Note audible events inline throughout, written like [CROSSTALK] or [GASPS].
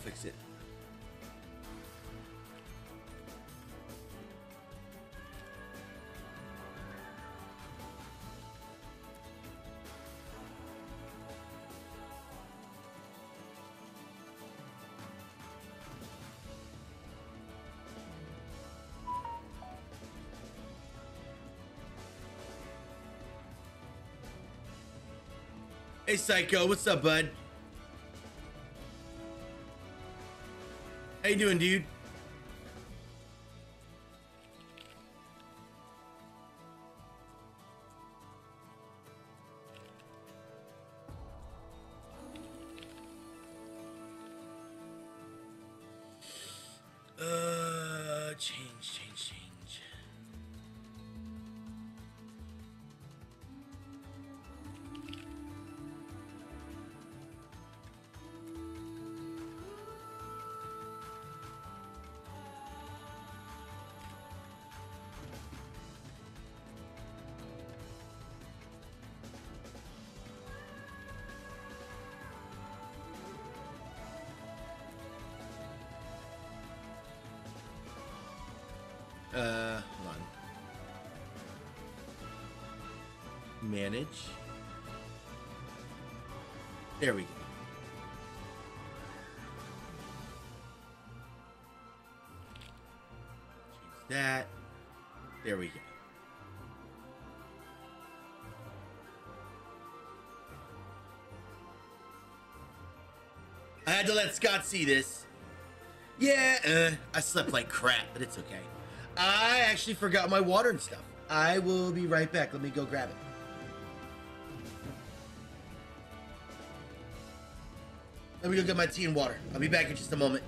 fix it. Hey, Psycho, what's up, bud? How you doing, dude? On. Manage. There we go. Change that. There we go. I had to let Scott see this. Yeah, uh, I slept like crap, but it's okay. I actually forgot my water and stuff. I will be right back. Let me go grab it. Let me go get my tea and water. I'll be back in just a moment.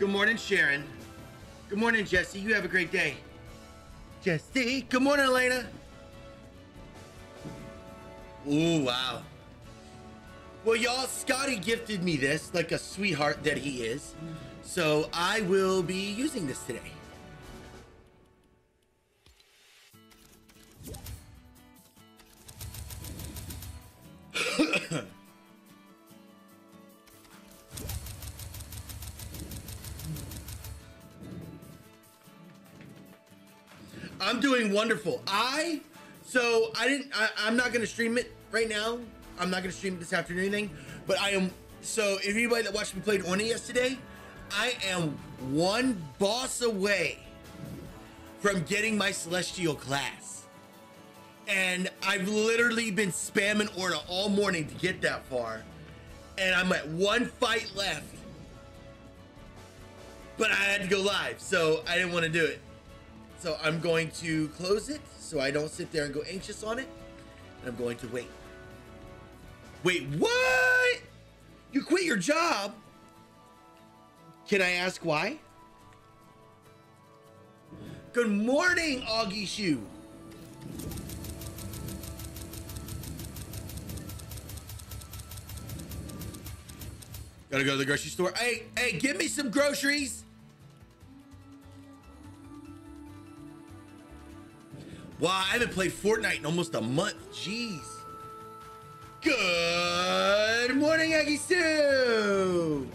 Good morning, Sharon. Good morning, Jesse. You have a great day. Jesse. Good morning, Elena. Ooh, wow. Well, y'all, Scotty gifted me this like a sweetheart that he is. So I will be using this today. Wonderful. I so I didn't. I, I'm not gonna stream it right now. I'm not gonna stream it this afternoon anything. But I am. So if anybody that watched me play Orna yesterday, I am one boss away from getting my celestial class. And I've literally been spamming Orna all morning to get that far. And I'm at one fight left. But I had to go live, so I didn't want to do it. So I'm going to close it so I don't sit there and go anxious on it. And I'm going to wait. Wait, what? You quit your job? Can I ask why? Good morning, Aggie Sue. Gotta go to the grocery store. Hey, hey, give me some groceries. Wow, I haven't played Fortnite in almost a month. Jeez. Good morning, Aggie Sue.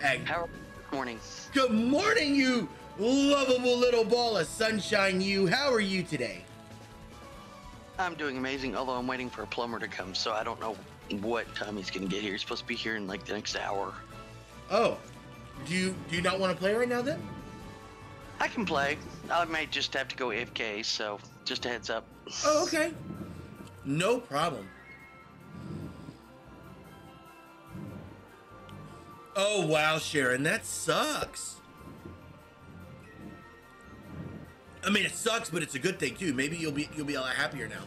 Egg. How morning? Good morning, you lovable little ball of sunshine. You. How are you today? I'm doing amazing, although I'm waiting for a plumber to come, so I don't know what time he's gonna get here. He's supposed to be here in like the next hour. Oh, do you do you not want to play right now then? I can play. I might just have to go AFK, so just a heads up. Oh, okay. No problem. Oh wow, Sharon, that sucks. I mean, it sucks, but it's a good thing too. Maybe you'll be you'll be a lot happier now.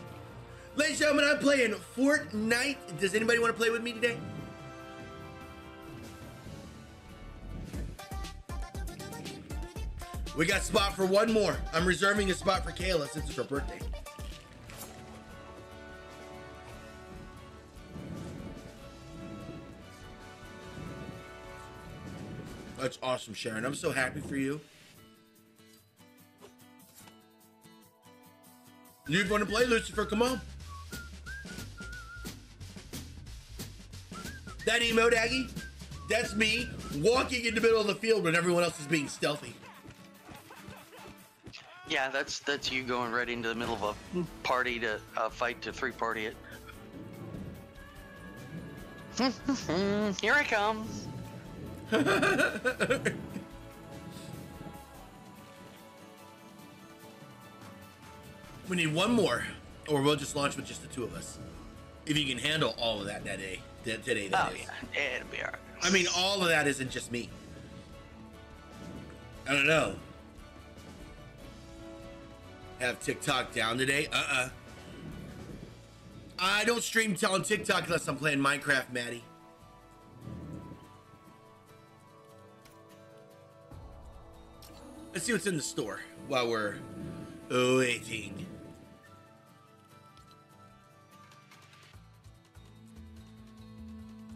Ladies and gentlemen, I'm playing Fortnite. Does anybody want to play with me today? We got spot for one more. I'm reserving a spot for Kayla since it's her birthday. That's awesome, Sharon. I'm so happy for you. You want to play, Lucifer? Come on. That emote, Aggie, that's me walking in the middle of the field when everyone else is being stealthy. Yeah, that's that's you going right into the middle of a party to uh, fight to three party it. [LAUGHS] Here I come. [LAUGHS] We need one more, or we'll just launch with just the two of us. If you can handle all of that that day, that today, that Oh is. yeah, it'll be alright. I mean, all of that isn't just me. I don't know. Have TikTok down today? Uh-uh. I don't stream on TikTok unless I'm playing Minecraft, Maddie. Let's see what's in the store while we're waiting.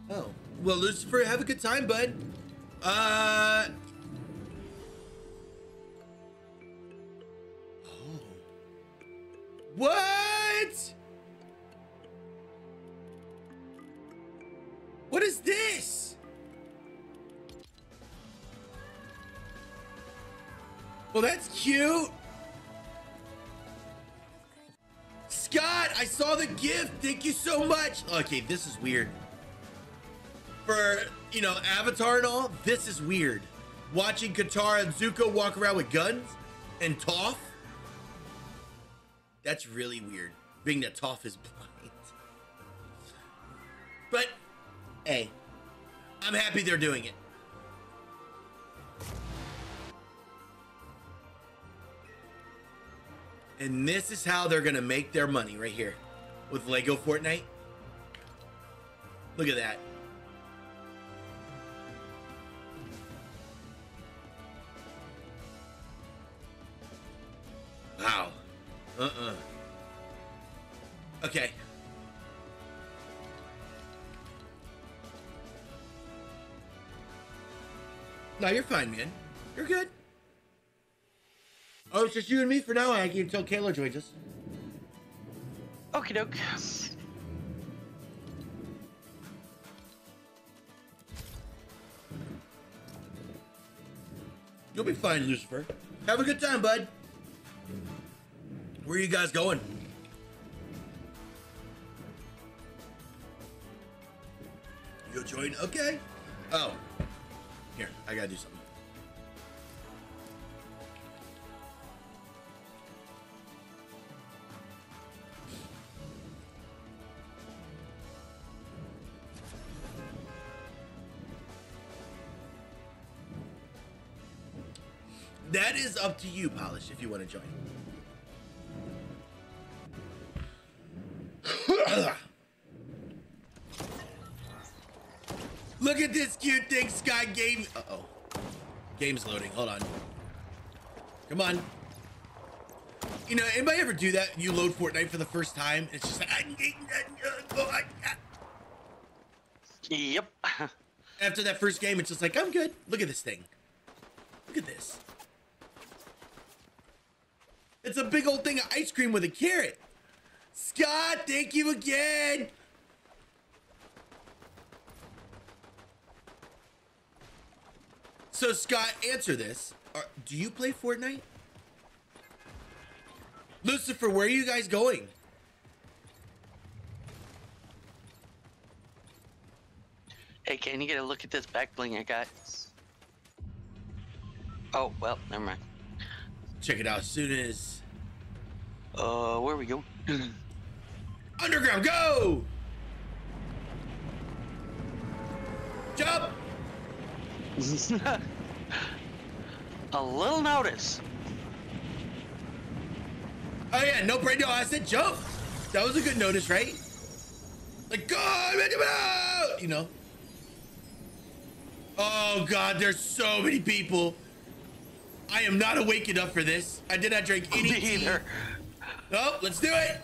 Oh, well, Lucifer, have a good time, bud. Uh. What? What is this? Well, that's cute. Scott, I saw the gift. Thank you so much. Okay, this is weird for you know Avatar and all. This is weird. Watching Katara and Zuko walk around with guns and Toph. That's really weird. Being that Toph is [LAUGHS] blind. But hey, I'm happy they're doing it. And this is how they're gonna make their money right here with Lego Fortnite. Look at that. Wow. Uh-uh. Okay. No, you're fine, man. You're good. Oh, it's just you and me for now, Aggie, until Kayla joins us. Okie doke. You'll be fine, Lucifer. Have a good time, bud. Where are you guys going? You'll join? Okay. Oh. Here, I gotta do something. That is up to you, Polish, if you want to join. Look at this cute thing Sky game. Uh oh. Game's loading. Hold on. Come on. You know, anybody ever do that? You load Fortnite for the first time. It's just like, Yep. [LAUGHS] after that first game, it's just like, I'm good. Look at this thing. Look at this. It's a big old thing of ice cream with a carrot. Scott, thank you again. So, Scott, answer this. Are, do you play Fortnite? Lucifer, where are you guys going? Hey, can you get a look at this back bling I got? Oh, well, never mind. Check it out as soon as Uh, where we go? [LAUGHS] Underground, go! Jump! [LAUGHS] a little notice. Oh yeah, no brain. No, I said jump. That was a good notice, right? Like go, make him out. You know. Oh god, there's so many people. I am not awake enough for this. I did not drink [LAUGHS] any Me tea. either. Oh, let's do it.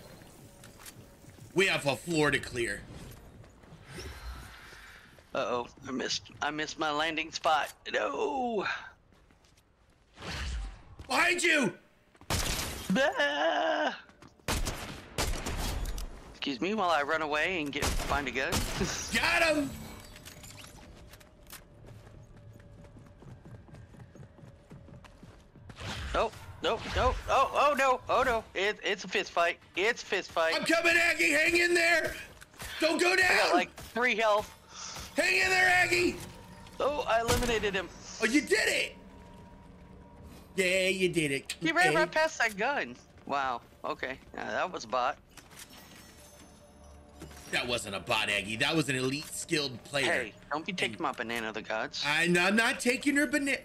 We have a floor to clear. Uh oh, I missed. I missed my landing spot. No. Behind you! Bah! Excuse me while I run away and get find a gun. [LAUGHS] Got him! oh, no, no, oh, oh no, oh no. It, it's a fist fight. It's a fist fight. I'm coming, Aggie. Hang in there. Don't go I got down. like three health. Hang in there, Aggie. Oh, I eliminated him. Oh, you did it! Yeah, you did it. He ran right past that gun. Wow. Okay. Yeah, that was a bot. That wasn't a bot, Aggie. That was an elite skilled player. Hey, don't be taking my banana the gods. I, I'm not taking your banana.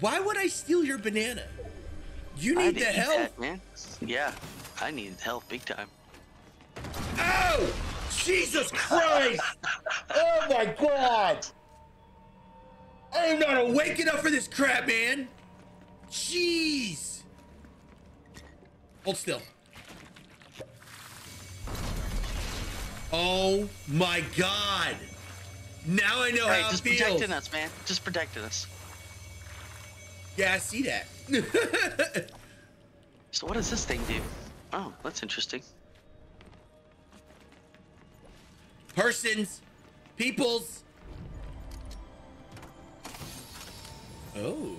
Why would I steal your banana? You need the help. that, man. Yeah, I need help big time. Oh! Jesus Christ! oh my God! I am not awake enough for this crap, man. Jeez. Hold still. Oh my God! Now I know Hey, how it just protecting us, man. Just protecting us. Yeah, I see that. [LAUGHS] So what does this thing do? Oh, that's interesting. Persons, peoples. Oh,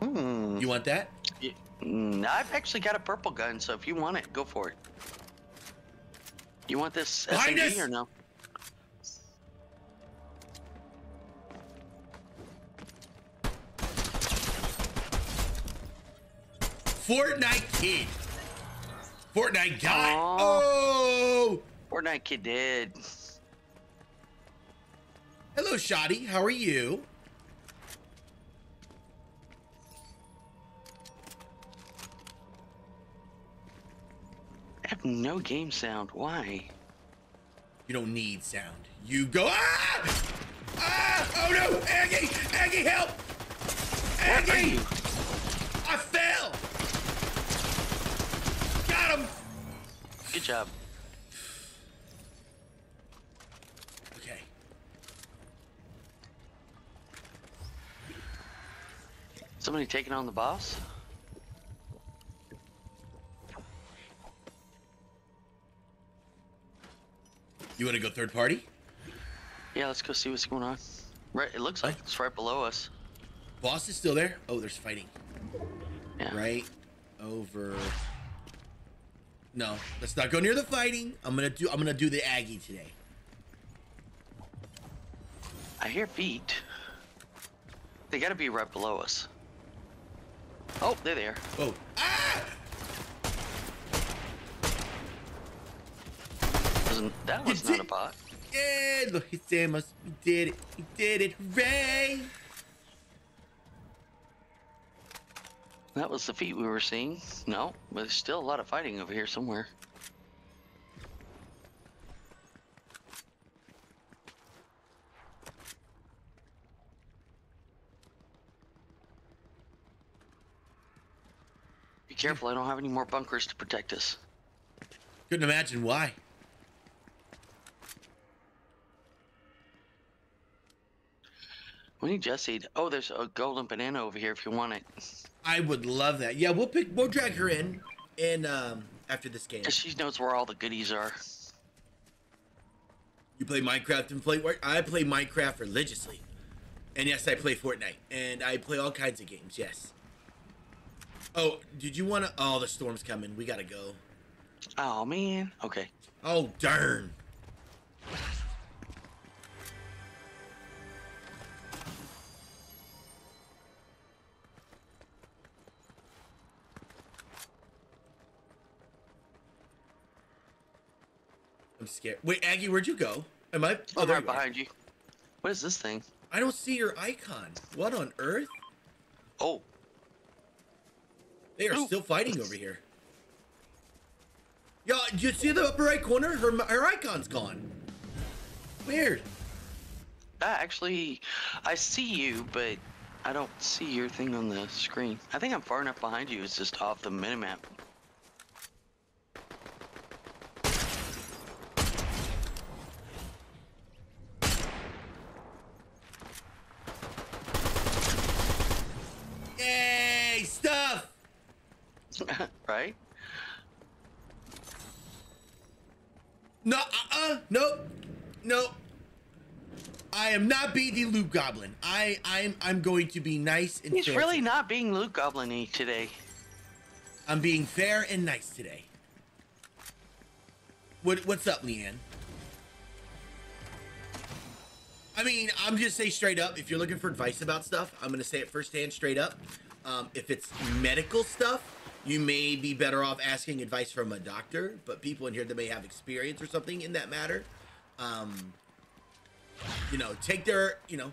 Hmm. you want that? Y- mm, I've actually got a purple gun, so if you want it, go for it. You want this SMG or no? Fortnite Kid. Fortnite guy. Aw. Oh. Fortnite kid dead. Hello, Shoddy. How are you? I have no game sound. Why? You don't need sound. You go. Ah! Ah! Oh no! Aggie! Aggie, help! Aggie! you? I fell! Got him! Good job. Okay. Somebody taking on the boss? You want to go third party? Yeah, let's go see what's going on. Right, it looks like it's right below us. Boss is still there. Oh, there's fighting. Yeah. Right over. No, let's not go near the fighting. I'm gonna do. I'm gonna do the Aggie today. I hear feet. They gotta be right below us. Oh, they're there. Oh, ah! Wasn't, that was not a bot. Yeah, look, he said, "Must we did it. He did it. Hooray!" That was the feet we were seeing. No, but there's still a lot of fighting over here somewhere. Be careful, I don't have any more bunkers to protect us. Couldn't imagine why. We need Jesse. Oh, there's a golden banana over here if you want it. I would love that. Yeah, we'll pick. We'll drag her in, and um, after this game, Because she knows where all the goodies are. you play Minecraft and play. Work I play Minecraft religiously, and yes, I play Fortnite, and I play all kinds of games. Yes. Oh, did you want to? Oh, the storm's coming. We gotta go. Oh, man. Okay. Oh, darn. I'm scared. Wait, Aggie, where'd you go? Am I? Oh, there right you are. behind you. What is this thing? I don't see your icon. What on earth? Oh, They are Ooh. still fighting over here. Yo, do you see the upper right corner? Her her icon's gone. Weird. ah, actually, I see you, but I don't see your thing on the screen. I think I'm far enough behind you. It's just off the minimap. Yay! Stuff. [LAUGHS] right? No. Uh. uh Nope. Nope. I am not being the loot goblin. I I'm I'm going to be nice and He's fair really today. not being loot goblin-y today. I'm being fair and nice today. What what's up, Leanne? I mean, I'm just say straight up. If you're looking for advice about stuff, I'm gonna say it firsthand, straight up. Um, if it's medical stuff, you may be better off asking advice from a doctor. But people in here that may have experience or something in that matter, um, you know, take their, you know,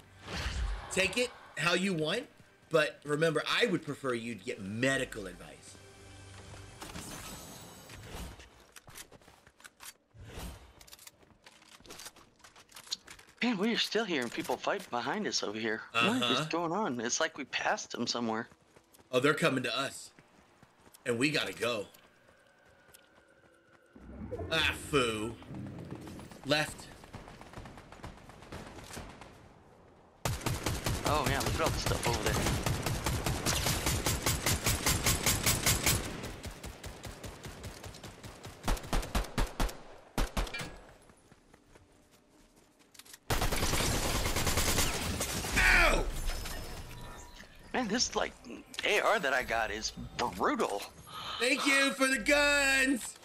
take it how you want. But remember, I would prefer you to get medical advice. Man, we're still hearing people fight behind us over here. What Uh-huh. is going on? It's like we passed them somewhere. Oh, they're coming to us. And we gotta go. Ah, foo. Left. Oh yeah, look at all the stuff over there. Ow! Man, this like AR that I got is brutal. Thank you for the guns!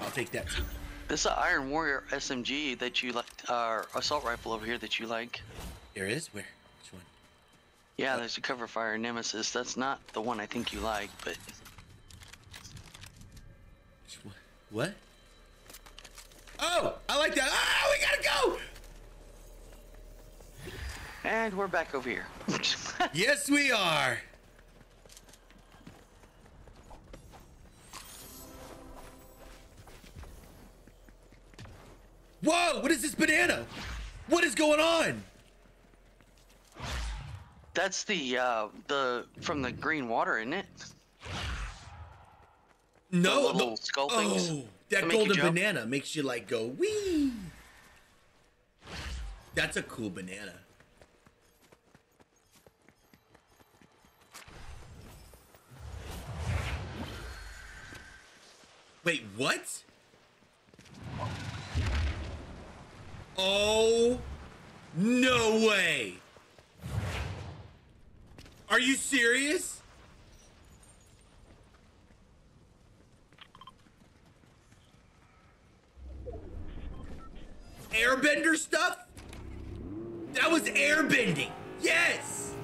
I'll take that too. This is an Iron Warrior SMG that you like, uh, assault rifle over here that you like. There is? Where? Which one? Yeah, there's a cover fire Nemesis. That's not the one I think you like, but Which one? What? Oh, I like that. Ah, we gotta go! And we're back over here. [LAUGHS] Yes, we are. Whoa, what is this banana? What is going on? That's the uh, the from the green water, isn't it? No, skull things Oh, that golden banana makes you like go wee. That's a cool banana. Wait, what? Oh No way. Are you serious? Airbender stuff? That was airbending. Yes.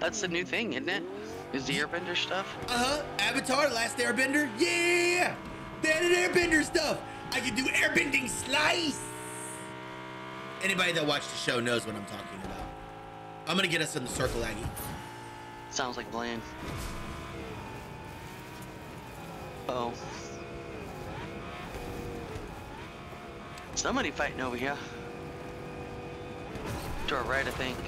That's the new thing, isn't it? Is the airbender stuff? Uh-huh. Avatar, Last Airbender. Yeah. They airbender stuff. I can do airbending slice. Anybody that watched the show knows what I'm talking about. I'm gonna get us in the circle, Aggie. Sounds like Bland. Oh. Somebody fighting over here. To our right, I think.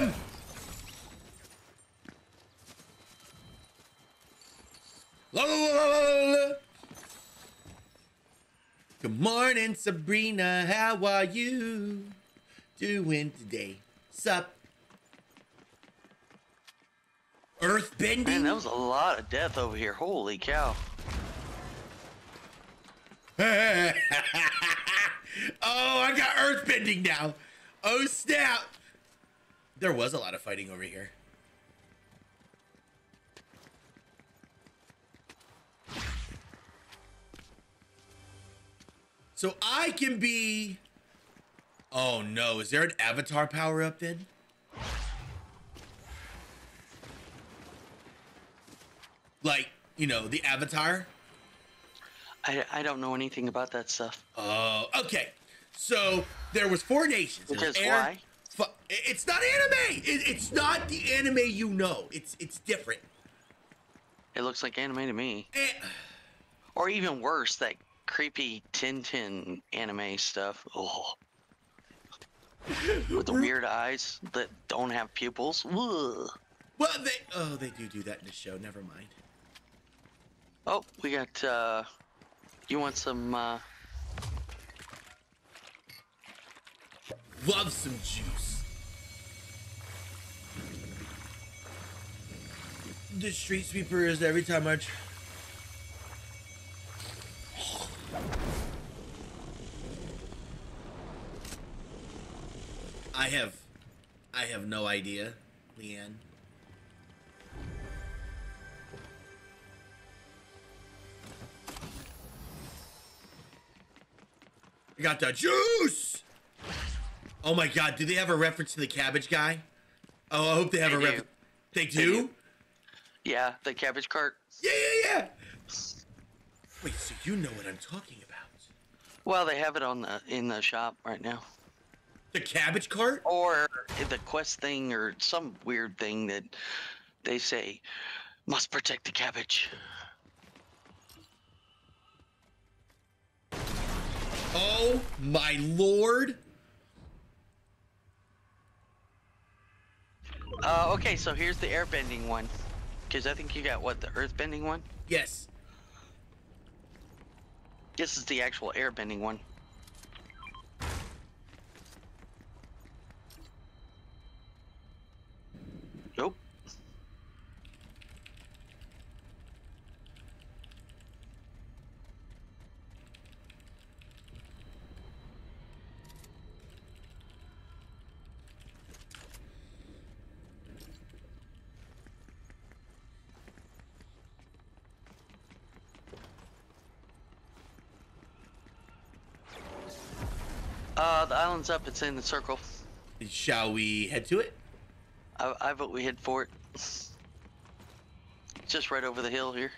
Him! La, la, la. Good morning, Sabrina. How are you doing today? Sup? Earth bending? Man, that was a lot of death over here. Holy cow. [LAUGHS] oh, I got earth bending now. Oh, snap. There was a lot of fighting over here. So I can be. Oh no, is there an avatar power up then? Like, you know, the avatar? I, I don't know anything about that stuff. Oh, okay. So there was four nations. It Which was is air- why? It's not anime. It, it's not the anime you know. It's it's different. It looks like anime to me. Eh, Or even worse, that creepy Tintin anime stuff. Oh. With the weird eyes that don't have pupils. Ugh. well, they oh they do do that in the show. Never mind. Oh, we got, uh, you want some, uh, Love some juice. The street sweeper is every time I. I have, I have no idea, Leanne. I got the juice. Oh my god, do they have a reference to the cabbage guy? Oh, I hope they have They a reference. They do? do. yeah, the cabbage cart. Yeah, yeah, yeah. Wait, so you know what I'm talking about? Well, they have it on the, in the shop right now. The cabbage cart? Or the quest thing or some weird thing that they say must protect the cabbage. Oh my lord. Uh, okay, so here's the airbending one. Because I think you got, what, the earthbending one? Yes. This is the actual airbending one. Nope. Up. It's in the circle. Shall we head to it? I, I vote we head for it. It's just right over the hill here.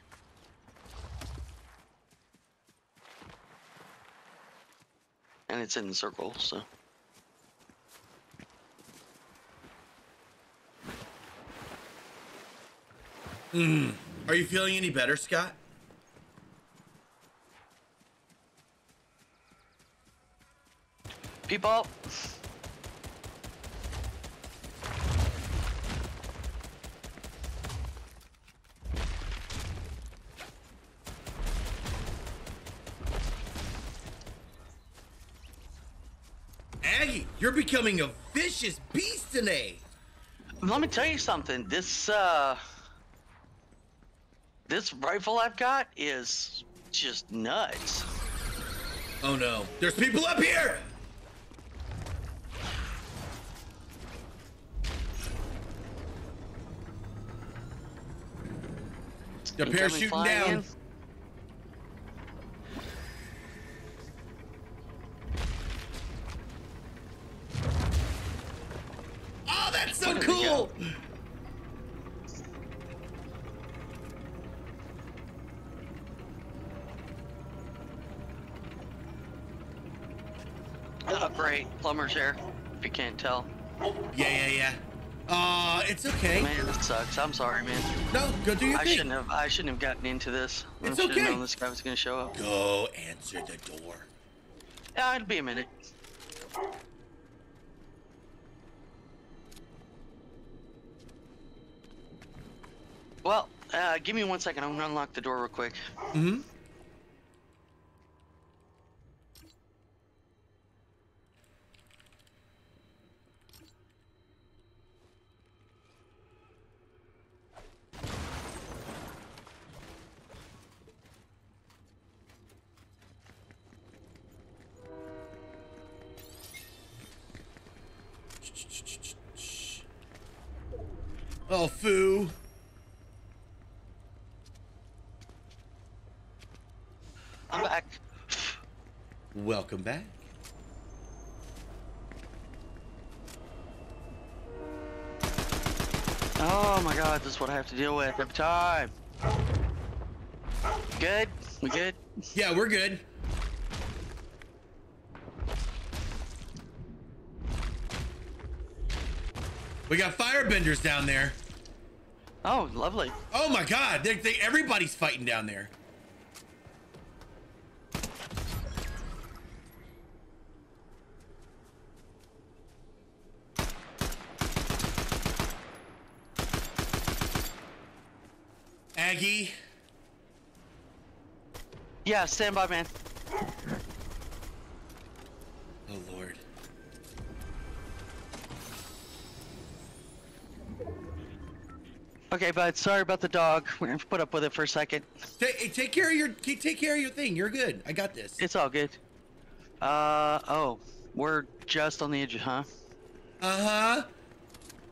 And it's in the circle, so. Hmm. Are you feeling any better, Scott? People! Aggie, you're becoming a vicious beast today. Let me tell you something. This, uh. this rifle I've got is just nuts. Oh no. There's people up here! Incoming parachuting down. in. Oh, that's so Where did he cool! Oh, great. Plumber's here, if you can't tell. Yeah, yeah, yeah. Uh, it's okay. Man, this sucks. I'm sorry, man. No, go do your I thing. shouldn't have. I shouldn't have gotten into this. I It's should okay. have known this guy was gonna show up. Go answer the door. Yeah, it'll be a minute. Well, uh, give me one second. I'm gonna unlock the door real quick. Mm-hmm. Oh, foo. I'm back. Welcome back. Oh my god, this is what I have to deal with every time. Good? We good? Yeah, we're good. We got firebenders down there. Oh, lovely. Oh my god, they, they, everybody's fighting down there. Aggie, Yeah, stand by, man. oh lord. Okay, bud. Sorry about the dog. We're gonna put up with it for a second. Take, take care of your take care of your thing. You're good. I got this. It's all good. Uh oh, we're just on the edge, huh? Uh huh.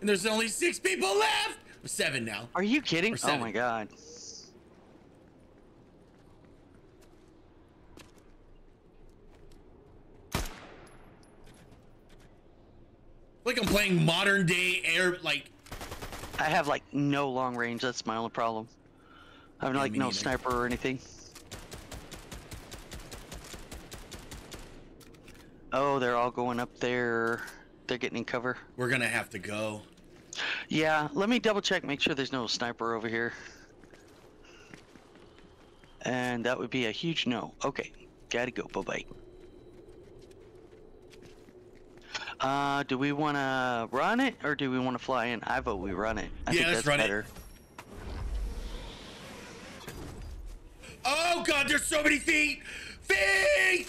And there's only six people left. Seven now. Are you kidding? Or Oh seven. my god. Like I'm playing modern day air. Like I have like no long range. That's my only problem. I have Yeah, like no neither. sniper or anything. Oh, they're all going up there. They're getting in cover. we're gonna have to go. Yeah, let me double check, make sure there's no sniper over here. And that would be a huge no. Okay, gotta go. Bye bye bye. Uh, do we want to run it or do we want to fly in? I vote we run it. I Yeah, think let's that's run it. better. Oh god, there's so many feet. Feet.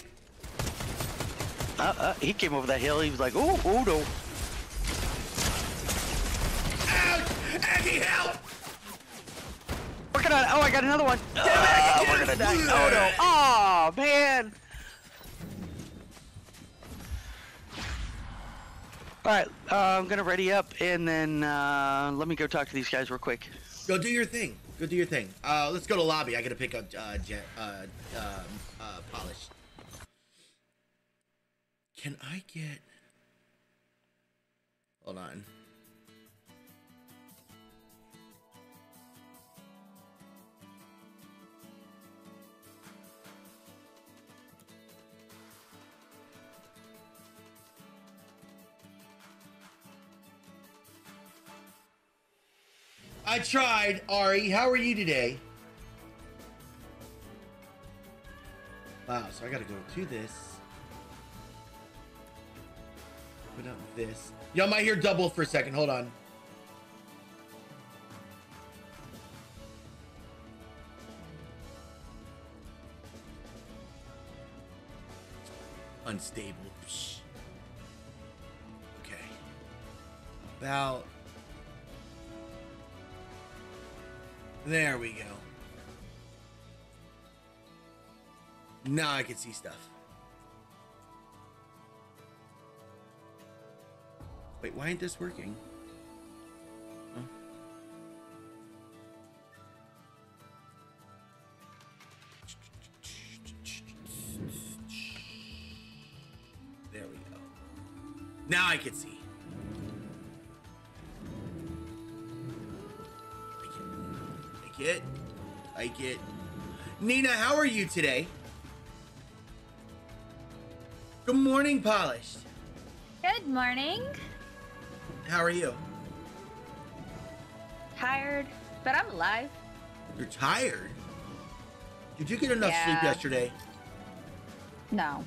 Uh, uh, he came over that hill. He was like, "Oh, oh no!" Ouch! Aggie, help! Working on it. Oh, I got another one. it, Oh, get we're gonna die. Oh no! Oh man! All right, uh, I'm gonna ready up and then uh, let me go talk to these guys real quick. Go do your thing. Go do your thing. Uh, let's go to lobby. I gotta pick up uh, jet, uh, um, uh, polish. Can I get? Hold on. I tried, Ari. How are you today? Wow, so I gotta go to this. Put up this. Y'all might hear double for a second. Hold on. Unstable. Okay. About. There we go. Now I can see stuff. Wait, why ain't this working? There we go. Now I can see. I get, I get. Nina, how are you today? Good morning, Polished. Good morning. How are you? Tired, but I'm alive. You're tired. Did you get enough sleep yesterday? No.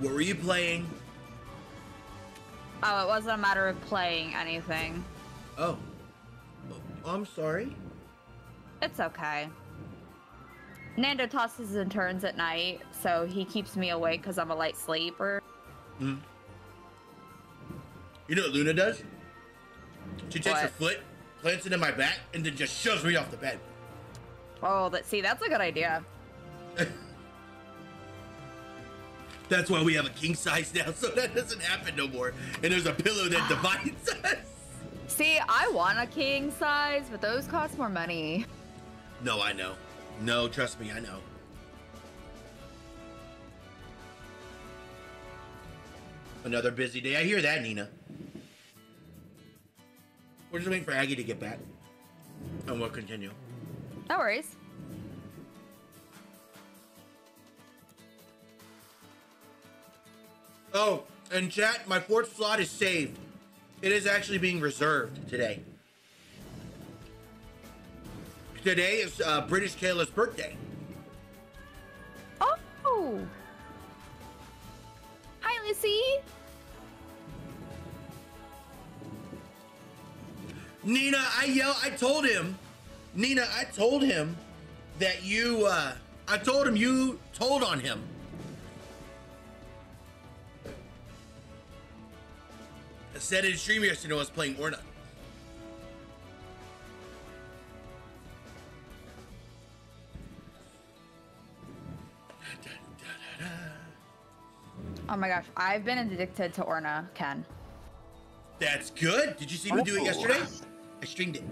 What were you playing? Oh, it wasn't a matter of playing anything. Oh. I'm sorry. It's okay. Nando tosses and turns at night, so he keeps me awake because I'm a light sleeper. Hmm. You know what Luna does? She takes her foot, plants it in my back, and then just shoves me off the bed. Oh, that see, that's a good idea. [LAUGHS] That's why we have a king size now, so that doesn't happen no more. And there's a pillow that [GASPS] divides us. See, I want a king size, but those cost more money. No, I know. No, trust me, I know. Another busy day. I hear that, Nina. We're just waiting for Aggie to get back. And we'll continue. No worries. Oh, and chat, my fourth slot is saved. It is actually being reserved today. Today is uh, British Kayla's birthday. Oh! Hi, Lucy! Nina, I yell. I told him, Nina, I told him that you. uh I told him you told on him. Said in stream yesterday I was playing Orna. Oh my gosh, I've been addicted to Orna, Ken. That's good. Did you see me do it Oh. yesterday? I streamed it.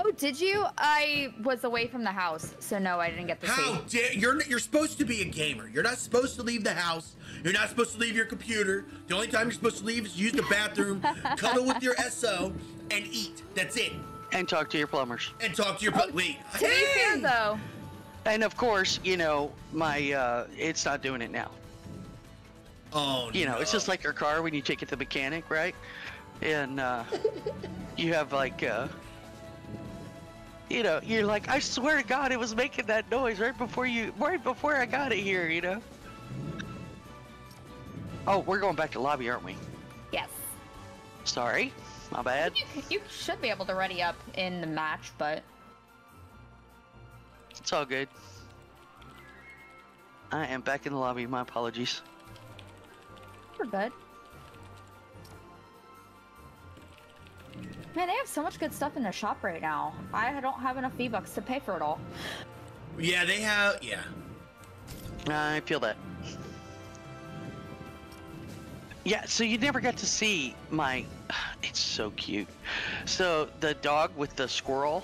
Oh, did you? I was away from the house, so no, I didn't get the. How see. dare you're you're supposed to be a gamer. You're not supposed to leave the house. You're not supposed to leave your computer. The only time you're supposed to leave is use the bathroom, [LAUGHS] cuddle with your SO, and eat. That's it. And talk to your plumbers. And talk to your pl- wait. To be fair, though, And of course, you know, my uh it's not doing it now. Oh You know, it's just like your car when you take it to the mechanic, right? And uh [LAUGHS] you have like uh you know, you're like, I swear to God, it was making that noise right before you, right before I got it here, you know. Oh, we're going back to lobby, aren't we? yes. Sorry, my bad. You, should be able to ready up in the match, but It's all good. I am back in the lobby. My apologies. we're good. Man, they have so much good stuff in their shop right now. I don't have enough V-Bucks to pay for it all. Yeah, they have. Yeah. Uh, I feel that. Yeah, so you never got to see my. [SIGHS] It's so cute. So the dog with the squirrel,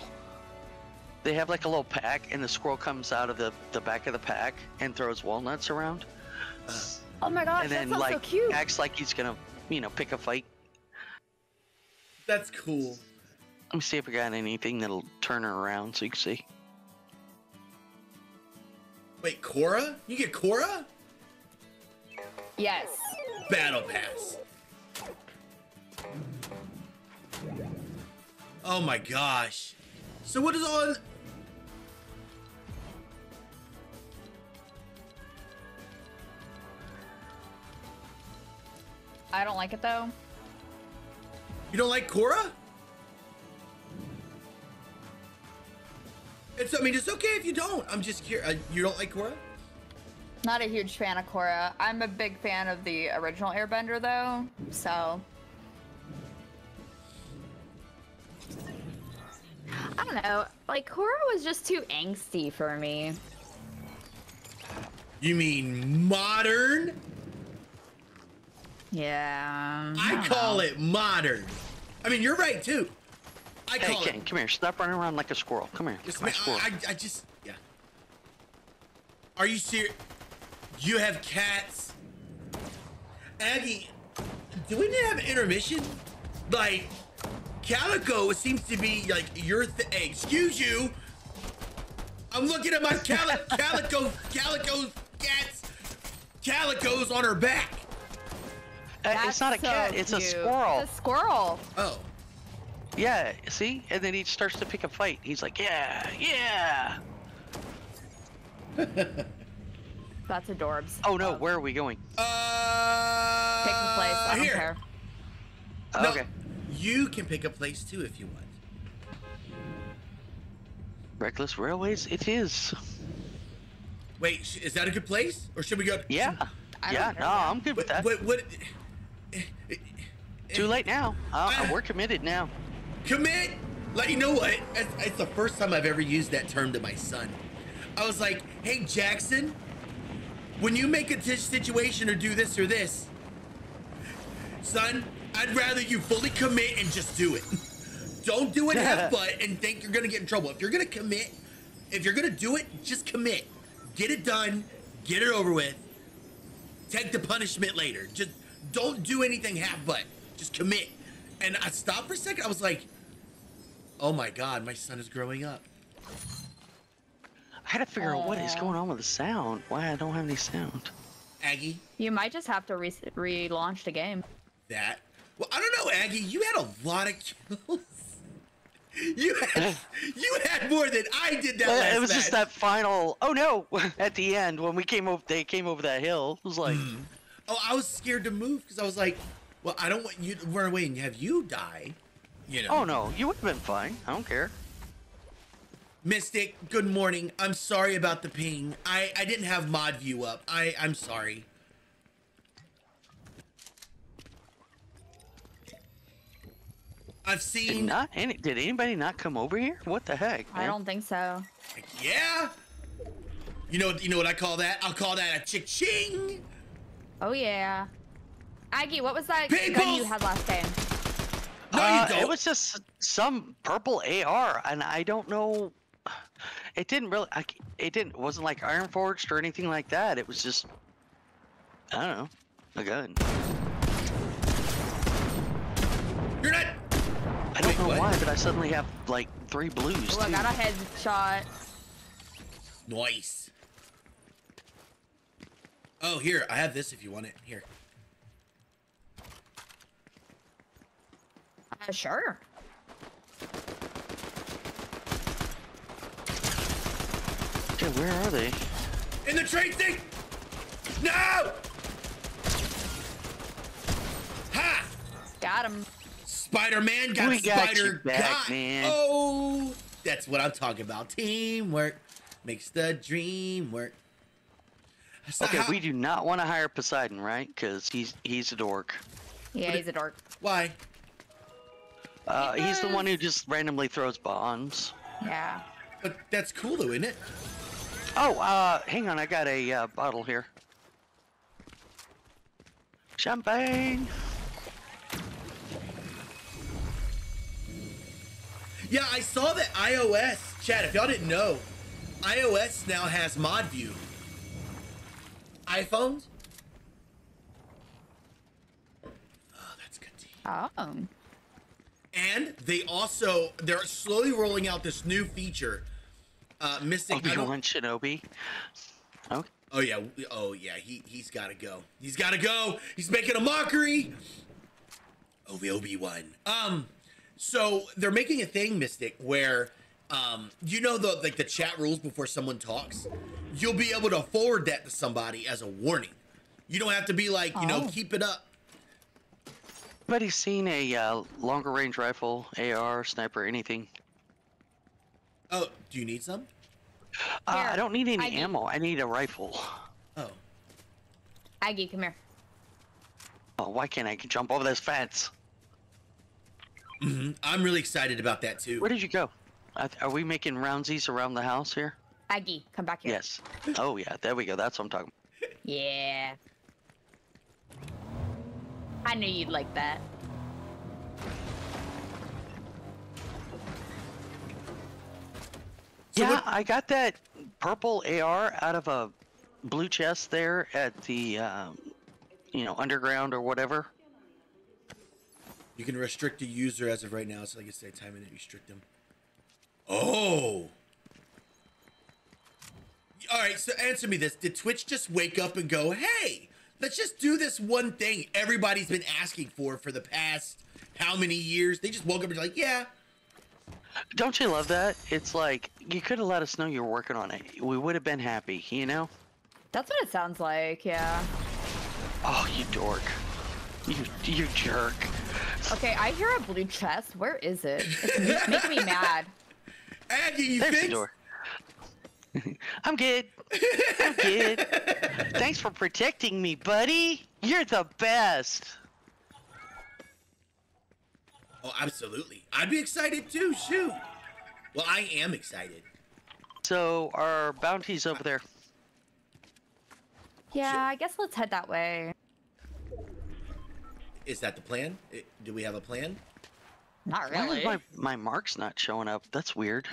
they have like a little pack, and the squirrel comes out of the the back of the pack and throws walnuts around, Oh my gosh, and that then sounds like so cute. acts like he's gonna, you know, pick a fight. That's cool. Let me see if I got anything that'll turn her around so you can see. Wait, Korra? You get Korra? Yes. Battle Pass. Oh my gosh. So what is on? I don't like it though. You don't like Korra? It's. I mean, it's okay if you don't. I'm just curious. Uh, you don't like Korra? Not a huge fan of Korra. I'm a big fan of the original Airbender though, so. I don't know. Like Korra was just too angsty for me. You mean modern? Yeah. I don't call know. it modern. I mean, you're right too. I Hey, call Ken, it. come here. Stop running around like a squirrel. Come here. Just, Come here, squirrel. I, I, I just, yeah. Are you serious? You have cats, Aggie. Do we need to have intermission? Like, Calico seems to be like your. Th- hey, excuse you. I'm looking at my cali- [LAUGHS] Calico, Calico cats. Calico's on her back. Uh, That's it's not a so cat. It's a squirrel. It's a squirrel. Oh, Yeah. See? And then he starts to pick a fight. He's like, yeah, yeah. [LAUGHS] That's adorbs. Oh no, where are we going? uh, Pick a place. I don't here. care. No, Okay. You can pick a place too if you want. Reckless Railways. It is. Wait, is that a good place, or should we go? Yeah. I yeah, no, I'm good with What? that. What? what Too late now. Uh, Ah. we're committed now. Commit. Like you know what? It's, it's the first time I've ever used that term to my son. I was like, "Hey Jackson, when you make a situation or do this or this, son, I'd rather you fully commit and just do it. [LAUGHS] Don't do it half [LAUGHS] butt and think you're gonna get in trouble. If you're gonna commit, if you're gonna do it, just commit. Get it done. Get it over with. Take the punishment later. Just don't do anything half but. Just commit. And I stopped for a second. I was like, oh my god, my son is growing up. I had to figure out what is going on with the sound. Why I don't have any sound. Aggie, You might just have to re- relaunch the game. that. Well, I don't know, Aggie. You had a lot of kills. [LAUGHS] You had, [LAUGHS] you had more than I did that last it was just that final. Oh no! [LAUGHS] At the end, when we came over, they came over that hill. It was like, mm. Oh, I was scared to move because I was like, well, I don't want you to run away and have you die. You know. oh no, you would have been fine. I don't care. Mystic, good morning. I'm sorry about the ping. I, I didn't have mod view up. I, I'm sorry. I've seen. Did seen. not any? Did anybody not come over here? What the heck? I don't think so. Yeah. You know you know what I call that? I'll call that a chick-ching. Oh yeah. Aggie, what was that gun you had last game? No, you Uh, don't. It was just some purple AR, and I don't know. It didn't really. I, c- it didn't. It wasn't like Iron Forged or anything like that. It was just. I don't know. A gun. You're not. I don't Wait, know what? why, but I suddenly have like three blues Oh, I got a headshot. Nice. Oh, here I have this if you want it. Here. Uh, sure. Yeah, where are they? In the train thing. No. Ha! Got him. Spider-Man got We got Spider back, got. Man. Oh, that's what I'm talking about. Teamwork makes the dream work. So Okay, how- we do not want to hire Poseidon, right? Because he's he's a dork. Yeah, But it- he's a dork. Why? Uh, he's the one who just randomly throws bombs. Yeah. But that's cool though, isn't it? Oh, uh, hang on, I got a uh, bottle here. Champagne. Yeah, I saw that iOS. Chad, if y'all didn't know, iOS now has mod view. iPhones. Oh, that's good. to hear. Oh. And they also they're slowly rolling out this new feature. Uh, Mystic. I Obi don't- Wan Shinobi. Okay. Oh yeah, oh yeah, he he's got to go. He's got to go. He's making a mockery. Obi Obi Wan. Um, so they're making a thing, Mystic, where um, you know the like the chat rules before someone talks. You'll be able to forward that to somebody as a warning. You don't have to be like, you know, Oh. keep it up. Anybody seen a uh, longer range rifle, AR, sniper, anything? Oh, do you need some? Uh, Here, I don't need any I need- ammo. I need a rifle. Oh, Aggie, come here. Oh, why can't I jump over this fence? I'm really excited about that too. Where did you go? Are are we making roundsies around the house here? Aggie, come back here. Yes. Oh yeah, there we go. That's what I'm talking. [LAUGHS] Yeah. I knew you'd like that. So yeah, what- I got that purple AR out of a blue chest there at the, um, you know, underground or whatever. You can restrict a user as of right now, so like I say, time and restrict them. Oh. All right, so answer me this: Did Twitch just wake up and go, "Hey, let's just do this one thing everybody's been asking for for the past how many years?" They just woke up and like, "Yeah, Don't you love that? It's like you could have let us know you were working on it. We would have been happy, you know? That's what it sounds like, yeah. Oh, you dork. You, you jerk. Okay, I hear a blue chest. Where is it? It's making me mad. [LAUGHS] Aggie, you There's the door. [LAUGHS] I'm good. I'm good. [LAUGHS] Thanks for protecting me, buddy. You're the best. Oh, absolutely. I'd be excited too. Shoot. Well, I am excited. So, our bounty's over there. Yeah, I guess let's head that way. Is that the plan? Do we have a plan? Not Why is really. my, my mark's not showing up? That's weird.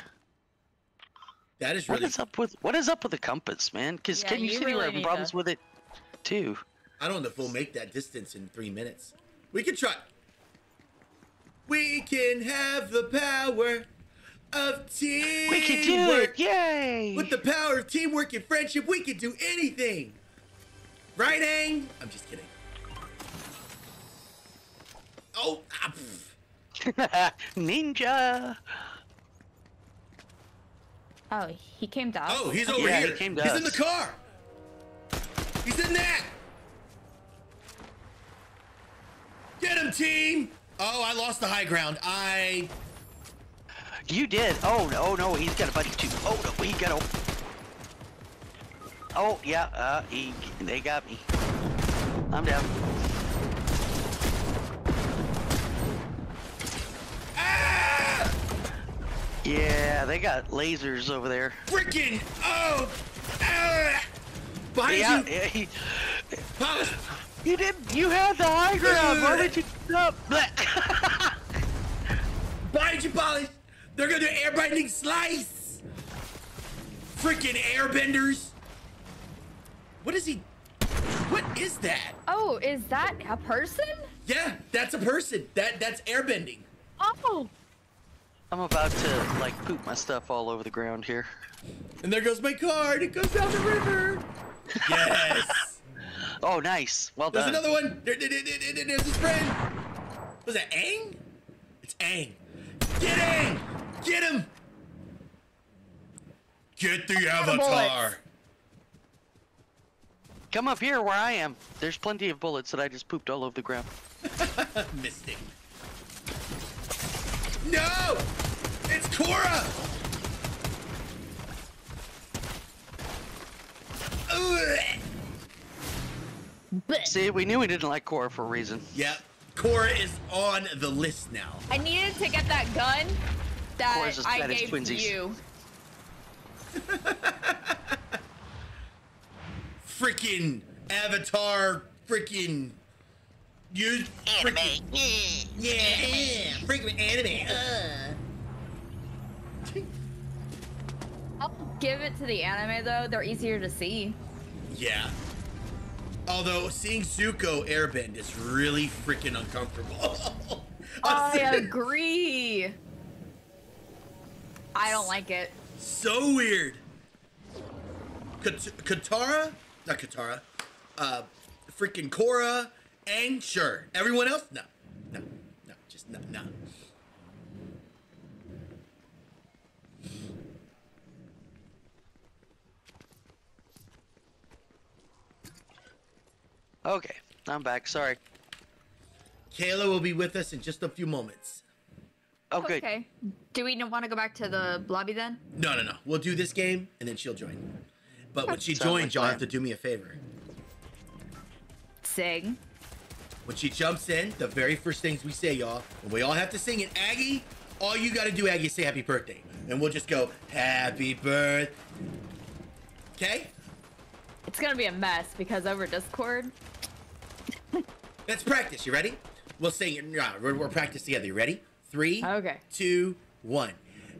That is What really. is up with what is up with the compass, man? Because Yeah, can you, you see we're having problems to- with it too? I don't know if we'll make that distance in three minutes. We can try. We can have the power of teamwork. We can do it! Yay! With the power of teamwork and friendship, we can do anything. Right, Ang? I'm just kidding. Oh, ah, pff. [LAUGHS] Ninja. Oh, he came down. oh, he's over Yeah, he came to he's in the car. He's in that. Get him, team. Oh, I lost the high ground. I You did. Oh no, no, he's got a buddy too. Oh no, he got a. Oh yeah, uh, he they got me. I'm down. ah! Yeah, they got lasers over there. freaking oh ah! behind Yeah, you yeah, he, Polish. you did. You had the high ground. Why [LAUGHS] [LAUGHS] did you stop? Bleh. behind you Polish. they're gonna do airbending slice freaking airbenders what is he what is that Oh, is that a person? yeah that's a person that that's airbending Oh. I'm about to like poop my stuff all over the ground here. and there goes my card it goes down the river yes [LAUGHS] Oh, nice. Well there's done. There's another one there, there, there, there- there- there's his friend was that Aang it's Aang get Aang get him get the avatar. Come up here where I am. There's plenty of bullets that I just pooped all over the ground. [LAUGHS] Mystic. No! It's Korra! See, we knew we didn't like Korra for a reason. Yep. Korra is on the list now. I needed to get that gun that Course, I gave twinsies. you. [LAUGHS] Freaking Avatar, freaking. You. Freaking, yeah, yeah, freaking anime. Uh. I'll give it to the anime though. They're easier to see. Yeah. Although seeing Zuko airbend is really freaking uncomfortable. [LAUGHS] I agree. I don't like it. So weird. Kat- Katara, not Katara, uh, freaking Korra, Aang, sure. Everyone else, no, no, no, just no, no. Okay, I'm back. Sorry. Kayla will be with us in just a few moments. Oh, good. Okay. Do we want to go back to the lobby then? No, no, no. We'll do this game and then she'll join. But when she Sounds like joins, y'all have to do me a favor. Sing. When she jumps in, the very first things we say, y'all, and we all have to sing it. Aggie, all you got to do, Aggie, is say happy birthday, and we'll just go happy birthday. Okay? It's gonna be a mess because over Discord. Let's practice. You ready? We'll sing it. Nah, we're, we're practice together. You ready? Three, Okay. two, one.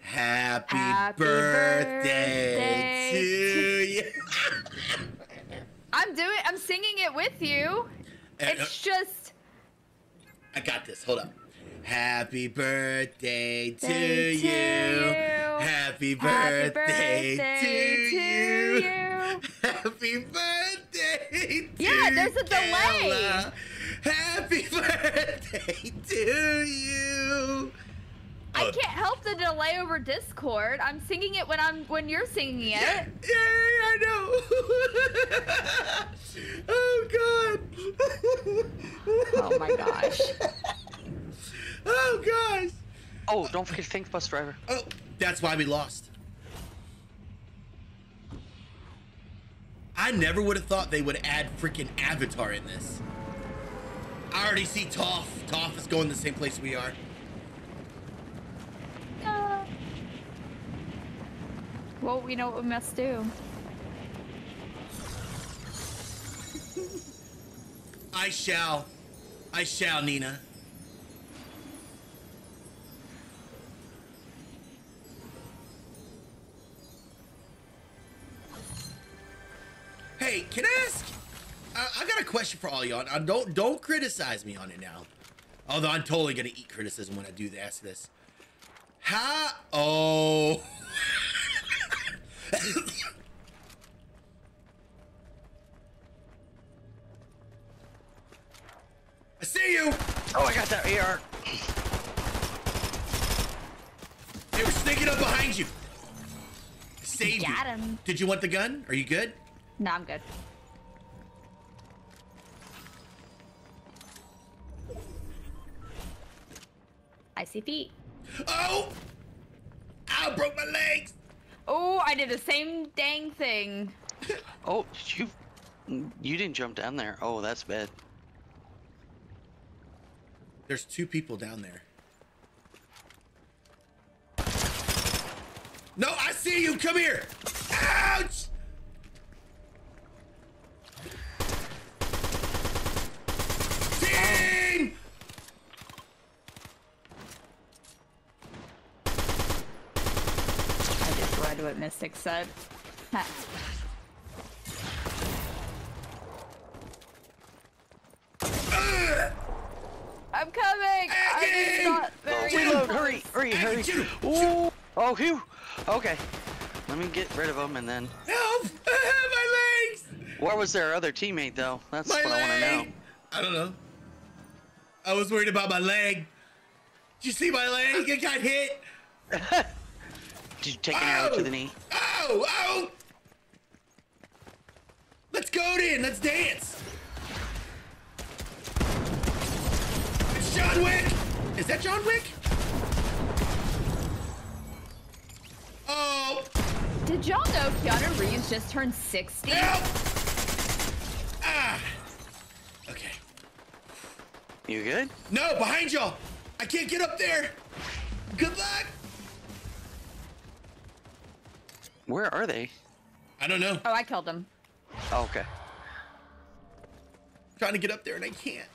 Happy, Happy birthday, birthday to to- you. [LAUGHS] I'm doing. I'm singing it with you. And, uh, It's just. I got this. Hold up. Happy birthday to Day you. you. Happy Happy birthday, birthday to, to you. you. [LAUGHS] Happy birthday to you. Yeah, there's a delay. Happy [LAUGHS] birthday to you. I can't help the delay over Discord. I'm singing it when I'm when you're singing it. Yeah, yeah, I know. [LAUGHS] oh God. Oh my gosh. [LAUGHS] Oh gosh. Oh, don't forget to thank bus driver. Oh, that's why we lost. I never would have thought they would add freaking Avatar in this. I already see Toph. Toph is going the same place we are. Uh, well, we know what we must do. [LAUGHS] I shall. I shall, Nina. Hey, can I ask? I, I got a question for all y'all. Don't don't criticize me on it now. Although I'm totally gonna eat criticism when I do ask this. How? Oh. [LAUGHS] [COUGHS] I see you. Oh, I got that AR. They were sneaking up behind you. Saved you. Got him. Did you want the gun? Are you good? No, I'm good. I see feet. Oh! I broke my legs. Oh, I did the same dang thing. Oh, you you didn't jump down there. Oh, that's bad. There's two people down there. No, I see you. Come here. Ouch! Team! I just read what said. I'm coming! I'm not very Reload! close. Hurry! Hurry! Hurry! shoot, Ooh. Oh, phew. Okay. Let me get rid of them and then. Help! my legs! Where was their other teammate though? That's My what I want to know. I don't know. I was worried about my leg. Did you see my leg? It got hit. [LAUGHS] Did you take an arrow to the knee? Oh, oh! Let's go then. Let's dance. It's John Wick. Is that John Wick? Oh, Did y'all know Keanu Reeves just turned 60? help! Ah. Okay. You good? No, behind y'all. I can't get up there. Good luck. Where are they? I don't know. Oh, I killed them. Oh, okay. trying to get up there and I can't.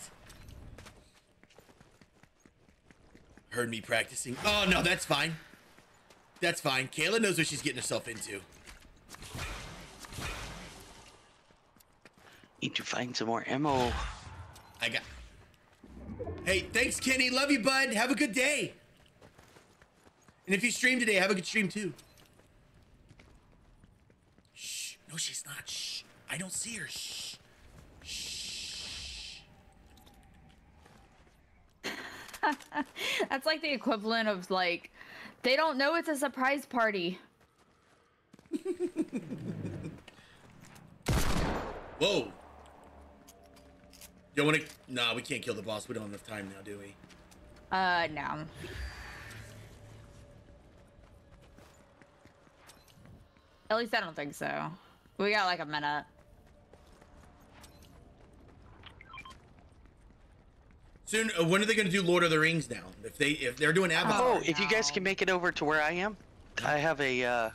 Heard me practicing. Oh no, that's fine. That's fine. Kayla knows what she's getting herself into. Need to find some more ammo. I got. Hey, thanks, Kenny. Love you, bud. Have a good day. And if you stream today, have a good stream too. Shh. No, she's not. Shh. I don't see her. Shh. Shh. [LAUGHS] That's like the equivalent of like, they don't know it's a surprise party. [LAUGHS] Whoa. You want to? Nah, we can't kill the boss. We don't have enough time now, do we? Uh, no. At least I don't think so. We got like a minute. Soon, uh, when are they going to do Lord of the Rings now? If they if they're doing Avatar, Oh, if you guys can make it over to where I am, I have a uh,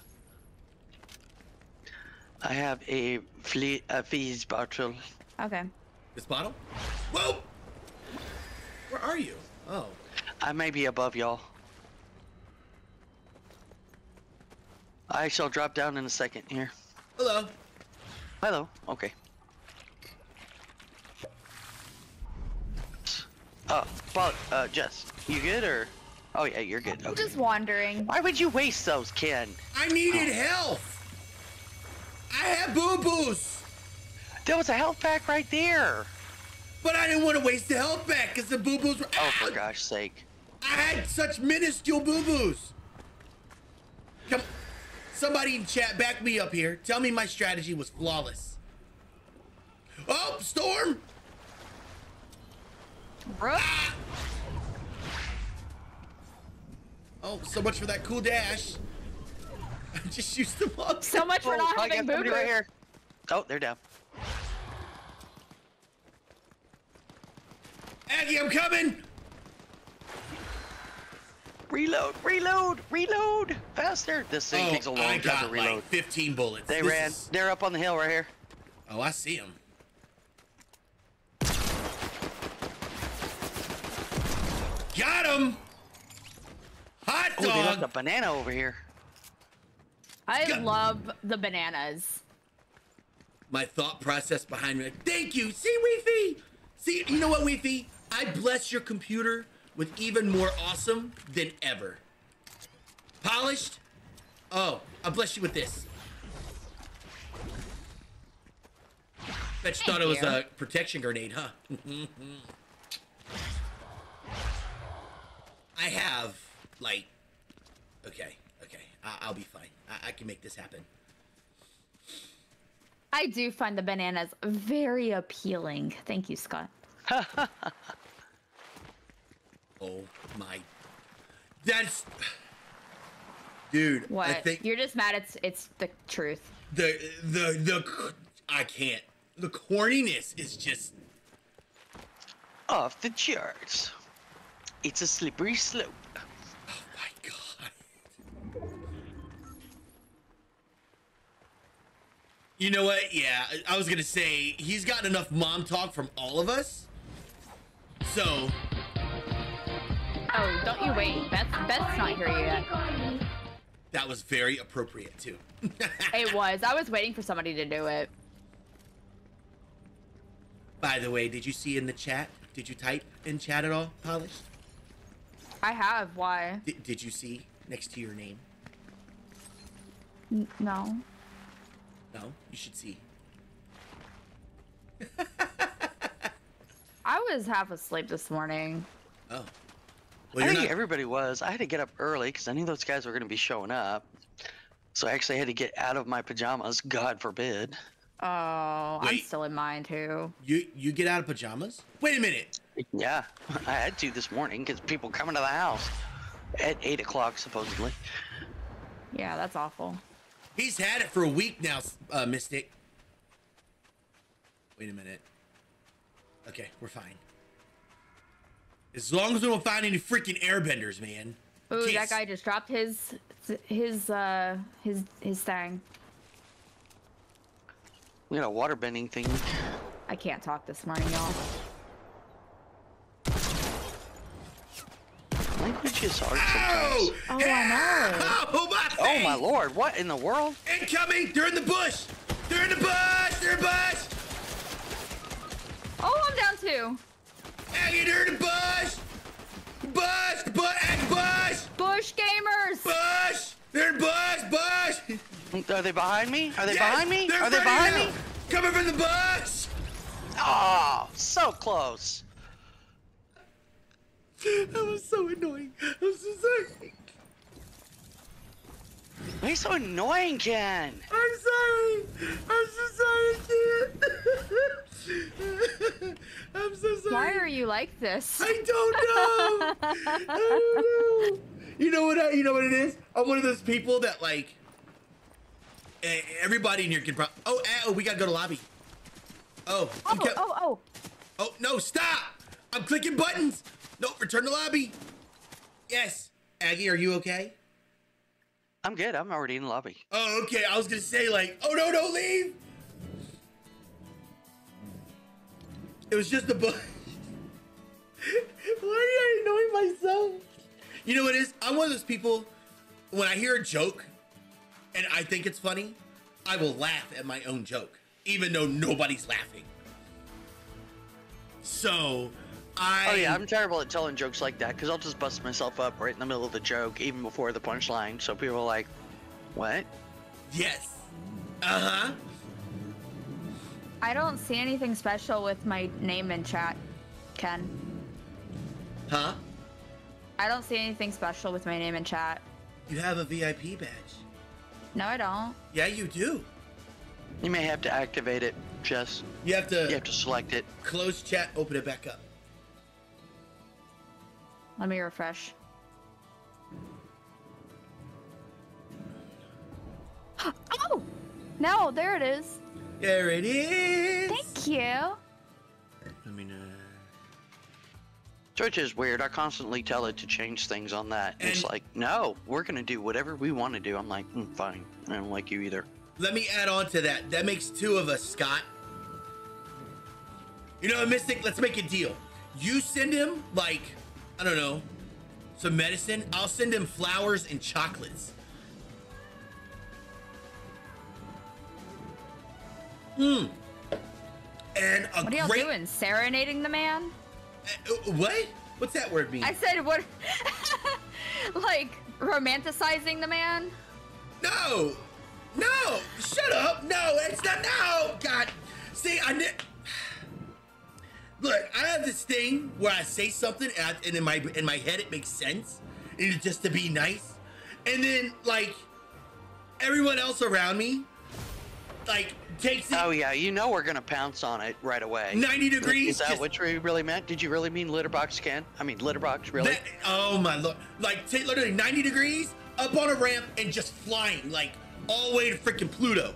I have a fle- a fizz bottle. Okay. this bottle. Whoa! Where are you? Oh, I may be above y'all. I shall drop down in a second here. Hello. Hello. Okay. Oh, but uh, Jess, you good or? Oh yeah, you're good. I'm Okay. just wandering. Why would you waste those, Ken? I needed health. I had boo boos, There was a health pack right there. but I didn't want to waste the health back because the boo boos were. Oh, for gosh sake. I had such minuscule boo boos. Come, somebody in chat, back me up here. Tell me my strategy was flawless. Oh, storm! Brooke? Ah! Oh, so much for that cool dash. [LAUGHS] I just used them up. So much for Oh, not I got having somebody right here. Oh, they're down. Aggie, I'm coming. Reload, reload, reload! Faster! This thing oh, takes a long I time got to reload. like 15 bullets. they This ran. is- They're up on the hill right here. Oh, I see them. Got him. Hot Oh, they left a dog. banana over here. I Go. love the bananas. My thought process behind me. Thank you. See, Weefy. See, you know what, Weefy? I bless your computer with even more awesome than ever. Polished. Oh, I bless you with this. Bet you thought it was you. a protection grenade, huh? [LAUGHS] I have, like, okay, okay, I- I'll be fine. I-, I can make this happen. I do find the bananas very appealing. Thank you, Scott. [LAUGHS] Oh my, that's, dude. What? I think You're just mad it's it's the truth. the the the I can't. The corniness is just. Off the charts. It's a slippery slope. Oh my god. You know what? Yeah, I was gonna say he's gotten enough mom talk from all of us. So Oh, don't you wait. Beth's Beth's not here yet. that was very appropriate too. [LAUGHS] It was. I was waiting for somebody to do it. By the way, did you see in the chat? Did you type in chat at all, polished? I have. Why? Did, did you see next to your name? N- no. No, you should see. [LAUGHS] I was half asleep this morning. Oh. I Well, you're think not. everybody was. I had to get up early because I knew those guys were going to be showing up. So I actually had to get out of my pajamas. God forbid. Oh, I'm still in mine too. You you get out of pajamas? Wait a minute. Yeah, [LAUGHS] I had to this morning because people coming to the house at eight o'clock supposedly. Yeah, that's awful. He's had it for a week now, uh, Mystic. Wait a minute. Okay, we're fine. As long as we don't find any freaking airbenders, man. Ooh, Can't that guy just dropped his his uh his his thing. We got a water bending thing. I can't talk this morning, y'all. Languages are Ow! sometimes. Oh, I. Oh my! Oh my lord! What in the world? Incoming! They're in the bush! They're in the bush! They're in the bush! Oh, I'm down too. Aggie, they're in the bush! Bush! Bush! Aggie, bush! Bush gamers. Bush! They're in bush! Bush! Are they behind me? Are they Yes, behind me? they're they behind of me? Coming from the bush! Oh, so close. That was so annoying. I'm so sorry. Why are you so annoying, Ken? I'm sorry. I'm so sorry, kid. I'm so sorry. Why are you like this? I don't know. I don't know. You know what? I, you know what it is? I'm one of those people that like. eh, Everybody in here can probably. Oh, eh, oh, we gotta go to lobby. Oh, I'm Oh, co- oh, oh. oh, no! Stop! I'm clicking buttons. No, return to lobby. Yes. Aggie, are you okay? I'm good. I'm already in the lobby. Oh, okay. I was gonna say like, oh no, don't leave. It was just a book. [LAUGHS] Why did I annoy myself? You know what it is? I'm one of those people. When I hear a joke, and I think it's funny, I will laugh at my own joke, even though nobody's laughing. So, I. Oh yeah, I'm terrible at telling jokes like that because I'll just bust myself up right in the middle of the joke, even before the punchline. So people are like, "What?" Yes. Uh huh. I don't see anything special with my name in chat, Ken. Huh? I don't see anything special with my name in chat. You have a VIP badge. No, I don't. Yeah, you do. You may have to activate it. Just You have to you have to select it. close chat, open it back up. Let me refresh. [GASPS] oh! No, there it is. There it is. Thank you. Let me know. Twitch is weird. I constantly tell it to change things on that. And it's like, no, we're gonna do whatever we want to do. I'm like, mm, fine. I don't like you either. Let me add on to that. That makes two of us, Scott. You know, Mystic, let's make a deal. You send him, like, I don't know, some medicine. I'll send him flowers and chocolates. Hmm. And a What are y'all great. doing? Serenading the man? Uh, what? What's that word mean? I said what? [LAUGHS] like romanticizing the man? No, no, shut up. No, it's not. No, God. See, I look. I have this thing where I say something, and, I, and in my in my head it makes sense, and it's just to be nice, and then like everyone else around me, like takes it Oh yeah, you know we're gonna pounce on it right away. 90 degrees. Is that just- what you really meant? Did you really mean litterbox Ken? I mean litterbox, really? That- oh my lord! Like take literally 90 degrees up on a ramp and just flying like all the way to freaking Pluto.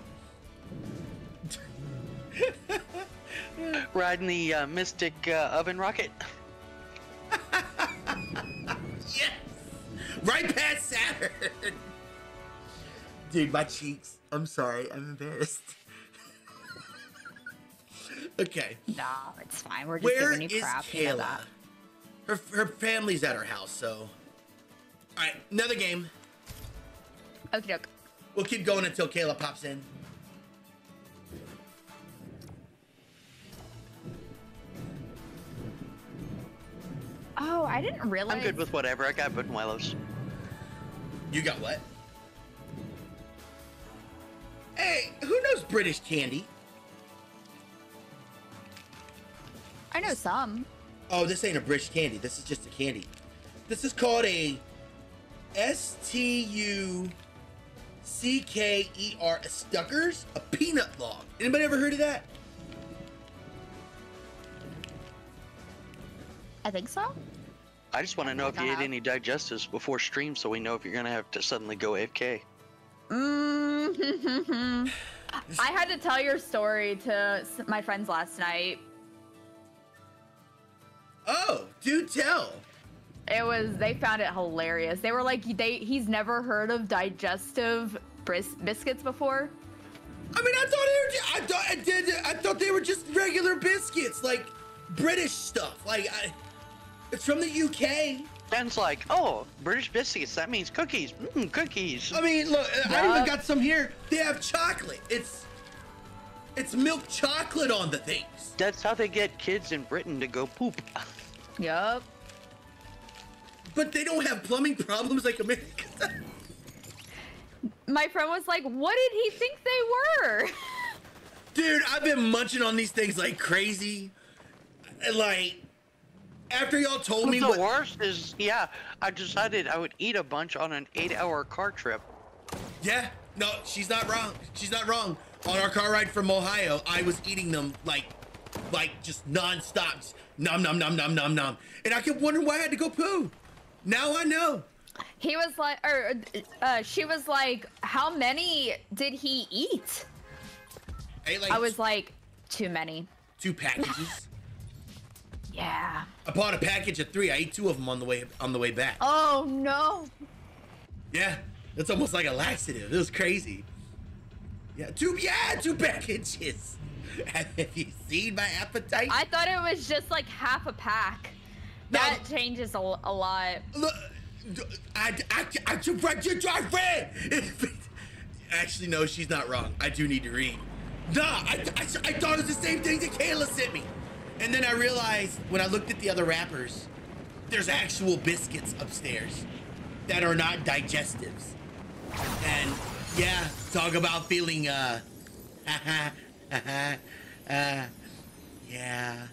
[LAUGHS] [LAUGHS] Riding the uh, Mystic uh, oven rocket. [LAUGHS] Yes! Right past Saturn! Dude, my cheeks. I'm sorry. I'm embarrassed. [LAUGHS] okay. No, it's fine. We're just Where giving you is crap. You know Kayla? that. Her, her family's at her house, so. Alright, another game. Okie doke. We'll keep going until Kayla pops in. Oh, I didn't realize. I'm good with whatever. I got buñuelos. You got what? Hey, who knows British candy? I know some. Oh, this ain't a British candy. This is just a candy. This is called a S T U C K E R Stuckers, a peanut log. Anybody ever heard of that? I think so. I just want to know if you ate any digestives before stream, so we know if you're gonna have to suddenly go AFK. Mm-hmm. [LAUGHS] I had to tell your story to my friends last night. Oh, do tell. It was they found it hilarious. They were like they he's never heard of digestive bris- biscuits before. I mean, I thought they were. Just, I thought I did. I thought they were just regular biscuits, like British stuff. Like I, it's from the UK. Ben's like, oh, British biscuits. That means cookies. Mm, cookies. I mean, look, I even got some here. They have chocolate. It's it's milk chocolate on the things. That's how they get kids in Britain to go poop. Yup. But they don't have plumbing problems like Americans. [LAUGHS] My friend was like, "What did he think they were?" [LAUGHS] Dude, I've been munching on these things like crazy. Like, after y'all told me the what, worst is, yeah, I decided I would eat a bunch on an eight-hour car trip. yeah, no, she's not wrong. She's not wrong. On our car ride from Ohio, I was eating them like, like just nonstop, just nom nom nom nom nom nom, and I kept wondering why I had to go poo. Now I know. he was like, or uh, she was like, "How many did he eat?" I, like, I was like, "Too many." two packages. [LAUGHS] Yeah. I bought a package of three. I ate two of them on the way on the way back. Oh no. Yeah, it's almost like a laxative. It was crazy. Yeah, two. Yeah, two packages. [LAUGHS] Have you seen my appetite? I thought it was just like half a pack. That changes a, a lot. Look, I, I, I, I read [LAUGHS] Actually, no, she's not wrong. I do need to read. Nah, I, I, I thought it was the same thing that Kayla sent me. And then I realized when I looked at the other wrappers, there's actual biscuits upstairs that are not digestives. And yeah, talk about feeling, uh, [LAUGHS] uh, yeah.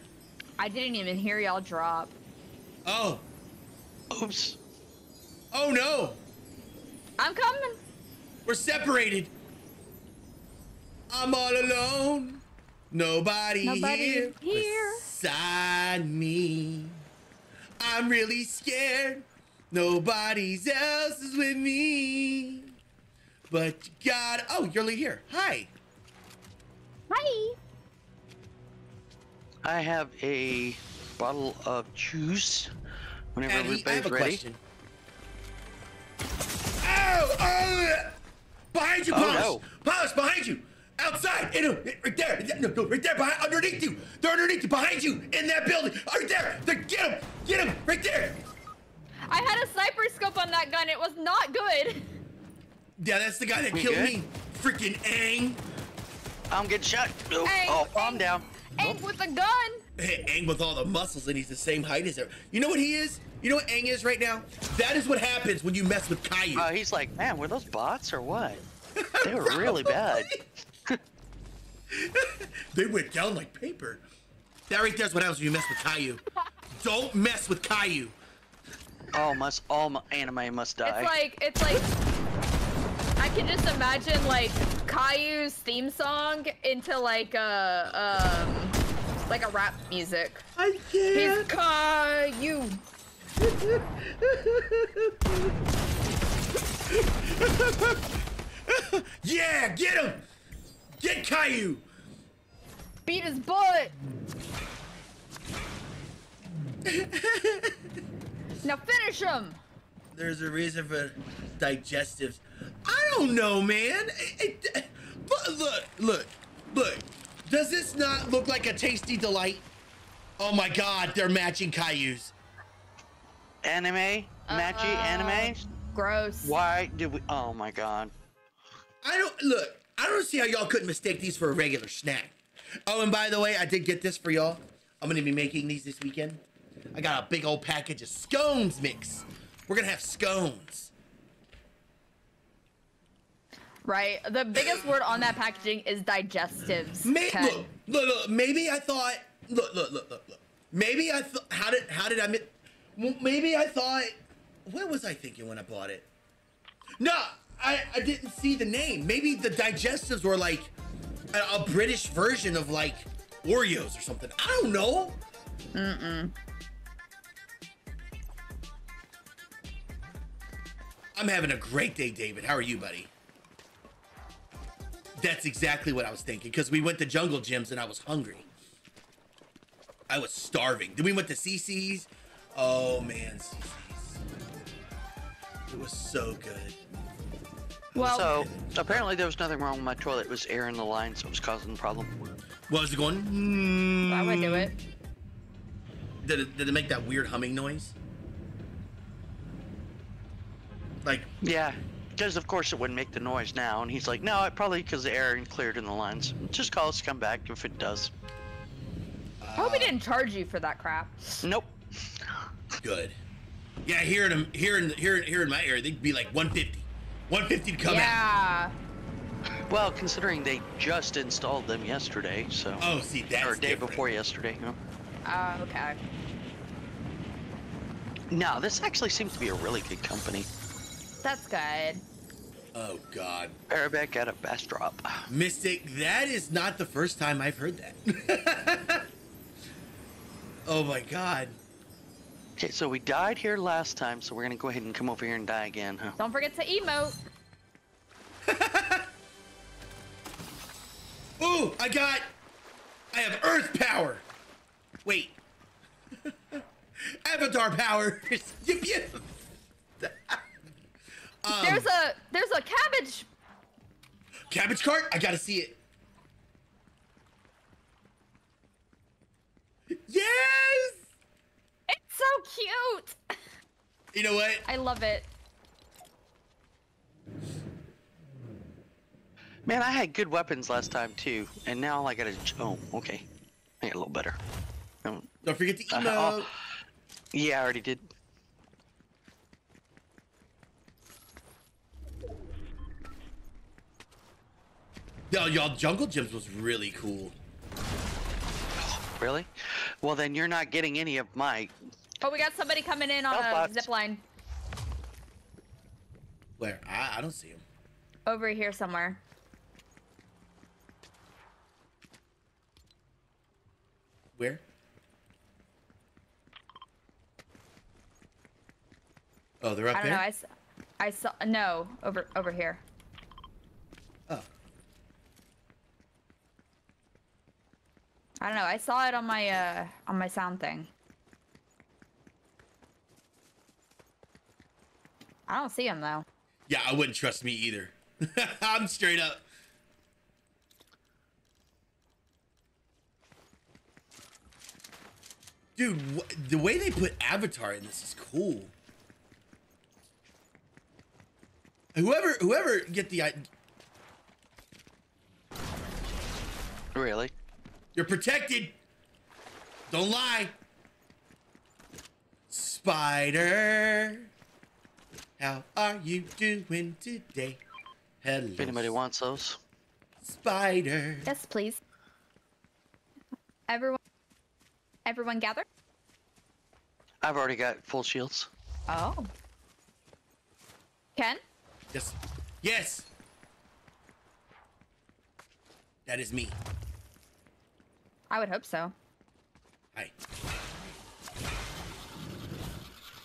I didn't even hear y'all drop. Oh, Oops. oh no, I'm coming. we're separated. I'm all alone. Nobody, Nobody here, here. beside me. I'm really scared. Nobody's else is with me. But you got oh, you're here. Hi. Hi. I have a bottle of juice. Whenever Abby, I everybody's have a ready. question. Oh, oh, behind you, Oh, Polish. no. Polish, behind you. Outside, in a, right there, no, no, right there, behind, underneath you. They're underneath you, behind you, in that building, right there. They're, get him, get him, right there. I had a sniper scope on that gun. It was not good. Yeah, that's the guy that We killed good? me. Freaking Aang. I'm getting shot. Oh, Hey, oh calm hey. down. And with a gun. Hey, Aang with all the muscles and he's the same height as her. You know what he is? You know what Aang is right now? That is what happens when you mess with Caillou. Uh, he's like, man, were those bots or what? [LAUGHS] They were really bad. [LAUGHS] they went down like paper. That right there's what happens when you mess with Caillou. Don't mess with Caillou. All must, all mu- anime must die. It's like it's like I can just imagine like Caillou's theme song into like a um like a rap music. I can't. Caillou. [LAUGHS] yeah, get him. Get Caillou. Beat his butt. [LAUGHS] now finish him. There's a reason for digestives. I don't know, man. It- it- but look, look, look. Does this not look like a tasty delight? Oh my God, they're matching Caillou's. anime, matchy Uh, anime. Gross. Why did we? Oh my god. I don't look. I don't see how y'all couldn't mistake these for a regular snack. Oh, and by the way, I did get this for y'all. I'm gonna be making these this weekend. I got a big old package of scones mix. We're gonna have scones. Right. The biggest word on that packaging is digestives. May- look, look, look. Maybe I thought. Look, look, look, look, look. Maybe I thought. How did how did I? Maybe I thought. What was I thinking when I bought it? No, I I didn't see the name. Maybe the digestives were like a, a British version of like Oreos or something. I don't know. Mm-mm. I'm having a great day, David. How are you, buddy? That's exactly what I was thinking because we went to Jungle Gyms and I was hungry. I was starving. Then we went to CC's. Oh man, CC's. It was so good. Well, So apparently there was nothing wrong with my toilet. It was air in the line, so it was causing the problem. What was it going? Mm, I would do it. Did it, did it make that weird humming noise? Like, Yeah, because of course it wouldn't make the noise now. And he's like, no, it probably because the air cleared in the lines. Just call us to come back if it does. I hope he didn't charge you for that crap. Nope. good. Yeah, here in here in here here in my area, they'd be like 150, 150 to come out. yeah. Well, considering they just installed them yesterday, so Oh, see, that's or day different. before yesterday. You know? Uh, okay. No, this actually seems to be a really good company. That's good. Oh God, Arabic at a Bastrop. Mystic, that is not the first time I've heard that. [LAUGHS] oh my God. Okay, so we died here last time, so we're gonna go ahead and come over here and die again, huh? Don't forget to emote. [LAUGHS] Ooh, I got. I have Earth power. Wait. [LAUGHS] Avatar powers. [LAUGHS] Yip, yip. um, There's a there's a cabbage. cabbage cart. I gotta see it. Yes. It's so cute. You know what? I love it. Man, I had good weapons last time too, and now I gotta. Oh, okay. I got a little better. Um, Don't forget the uh, emote. oh, yeah, I already did. Yo, y'all, Jungle Gyms was really cool. Really? Well, then you're not getting any of my. Oh, we got somebody coming in on Health a bots. zip line Where? I, I don't see him. over here somewhere. Where? Oh, they're up I don't there. know. I, s- I saw no over over here. Oh, I don't know. I saw it on my uh on my sound thing. I don't see him though. yeah. I wouldn't trust me either. [LAUGHS] I'm straight up. Dude, the way they put Avatar in this is cool. Whoever, whoever get the, i- Really? you're protected. Don't lie. Spider, how are you doing today? Hello, If anybody wants those. Spider. Yes, please. Everyone, everyone gather. I've already got full shields. Oh. Ken, Yes. Yes. That is me. I would hope so. Hi.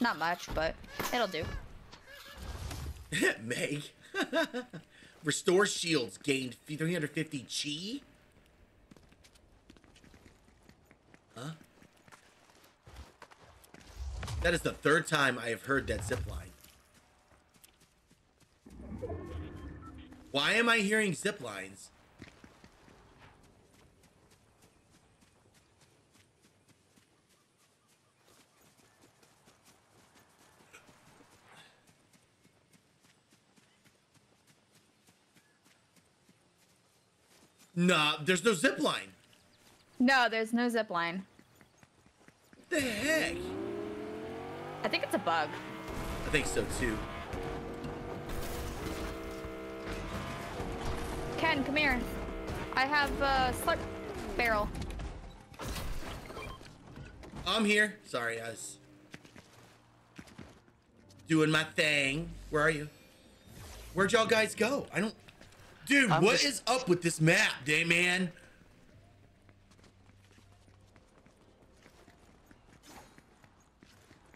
Not much, but it'll do. [LAUGHS] Meg. [LAUGHS] Restore shields gained 350 chi. Huh? That is the third time I have heard that zip line. Why am I hearing zip Nah, there's no zip line. No, there's no zip line. What the heck? I think it's a bug. I think so too. Ken, come here. I have a slurp barrel. I'm here. Sorry, I was doing my thing. Where are you? Where'd y'all guys go? I don't. Dude, I'm what is just- up with this map, day man?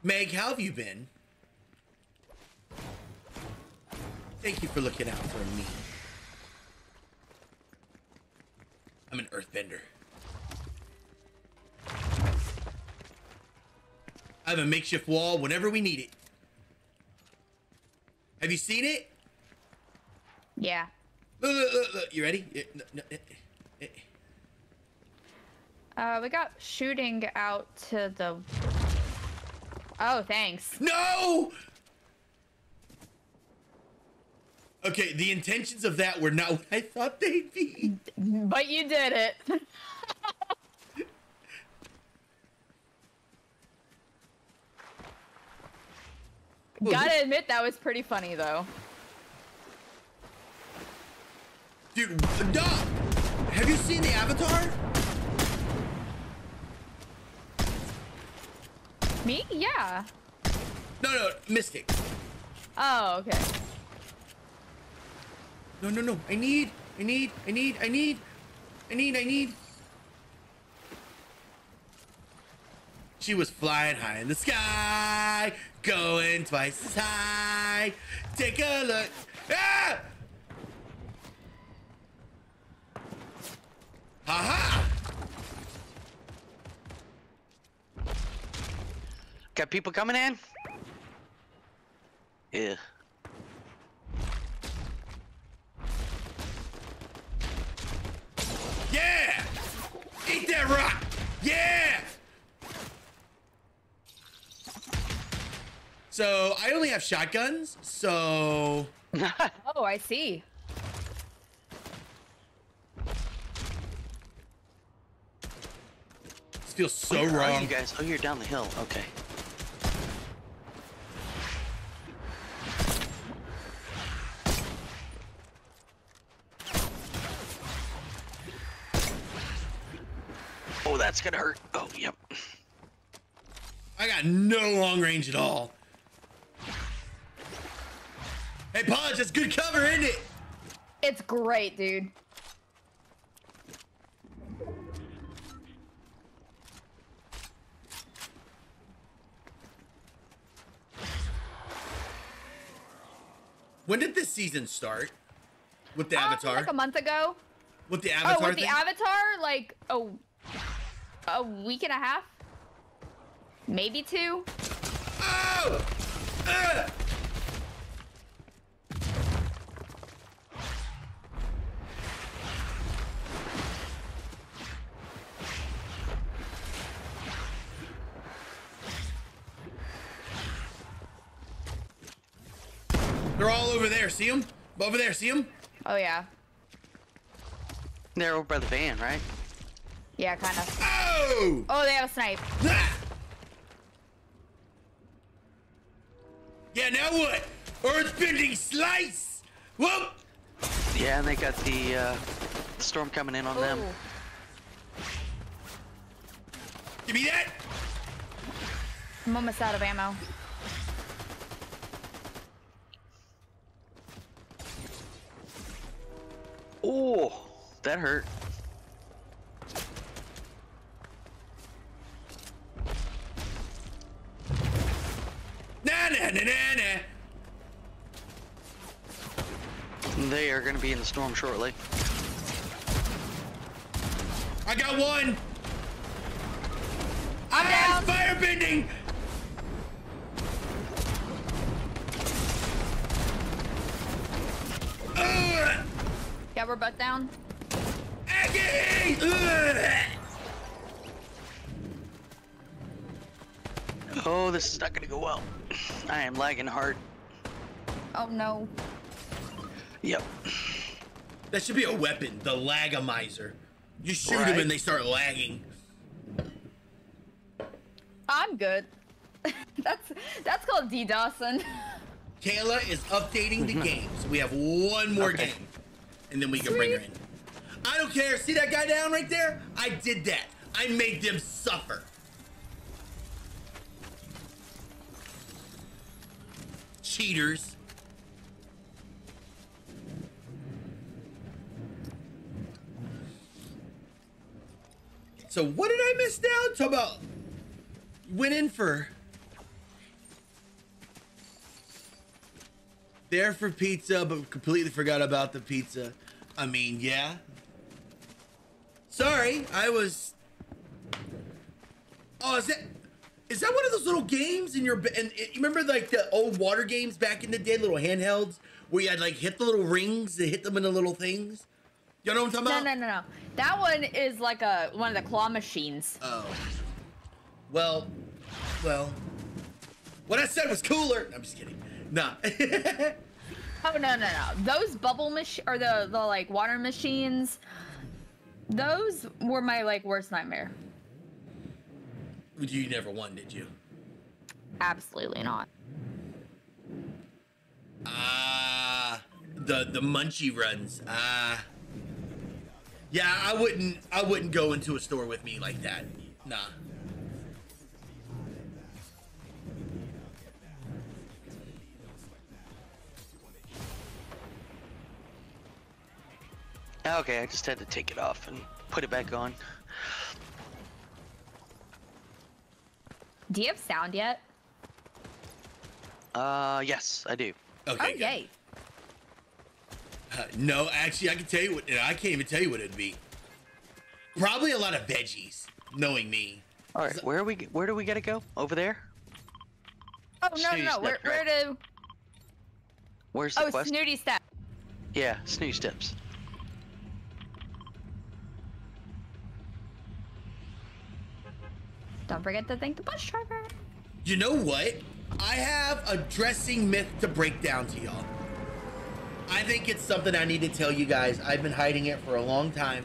Meg, how have you been? Thank you for looking out for me. I'm an earthbender. I have a makeshift wall whenever we need it. Have you seen it? Yeah. Look, look, look, look. You ready? Yeah, no, no, eh, eh, eh. Uh, we got shooting out to the. Oh, thanks. No! Okay, the intentions of that were not what I thought they'd be. But you did it. Gotta admit that was pretty funny though. Dude, duh! Have you seen the Avatar? Me? Yeah. No, no, Mystic. Oh, okay. No, no, no. I need, I need, I need, I need, I need, I need. She was flying high in the sky, going twice as high. Take a look. Ah! Ha ha! Got people coming in? Yeah. Yeah! Eat that rock! Yeah! So I only have shotguns, so [LAUGHS] Oh, I see. Feels so Where are wrong. you guys? Oh, you're down the hill. Okay. Oh, that's gonna hurt. Oh, yep. I got no long range at all. Hey, Podge, that's good cover, isn't it? It's great, dude. When did this season start? With the Uh, Avatar? like a month ago. with the Avatar oh, with the? Avatar, like a a week and a half, maybe two. Oh! Ugh! They're all over there. See them? Over there. See them? Oh yeah, They're over by the van, right? yeah, kind of. Oh! Oh, they have a snipe. Ah! Yeah, now what? Earthbending slice! Whoop! Yeah, and they got the uh, storm coming in on them. Give me that! I'm almost out of ammo. Oh, that hurt. Nah, nah, nah, nah, nah. They are gonna be in the storm shortly. I got one! I'm Ah, down. it's Firebending! Yeah, we're both down. Aggie! Oh, this is not gonna go well. [CLEARS THROAT] I am lagging hard. Oh no. Yep. That should be a weapon, the lagamizer. You shoot them and they start lagging. I'm good. [LAUGHS] that's that's called DDoSing. [LAUGHS] Kayla is updating the [LAUGHS] game, so we have one more Okay. game, and then we can bring her in. I don't care. See that guy down right there? I did that. I made them suffer. Cheaters. So what did I miss now? Talk about went in for there for pizza, but completely forgot about the pizza. I mean, yeah. Sorry, I was. Oh, is that is that one of those little games in your? And you remember like the old water games back in the day, little handhelds where you had like hit the little rings, to hit them in the little things. You know what I'm talking No, about? no, no, no. No. That one is like a one of the claw machines. Oh. Well, well. What I said was cooler. I'm just kidding. Nah. [LAUGHS] Oh no, no, no. Those bubble mach or the the like water machines. Those were my like worst nightmare. you never won, did you? Absolutely not. Ah, the the munchie runs. Ah, yeah, I wouldn't. I wouldn't go into a store with me like that. Nah. Okay, I just had to take it off and put it back on. Do you have sound yet? Uh, yes, I do. Okay. oh yay. Uh, no, actually, I can tell you what. I can't even tell you what it'd be. Probably a lot of veggies. Knowing me. All right, where are we? Where do we gotta go? Over there? Oh no no Snooty no! Where, step, where right? to? Where's the Oh, quest? snooty step. Yeah, snooze steps. Don't forget to thank the bus driver. You know what? I have a dressing myth to break down to y'all. I think it's something I need to tell you guys. I've been hiding it for a long time.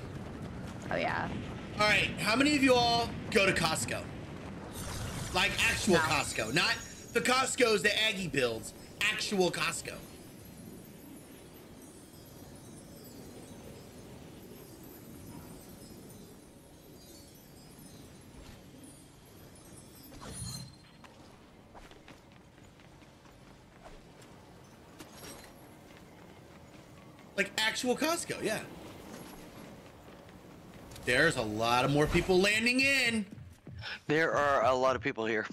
Oh yeah. All right, how many of you all go to Costco? Like actual No. Costco, not the Costco's that Aggie builds. Actual Costco. Like actual Costco, yeah. There's a lot of more people landing in. There are a lot of people here.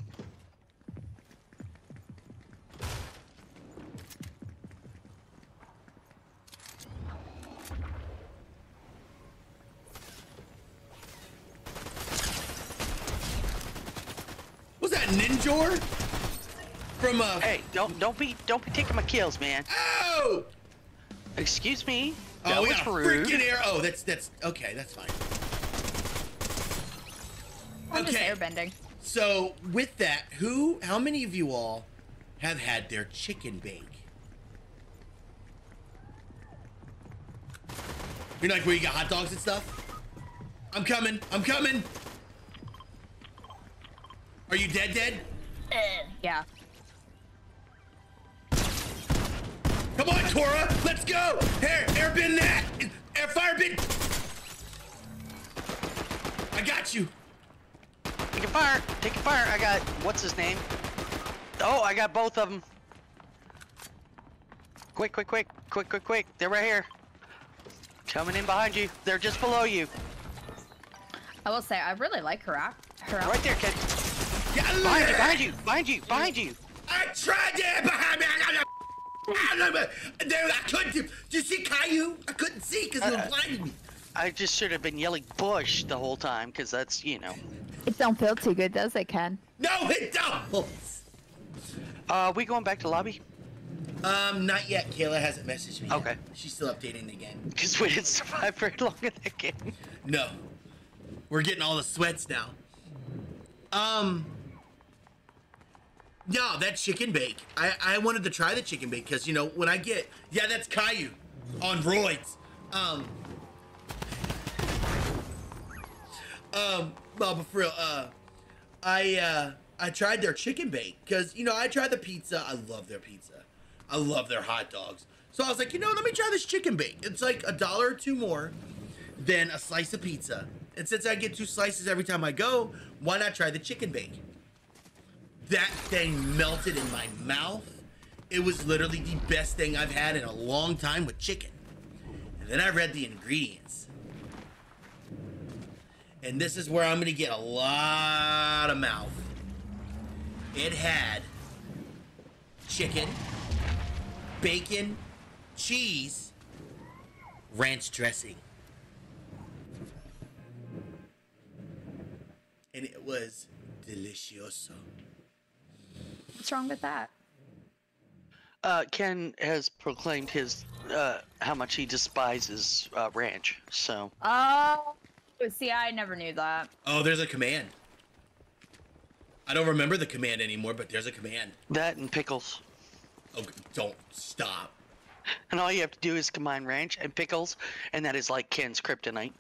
Was that Ninjor? From uh Hey, don't don't be don't be taking my kills, man. Oh! Excuse me. Oh, that Oh, we was got a rude. freaking air. Oh, that's that's okay. That's fine. I'm Okay. just airbending. So with that, who? How many of you all have had their chicken bake? You're like where you got hot dogs and stuff. I'm coming. I'm coming. Are you dead? Dead? Yeah. Come on, Tora. Let's go. Air, airbend that. Air firebend. I got you. Take a fire. Take a fire. I got what's his name? Oh, I got both of them. Quick, quick, quick, quick, quick, quick. They're right here. Coming in behind you. They're just below you. I will say I really like her out. Her Right there, kid. Yeah, Behind you, behind you, behind you, behind you. I tried it behind me. I got Dude, I couldn't. Did you see Caillou? I couldn't see because he was Uh, blinding me. I just should have been yelling Bush the whole time, because that's, you know. It don't feel too good, does it, Ken? No, it don't. Uh, we going back to lobby? Um, not yet. Kayla hasn't messaged me. yet. Okay. She's still updating the game. Because we didn't survive very long in that game. No. We're getting all the sweats now. Um. No, that chicken bake. I, I wanted to try the chicken bake because, you know, when I get. Yeah, that's Caillou on roids. Um. Um, well, but for real, uh, I, uh, I tried their chicken bake because, you know, I tried the pizza. I love their pizza. I love their hot dogs. So I was like, you know, let me try this chicken bake. It's like a dollar or two more than a slice of pizza. And since I get two slices every time I go, why not try the chicken bake? That thing melted in my mouth. It was literally the best thing I've had in a long time with chicken. And then I read the ingredients. And this is where I'm gonna get a lot of mouth. It had chicken, bacon, cheese, ranch dressing. And it was delicioso. What's wrong with that? Uh, Ken has proclaimed his, uh, how much he despises, uh, ranch, so. Oh, see, I never knew that. Oh, there's a command. I don't remember the command anymore, but there's a command. That and pickles. Oh, don't stop. And all you have to do is combine ranch and pickles, and that is like Ken's kryptonite.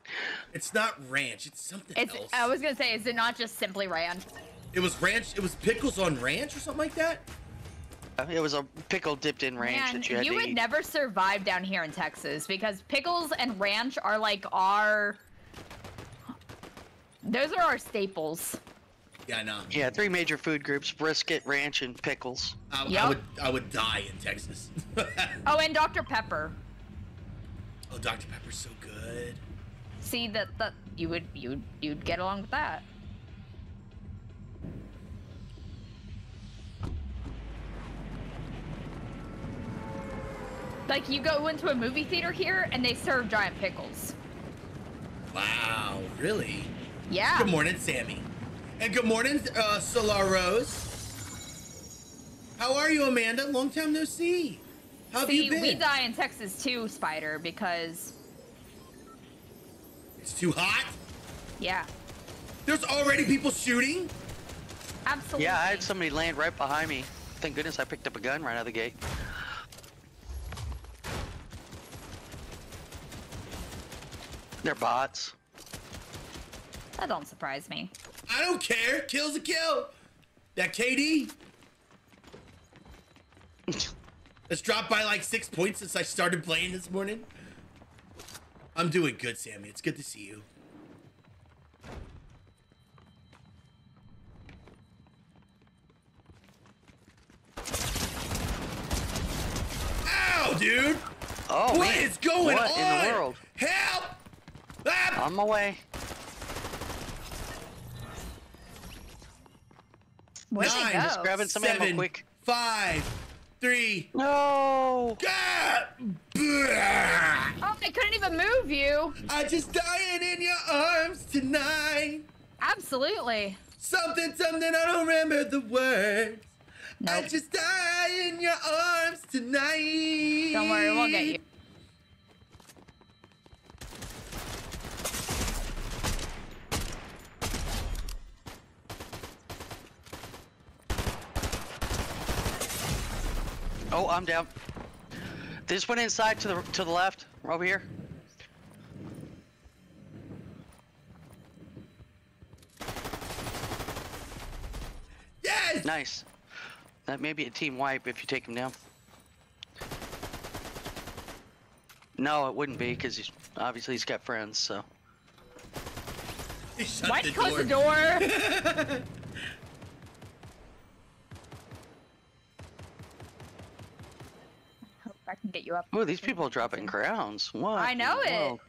It's not ranch. It's something It's. else. I was gonna say, is it not just simply ranch? It was ranch. It was pickles on ranch or something like that. It was a pickle dipped in ranch Man, that you had you to would eat. never survive down here in Texas because pickles and ranch are like our. Those are our staples. Yeah, I know. Yeah, three major food groups: brisket, ranch, and pickles. I, I would. I would die in Texas. [LAUGHS] Oh, and Dr. Pepper. oh, Dr Pepper's so good. See that that you would you you'd get along with that. Like you go into a movie theater here and they serve giant pickles. Wow, really? Yeah. Good morning, Sammy. And good morning, uh, Solar Rose. How are you, Amanda? Long time no see. How have See, you been? we die in Texas too, Spider, because It's too hot. yeah, There's already people shooting. absolutely. Yeah, I had somebody land right behind me. Thank goodness I picked up a gun right out of the gate. They're bots. That don't surprise me. I don't care. Kill's a kill. That KD. [LAUGHS] It's dropped by like six points since I started playing this morning. I'm doing good, Sammy. It's good to see you. Ow, dude! Oh What man, is going what on? in the world? Help! Ah! On my way. Where'd Nine, they go? just grabbing some ammo Seven, quick. Five, three. No. Ah! Oh, I couldn't even move you. I just dying in your arms tonight. Absolutely. Something, something, I don't remember the words. I just die in your arms tonight. Don't worry, we'll get you. Oh, I'm down. This went inside to the to the left, over here. Yes! Nice. That may be a team wipe if you take him down. No, it wouldn't be because he's obviously he's got friends. So He shut Why'd the you close the door. [LAUGHS] I can get you up. oh, these people are dropping crowns. What? I know the it. world?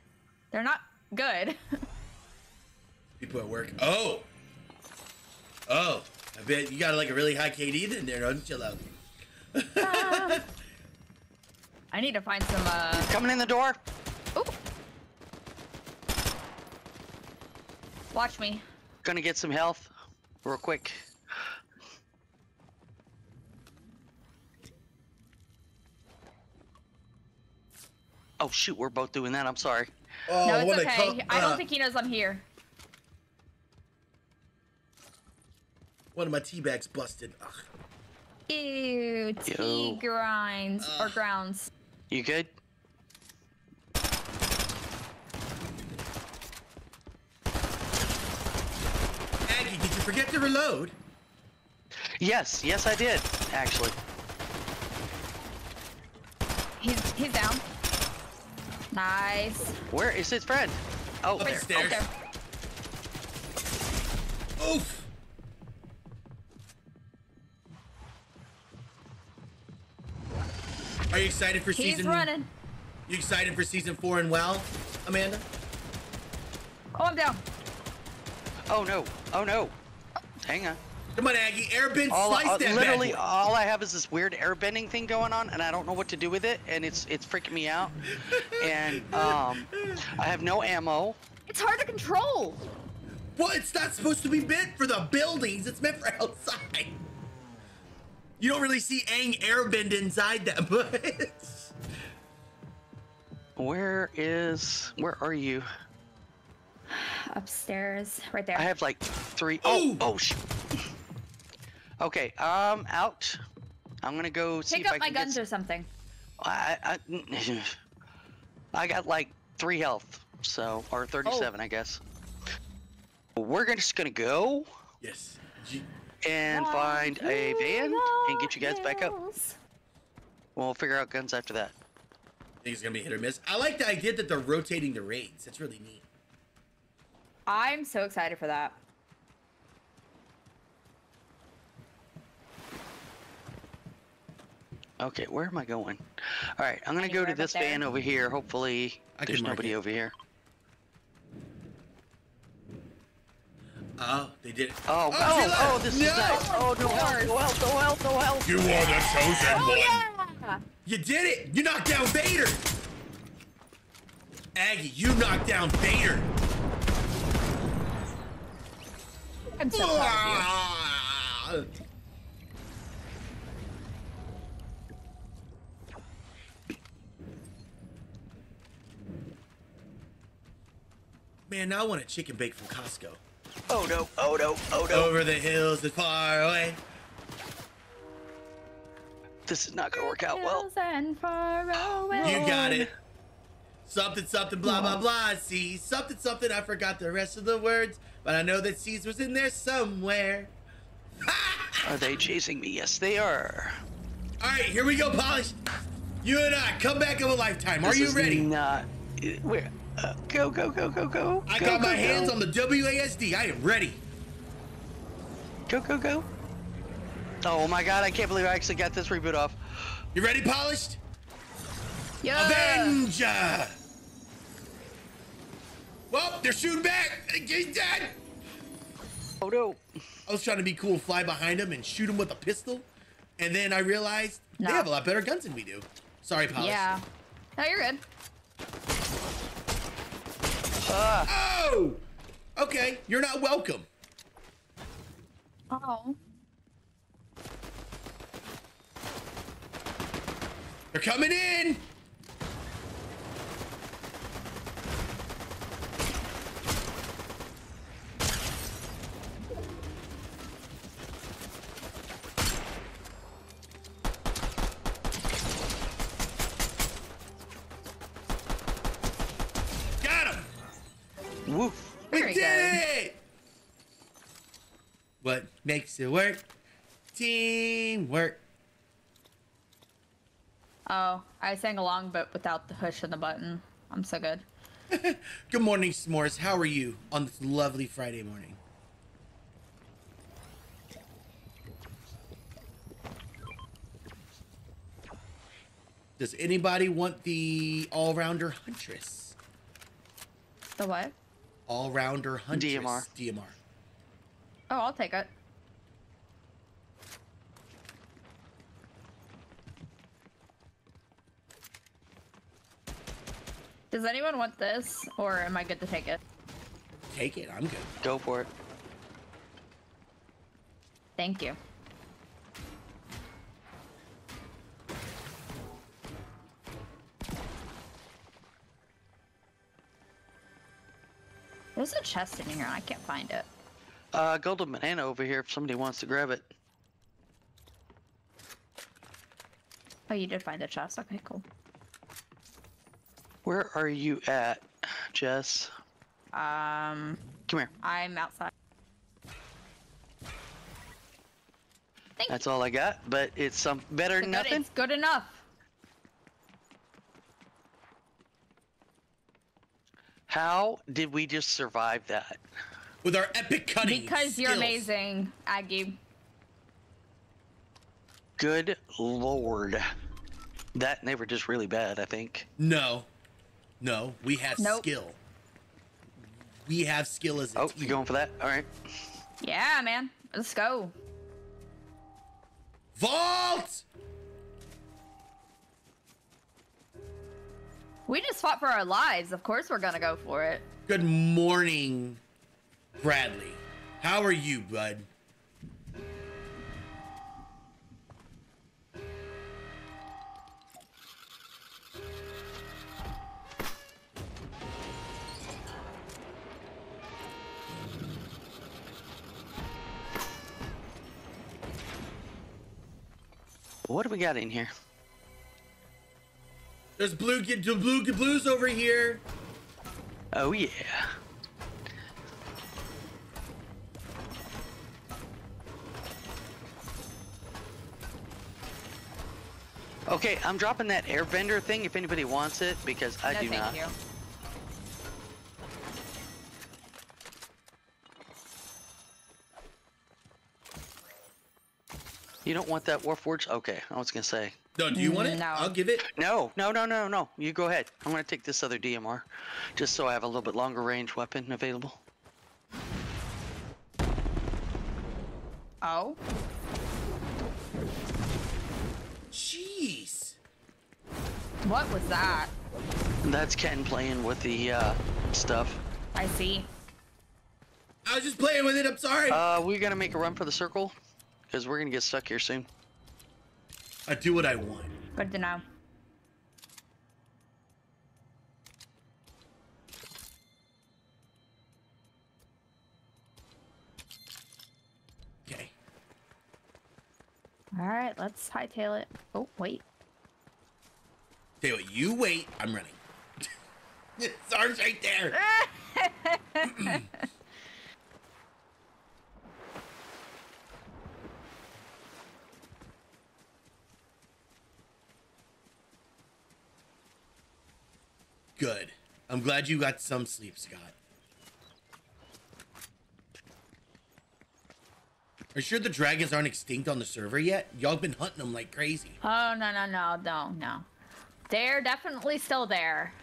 They're not good. [LAUGHS] People at work. Oh. Oh. I bet you got like a really high KD in there, don't you, love? [LAUGHS] I need to find some, uh... Coming in the door. Ooh. Watch me. Gonna get some health, real quick. Oh shoot, we're both doing that. I'm sorry. Oh, no, it's okay. co- I don't uh, think he knows I'm here. One of my tea bags busted. Ugh. Ew, tea Ew. grinds or grounds. You good? Aggie, did you forget to reload? Yes, yes, I did actually. He's he's down. Nice. Where is his friend? Oh, there. Upstairs. Okay. Oof. Are you excited for He's season? running. You excited for season four and well, Amanda? Oh, I'm down. Oh no! Oh no! Hang on. Come on, Aggie, airbend All, slice uh, that literally, bad all I have is this weird airbending thing going on, and I don't know what to do with it, and it's it's freaking me out. and um, I have no ammo. It's hard to control. Well, it's not supposed to be meant for the buildings. It's meant for outside. You don't really see Aang airbend inside that much. [LAUGHS] Where is? Where are you? Upstairs, right there. I have like three. Oh, Ooh. oh sh. Okay, um, out. I'm gonna go see Pick if up my guns get. or something. I, I, [LAUGHS] I got like three health, so or 37, Oh. I guess. We're gonna, just gonna go yes. G- and find a van and get you guys back up. Hills. We'll figure out guns after that. I think it's gonna be hit or miss. I like the idea that they're rotating the raids. That's really neat. I'm so excited for that. Okay, where am I going? All right, I'm gonna go to this there. van over here. Hopefully, I there's nobody it. over here. Oh, they did it. Oh, Oh, oh, Zilla! oh, this No! is nice. Oh, no health, no health, no health, no health. You are the chosen Oh one. yeah! You did it. You knocked down Vader. Aggie, you knocked down Vader. I'm so proud of you. Ah! Man, now I want a chicken bake from Costco. Oh no! Oh no! Oh no! Over the hills and far away. This is not gonna work out well. Hills and far away. You got it. Something, something, blah, blah, blah. See, something, something. I forgot the rest of the words, but I know that C's was in there somewhere. [LAUGHS] Are they chasing me? Yes, they are. All right, here we go, Polished. You and I, come back of a lifetime. Are This you is ready? Not. Eh, where? Go go go go go. I Go, got go, my go. hands on the WASD. I am ready. Go go go. Oh my god! I can't believe I actually got this reboot off. You ready, Polished? Yeah. Avenger! Well, they're shooting back. He's dead. Oh no! I was trying to be cool, fly behind him and shoot him with a pistol, and then I realized No. they have a lot better guns than we do. Sorry, Polished. Yeah. No, you're good. Ah! Oh! Okay, you're not welcome. Oh. They're coming in. Makes it work? Teamwork. Oh, I sang along, but without the push and the button. I'm so good. [LAUGHS] Good morning, S'mores. How are you on this lovely Friday morning? Does anybody want the all-rounder huntress? The what? All-rounder huntress. DMR. DMR. Oh, I'll take it. Does anyone want this, or am I good to take it? Take it. I'm good. Go for it. Thank you. There's a chest in here I can't find it. Uh, golden banana over here if somebody wants to grab it. Oh, you did find the chest. Okay, cool. Where are you at, Jess? Um, Come here. I'm outside. Thank That's all I got, but it's some better you. than Good- nothing. It's good enough. How did we just survive that? With our epic cutting. Because you're skills. amazing, Aggie. Good lord. That and they were just really bad, I think. No. No. We have Nope. skill. We have skill as a Oh, team. you going for that? All right. Yeah, man. Let's go. Vault! We just fought for our lives. Of course we're gonna go for it. Good morning, Bradley. How are you, bud? What do we got in here? There's blue, get blue, get blues over here. Oh yeah. Okay, I'm dropping that airbender thing if anybody wants it because I no, do thank not. you. You don't want that Warforged? Okay, I was gonna say. No, do you want it? No. I'll give it. No, no, no, no, no. You go ahead. I'm gonna take this other DMR, just so I have a little bit longer range weapon available. Oh, Jeez. what was that? That's Ken playing with the uh, stuff. I see. I was just playing with it. I'm sorry. Uh, we're gonna make a run for the circle, because we're gonna get stuck here soon. I do what I want. Good to know. Okay. Alright, let's hightail it. Oh, wait. Tell you what, you wait, I'm running. [LAUGHS] Sarge right there! [LAUGHS] [CLEARS THROAT] Good. I'm glad you got some sleep, Scott. Are you sure the dragons aren't extinct on the server yet? Y'all been hunting them like crazy. Oh, no, no, no, no, no. They're definitely still there.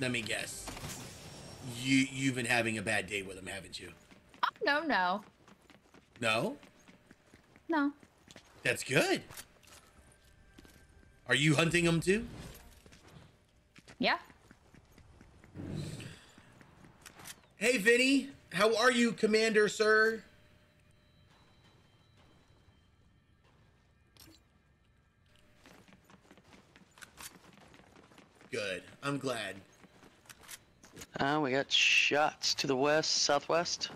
Let me guess. You you've been having a bad day with them, haven't you? Oh, no, no. No? No. That's good. Are you hunting them too? Yeah. Hey, Vinny. How are you, Commander, sir? Good. I'm glad. Uh, we got shots to the west, southwest.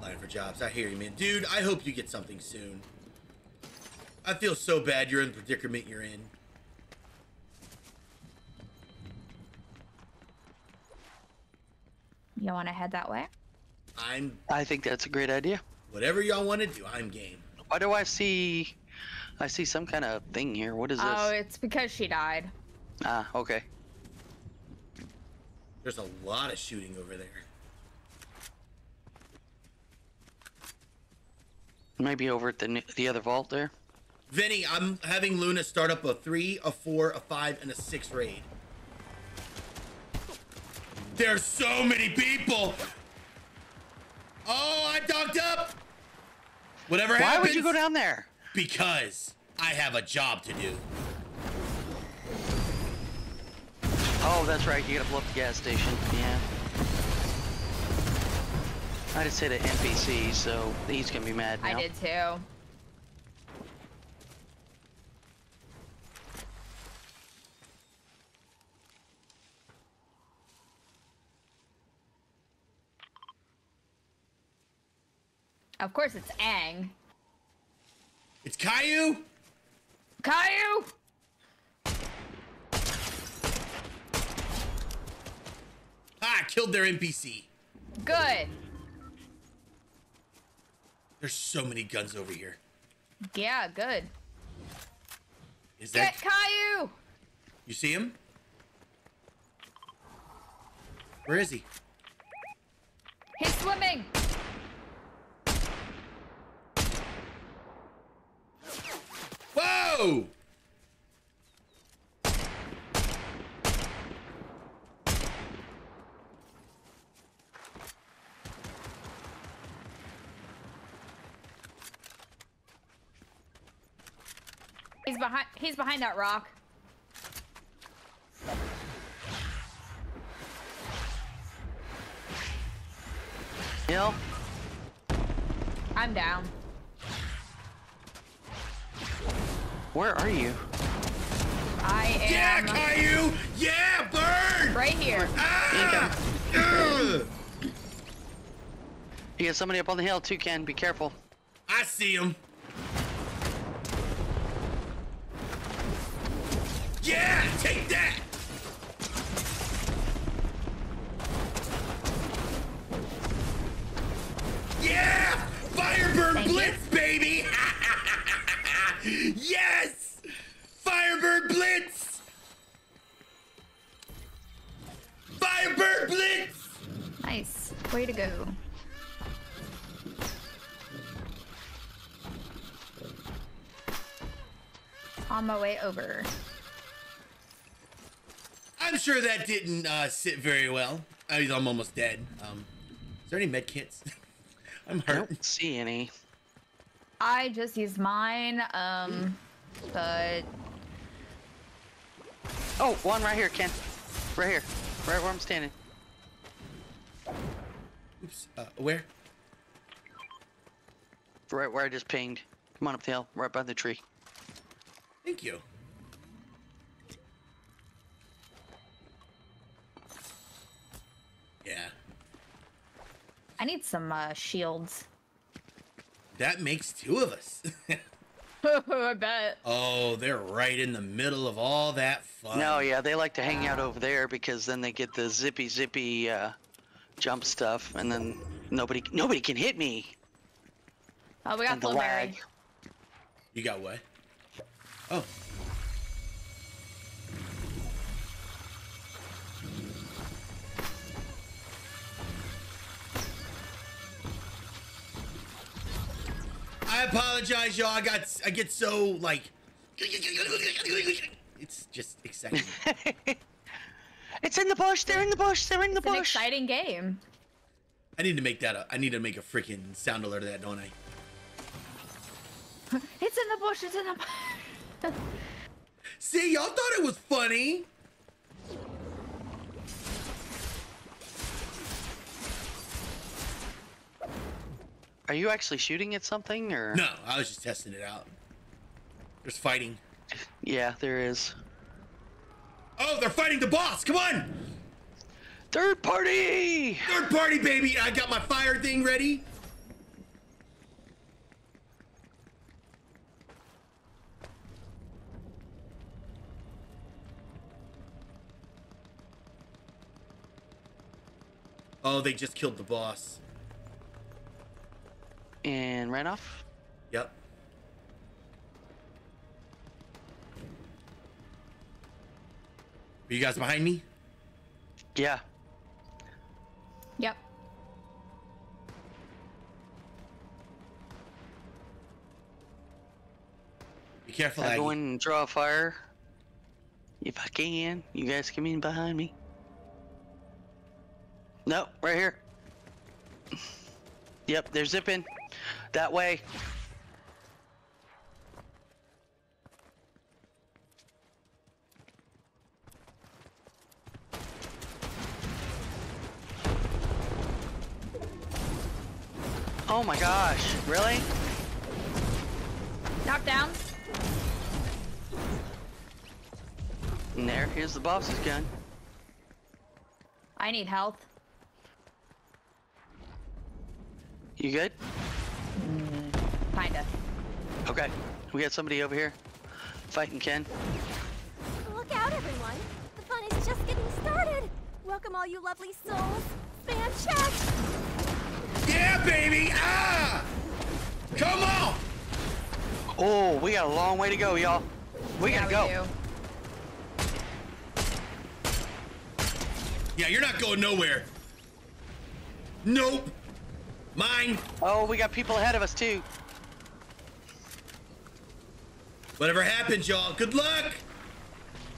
Applying for jobs. I hear you, man. Dude, I hope you get something soon. I feel so bad you're in the predicament you're in. You want to head that way? I'm I think that's a great idea. whatever y'all want to do. I'm game. Why do I see? I see some kind of thing here. What is this? Oh, it's because she died. Ah, okay. There's a lot of shooting over there. Maybe over at the the other vault there. Vinny, I'm having Luna start up a three, a four, a five, and a six raid. There's so many people. Oh, I docked up. Whatever happened? Why happens. would you go down there? Because I have a job to do. Oh, that's right. You gotta blow up the gas station. Yeah. I just hit an NPC, so he's gonna be mad now. I did too. Of course, it's Aang. It's Caillou. Caillou! Ah, killed their NPC. Good. There's so many guns over here. Yeah, good. Is that Get Caillou! you see him? Where is he? He's swimming! Whoa! He's behind he's behind that rock. Hill? I'm down. Where are you? I am. Yeah, am Caillou! Yeah, burn! right here. Ah! Ugh! You got somebody up on the hill too, Ken. Be careful. I see him. Yeah, take that! Yeah! Firebird Thank you. Blitz, baby! [LAUGHS] yes! Firebird Blitz! Firebird Blitz! Nice. Way to go. On my way over. I'm sure that didn't uh, sit very well. I I'm almost dead. Um, is there any med kits? [LAUGHS] I'm I don't see any. I just used mine, um, but Oh, one right here, Ken. Right here. Right where I'm standing. Oops. Uh, where? Right where I just pinged. Come on up the hill, right by the tree. Thank you. I need some uh, shields. That makes two of us. [LAUGHS] [LAUGHS] I bet. oh, they're right in the middle of all that fun. No, yeah, they like to hang out over there because then they get the zippy zippy uh, jump stuff, and then nobody nobody can hit me. Oh, we got and the blueberry. lag. You got what? Oh. I apologize, y'all. I got I get so like it's just exciting. [LAUGHS] It's in the bush. They're in the bush. They're in the It's an bush. exciting game. I need to make that a I need to make a freaking sound alert of that, don't I? [LAUGHS] It's in the bush. It's in the bush. [LAUGHS] See, y'all thought it was funny. Are you actually shooting at something, or? No, I was just testing it out. There's fighting. Yeah, there is. Oh, they're fighting the boss. Come on. Third party. Third party, baby. I got my fire thing ready. Oh, they just killed the boss. And ran off. Yep. Are you guys behind me? Yeah. Yep. Be careful, I Aggie. go in and draw a fire. If I can, you guys come in behind me. No, right here. Yep, they're zipping. That way. Oh my gosh, really? Knock down. And there, here's the boss's gun. I need health. You good? Kinda. Okay. We got somebody over here fighting Ken. Look out, everyone! The fun is just getting started! Welcome, all you lovely souls! Spam chat! Yeah, baby! Ah! Come on! Oh, we got a long way to go, y'all. We Yeah, gotta go. do. Yeah, you're not going nowhere. Nope. Mine. Oh, we got people ahead of us too. Whatever happens, y'all. Good luck.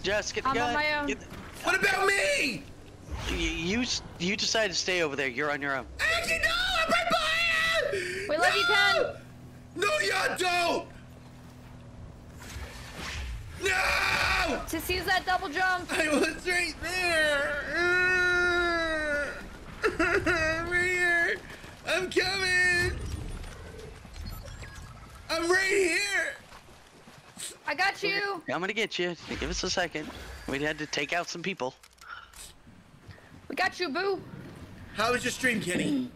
Just get the I'm on gun. my own. Get the- What about me? you, you s- you decide to stay over there. You're on your own. Actually, no. I'm right behind you. We love you, Ken. No, you don't. No! Just use that double jump. I was right there. Over here. I'm coming. I'm right here. I got you. I'm gonna get you. Give us a second. We had to take out some people. We got you, boo. How was your stream, Kenny?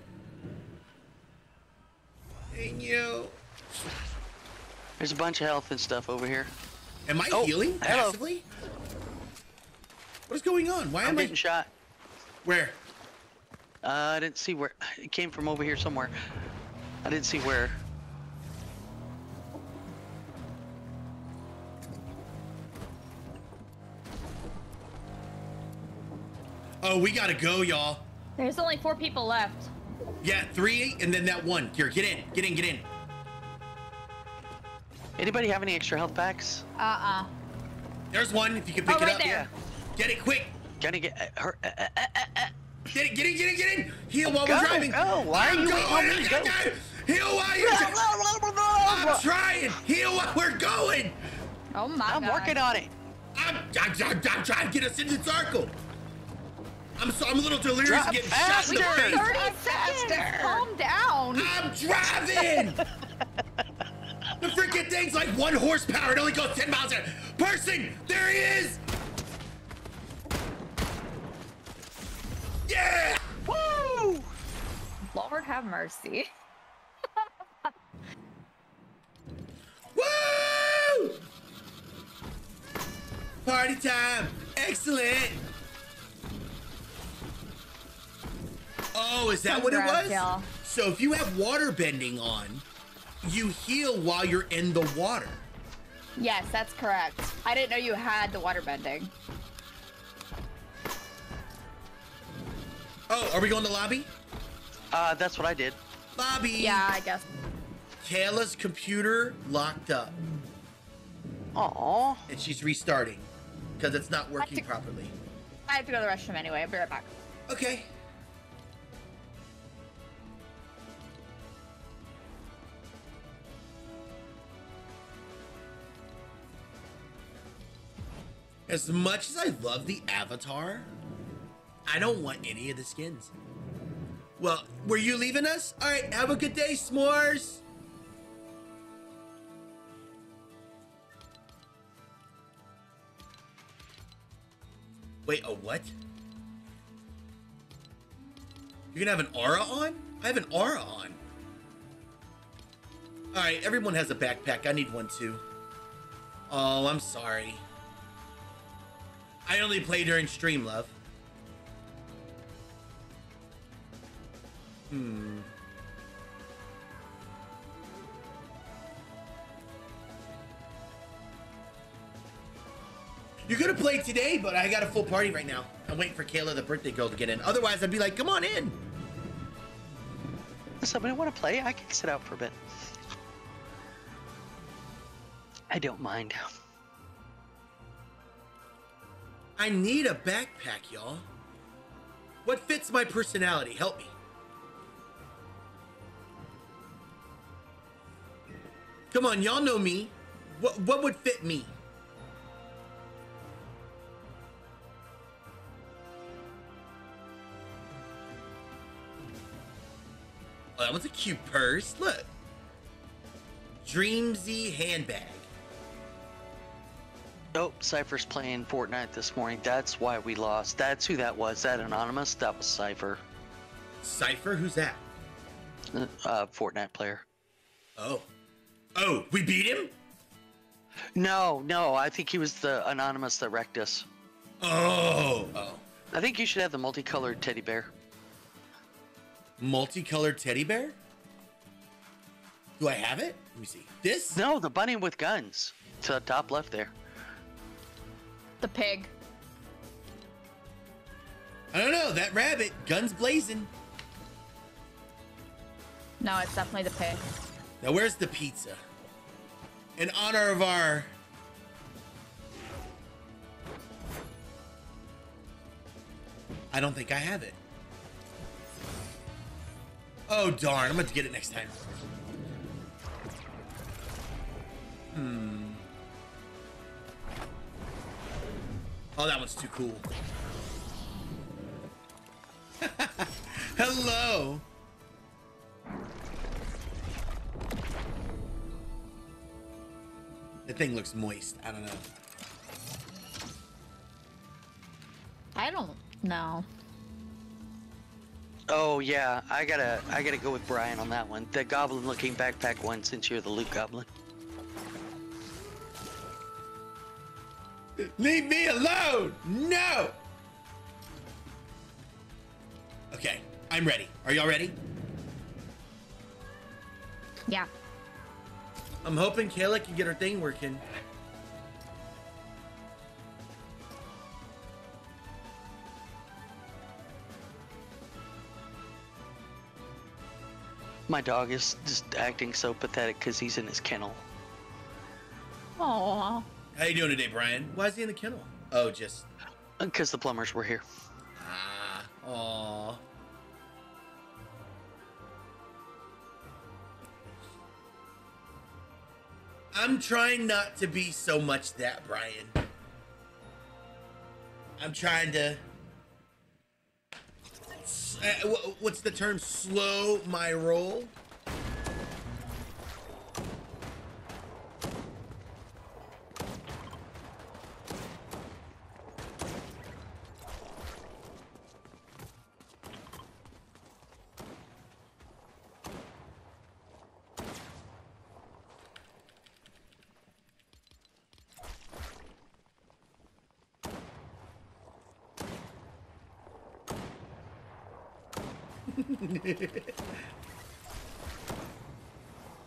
Thank you. There's a bunch of health and stuff over here. Am I Oh, healing hello. passively? What is going on? Why I'm am I? getting shot. Where? Uh, I didn't see where. It came from over here somewhere. I didn't see where. Oh, we gotta go, y'all. There's only four people left. Yeah, three, and then that one. Here, get in, get in, get in. Anybody have any extra health packs? Uh-uh. There's one. If you can pick Oh, it right up. there. Get it quick. Gonna get uh, her. Uh, uh, uh, uh, Get it, get in, get in, get in. Heal while Go, we're driving. go. Why are I'm you waiting on going. me? [LAUGHS] Go. Heal while you're. I'm trying. Heal while we're going. Oh my I'm god. working on it. I'm, I'm, I'm, I'm trying to get us into the circle. I'm so I'm a little delirious Drive and getting shot in the face. 30 Faster. seconds. Calm down. I'm driving. [LAUGHS] the freaking thing's like one horsepower. It only goes 10 miles an hour. Person, there he is. Yeah. Woo! Lord. have mercy. [LAUGHS] Woo! Party time! Excellent! Oh, is that what it was? y'all. So if you have water bending on, you heal while you're in the water. Yes, that's correct. I didn't know you had the water bending. Oh, are we going to lobby? Uh, that's what I did. Lobby! Yeah, I guess. Kayla's computer locked up Aw. and she's restarting because it's not working to- properly. I have to go to the restroom anyway. I'll be right back. Okay. As much as I love the avatar, I don't want any of the skins. Well, were you leaving us? All right, have a good day, s'mores. Wait, a what? You're gonna have an aura on? I have an aura on. Alright, everyone has a backpack. I need one too. Oh, I'm sorry. I only play during stream, love. Hmm. You're gonna play today, but I got a full party right now. I'm waiting for Kayla, the birthday girl, to get in. Otherwise, I'd be like, come on in. Does somebody want to play? I can sit out for a bit. I don't mind. I need a backpack, y'all. What fits my personality? Help me. Come on, y'all know me. What what would fit me? Oh, that one's a cute purse. Look. Dreamsy handbag. Oh, Cypher's playing Fortnite this morning. That's why we lost. That's who that was. That anonymous. That was Cypher, Cypher, who's that? uh, Fortnite player. Oh. Oh, we beat him? No, no. I think he was the anonymous that wrecked us. Oh. Oh. I think you should have the multicolored teddy bear. Multicolored teddy bear? Do I have it? Let me see. This? No, the bunny with guns. To the top left there. The pig. I don't know. That rabbit, guns blazing. No, it's definitely the pig. Now, where's the pizza? In honor of our. I don't think I have it. Oh, darn. I'm going to get it next time. Hmm. Oh, that one's too cool. [LAUGHS] Hello. The thing looks moist. I don't know. I don't know. Oh yeah, I gotta, I gotta go with Brian on that one. The goblin-looking backpack one, since you're the loot goblin. Leave me alone! No! Okay, I'm ready. Are y'all ready? Yeah. I'm hoping Kayla can get her thing working. My dog is just acting so pathetic because he's in his kennel. Oh. How you doing today, Brian? Why is he in the kennel? Oh, just Because the plumbers were here. ah, aw. I'm trying not to be so much that, Brian. I'm trying to. uh, What's the term? Slow my roll.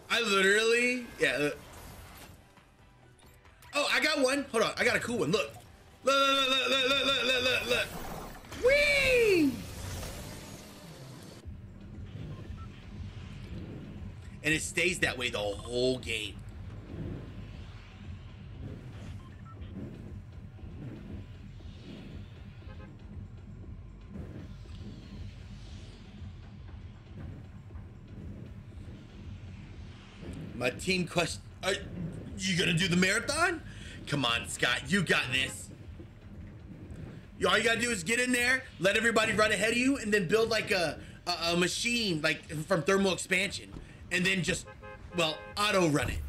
I literally, yeah. uh, Oh, I got one. Hold on, I got a cool one. Look, look, look, look, look, look, look, look, look, look. Whee! And it stays that way the whole game. My team quest. Are you gonna do the marathon? Come on, Scott. You got this. All you gotta do is get in there, let everybody run ahead of you, and then build like a a, a machine like from thermal expansion, and then just well auto run it.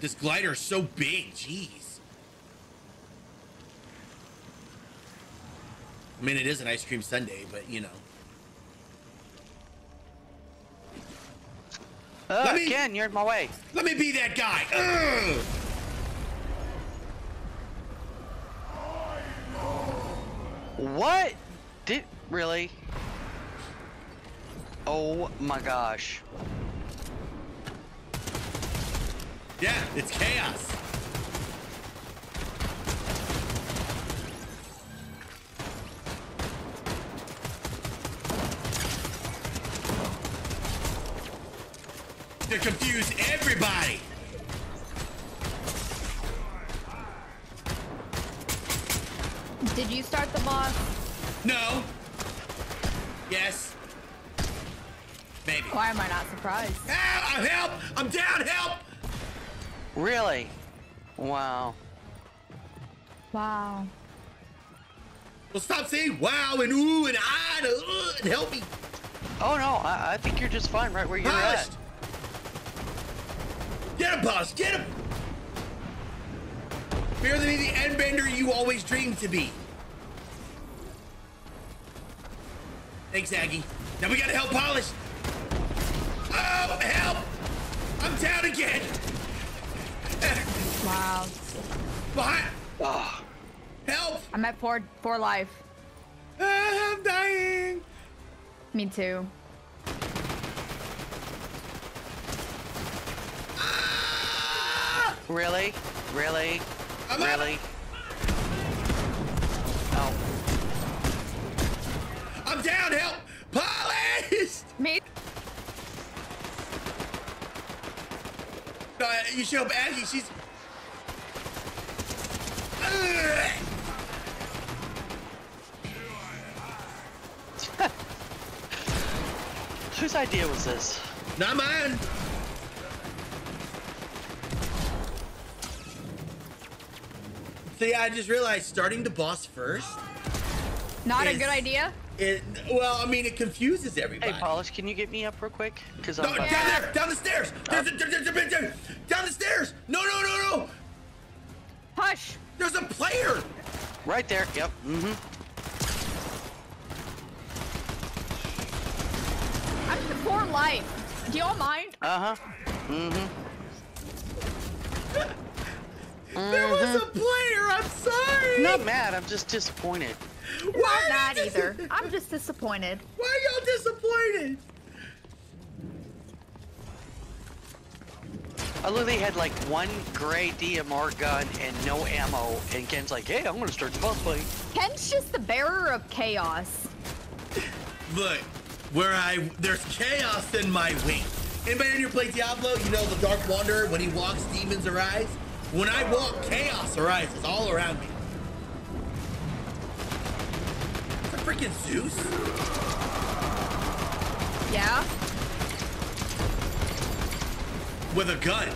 Dude, this glider is so big. Jeez. I mean, it is an ice cream sundae, but you know. Uh, Let me- again, you're in my way. Let me be that guy. Ugh. What? Did really? Oh my gosh. Yeah, it's chaos. To confuse everybody. Did you start the boss? No. Yes. Maybe. Why am I not surprised? Help! Help! I'm down! Help! Really? Wow. Wow. Well, stop saying wow and ooh and ah and, uh, and help me. Oh no, I, I think you're just fine right where you're Polished. at. Get him, boss. Get him. Merely the endbender you always dreamed to be. Thanks, Aggie. Now we gotta help Polish. Oh, help! I'm down again. Wow. Behind. Oh, Help! I'm at four four life. Ah, I'm dying. Me too. Ah! really? Really? I'm out. really? Oh, I'm down. Help! Polished. Me. No, you should help Aggie. She's. Ugh. [LAUGHS] whose idea was this? Not mine. See, I just realized starting the boss first. Not a good idea. It well, I mean, it confuses everybody. Hey, everybody. Polish, can you get me up real quick? Cause I'm No, about- down there, down the stairs. There's a, there- there's a, there- there- down the stairs. No, no, no, no. Hush. There's a player. right there. Yep. Mm-hmm. I'm at four life. Do y'all mind? Uh huh. Mm-hmm. There was a player. I'm sorry. Not mad. I'm just disappointed. Why Not are you mad either. I'm just disappointed. Why are y'all disappointed? I literally had like one gray DMR gun and no ammo, and Ken's like, "Hey, I'm gonna start the boss fight." Ken's just the bearer of chaos. [LAUGHS] Look, where I there's chaos in my wing. Anybody in here play Diablo? You know the Dark Wanderer. When he walks, demons arise. When I walk, chaos arises all around me. It's a freaking Zeus. Yeah. With a gun.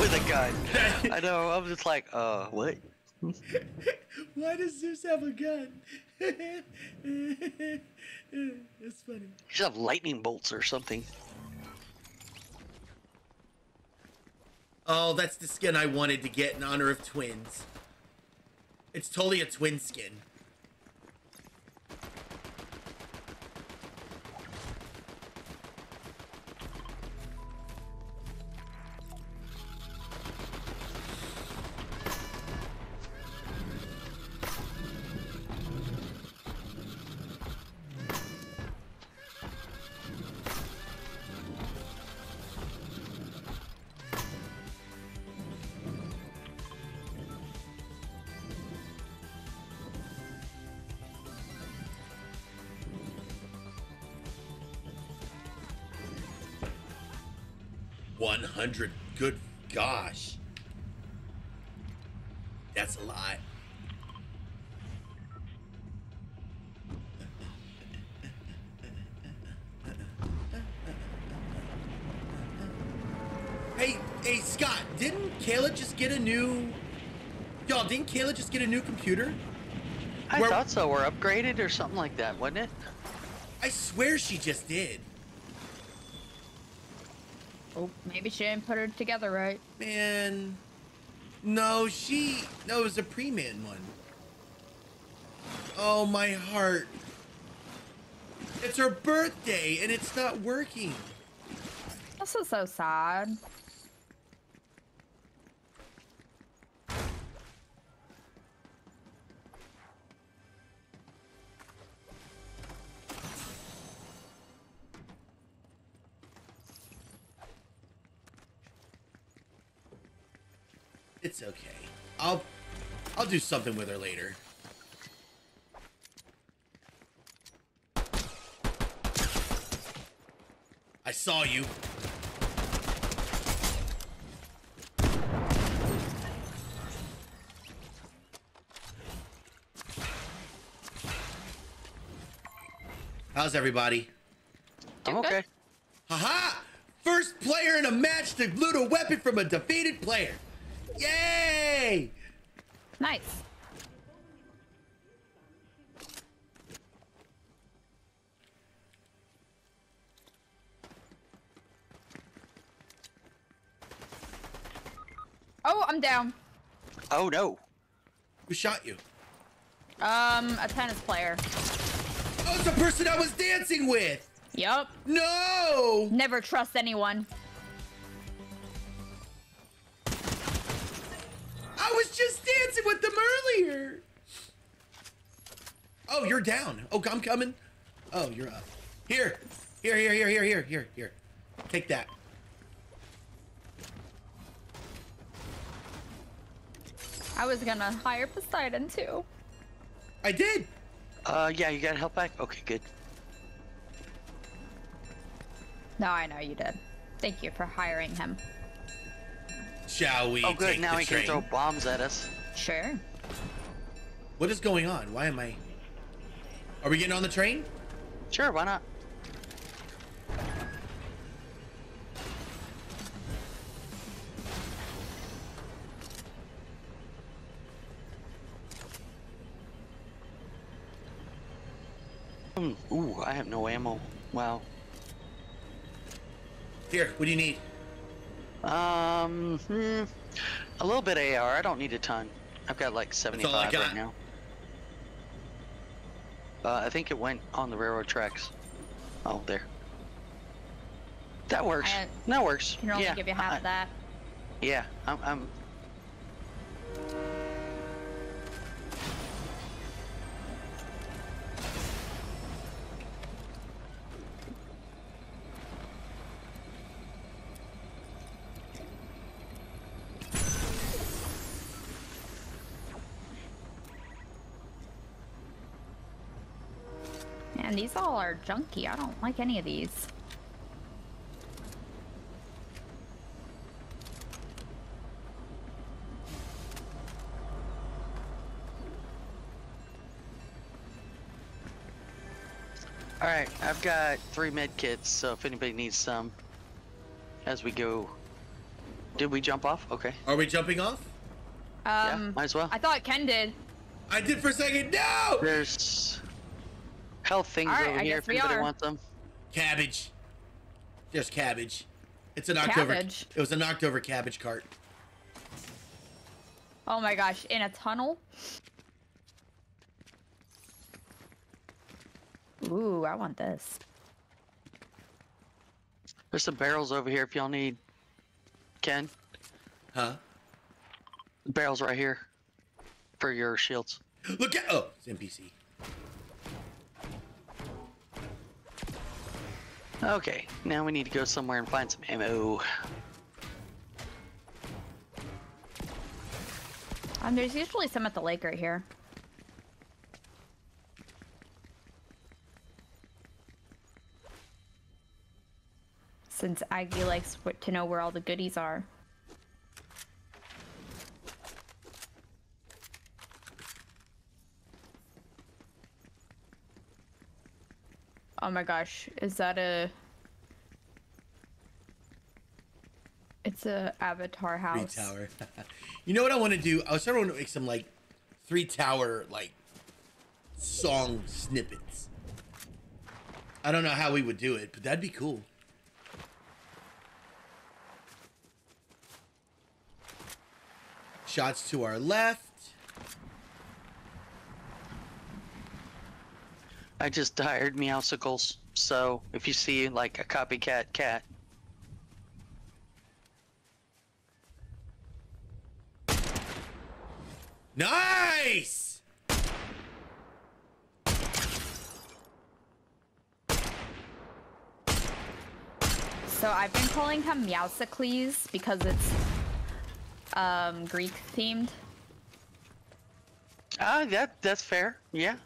With a gun. [LAUGHS] I know. I'm just like, uh, what? [LAUGHS] Why does Zeus have a gun? [LAUGHS] it's funny. You should have lightning bolts or something. Oh, that's the skin I wanted to get in honor of twins. It's totally a twin skin. Get a new computer? I Where- thought so, or upgraded or something like that, wasn't it? I swear she just did. Oh, maybe she didn't put it together right. Man. No, she. No, it was a pre man one. Oh, my heart. It's her birthday and it's not working. This is so sad. It's okay. I'll. I'll do something with her later. I saw you. How's everybody? I'm Doing okay. Haha! First player in a match to loot a weapon from a defeated player. Yay! Nice. Oh, I'm down. Oh no. Who shot you? Um, a tennis player. Oh, it's the person I was dancing with. Yup. No! Never trust anyone. I was just dancing with them earlier. Oh, you're down. Oh, I'm coming. Oh, you're up. Here, here, here, here, here, here, here, here. Take that. I was gonna hire Poseidon too. I did. Uh, yeah, you got help back? Okay, good. No, I know you did. Thank you for hiring him. Shall we Oh, good. take Now the he train? can throw bombs at us. Sure. What is going on? Why am I? Are we getting on the train? Sure, why not? Hmm, Ooh, I have no ammo. Wow. Here, what do you need? Um, hmm, a little bit of AR. I don't need a ton. I've got like 75 got. right now. Uh, I think it went on the railroad tracks. Oh, there. That works. I that works. Can only yeah. give you half I- that. Yeah, I'm, I'm. Man, these all are junky. I don't like any of these. All right, I've got three med kits, so if anybody needs some, as we go. Did we jump off? Okay. Are we jumping off? Yeah, Um, might as well. I thought Ken did. I did for a second. No! There's health things All right, over I here guess if we anybody are. wants them. Cabbage. There's cabbage. It's a knocked over. Cabbage? It was a knocked over cabbage cart. Oh my gosh, in a tunnel? Ooh, I want this. There's some barrels over here if y'all need. Ken, Huh? barrels right here for your shields. Look at. Oh, it's NPC. Okay, now we need to go somewhere and find some ammo. Um, there's usually some at the lake right here. Since Aggie likes to know where all the goodies are. Oh my gosh, is that a... It's a avatar house. Three tower. [LAUGHS] you know what I want to do? I was starting to make some like three tower like song snippets. I don't know how we would do it, but that'd be cool. Shots to our left. I just hired Meowsicles, so if you see like a copycat cat, Nice! So I've been calling him Meowsicles because it's um Greek themed. ah, that that's fair. Yeah.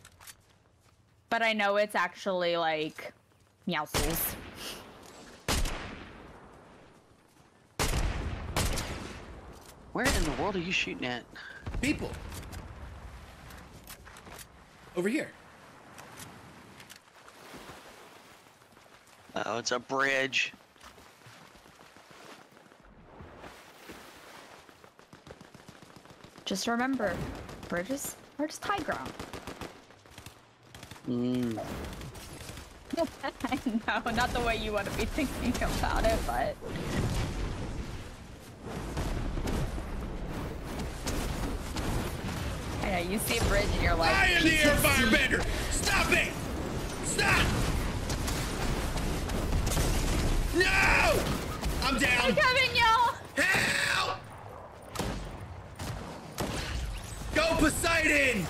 But I know it's actually like Meowscles. Where in the world are you shooting at? People. Over here. Oh, it's a bridge. Just remember, bridges are just high ground. Mm. [LAUGHS] I know, not the way you want to be thinking about it, but I know you see a bridge and you're like, I am the air firebender! Stop it! Stop! No! I'm down! I'm coming, y'all. Help! Go Poseidon!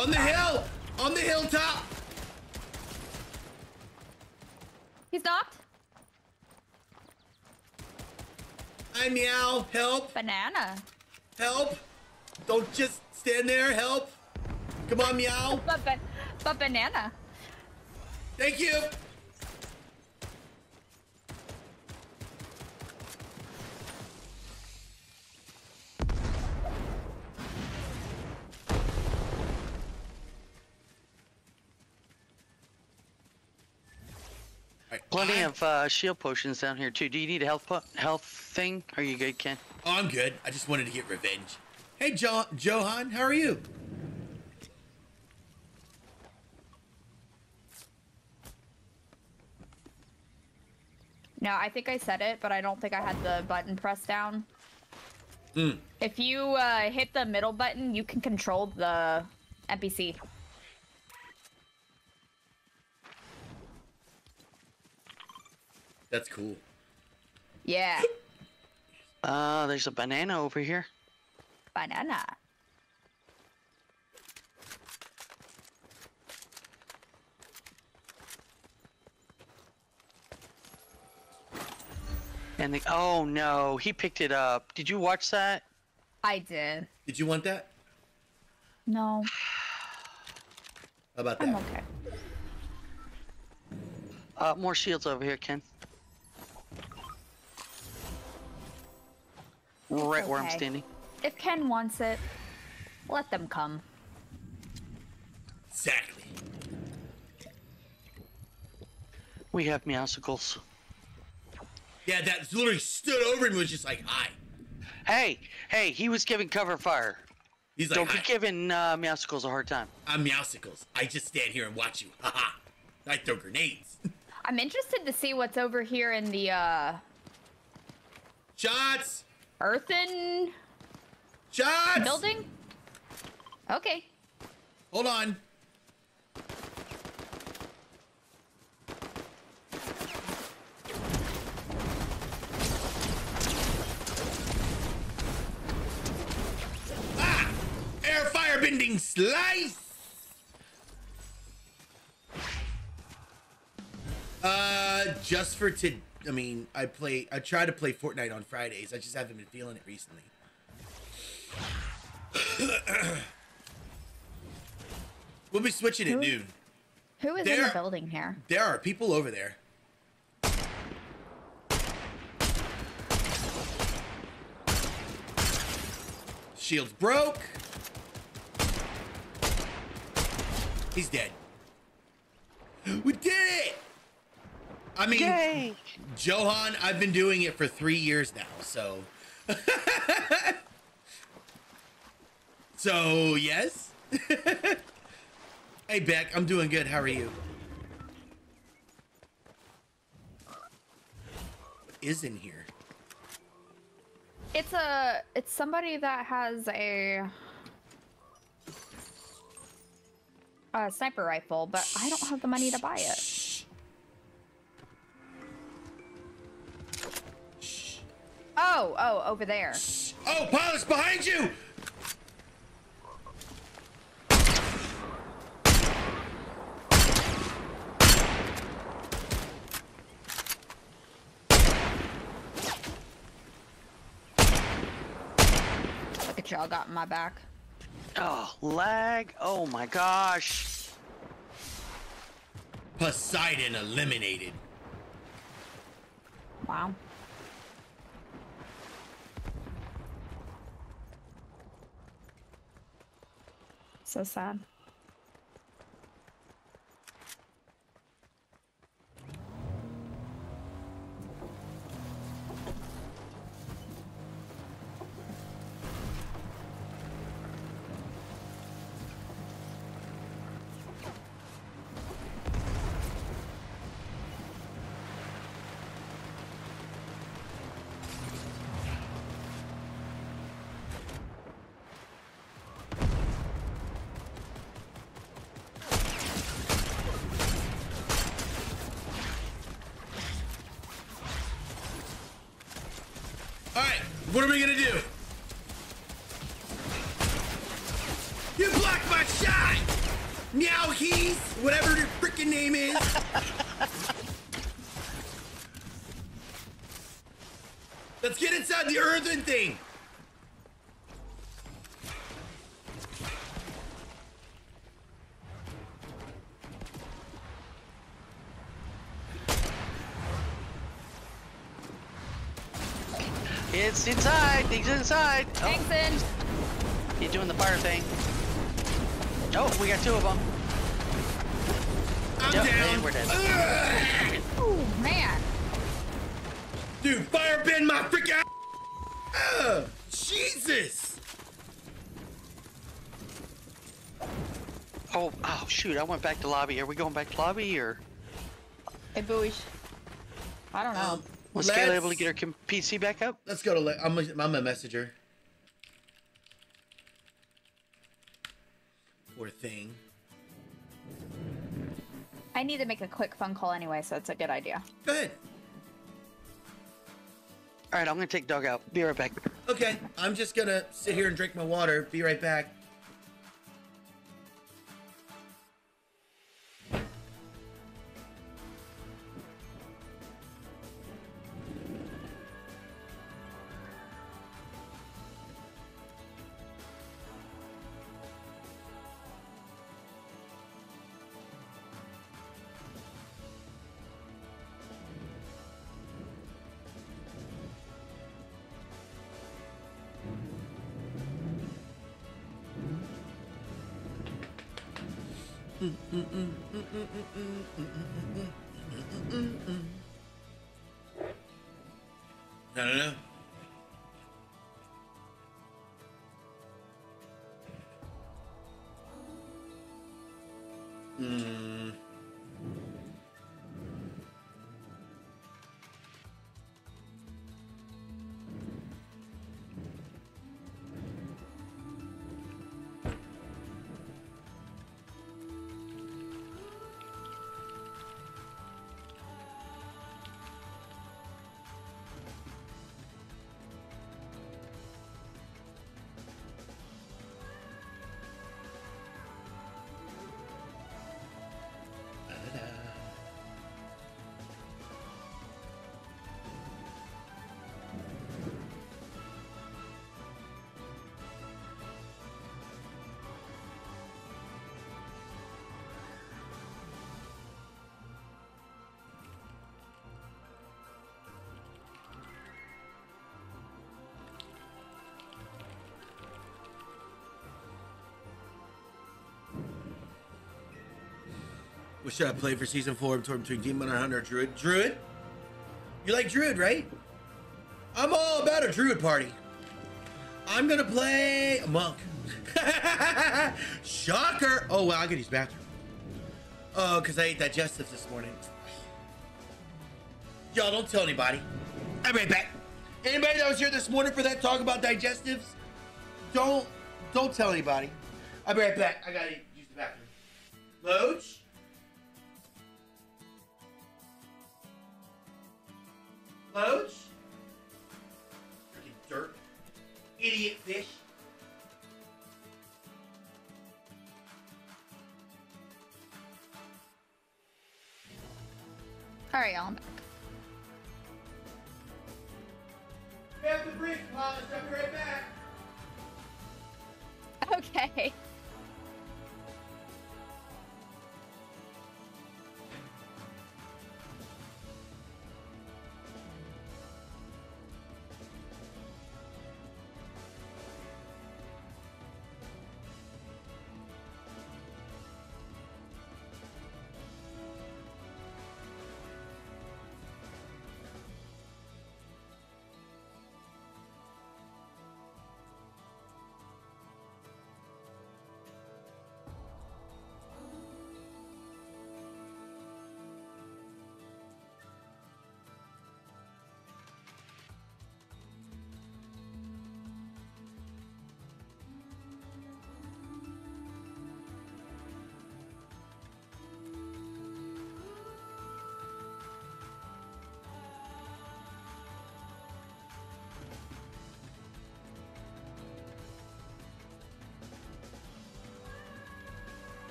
On the hill! On the hilltop! He's knocked. I meow. Help! Banana. Help! Don't just stand there. Help! Come on, meow. But, but, but banana. Thank you. Plenty I- of uh, shield potions down here too. Do you need a health health thing? Are you good, Ken? Oh, I'm good. I just wanted to get revenge. Hey, jo- Johan, how are you? No, I think I said it, but I don't think I had the button pressed down. Mm. If you uh, hit the middle button, you can control the NPC. That's cool. Yeah, Uh, there's a banana over here. banana. And the oh no, he picked it up. Did you watch that? I did. Did you want that? No, How about that? I'm okay. Uh, more shields over here, Ken. Right where I'm standing. If Ken wants it, let them come. Exactly. We have meowsicles. Yeah, that literally stood over him and was just like, hi. Hey, hey, he was giving cover fire. He's like, Don't be giving uh, meowsicles a hard time. I'm Meowsicles. I just stand here and watch you. Haha. I throw grenades. [LAUGHS] I'm interested to see what's over here in the uh, Shots! Earthen Shots! building. Okay. Hold on. Ah! Air firebending slice! Uh, just for to, I mean, I play, I try to play Fortnite on Fridays. I just haven't been feeling it recently. [COUGHS] We'll be switching at Who? noon. Who is in There- the building here? There are people over there. Shields broke. He's dead. [GASPS] We did it! I mean, Yay! Johan, I've been doing it for three years now, so. [LAUGHS] so, yes? [LAUGHS] hey, Beck, I'm doing good. How are you? What is in here? It's a it's somebody that has a a sniper rifle, but I don't have the money to buy it. Oh, oh, over there. Oh, Pilot's behind you! Look at y'all got in my back. Oh, lag. Oh my gosh. Poseidon eliminated. Wow. So sad. We gonna do? It's inside. Things inside. Oh, Thanks, in. he's doing the fire thing. Oh, we got two of them. I'm Yep, down. and we're dead. Ugh! Oh man. Dude, fire bend my freaking Ugh, Jesus! Oh, oh shoot! I went back to lobby. Are we going back to lobby or Hey, Booish. I don't know. Um, was Kayla able to get her PC back up? Let's go to. Le- I'm a, I'm a messenger. Poor thing. I need to make a quick phone call anyway, so it's a good idea. Go ahead. All right, I'm gonna take dog out. Be right back. Okay, I'm just gonna sit here and drink my water. Be right back. What should I play for season four? I'm torn between Demon Hunter Druid. Druid? You like Druid, right? I'm all about a Druid party. I'm gonna play a monk. [LAUGHS] Shocker! Oh wow, I could use bathroom. Oh, because I ate digestives this morning. Y'all don't tell anybody. I'll be right back. Anybody that was here this morning for that talk about digestives, don't don't tell anybody. I'll be right back. I gotta use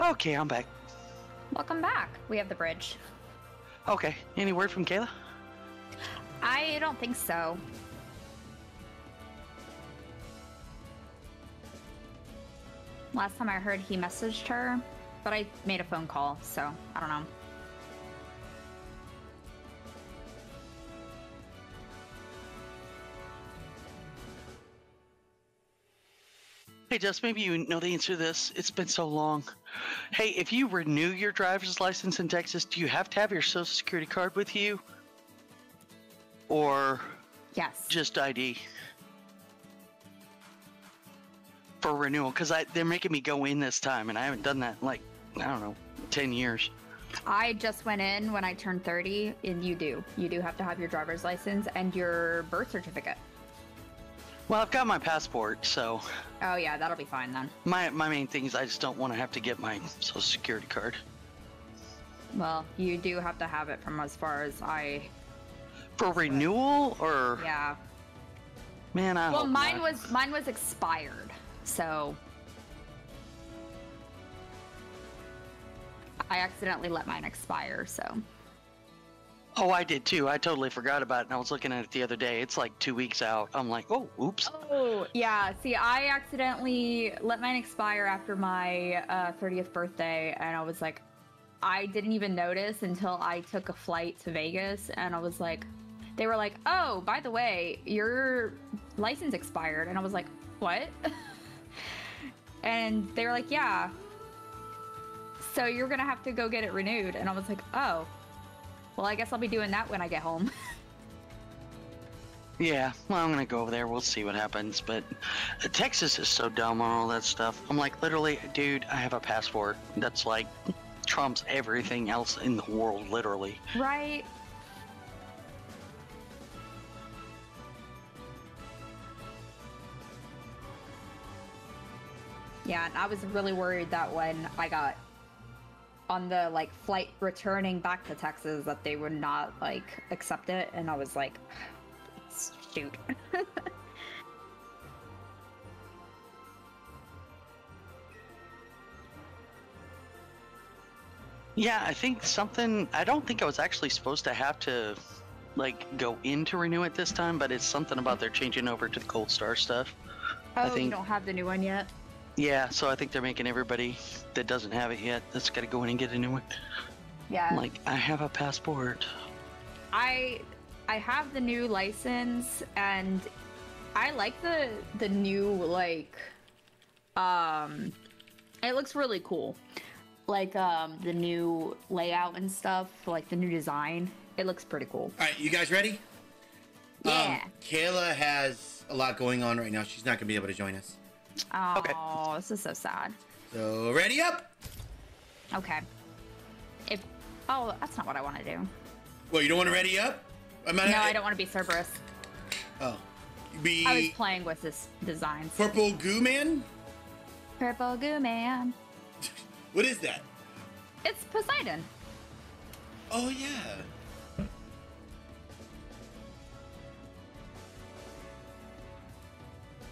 Okay, I'm back. Welcome back. We have the bridge. Okay, any word from Kayla? I don't think so. Last time I heard he messaged her, but I made a phone call, so I don't know. Jess, maybe you know the answer to this. It's been so long. Hey, if you renew your driver's license in Texas, do you have to have your social security card with you? Or Yes. just ID? For renewal, because they're making me go in this time, and I haven't done that in like, I don't know, 10 years. I just went in when I turned 30, and you do. You do have to have your driver's license and your birth certificate. Well, I've got my passport, so Oh, yeah, that'll be fine then. my, my main thing is I just don't want to have to get my social security card. Well, you do have to have it from as far as I. For renewal, or Yeah. man, I Well, mine not. was mine was expired, so I accidentally let mine expire. So Oh, I did too. I totally forgot about it. And I was looking at it the other day. It's like two weeks out. I'm like, oh, oops. oh yeah, see, I accidentally let mine expire after my uh, 30th birthday, and I was like, I didn't even notice until I took a flight to Vegas, and I was like, they were like, oh, by the way, your license expired, and I was like, what? [LAUGHS] and they were like, yeah. So you're gonna have to go get it renewed, and I was like, oh. Well, I guess I'll be doing that when I get home. [LAUGHS] Yeah, well, I'm gonna go over there. We'll see what happens. But uh, Texas is so dumb on all that stuff. I'm like, literally, dude, I have a passport that's like trumps everything else in the world, literally. right? Yeah, and I was really worried that when I got on the like flight returning back to Texas that they would not like accept it, and I was like, shoot. [LAUGHS] yeah, I think something. I don't think I was actually supposed to have to like go in to renew it this time, but it's something about they're changing over to the Gold Star stuff. Oh, I think, you don't have the new one yet. Yeah, so I think they're making everybody that doesn't have it yet that's got to go in and get a new one. Yeah. Like, I have a passport. I I have the new license and I like the the new like um it looks really cool. Like um the new layout and stuff, like the new design. It looks pretty cool. All right, you guys ready? Yeah. Um, Kayla has a lot going on right now. She's not gonna be able to join us. Oh, okay. this is so sad. So ready up? Okay. If oh, that's not what I want to do. Well, you don't want to ready up? I No, I don't want to be Cerberus. Oh, be I was playing with this design. purple goo man. Purple goo man. [LAUGHS] What is that? It's Poseidon. Oh yeah.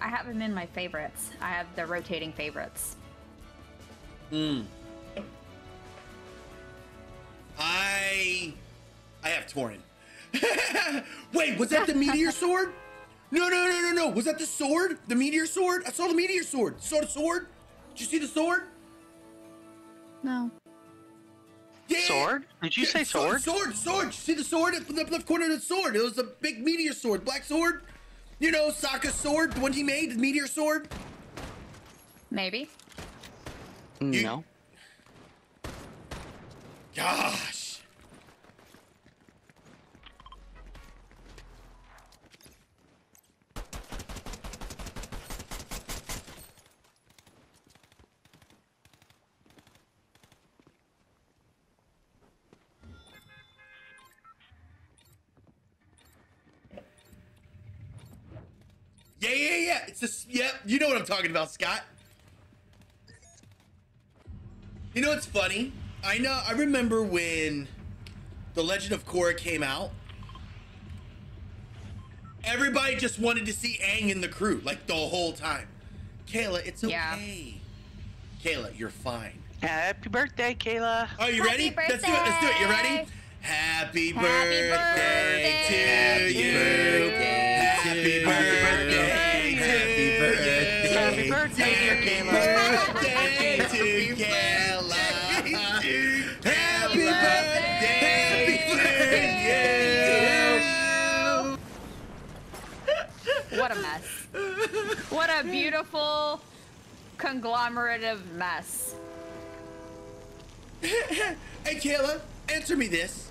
I have them in my favorites. I have the rotating favorites. Hmm. I I have Torin. [LAUGHS] Wait, was that the meteor sword? No, no, no, no, no. Was that the sword? The meteor sword? I saw the meteor sword. Saw the sword? Did you see the sword? No. Yeah. Sword? Did you say sword? Sword, sword. Did you see the sword at the left corner of the sword? It was a big meteor sword, black sword. You know, Sokka's sword, the one he made, the meteor sword. Maybe. Mm, you- No. Gosh. Yeah, yeah, yeah. It's this. Yeah, you know what I'm talking about, Scott. You know what's funny? I know. I remember when the Legend of Korra came out. Everybody just wanted to see Aang in the crew, like the whole time. Kayla, it's okay. Yeah. Kayla, you're fine. Happy birthday, Kayla. Are you Happy ready? Let's do it. Let's do it. You ready? Birthday. Happy Happy birthday to you. Happy birthday to you. Happy birthday, dear Kayla. Birthday to Kayla. Happy birthday to you. What a mess. what a beautiful conglomerate of mess. Hey Kayla, answer me this.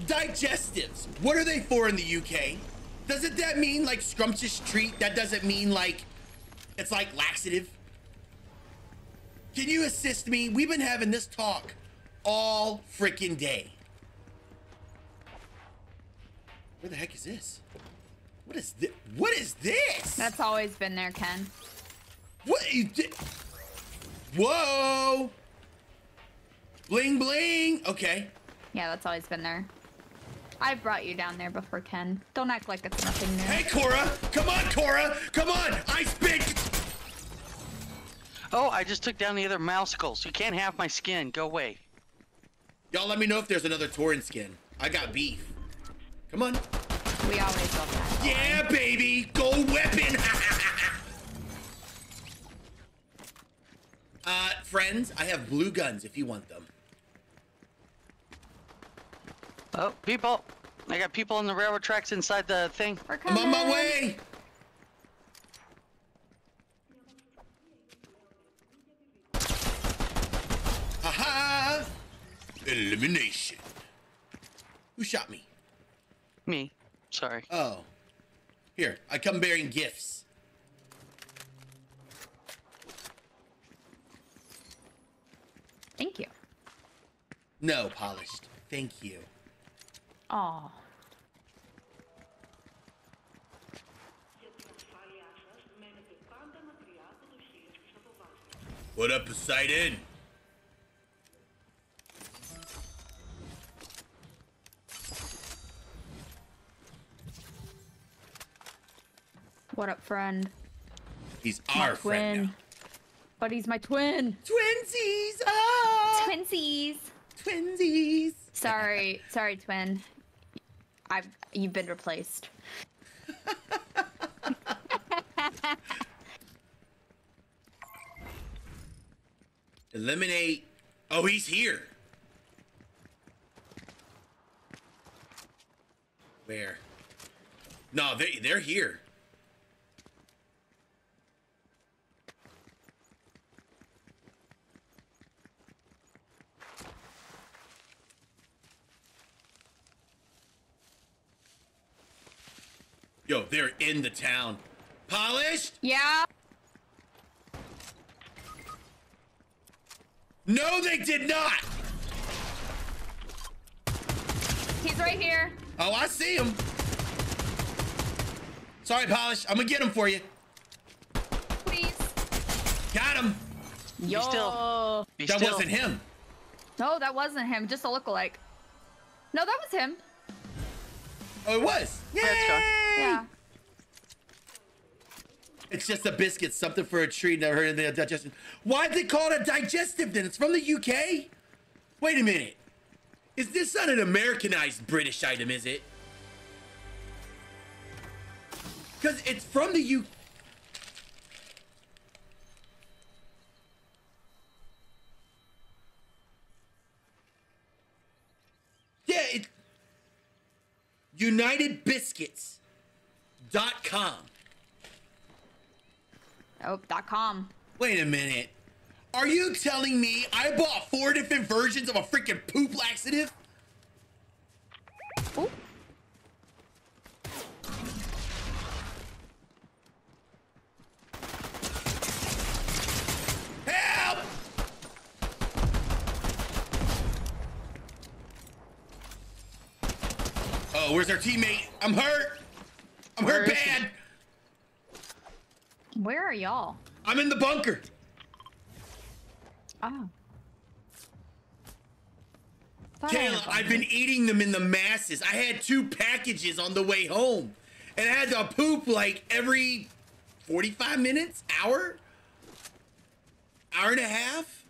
Digestives, what are they for in the UK? Doesn't that mean like scrumptious treat? That doesn't mean like it's like laxative. Can you assist me? We've been having this talk all freaking day. Where the heck is this? What is this? What is this? That's always been there, Ken. What you did? Whoa! Bling bling. Okay. Yeah, that's always been there. I've brought you down there before, Ken. Don't act like it's nothing new. Hey Cora, come on Cora, come on! Ice big. Oh, I just took down the other mousicles. You can't have my skin. Go away. Y'all let me know if there's another Torin skin. I got beef. Come on. We always love that. Yeah, baby, gold weapon. [LAUGHS] uh, friends, I have blue guns if you want them. Oh, people. I got people on the railroad tracks inside the thing. We're I'm on my coming. way. Haha! Elimination. Who shot me? Me. Sorry. Oh. Here, I come bearing gifts. Thank you. No, polished. Thank you. Oh. What up, Poseidon? What up, friend? He's our Mark friend now. But he's my twin. Twinsies! Ah! Twinsies. Twinsies! Sorry, sorry, twin. I've you've been replaced. [LAUGHS] Eliminate. Oh, he's here. Where? No, they they're here. Yo, they're in the town. Polished? Yeah. No, they did not. He's right here. Oh, I see him. Sorry, Polish. I'm gonna get him for you. Please. Got him. Yo. still- Be that still. wasn't him. No, that wasn't him. Just a lookalike. No, that was him. Oh, it was. Yay! Yeah. It's just a biscuit, something for a treat. Never heard of the digestion. Why'd they call it a digestive then? It's from the UK? Wait a minute. Is this not an Americanized British item, is it? Because it's from the UK. Yeah, it. UnitedBiscuits.com. Oh, dot com. Wait a minute. Are you telling me I bought four different versions of a freaking poop laxative? Ooh. Help! Oh, where's our teammate? I'm hurt. I'm hurt Where is he? bad. Where are y'all? I'm in the bunker. Oh. Thought Kayla, I've been eating them in the masses. I had two packages on the way home. And I had to poop like every 45 minutes, hour, hour and a half.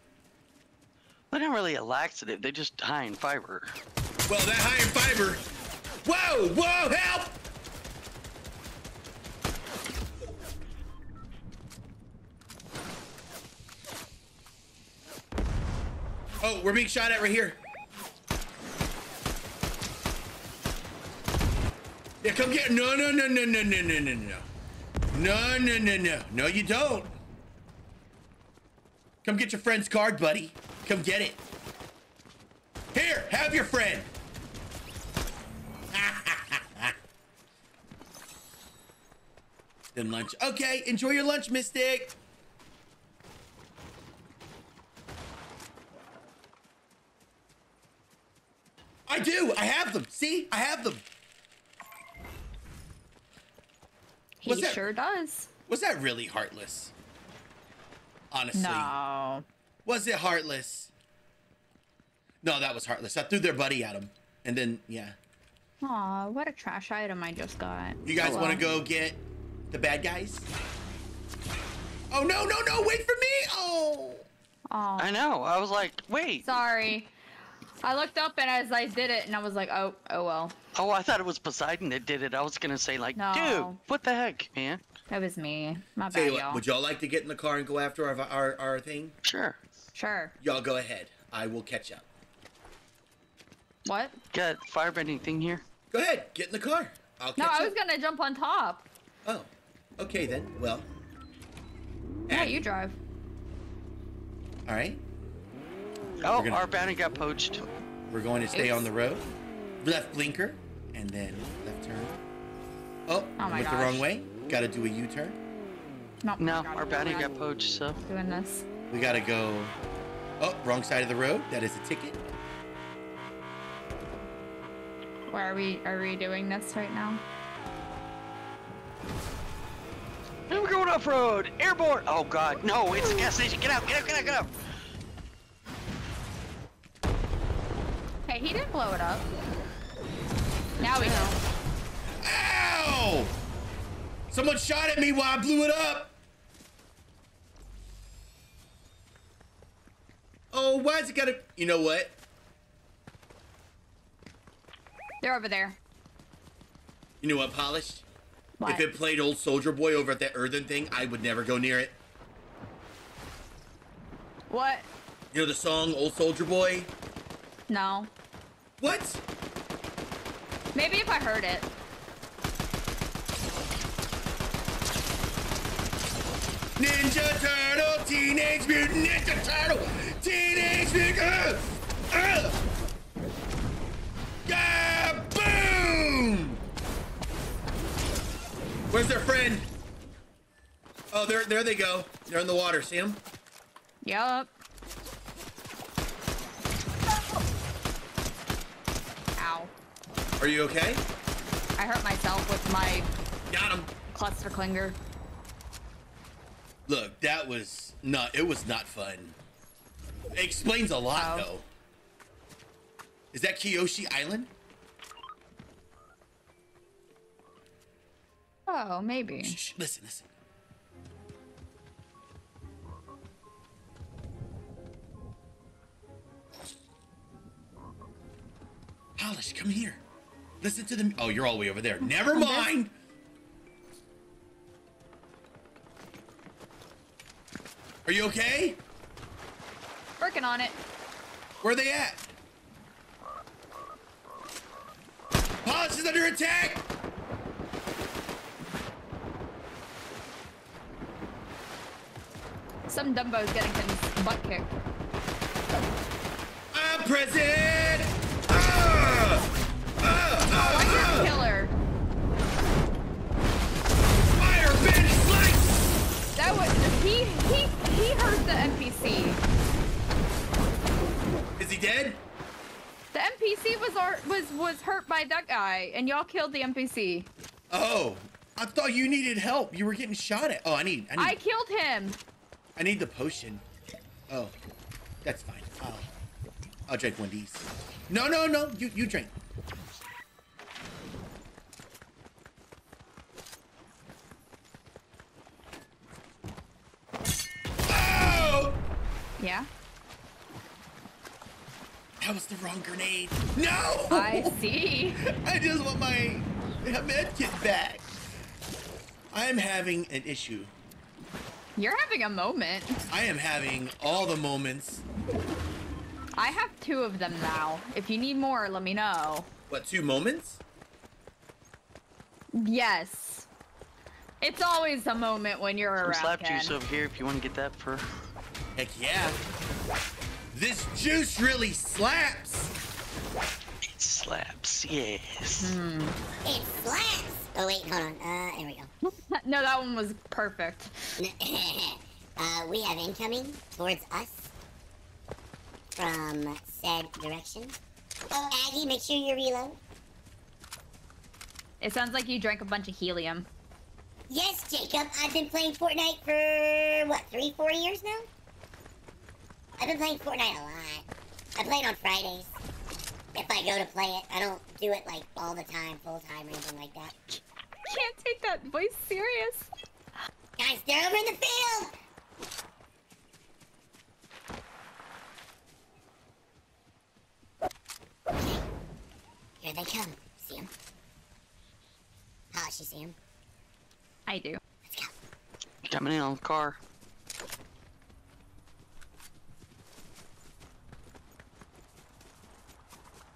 They're not really a laxative. They're just high in fiber. Well, that high in fiber. Whoa, whoa, help! Oh, we're being shot at right here. Yeah, come get. No, no, no, no, no, no, no, no, no. No, no, no, no. No, you don't. Come get your friend's card, buddy. Come get it. Here, have your friend. Then lunch. Okay, enjoy your lunch, Mystic. I do. I have them. See, I have them. He What's that? sure does. Was that really heartless? Honestly. No. Was it heartless? No, that was heartless. I threw their buddy at him. And then, yeah. Aw, what a trash item I just got. You guys Oh, want to go get the bad guys? Oh, no, no, no. Wait for me. Oh. Aw, I know. I was like, wait. sorry. I looked up and as I did it, and I was like, oh, oh well. Oh, I thought it was Poseidon that did it. I was gonna say like, No. dude, what the heck, man? That was me. My bad, y'all. would y'all like to get in the car and go after our, our, our thing? Sure. Sure. Y'all go ahead. I will catch up. What? Got firebending thing here. Go ahead. Get in the car. I'll catch No, I up. was gonna jump on top. Oh. Okay, then. Well. Yeah, Add- you drive. All right. Oh, gonna- our bounty got poached. We're going to stay Oops. on the road. Left blinker, and then left turn. Oh, Oh my went the wrong way. Got to do a U-turn. No, No, God, our we're bounty got poached. So doing this. We got to go. Oh, wrong side of the road. That is a ticket. Where are we? Are we doing this right now? And we're going off road. Airborne. Oh God, no! It's a gas station. Get out! Get out! Get out! Get out! Hey, he didn't blow it up. Now we know. Ow! Someone shot at me while I blew it up. Oh, why is it gotta? You know what? They're over there. You know what, Polished? What? If it played Old Soldier Boy over at that earthen thing, I would never go near it. What? You know the song Old Soldier Boy? No. What? Maybe if I heard it. Ninja Turtle, Teenage Mutant Ninja Turtle, Teenage Mutant. Uh, uh. Yeah, boom! Where's their friend? Oh, there, there they go. They're in the water. See them? Yup. Ow. Are you okay? I hurt myself with my Got him. cluster clinger. Look, that was not. It was not fun. It explains a lot, Oh. though. Is that Kiyoshi Island? Oh, maybe. Shh, shh, listen, listen. Polish, come here. Listen to them. Oh, you're all the way over there. Never mind. Are you okay? Working on it. Where are they at? Polish is under attack. Some Dumbo's getting his butt kicked. I'm president. Ah! Ah! Why Ah! you killer? Fire, bend, slice! That was he he he hurt the NPC. Is he dead? The NPC was ar- was was hurt by that guy, and y'all killed the NPC. Oh, I thought you needed help. You were getting shot at. Oh, I need, I need, I I, killed him. Need the potion. Oh, that's fine. I'll, I'll drink one of these. No, no, no. You, you drink. Oh! Yeah. That was the wrong grenade. No! I see. [LAUGHS] I just want my med kit back. I am having an issue. You're having a moment. I am having all the moments. I have two of them now. If you need more, let me know. What, two moments? Yes. It's always a moment when you're Some around. slap Ken. juice over here if you want to get that for. Heck yeah. This juice really slaps. It slaps, yes. Hmm. It slaps! Oh wait, hold on. Uh, there we go. [LAUGHS] no, that one was perfect. [LAUGHS] uh, we have incoming towards us from said direction. Oh, Aggie, make sure you reload. It sounds like you drank a bunch of helium. Yes, Jacob, I've been playing Fortnite for, what, three, four years now? I've been playing Fortnite a lot. I play it on Fridays. If I go to play it, I don't do it like all the time, full time, or anything like that. Can't take that voice serious. Guys, they're over in the field! Okay. Here they come. See him? Polish, oh, you see him? I do. Let's go. Coming in on the car.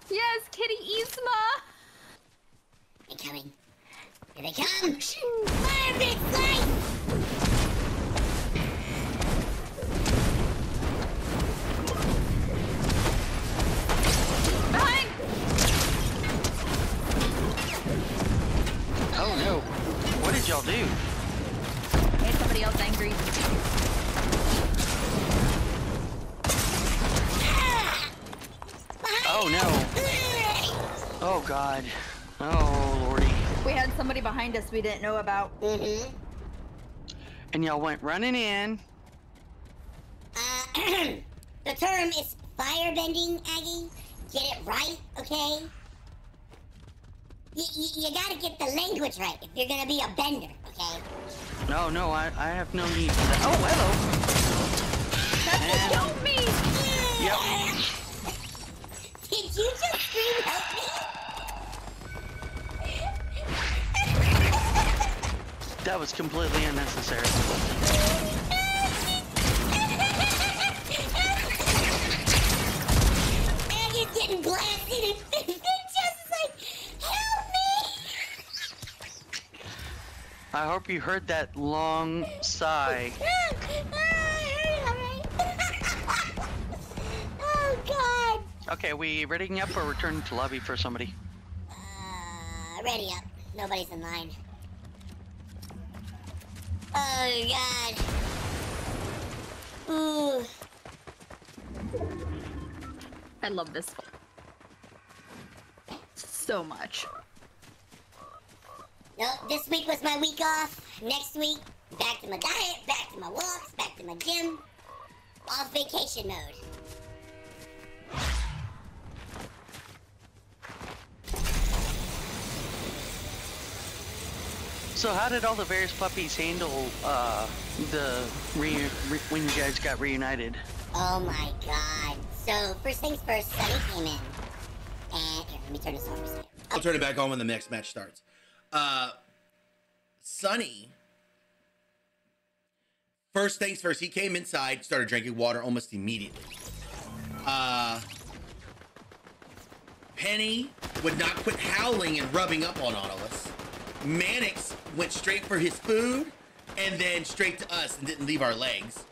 Yes, Kitty Yzma. Incoming. Here they come! Fire big slice! Behind. Oh no. What did y'all do? Made somebody else angry. Oh no. Ah! Oh god. Oh. We had somebody behind us we didn't know about. Mm-hmm. And y'all went running in. Uh, [CLEARS THROAT] the term is firebending, Aggie. Get it right, okay? You, you, gotta get the language right if you're gonna be a bender, okay? No, no, I, I have no need for that. Oh, hello! That just help me! Yep. [LAUGHS] Did you just scream help me? Completely unnecessary. Maggie's getting blasted [LAUGHS] and like, help me! I hope you heard that long sigh. [LAUGHS] [LAUGHS] oh god! Okay, we readying up or returning to lobby for somebody? Uh, ready up. Nobody's in line. Oh god. Ooh. I love this so much. Nope, this week was my week off. Next week, back to my diet, back to my walks, back to my gym. Off vacation mode. So how did all the various puppies handle uh, the re- re- when you guys got reunited? Oh my god. So, first things first, Sunny came in. And here, let me turn this on for a second. I'll turn it back on when the next match starts. Uh, Sonny. First things first, he came inside, started drinking water almost immediately. Uh, Penny would not quit howling and rubbing up on all of us. Mannix went straight for his food and then straight to us and didn't leave our legs.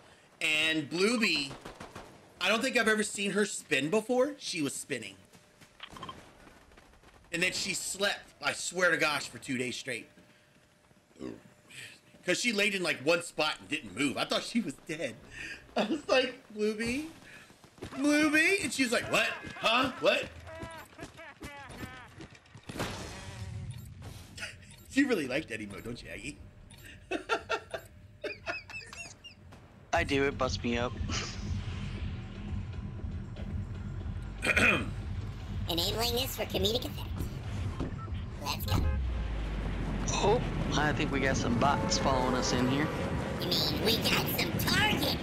And Blueby, I don't think I've ever seen her spin before. She was spinning. And then she slept, I swear to gosh, for two days straight. Because she laid in like one spot and didn't move. I thought she was dead. I was like, Blueby? Blueby? And she was like, what? Huh? What? You really like that emote, don't you, Aggie? I do. It busts me up. [CLEARS THROAT] Enabling this for comedic effect. Let's go. Oh, I think we got some bots following us in here. You mean we got some targets?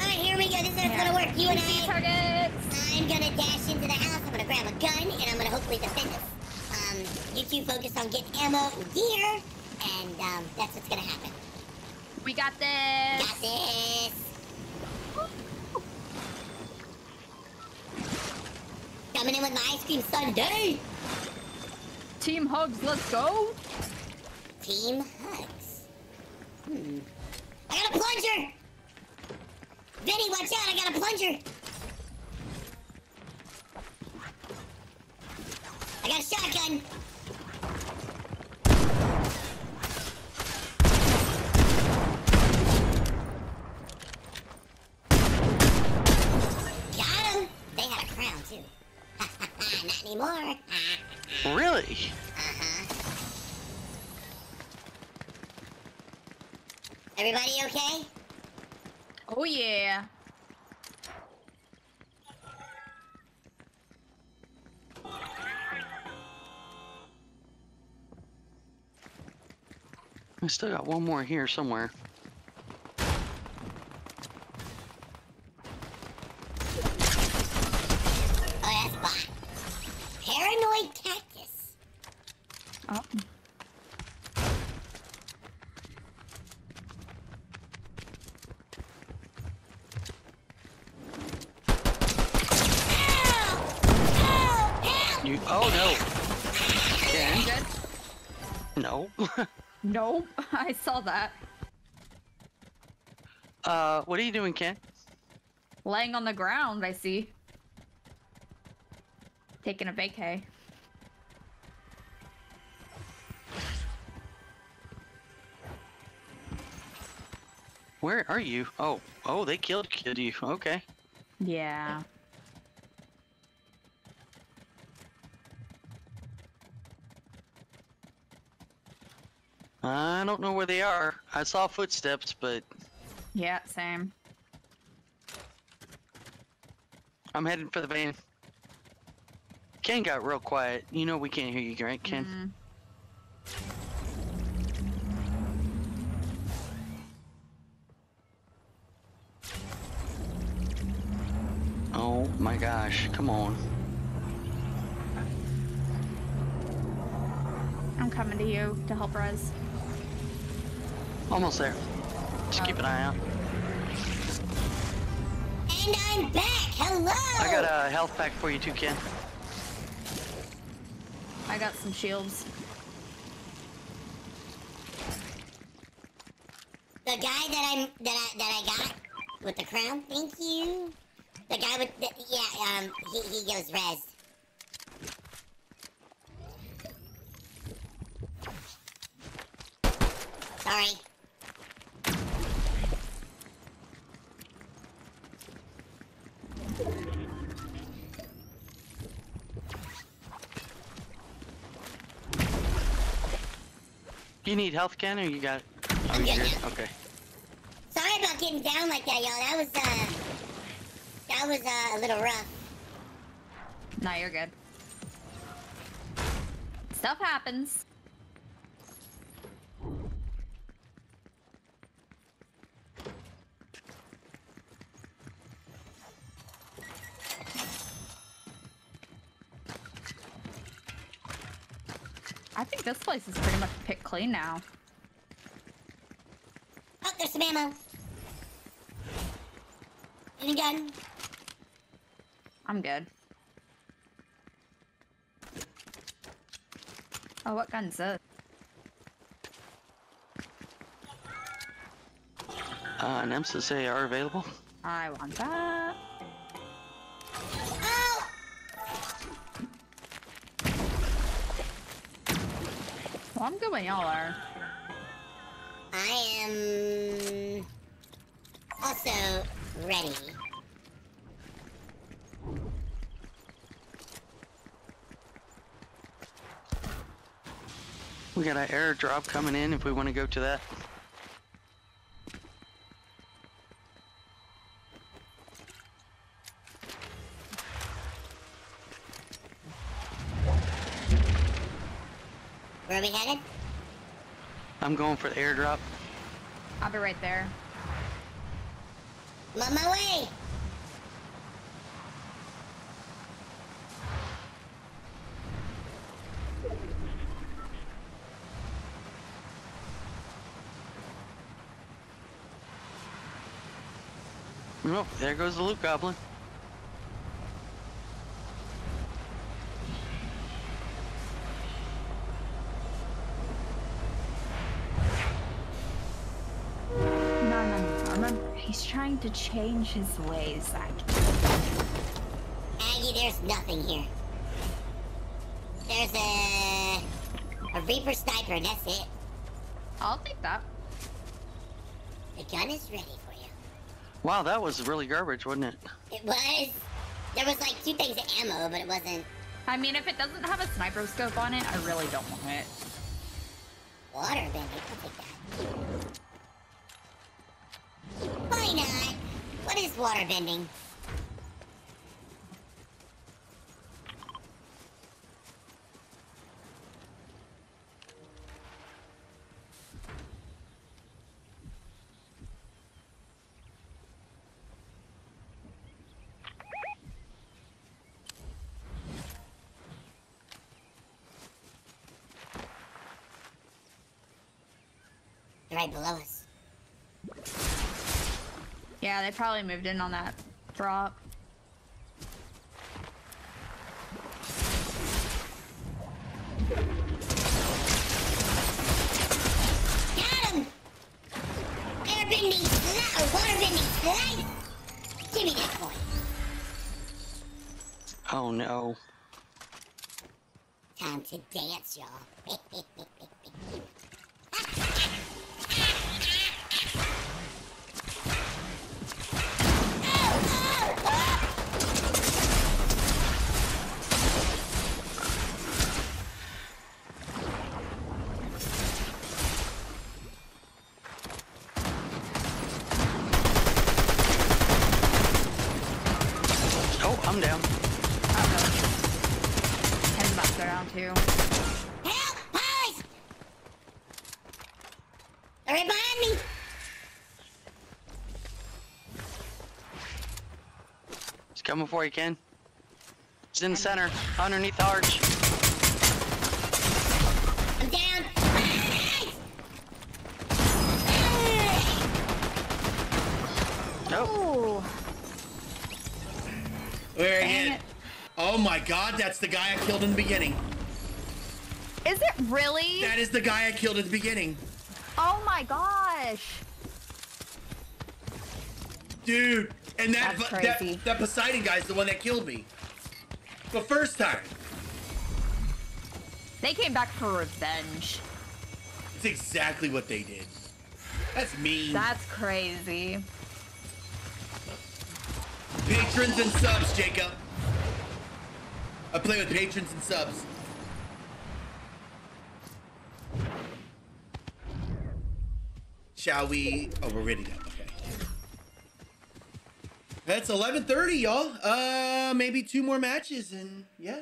Alright, here we go. This is how it's gonna work. You and See I. targets. I'm gonna dash into the house. I'm gonna grab a gun and I'm gonna hopefully defend us. You two focus on getting ammo and gear, and um, that's what's gonna happen. We got this. Got this. Coming in with my ice cream sundae. Team hugs. Let's go. Team hugs. Hmm. I got a plunger. Vinny, watch out! I got a plunger. I got a shotgun. Got him. They had a crown too. [LAUGHS] Not anymore. Really? Uh-huh. Everybody okay? Oh yeah. I still got one more here somewhere. Oh. Help! You? Oh no. Good. No. [LAUGHS] Nope. [LAUGHS] I saw that. uh, what are you doing, Ken? Laying on the ground, I see. Taking a vacay. Where are you? Oh, oh, they killed killed you. Okay. Yeah. I don't know where they are. I saw footsteps, but Yeah, same. I'm heading for the van. Ken got real quiet. You know we can't hear you, right, Ken? Mm. Oh my gosh, come on. I'm coming to you to help Res. Almost there. Just keep an eye out. And I'm back. Hello. I got a health pack for you too, Ken. I got some shields. The guy that I'm that I that I got with the crown. Thank you. The guy with the, yeah um he he goes res. Sorry. You need health, Ken, or you got? Oh, I'm good. Okay. Sorry about getting down like that, y'all. That was uh that was uh, a little rough. Nah, you're good. Stuff happens. I think this place is pretty much picked clean now. Oh, there's some ammo. And a gun. I'm good. Oh, what gun's this? Uh, Nemesis AR available? I want that. Oh! Well, I'm good when y'all are. I am also ready. Got an airdrop coming in if we want to go to that. Where are we headed? I'm going for the airdrop. I'll be right there. I'm on my way. Oh, there goes the loot goblin. No, no, no. Remember, he's trying to change his ways, Zach. Aggie, there's nothing here. There's a a Reaper sniper, and that's it. I'll take that. The gun is ready for you. Wow, that was really garbage, wasn't it? It was. There was like two things of ammo, but it wasn't I mean, if it doesn't have a sniper scope on it, I really don't want it. water bending. I'll take that. Why not? What is water bending? Right below us. Yeah, they probably moved in on that drop. Got him! Airbending slice, or waterbending slice! Give me that coin. Oh no. Time to dance, y'all. [LAUGHS] him before he can. He's in the center, underneath the arch. I'm down. Nope. We're. Oh my god, that's the guy I killed in the beginning. Is it really? That is the guy I killed at the beginning. Oh my gosh. Dude, and that, that, that Poseidon guy's the one that killed me. The first time. They came back for revenge. It's exactly what they did. That's mean. That's crazy. Patrons and subs, Jacob. I play with patrons and subs. Shall we? Oh, we're ready now. That's 11:30, y'all. Uh, maybe two more matches, and yeah.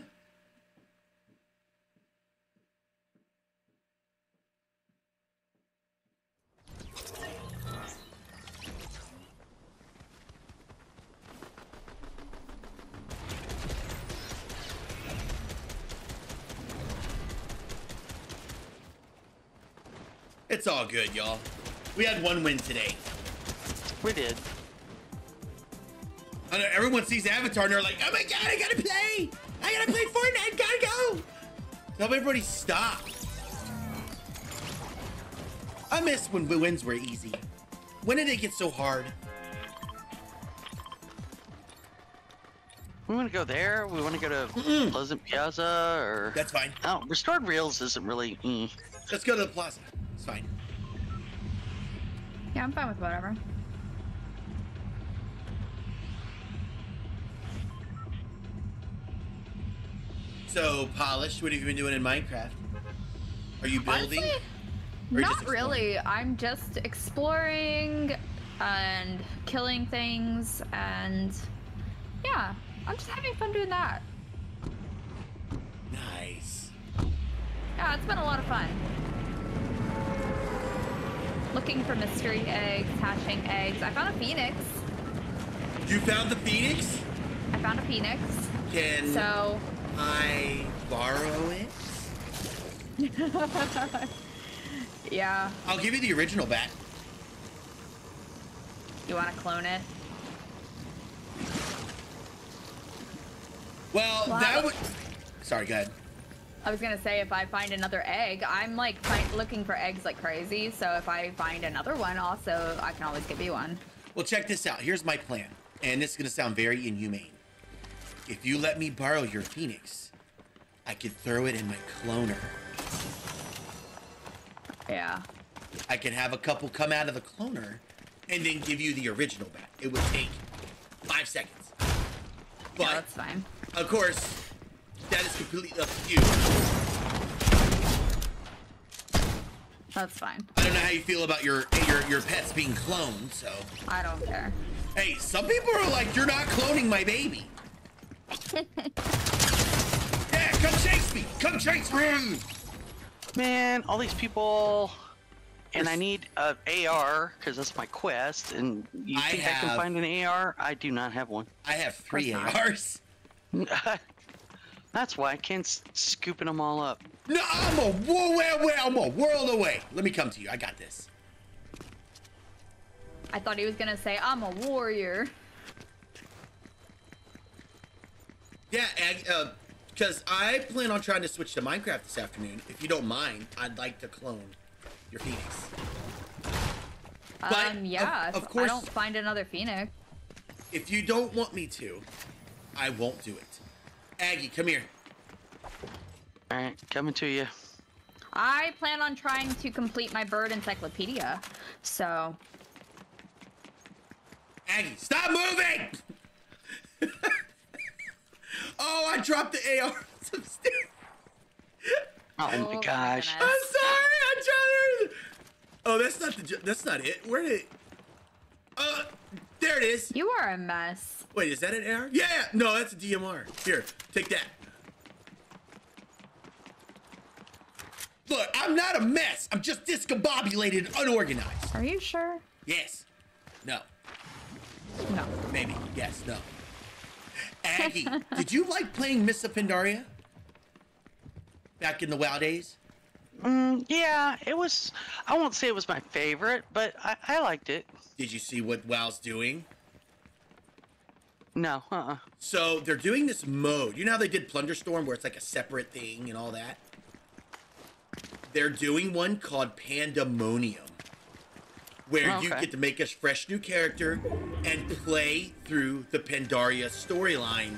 It's all good, y'all. We had one win today. We did. I everyone sees Avatar and they're like, "Oh my god, I gotta play! I gotta play Fortnite! Gotta go!" Tell everybody stop. I miss when the wins were easy. When did it get so hard? We want to go there. We want to go to Mm-mm. Pleasant Piazza, or That's fine. oh, Restored Reels isn't really. Mm. Let's go to the plaza. It's fine. Yeah, I'm fine with whatever. So, polished. What have you been doing in Minecraft? Are you building? Honestly, not really. I'm just exploring and killing things and yeah, I'm just having fun doing that. Nice. Yeah, it's been a lot of fun. Looking for mystery eggs, hatching eggs. I found a phoenix. You found the phoenix? I found a phoenix. Can So I borrow it? [LAUGHS] yeah, I'll give you the original bat. you want to clone it? Well, that would. Sorry, go ahead. I was gonna say if I find another egg, I'm like looking for eggs like crazy. So if I find another one, also I can always give you one. Well, check this out. Here's my plan, and this is gonna sound very inhumane. If you let me borrow your phoenix, I could throw it in my cloner. Yeah. I can have a couple come out of the cloner, and then give you the original bat. It would take five seconds. yeah, But that's fine. of course, that is completely up to you. That's fine. I don't know how you feel about your your your pets being cloned. So, I don't care. hey, some people are like, "You're not cloning my baby." Yeah, come chase me. Come chase me. Man, all these people, and I need a AR because that's my quest. And you I think I have- can find an AR? I do not have one. I have three course. ARs. [LAUGHS] that's why I can't scooping them all up. No, I'm a whoa, where, where, I'm a world away. Let me come to you. I got this. I thought he was gonna say I'm a warrior. Yeah, and, uh, because I plan on trying to switch to Minecraft this afternoon. If you don't mind, I'd like to clone your Phoenix. But, um, yeah. of- of course- I don't find another phoenix. If you don't want me to, I won't do it. Aggie, come here. All right, coming to you. I plan on trying to complete my bird encyclopedia. So Aggie, stop moving! [LAUGHS] oh, I dropped the AR upstairs. Oh, Oh my my gosh. goodness. I'm sorry, I dropped it. Oh, that's not the. That's not it. Where did? It, uh, there it is. you are a mess. Wait, is that an AR? Yeah, yeah. No, that's a DMR. Here, take that. Look, I'm not a mess. I'm just discombobulated and unorganized. Are you sure? Yes. No. No. Maybe. Yes. No. Aggie, did you like playing Mists of Pandaria? Back in the WoW days? Mm, yeah, it was. I won't say it was my favorite, but I, I liked it. Did you see what WoW's doing? No. Uh-uh. So they're doing this mode. You know how they did Plunderstorm, where it's like a separate thing and all that. They're doing one called Pandemonium, where you get to make a fresh new character and play through the Pandaria storyline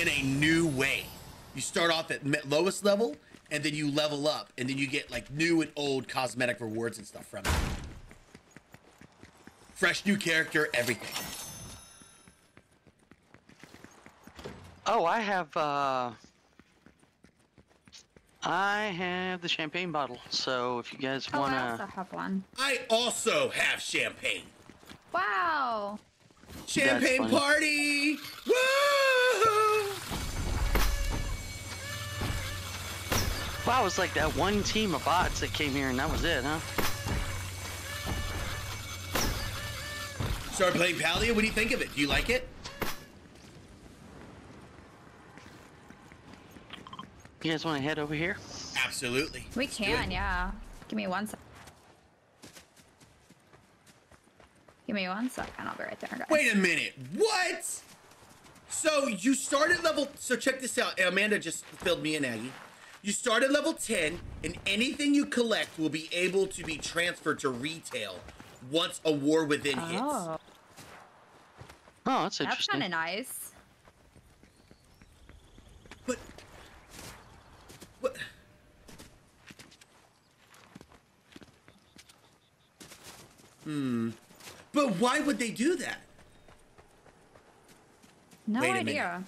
in a new way. You start off at lowest level, and then you level up, and then you get like new and old cosmetic rewards and stuff from it. Fresh new character, everything. Oh, I have. uh I have the champagne bottle. So if you guys Oh, I wanna, also have one. I also have champagne. Wow. Champagne party! Woo! wow, it was like that one team of bots that came here, and that was it, huh? Started playing Palia. What do you think of it? Do you like it? You guys want to head over here? Absolutely. We can, yeah. Give me one sec. Give me one second. I'll be right there, guys. Wait a minute. What? So you start at level. So check this out. Amanda just filled me in, Aggie. You start at level 10, and anything you collect will be able to be transferred to retail once a war within hits. Oh, Oh, that's that's kind of nice. But what? Hmm. But why would they do that? No Wait a idea.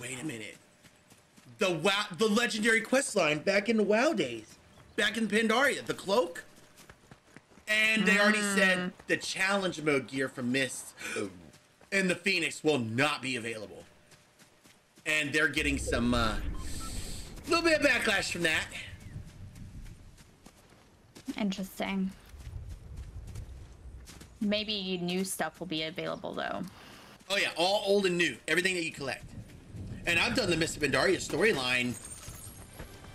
Wait a minute. The wow, the legendary quest line back in the WoW days, back in Pandaria, the cloak. And they already said the challenge mode gear from Mist and the Phoenix will not be available. And they're getting some uh little bit of backlash from that. Interesting. Maybe new stuff will be available though. Oh yeah, all old and new, everything that you collect. And I've done the Mist of Pandaria storyline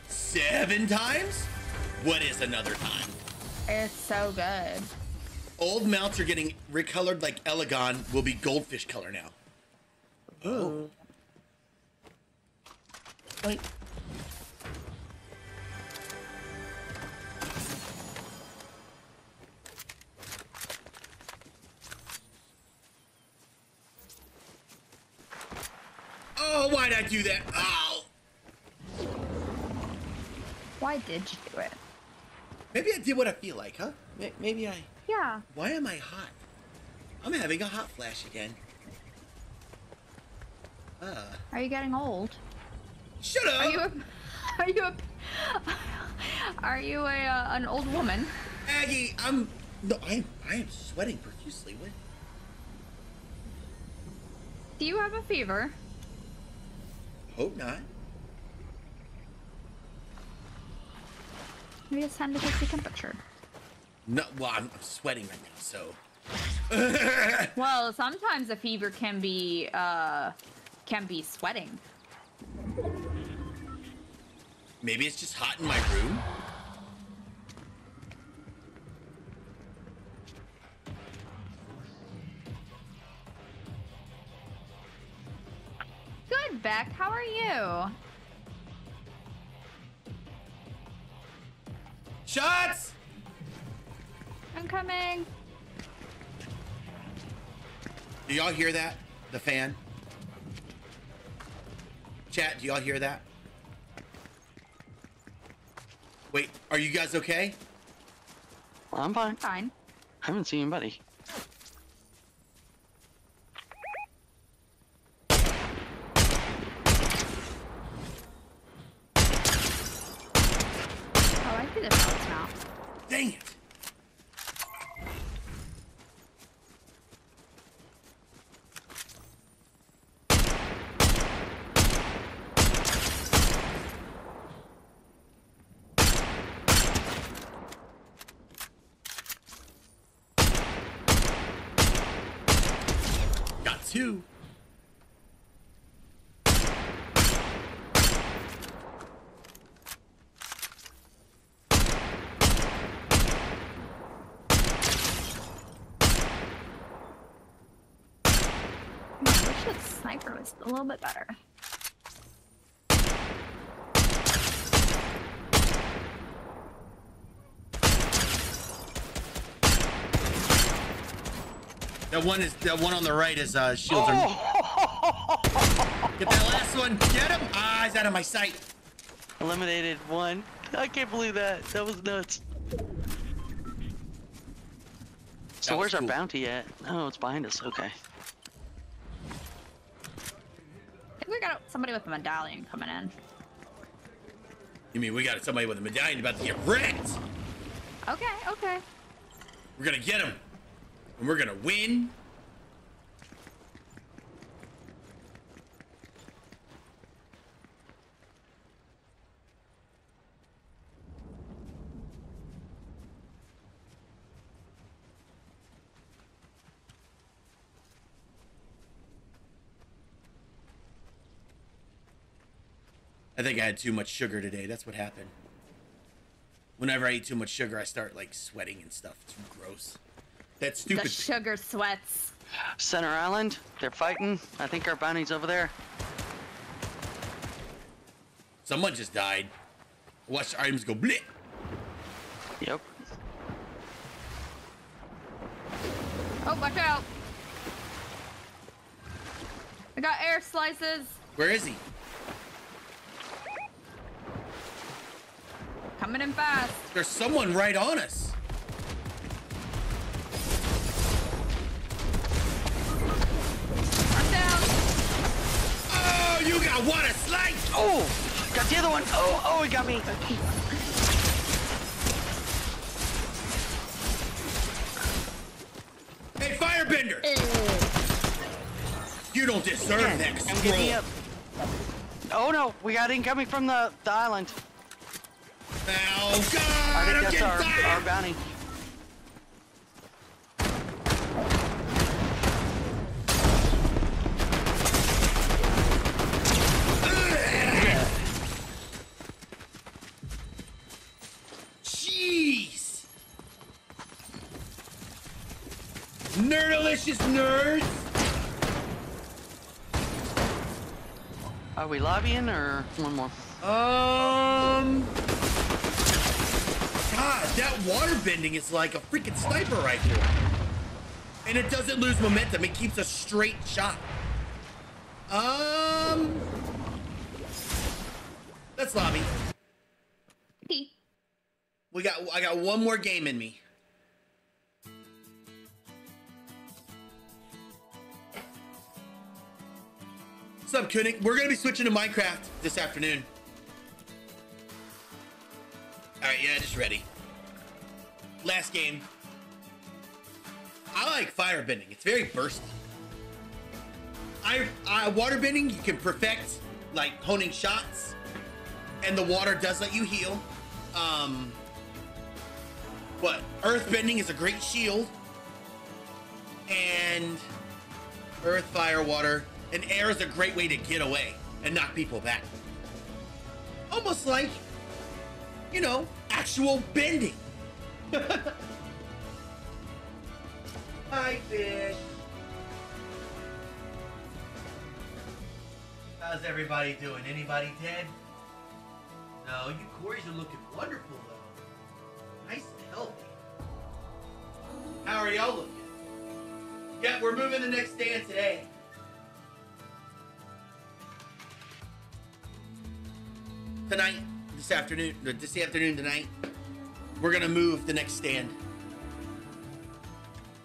seven times. What is another time? It's so good. Old mounts are getting recolored like Elegon will be goldfish color now. Oh. Wait. Do that? Oh! Why did you do it? Maybe I did what I feel like, huh? Maybe I. Yeah. Why am I hot? I'm having a hot flash again. Uh, Are you getting old? shut up! Are you a, [LAUGHS] are you a, are you a uh, an old woman? Aggie, I'm. No, I'm. I am sweating profusely. What? Do you have a fever? Hope not. Maybe it's time to take the temperature. No, well, I'm, I'm sweating right now, so. [LAUGHS] Well, sometimes a fever can be uh can be sweating. Maybe it's just hot in my room. How? Shots! I'm coming. Do y'all hear that? The fan? Chat, do y'all hear that? Wait, are you guys okay? Well, I'm fine. Fine. I haven't seen anybody. Oh, I see the shots now. Dang it! Got two. I wish the sniper was a little bit better. That one is that one on the right is uh shields are Oh! [LAUGHS] Get that last one. Get him! Ah, he's out of my sight. Eliminated one. I can't believe that. That was nuts. So was where's our bounty at? Oh, it's behind us. Okay. We got somebody with a medallion coming in. You mean we got somebody with a medallion about to get wrecked? Okay, okay. We're gonna get him. And we're gonna win. I think I had too much sugar today. That's what happened. Whenever I eat too much sugar, I start like sweating and stuff. It's gross. That The stupid. sugar sweats. Center Island. They're fighting. I think our bounty's over there. Someone just died. Watch the items go blip. Yep. Oh, watch out! I got air slices. Where is he? Coming in fast. There's someone right on us. I'm down. Oh, you got what a slice! Oh! Got the other one. Oh, oh, he got me. Hey, Firebender! You don't deserve that I'm getting scroll. up. Oh no, we got incoming from the, the island. Oh I God! think I'm that's getting our, our bounty. Jeez! Nerdalicious nerds! Are we lobbying or one more? Um. That water bending is like a freaking sniper rifle. And it doesn't lose momentum, it keeps a straight shot. Um. Let's lobby. Pee. We got I got one more game in me. What's up, Koenig? We're gonna be switching to Minecraft this afternoon. Alright, yeah, just ready. Last game. I like firebending. It's very bursty. I, I waterbending, you can perfect like honing shots, and the water does let you heal. Um, but earthbending is a great shield, and earth, fire, water, and air is a great way to get away and knock people back. Almost like, you know, actual bending. [LAUGHS] Hi, fish. How's everybody doing? Anybody dead? No, you Corys are looking wonderful though. Nice and healthy. How are y'all looking? Yeah, we're moving the next stand today. Tonight, this afternoon, this afternoon tonight, we're gonna move the next stand.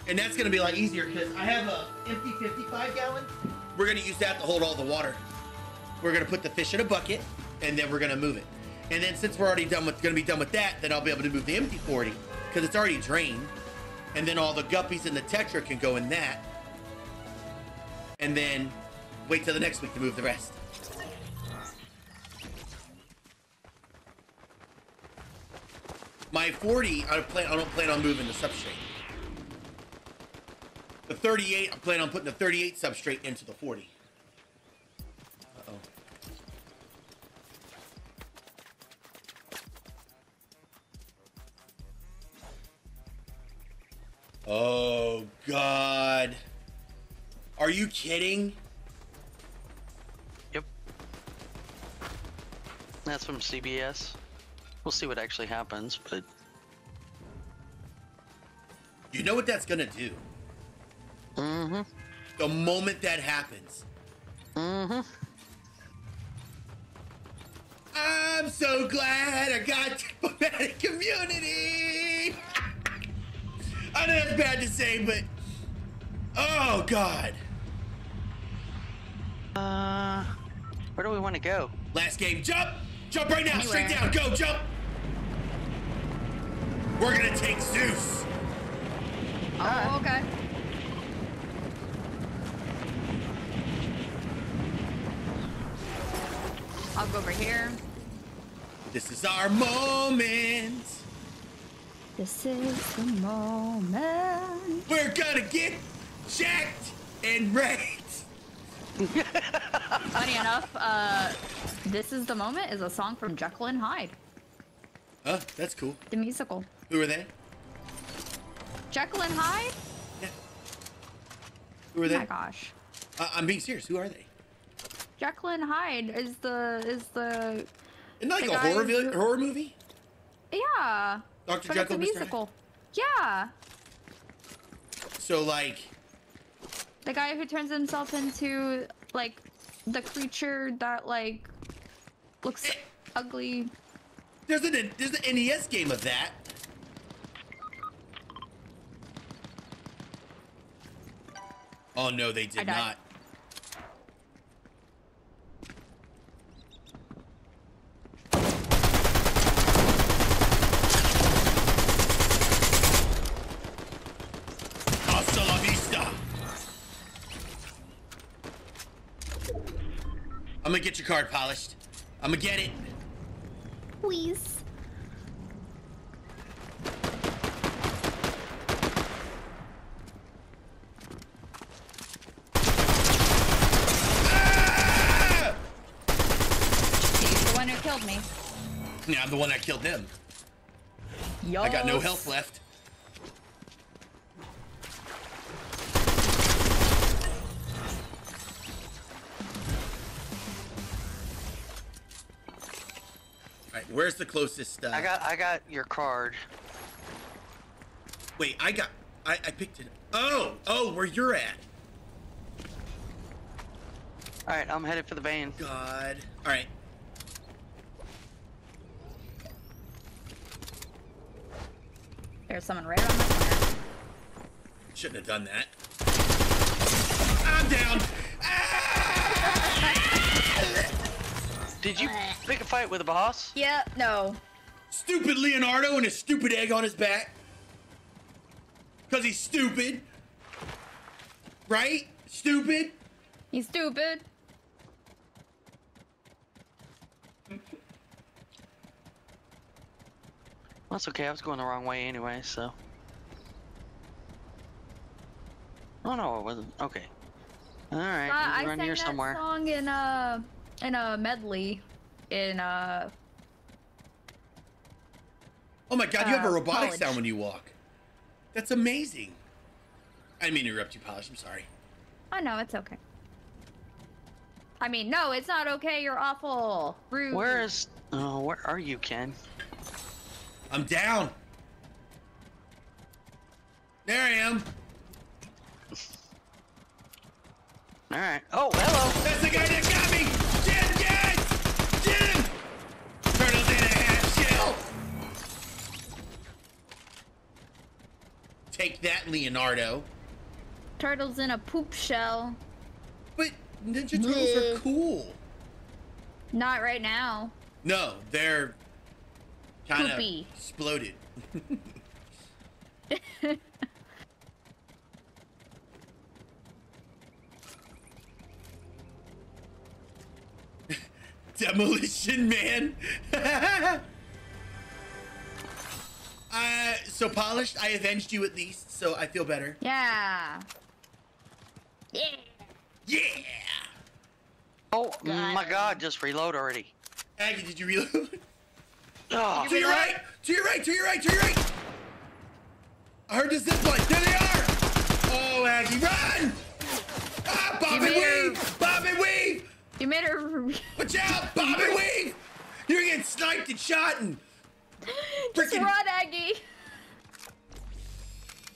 And that's gonna be a lot easier because I have a empty 55 gallon. We're gonna use that to hold all the water. We're gonna put the fish in a bucket and then we're gonna move it. And then since we're already done with gonna be done with that, then I'll be able to move the empty 40 because it's already drained. And then all the guppies and the tetra can go in that. And then wait till the next week to move the rest. My 40, I plan I don't plan on moving the substrate. The 38, I plan on putting the 38 substrate into the 40. Uh-oh. Oh, God. Are you kidding? Yep. That's from CBS. We'll see what actually happens, but You know what that's gonna do? mm-hmm. The moment that happens. Mm-hmm. I'm so glad I got diplomatic [LAUGHS] community. [LAUGHS] I know that's bad to say, but oh god. Uh, where do we want to go? Last game, jump! Jump right now, straight down, go, jump! We're gonna take Zeus. Oh, okay. I'll go over here. This is our moment. This is the moment. We're gonna get jacked and raped. [LAUGHS] Funny enough, uh, this is the moment is a song from Jekyll and Hyde, Huh? That's cool. the musical. Who are they? Jekyll and Hyde? Yeah. Who are they? Oh my gosh. Uh, I'm being serious. Who are they? Jekyll and Hyde is the is the Isn't that like The a horror who- horror movie? yeah. Dr. But Jekyll, it's a Mr. Hyde? musical. Yeah. So like, The guy who turns himself into like the creature that like looks ugly. there's an there's an NES game of that. Oh no, they did not. Hasta la vista. I'm gonna get your card polished. I'm gonna get it. Please. Ah! He's the one who killed me. Yeah, I'm the one that killed them. Yo. I got no health left. Alright, where's the closest uh I got I got your card. Wait, I got I, I picked it. Oh, oh, where you're at. All right, I'm headed for the van. God. Alright. There's someone right around the corner. Shouldn't have done that. I'm down. [LAUGHS] Did you pick a fight with a boss? Yeah, no. Stupid Leonardo and his stupid egg on his back. Cause he's stupid. Right? Stupid. He's stupid. That's okay. I was going the wrong way anyway, so. Oh no, it wasn't. Okay. All right, Uh, I he's around sang here that somewhere. song in a in a medley in a. Oh my god, you have a Uh, robotic college. sound when you walk. That's amazing. I didn't mean to interrupt you, Polish. I'm sorry. Oh no, it's okay. I mean, no, it's not okay. You're awful. Rude. Where is? Oh, where are you, Ken? I'm down. There I am. All right. Oh, hello. That's the guy that got me. Jim, yes! Jim! Turtles in a half shell. Take that, Leonardo. Turtles in a poop shell. But Ninja Turtles are cool. Not right now. No, they're kind of Poopy. exploded. [LAUGHS] Demolition Man. [LAUGHS] uh, so polished. I avenged you at least, so I feel better. Yeah. Yeah. Yeah. Oh my God! Just reload already. Aggie, did you reload? Oh, to your right. To your right. To your right. To your right. I heard the zip line. There they are. Oh, Aggie, run! Ah, bob You and made her- weave. Bob and weave. You made her. Watch out! Bob and weave! You're getting sniped and shot and [LAUGHS] Just run, Aggie.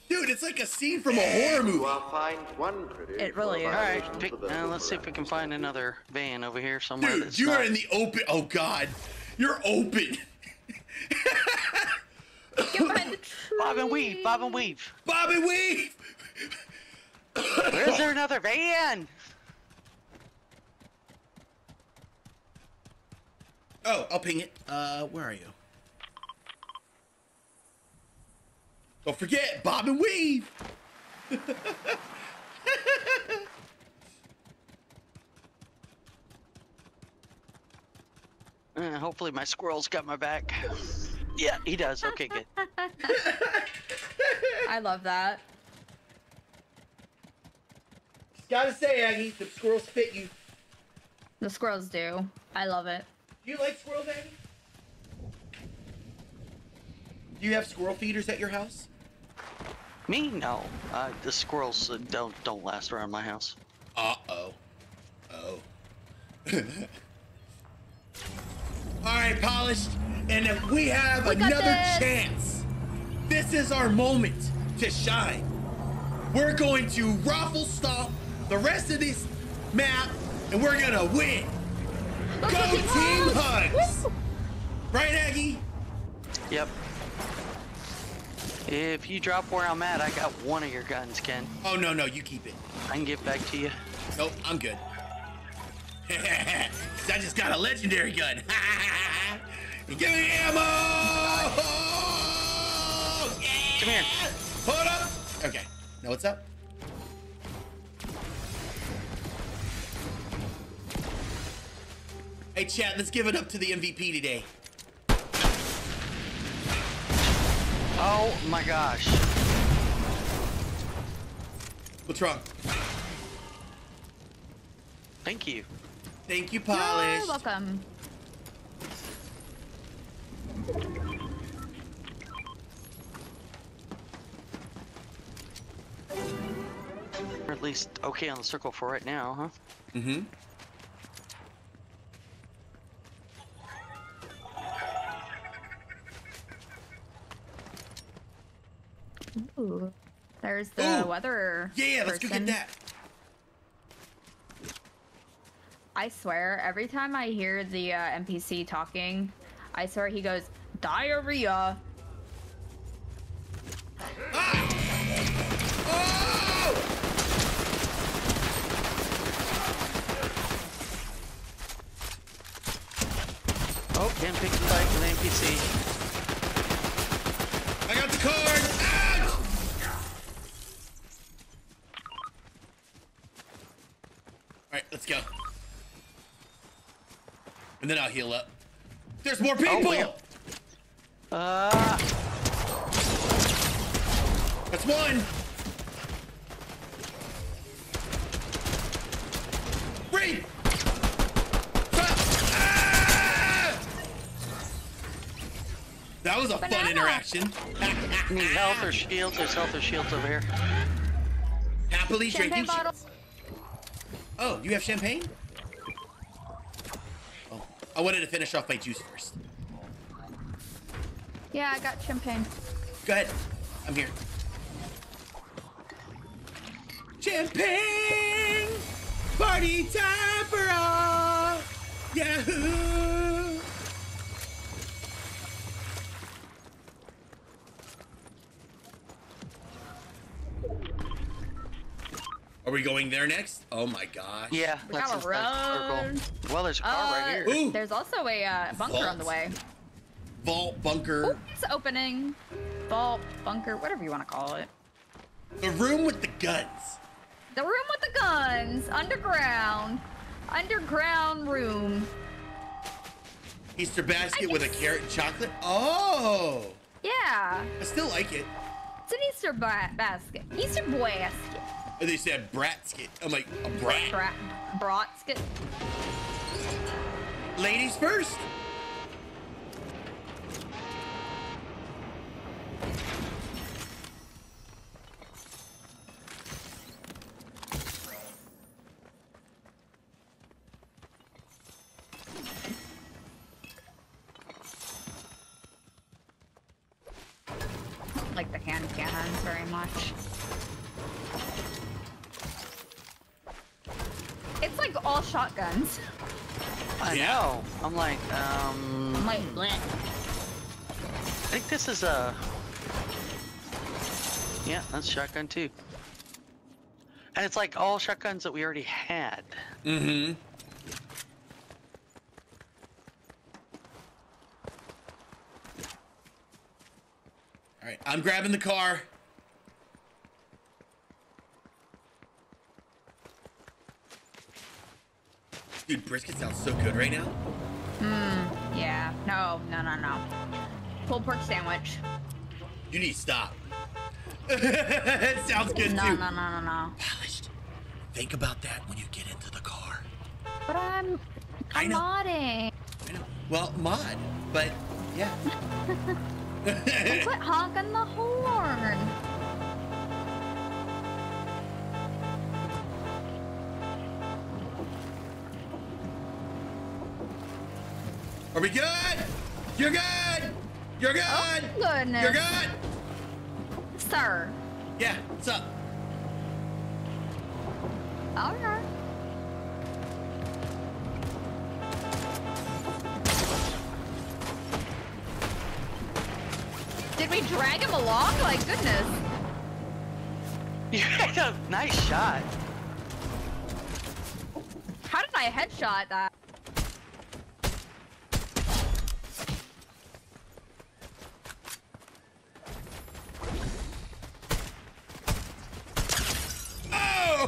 dude, it's like a scene from a horror movie. You are fined one credit. It really is. All violation right, pick, uh, let's see if we can find another van over here somewhere. Dude, you not... are in the open. Oh God, you're open. Get behind the tree. Bob and weave, bob and weave. Bob and weave. Where's there another van? Oh, I'll ping it. Uh, where are you? Don't forget, Bob and Weave. [LAUGHS] Uh, hopefully my squirrel's got my back. Yeah, he does. Okay, good. [LAUGHS] I love that. Just gotta say, Aggie, the squirrels fit you. The squirrels do. I love it. Do you like squirrels, Aggie? Do you have squirrel feeders at your house? Me? No. Uh, the squirrels uh, don't don't last around my house. Uh oh. Oh. [LAUGHS] All right, polished. And if we have We another this. chance, this is our moment to shine. We're going to raffle stomp the rest of this map, and we're gonna win. Let's Go go team Team hugs! Woo! Right, Aggie? Yep. If you drop where I'm at, I got one of your guns, Ken. Oh no, no, you keep it. I can get back to you. Nope, I'm good. [LAUGHS] I just got a legendary gun. [LAUGHS] Give me ammo! Yeah! Come here. Hold up. Okay. Now what's up? Hey, chat. Let's give it up to the MVP today. Oh my gosh. What's wrong? Thank you. Thank you, You're Polish. welcome. Or at least okay on the circle for right now, huh? Mm-hmm. Ooh. There's the Ooh. weather. Yeah, let's go get that. I swear, every time I hear the uh, NPC talking, I swear he goes, diarrhea. Oh! Oh, can't pick the fight with the NPC. I got the card. Ouch! All right, let's go. And then I'll heal up. There's more people. yeah. Uh, That's one. Reed. Ah! That was a fun interaction. [LAUGHS] need health or shields? There's health or shields over here. Happily Champagne drinking. bottle. Oh, you have champagne? I wanted to finish off my juice first. Yeah, I got champagne. Go ahead. I'm here. Champagne! Party time for all! Yahoo! Are we going there next? Oh my gosh. Yeah, We that's gotta a nice circle. Well, there's a car right Uh, here. Ooh. There's also a uh, bunker on the way. Vault, bunker, Ooh, it's opening. Vault, bunker, whatever you want to call it. the room with the guns. The room with the guns, underground, underground room. Easter basket with a carrot and chocolate. Oh, Yeah, I still like it. it's an Easter ba- basket, Easter basket, and they said Bratskit. I'm like, a brat? Brat. Bratskit. Ladies first. like the hand cannons very much. Like all shotguns. I Yeah. know. I'm like, um, I'm like, bleh. I think this is a. Yeah, that's shotgun too. And it's like all shotguns that we already had. Mm-hmm. All right, I'm grabbing the car. Dude, brisket sounds so good right now. Mmm, yeah. No, no, no, no. Pulled pork sandwich. You need to stop. it [LAUGHS] sounds good No, too. no, no, no, no. Polished. Think about that when you get into the car. But I'm, I I'm modding. I know. Well, mod, but yeah. [LAUGHS] Quit honking the horn. Are we good? You're good. You're oh, good. Oh, goodness. You're good. Sir. Yeah. What's up? Alright. Did we drag him along? Like, goodness. [LAUGHS] You had a nice shot. How did I headshot that?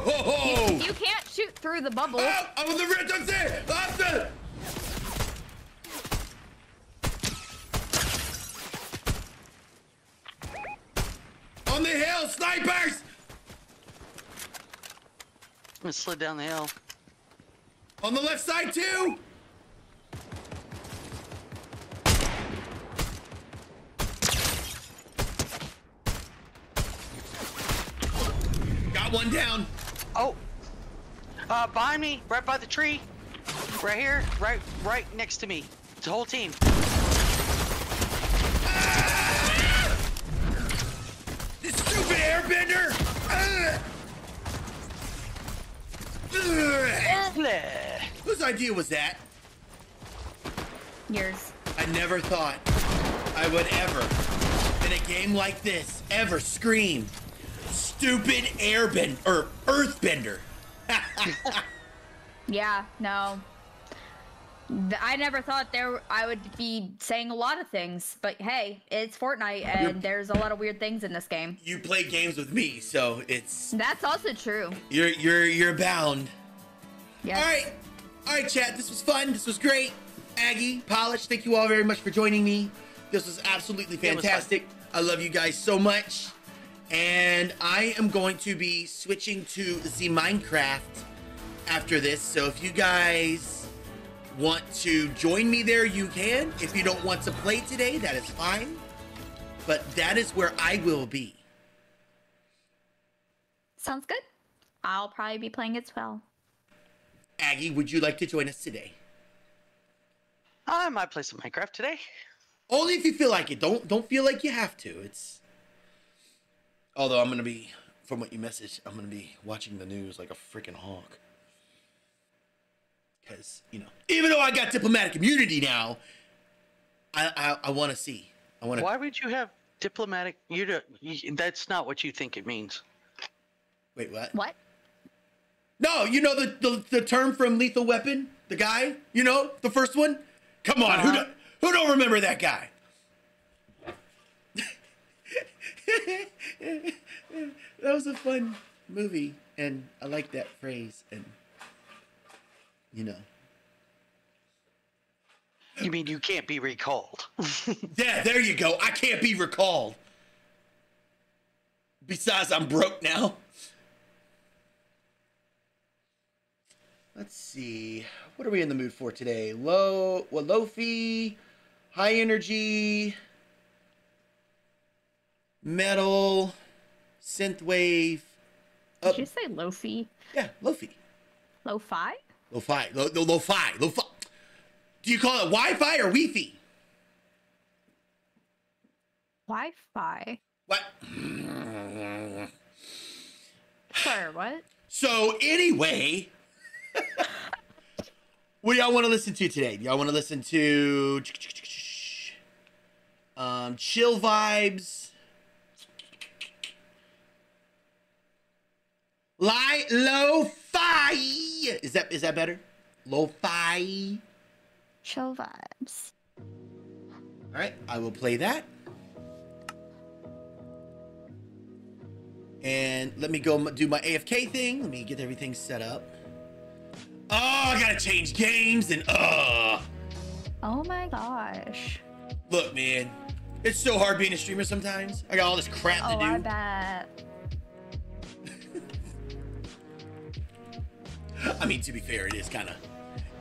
Oh! You can't shoot through the bubble. Oh, I'm on the red up there. Up the. On the hill, snipers! I'm gonna slid down the hill. On the left side too. Got one down. Oh! Uh, behind me, right by the tree. Right here, right, right next to me. It's The whole team. This stupid airbender! Ugh. Ugh. Whose idea was that? Yours. I never thought I would ever, in a game like this, ever scream, stupid airbend or earthbender. [LAUGHS] Yeah, no. I never thought there I would be saying a lot of things, but hey, it's Fortnite and there's a lot of weird things in this game. You play games with me, so it's That's also true. you're you're you're bound. Yes. All right, all right, chat. This was fun. This was great. Aggie, Polish, thank you all very much for joining me. This was absolutely Yeah, it was fantastic. I love you guys so much. And I am going to be switching to the Minecraft after this. So if you guys want to join me there, you can. If you don't want to play today, that is fine. But that is where I will be. Sounds good. I'll probably be playing as well. Aggie, would you like to join us today? I might play some Minecraft today. Only if you feel like it. Don't don't feel like you have to. It's although I'm gonna be from what you messaged, I'm gonna be watching the news like a freaking hawk. Cause, you know, even though I got diplomatic immunity now, I I, I wanna see. I wanna Why would you have diplomatic? You do, you, that's not what you think it means. wait, what? What? No, you know the, the the term from Lethal Weapon? The guy? You know, the first one? Come on, who Uh-huh. don't, who don't remember that guy? [LAUGHS] that was a fun movie, and I like that phrase, and you know. You mean you can't be recalled? [LAUGHS] Yeah, there you go. I can't be recalled. Besides, I'm broke now. Let's see. What are we in the mood for today? Low, well, low fee, high energy, metal, synthwave. Did you say lo-fi? yeah, Lo-fi? low fi, low, low, low fi, low fi. Do you call it Wi-Fi or Wi-Fi? Wi-Fi? What? Sir, what? So anyway, [LAUGHS] what do y'all want to listen to today? Do y'all want to listen to um, chill vibes? Lie lo-fi. Is that is that better? Lo-fi. Chill vibes. All right, I will play that. And let me go do my AFK thing. Let me get everything set up. Oh, I gotta change games and uh. Oh my gosh. Look, man, it's so hard being a streamer sometimes. I got all this crap Oh, to I do. bet. I mean, to be fair, it is kind of.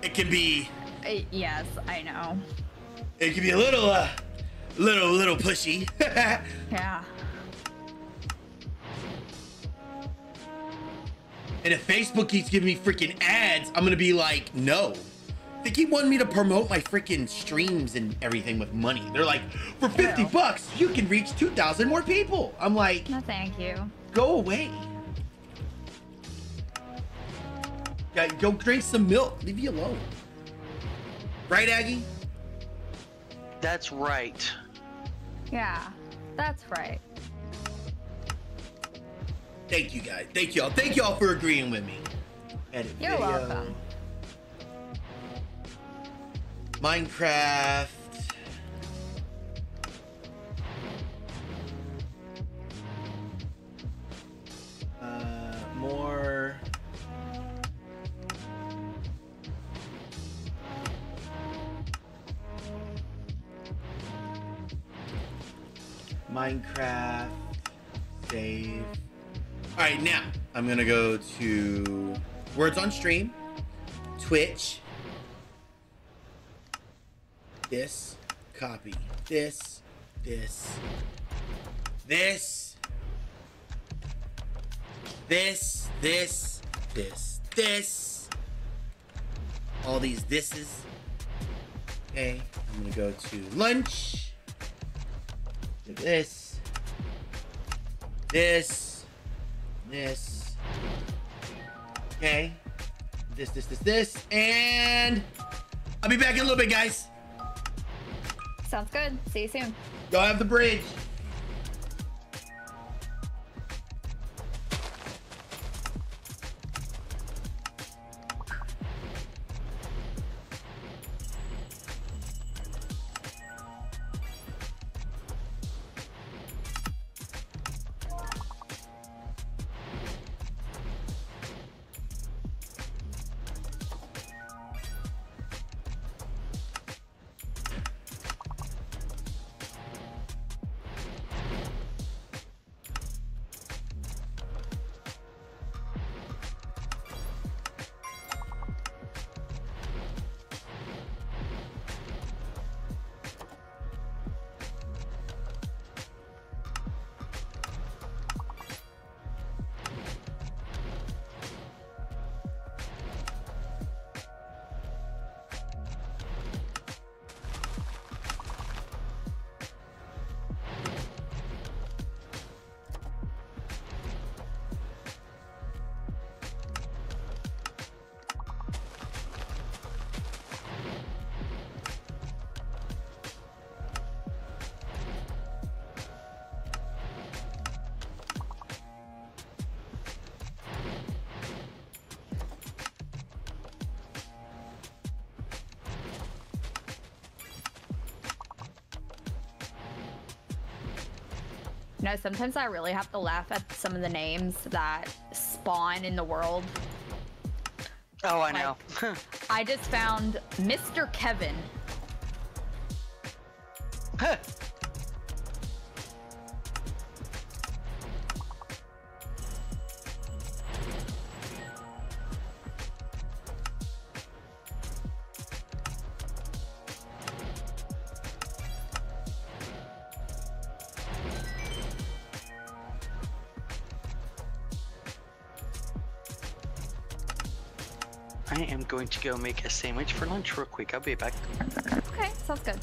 It can be. Uh, yes, I know. It can be a little, uh, little, little pushy. [LAUGHS] Yeah. And if Facebook keeps giving me freaking ads, I'm gonna be like, no. They keep wanting me to promote my freaking streams and everything with money. They're like, for 50 bucks, you can reach 2,000 more people. I'm like, No, thank you. go away. Go drink some milk. Leave me alone. Right, Aggie? That's right. Yeah, that's right. Thank you guys. Thank y'all. Thank y'all for agreeing with me. Edit You're video. welcome. Minecraft. Minecraft. Save. All right, now I'm gonna go to Words on Stream, Twitch. This, copy. This, this, this, this, this, this, this. All these thises. Okay, I'm gonna go to lunch. This, this, this. Okay, this, this, this, this, and I'll be back in a little bit, guys. Sounds good. See you soon. Y'all have the bridge. Know, sometimes I really have to laugh at some of the names that spawn in the world. Oh, I know. [LAUGHS] I just found Mr. Kevin. To go make a sandwich for lunch real quick. I'll be back. Okay, sounds good.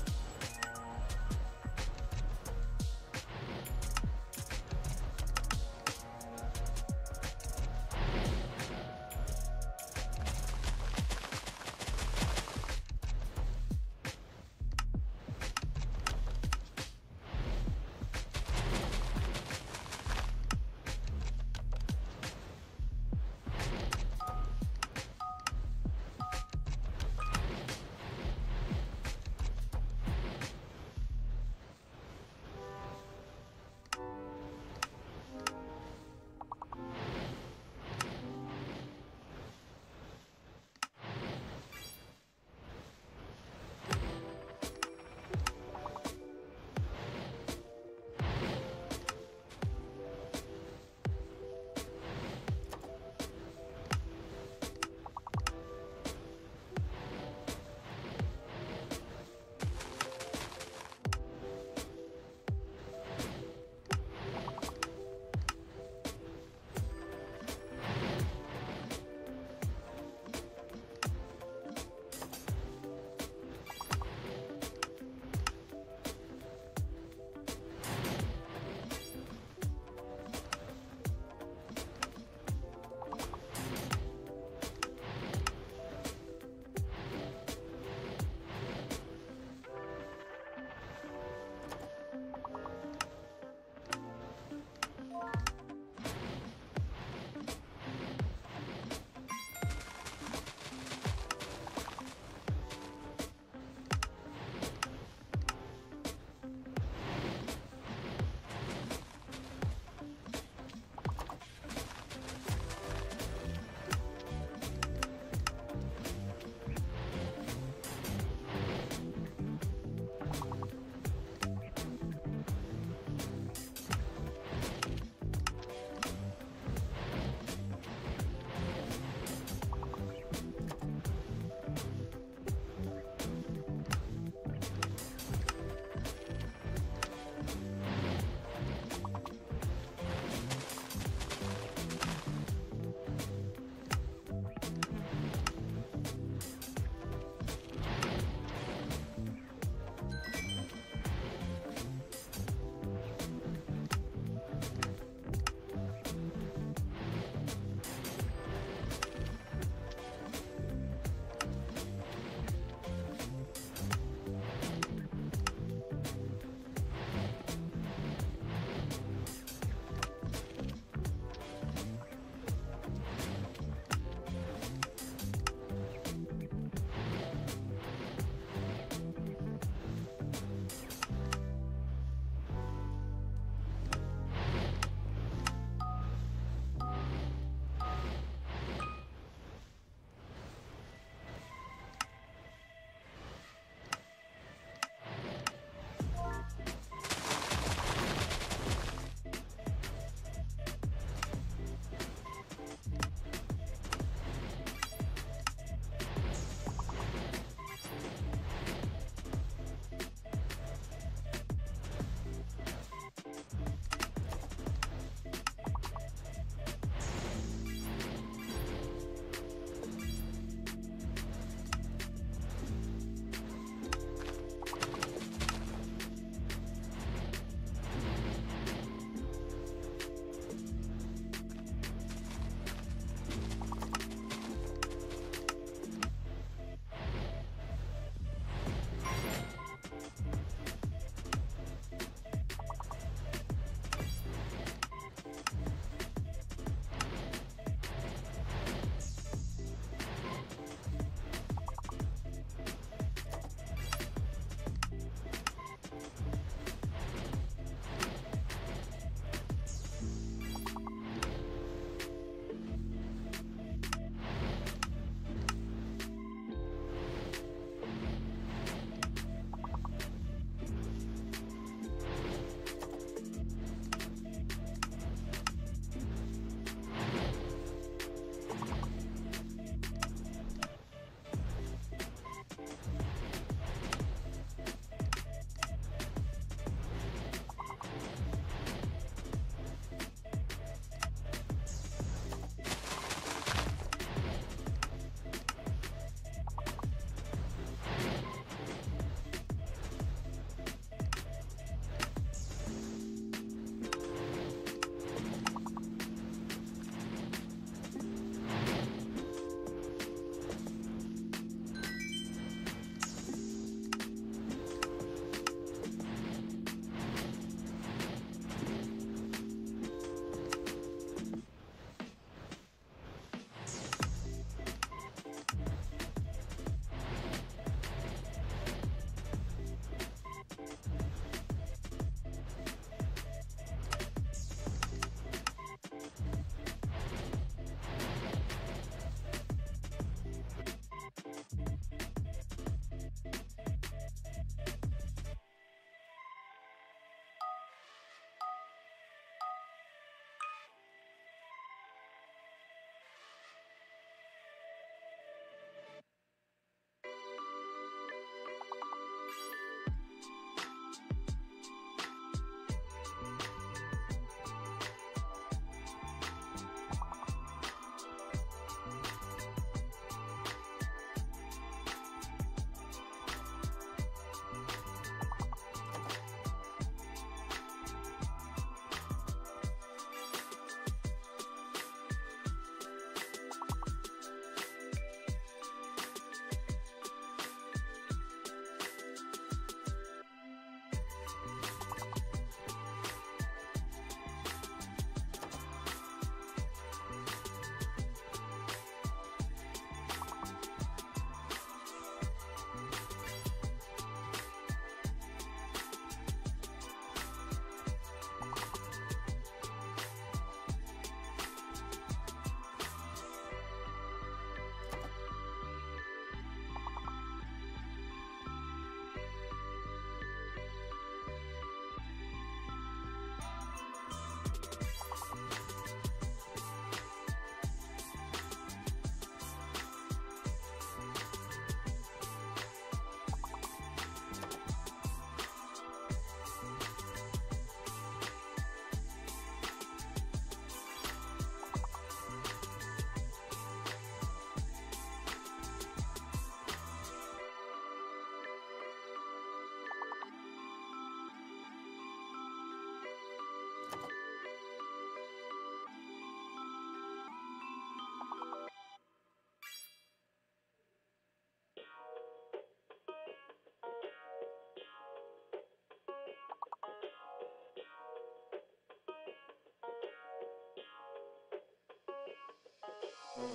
うん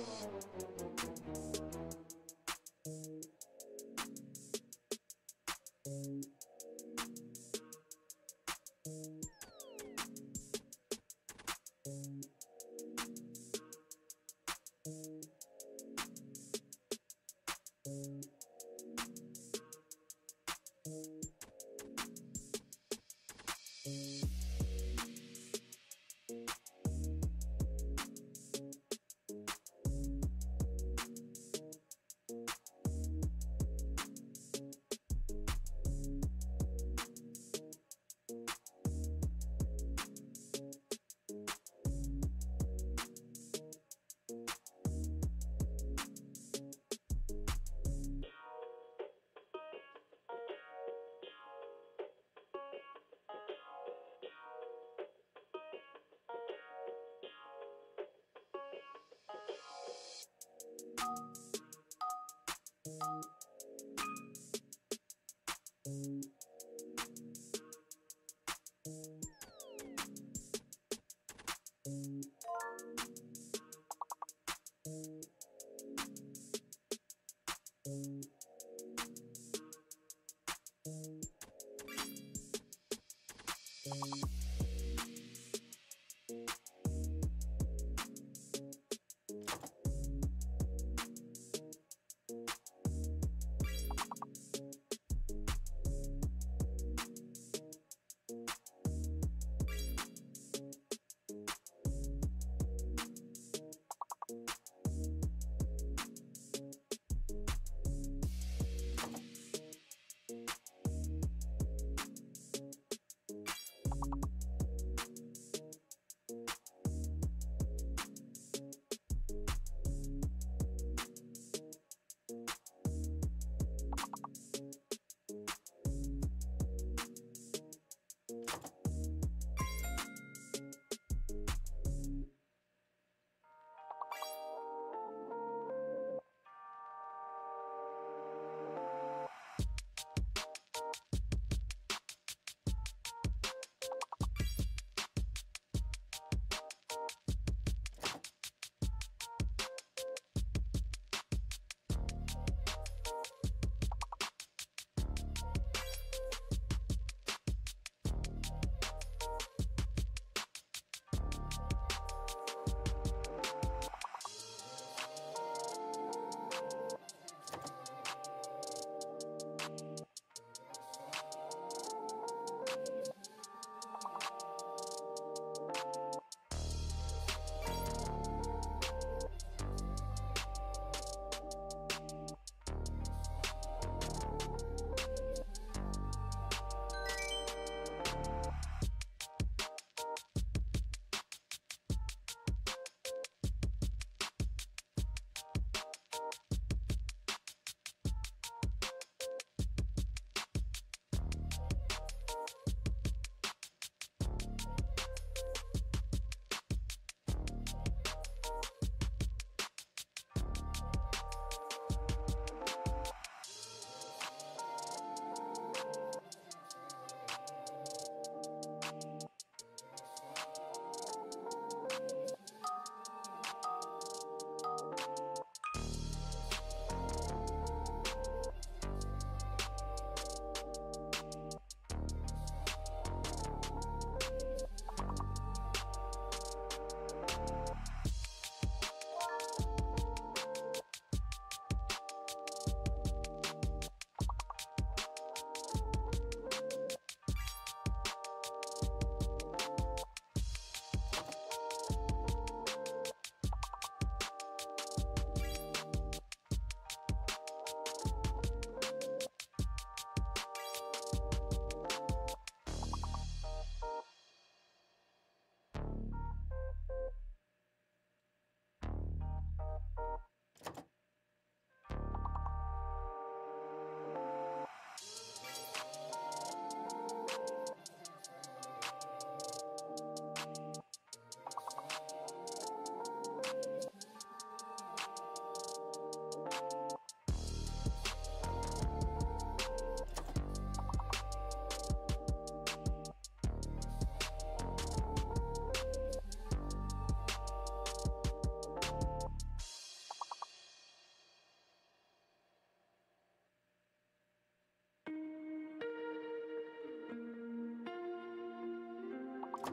Peace.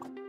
you.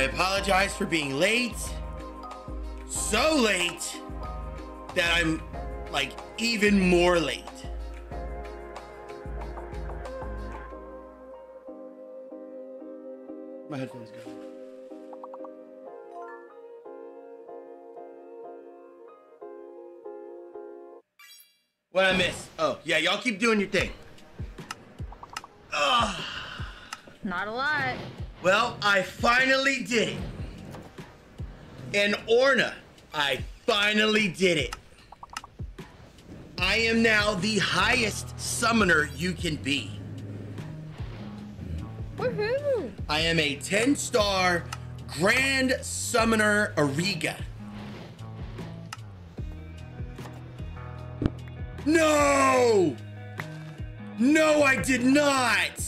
I apologize for being late. So late that I'm like even more late. My headphones go. What I miss? Oh, yeah, y'all keep doing your thing. Ugh. Not a lot. Well, I finally did it. And Orna, I finally did it. I am now the highest summoner you can be. Woohoo! I am a 10 star Grand Summoner Ariga. No! No, I did not!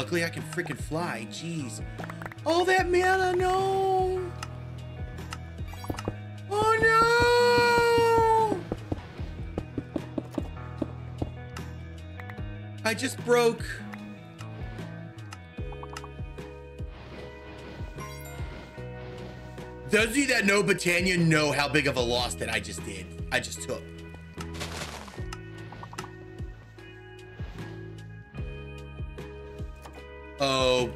Luckily, I can freaking fly. Jeez. Oh, that mana, no! Oh, no! I just broke. Those of you that know Britannia know how big of a loss that I just did. I just took. Oh,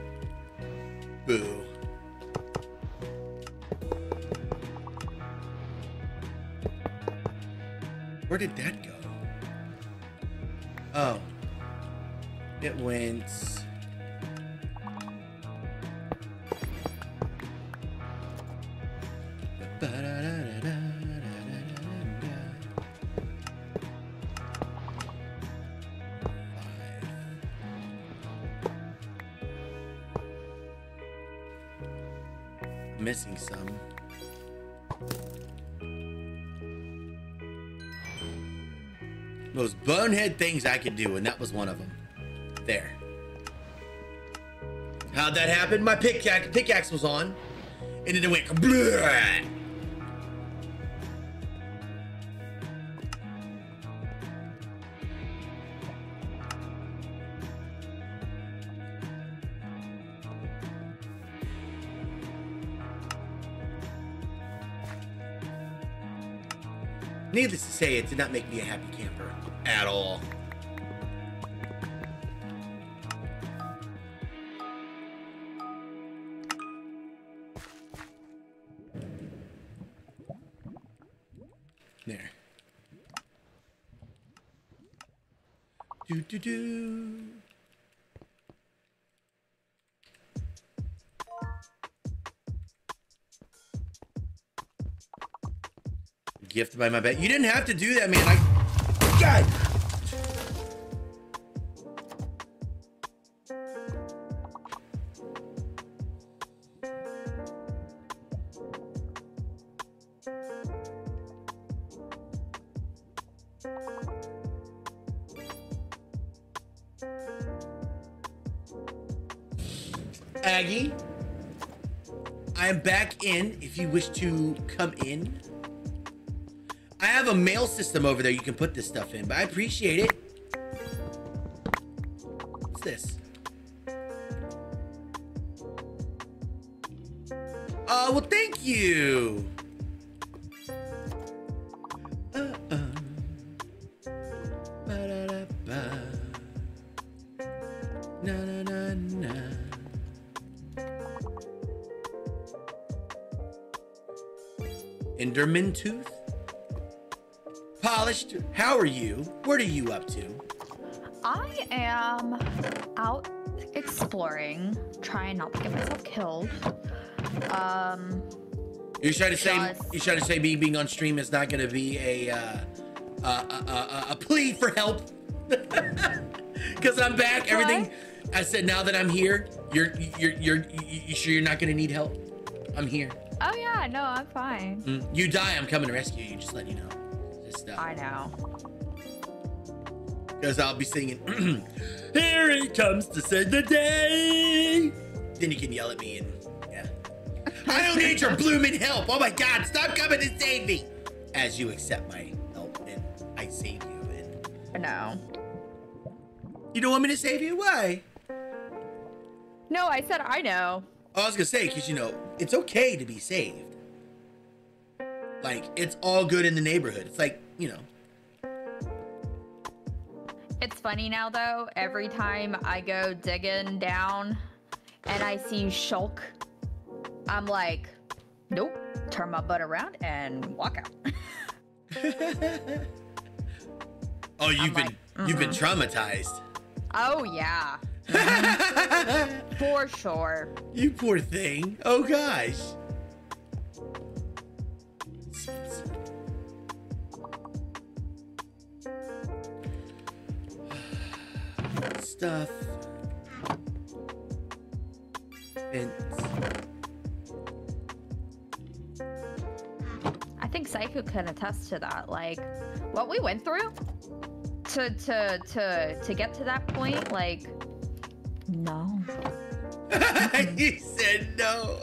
Things I could do, and that was one of them. There. How'd that happen? My pickaxe, pickaxe was on, and then it went bleh. Needless to say, it did not make me a happy camper at all. There. Do do do. Gift by my bet. You didn't have to do that, man. I. God. Aggie, I am back in if you wish to come in. Mail system over there you can put this stuff in, but I appreciate it. Are you? What are you up to? I am out exploring, trying not to get myself killed. Um, You trying to say you trying to say me being on stream is not going to be a uh, a, a, a, a plea for help? [LAUGHS] Because I'm back. Everything I said. Now that I'm here, you're you're you're you, you sure you're not going to need help? I'm here. oh yeah, no, I'm fine. Mm, You die, I'm coming to rescue you. Just let you know. Just uh, I know. Because I'll be singing. [CLEARS THROAT] Here he comes to save the day. Then you can yell at me and yeah. I don't need your [LAUGHS] blooming help. Oh my God! Stop coming to save me. As you accept my help and I save you. And know. you don't want me to save you? Why? No, I said I know. Oh, I was gonna say, because you know, it's okay to be saved. Like, it's all good in the neighborhood. It's like, you know. It's funny now though. Every time I go digging down and I see sculk, I'm like, nope. Turn my butt around and walk out. [LAUGHS] Oh, you've I'm been like, you've been traumatized. oh yeah, [LAUGHS] for sure. You poor thing. Oh gosh. Stuff. Fence. I think Psycho can attest to that. Like, what we went through to to to to get to that point. Like, no. [LAUGHS] he said no.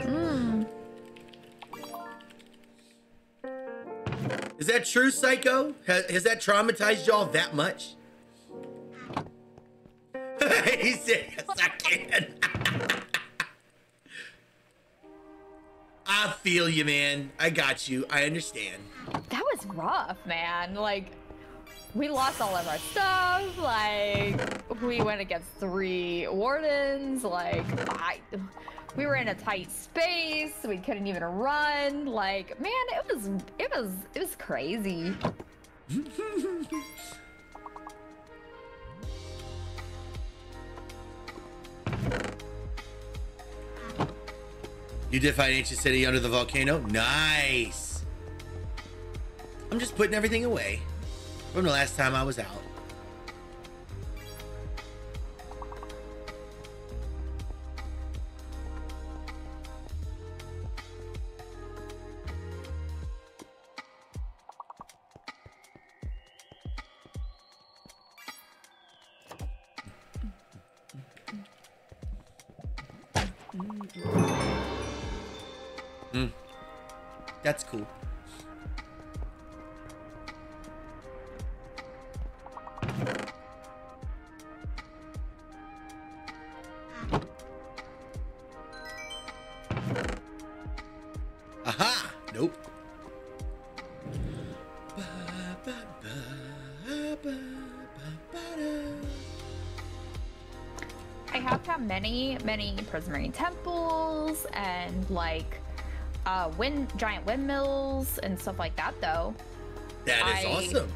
Mm. Is that true, Psycho? Has, has that traumatized y'all that much? [LAUGHS] he said, yes, I can. [LAUGHS] I feel you, man. I got you. I understand. That was rough, man. Like, we lost all of our stuff. Like, we went against three wardens. Like, I, we were in a tight space. We couldn't even run. Like, man, it was, it was, it was crazy. [LAUGHS] You did find ancient city under the volcano? Nice. I'm just putting everything away from the last time I was out. That's cool. Aha! Nope. I have found many, many prisonary temples and like uh, wind giant windmills and stuff like that. Though That is I- awesome.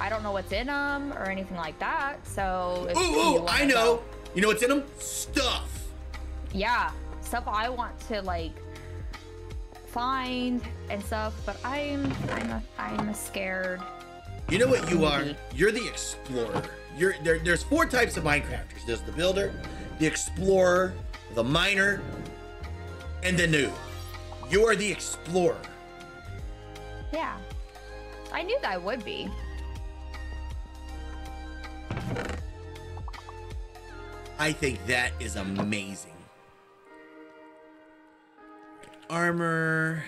I don't know what's in them or anything like that. So Ooh, ooh, I know. You know what's in them? Stuff. yeah, stuff I want to like find and stuff. But I'm I'm a, I'm a scared. You know what you are? You're the explorer. You're there. There's four types of Minecrafters. There's the builder, the explorer, the miner, and the noob. You are the explorer. Yeah, I knew that I would be. I think that is amazing. Armor.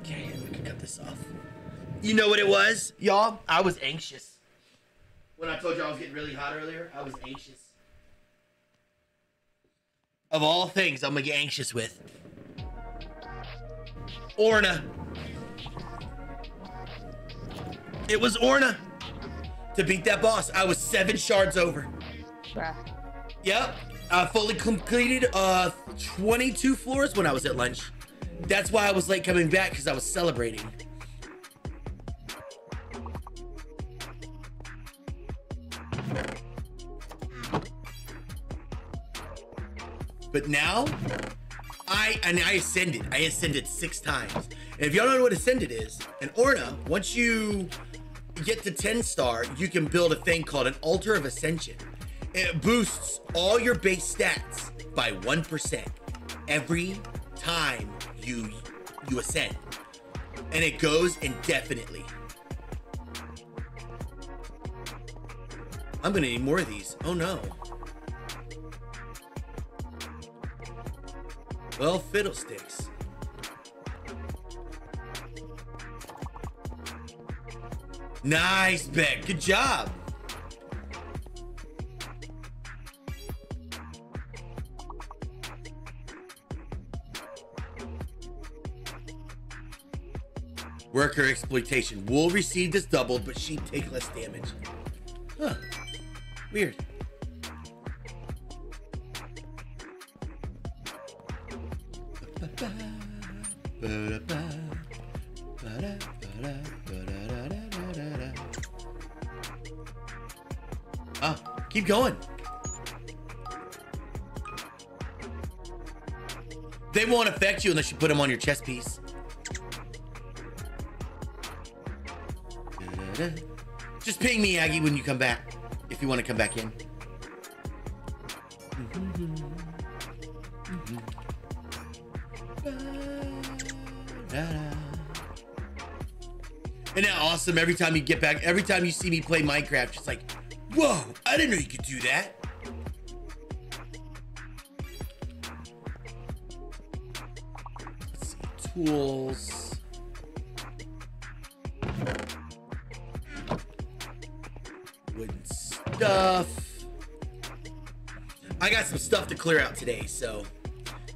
Okay, we can cut this off. You know what it was, y'all? I was anxious. When I told you I was getting really hot earlier, I was anxious. Of all things, I'm gonna get anxious with. Orna. It was Orna. To beat that boss, I was seven shards over. Bruh. Yep. I fully completed uh 22 floors when I was at lunch. That's why I was late coming back because I was celebrating. But now, I and I ascended. I ascended six times. And if y'all don't know what ascended is, an Orna, once you get to 10 star, you can build a thing called an altar of ascension. It boosts all your base stats by 1% every time you you ascend. And it goes indefinitely. I'm gonna need more of these. Oh no. Well, fiddlesticks. Nice, bet. Good job. Worker exploitation. Will receive this doubled, but sheep take less damage. Huh. Weird. Ah, keep going. They won't affect you unless you put them on your chest piece. Just ping me, Aggie, when you come back. If you want to come back in. Isn't that awesome? Every time you get back, every time you see me play Minecraft, it's like, whoa, I didn't know you could do that. Tools. Wooden stuff. I got some stuff to clear out today, so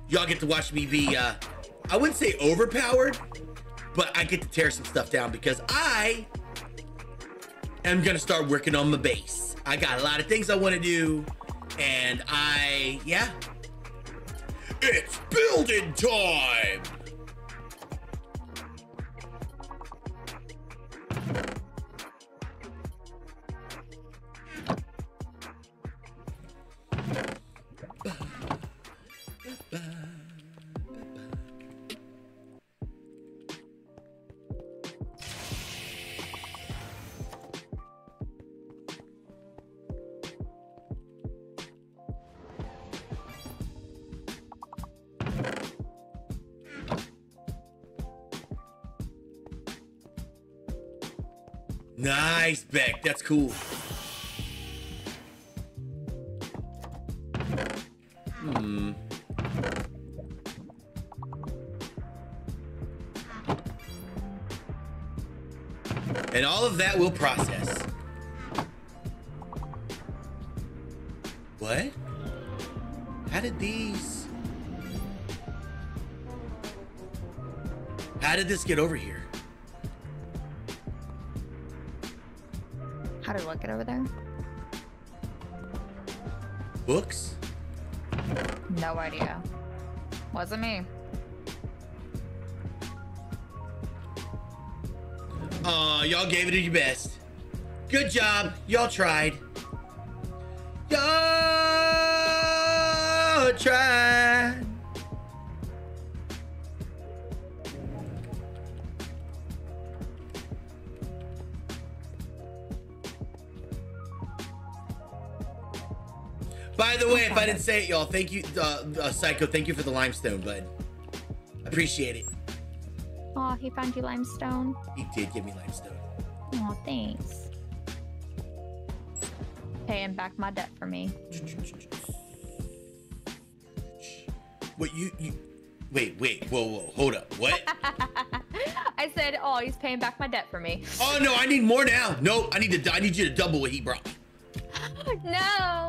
y'all get to watch me be, uh, I wouldn't say overpowered, but I get to tear some stuff down because I am gonna start working on my base. I got a lot of things I want to do, and I, yeah, it's building time. Cool. Hmm. And all of that will process. What? How did these... How did this get over here? Books? No idea. Wasn't me. Aw, y'all gave it your best. Good job. Y'all tried. Y'all tried. If I didn't say it, y'all, thank you, uh, uh, Psycho. Thank you for the limestone, bud. Appreciate it. Oh, he found you limestone. He did give me limestone. Oh, thanks. Paying back my debt for me. [LAUGHS] What you you? Wait, wait, whoa, whoa, hold up. What? [LAUGHS] I said, oh, he's paying back my debt for me. oh no, I need more now. No, I need to. I need you to double what he brought [LAUGHS] no.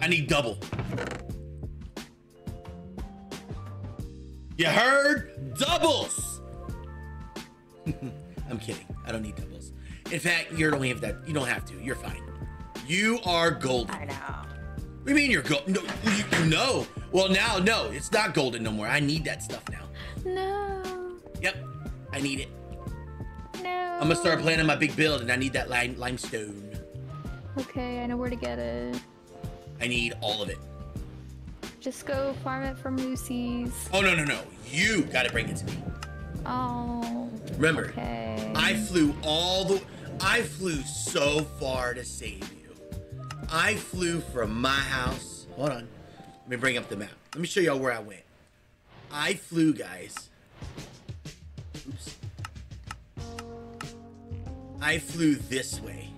I need double. You heard? Doubles. [LAUGHS] I'm kidding. I don't need doubles. In fact, you don't have that. You don't have to. You're fine. You are golden. I know. What do you mean you're golden? No, you, you know. Well, now, no, it's not golden no more. I need that stuff now. No. Yep, I need it. No. I'm gonna start planning my big build, and I need that lime, limestone. Okay, I know where to get it. I need all of it. Just go farm it from Lucy's. Oh no, no, no! You gotta bring it to me. Oh. Remember, Okay. I flew all the. I flew so far to save you. I flew from my house. Hold on. Let me bring up the map. Let me show y'all where I went. I flew, guys. Oops. I flew this way.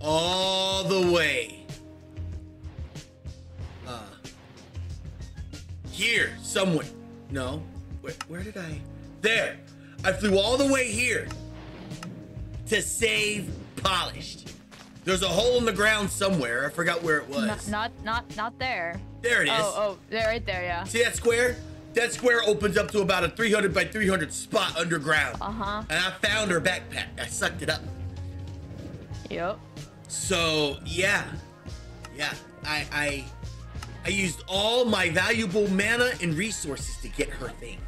All the way. Here, somewhere. No. Where, where did I? There. I flew all the way here to save Polished. There's a hole in the ground somewhere. I forgot where it was. Not, not, not, not there. There it is. Oh, oh, there, right there, yeah. See that square? that square opens up to about a 300 by 300 spot underground. Uh huh. And I found her backpack. I sucked it up. Yep. So yeah, yeah. I I I used all my valuable mana and resources to get her thing.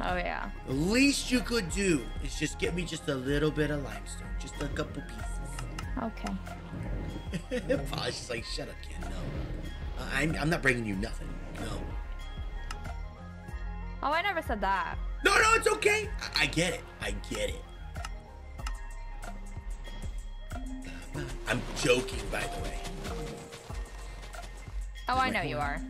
Oh yeah. The least you could do is just get me just a little bit of limestone, just a couple pieces. Okay. [LAUGHS] Paul's just like, shut up, kid. No, uh, I'm I'm not bringing you nothing. No. Oh, I never said that. No, no, it's okay. I, I get it. I get it. I'm joking, by the way. Oh, I know you are.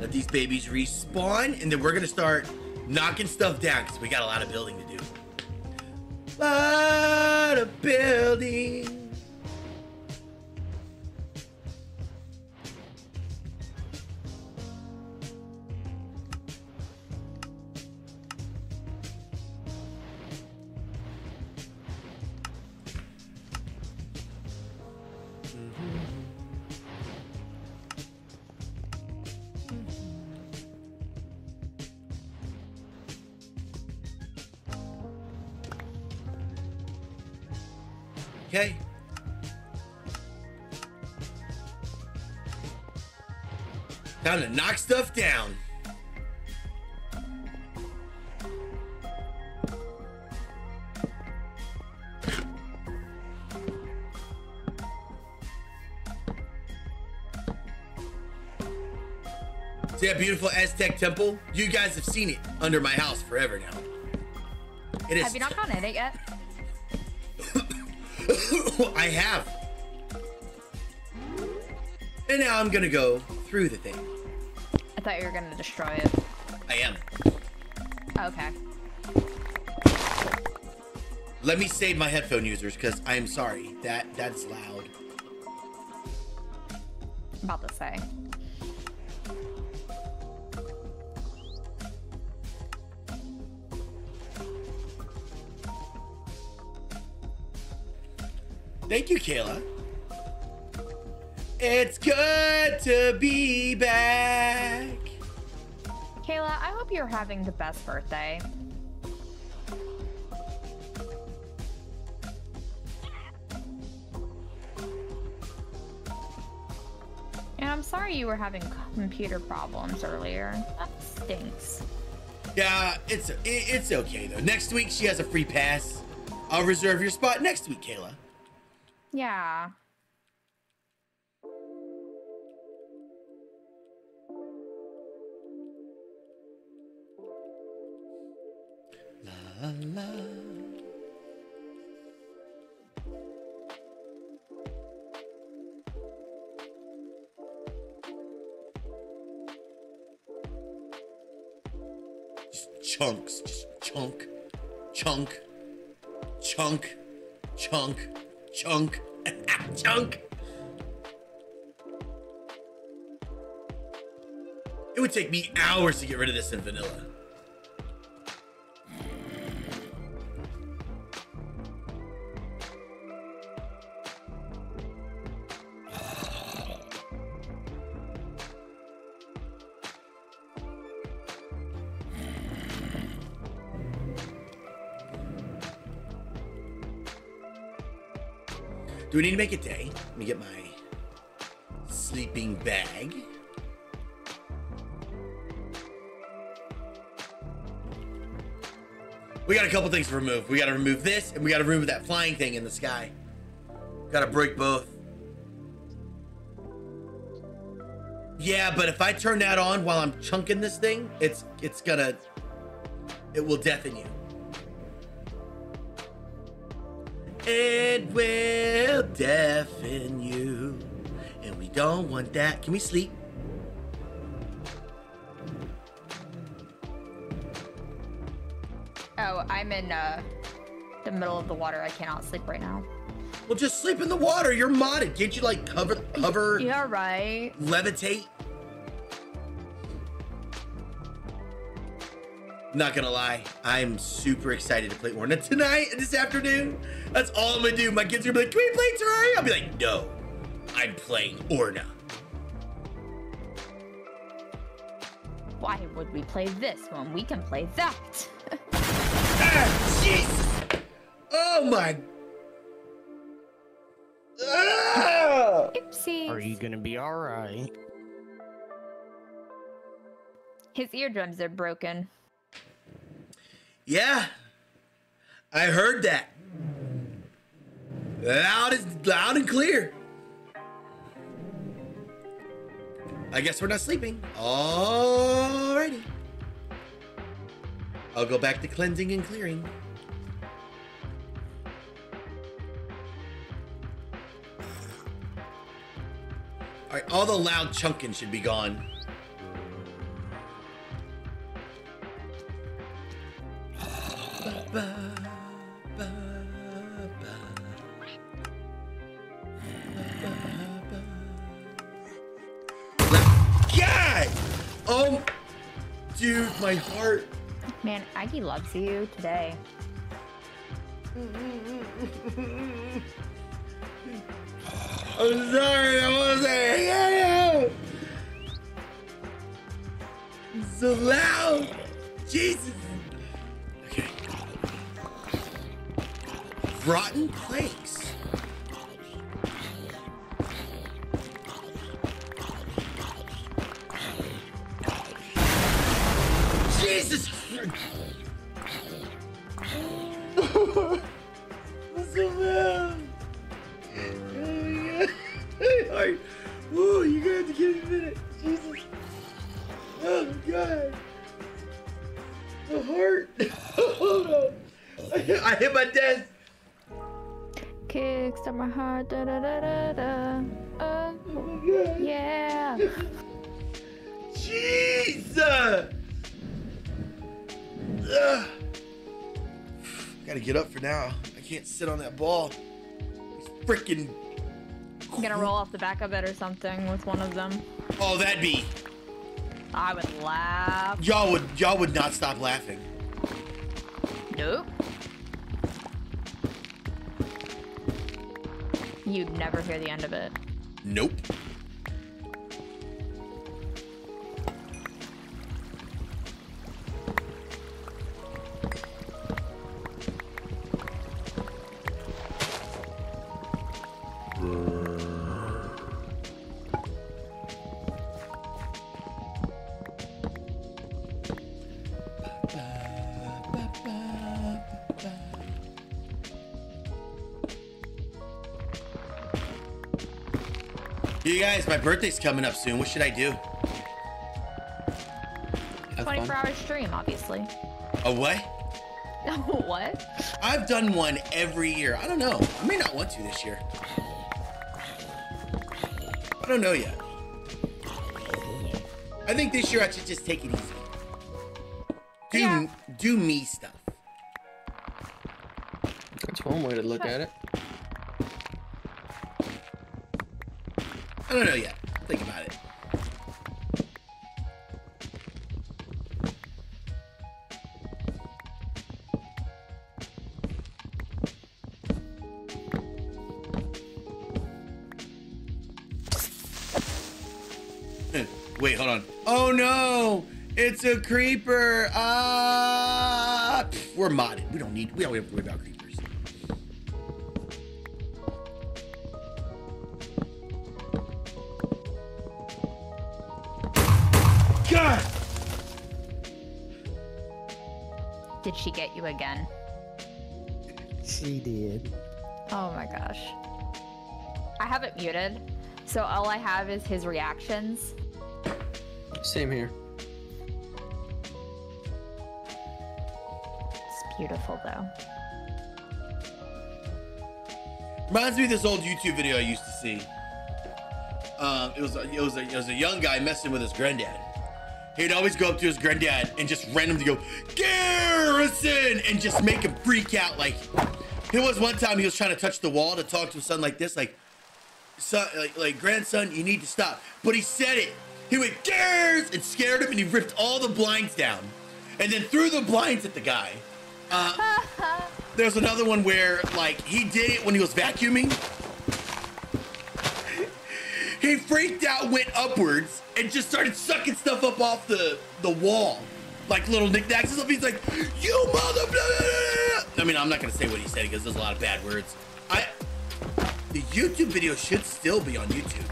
Let these babies respawn, and then we're gonna start knocking stuff down because we got a lot of building to do. Lot of building. Time to knock stuff down. See that beautiful Aztec temple? You guys have seen it under my house forever now. It is. Have you not gone in it yet? [COUGHS] I have. And now I'm gonna go through the thing. I thought you were gonna destroy it. I am. Okay. Let me save my headphone users because I am sorry. That that's loud. About to say. Thank you, Kayla. It's good to be back. Kayla, I hope you're having the best birthday. And I'm sorry you were having computer problems earlier. That stinks. Yeah, it's it, it's okay though. Next week she has a free pass. I'll reserve your spot next week, Kayla. Yeah. La la. Just chunks, just chunk, chunk, chunk, chunk, chunk, [LAUGHS] chunk. It would take me hours to get rid of this in vanilla. Do we need to make a day? Let me get my sleeping bag. We got a couple things to remove. We got to remove this, and we got to remove that flying thing in the sky. Got to break both. Yeah, but if I turn that on while I'm chunking this thing, it's it's gonna it will deafen you. It will deafen you. And we don't want that. Can we sleep? Oh, I'm in uh, the middle of the water. I cannot sleep right now. Well, just sleep in the water. You're modded. Can't you like cover, hover, Yeah, right. levitate? Not gonna lie, I'm super excited to play Orna tonight and this afternoon. That's all I'm gonna do. My kids are gonna be like, "Can we play Terraria?" I'll be like, "No, I'm playing Orna." Why would we play this when we can play that? [LAUGHS] Ah, Jesus! Oh my! Ah! Oopsies. Are you gonna be alright? His eardrums are broken. Yeah, I heard that. Loud as loud and clear. I guess we're not sleeping. Alrighty. I'll go back to cleansing and clearing. Alright, all the loud chunking should be gone. God! Oh, um, dude, my heart. Man, Aggie loves you today. I'm sorry, I want to say, yeah, yeah. So loud. Jesus. Rotten planks. Jesus. I'm so mad. Alright. Woo, you're gonna have to give me a minute. Jesus. Oh god. The heart. Hold on. I hit my desk. Kickstart my heart, da da da da da. Uh, Oh my god. yeah. Jesus. Ugh. Gotta get up for now. I can't sit on that ball. It's freaking. I'm gonna roll off the back of it or something with one of them. Oh, that'd be. I would laugh. Y'all would y'all would not stop laughing. Nope. You'd never hear the end of it. Nope. You guys, my birthday's coming up soon. What should I do? 24 hour stream, obviously. A what? [LAUGHS] what? I've done one every year. I don't know. I may not want to this year. I don't know yet. I think this year I should just take it easy. Do Yeah. do me stuff. That's one way to look at it. I don't know yet. Think about it. Wait, hold on. Oh no! It's a creeper! Ah! We're modded. We don't need. We don't have to worry about creepers. Did she get you again? She did. Oh my gosh. I have it muted, so all I have is his reactions. Same here. It's beautiful though. Reminds me of this old YouTube video I used to see. Um, it was a, it was a, it was a young guy messing with his granddad. He'd always go up to his granddad and just randomly go Garrison and just make him freak out. Like it was one time he was trying to touch the wall to talk to his son like this, like son, like, like grandson, you need to stop. But he said it. He went Garrison and scared him, and he ripped all the blinds down. and then threw the blinds at the guy. Uh, there's another one where like he did it when he was vacuuming. he freaked out, went upwards, and just started sucking stuff up off the the wall, like little knickknacks and stuff. He's like, "You mother!" I mean, I'm not gonna say what he said because there's a lot of bad words. I the YouTube video should still be on YouTube.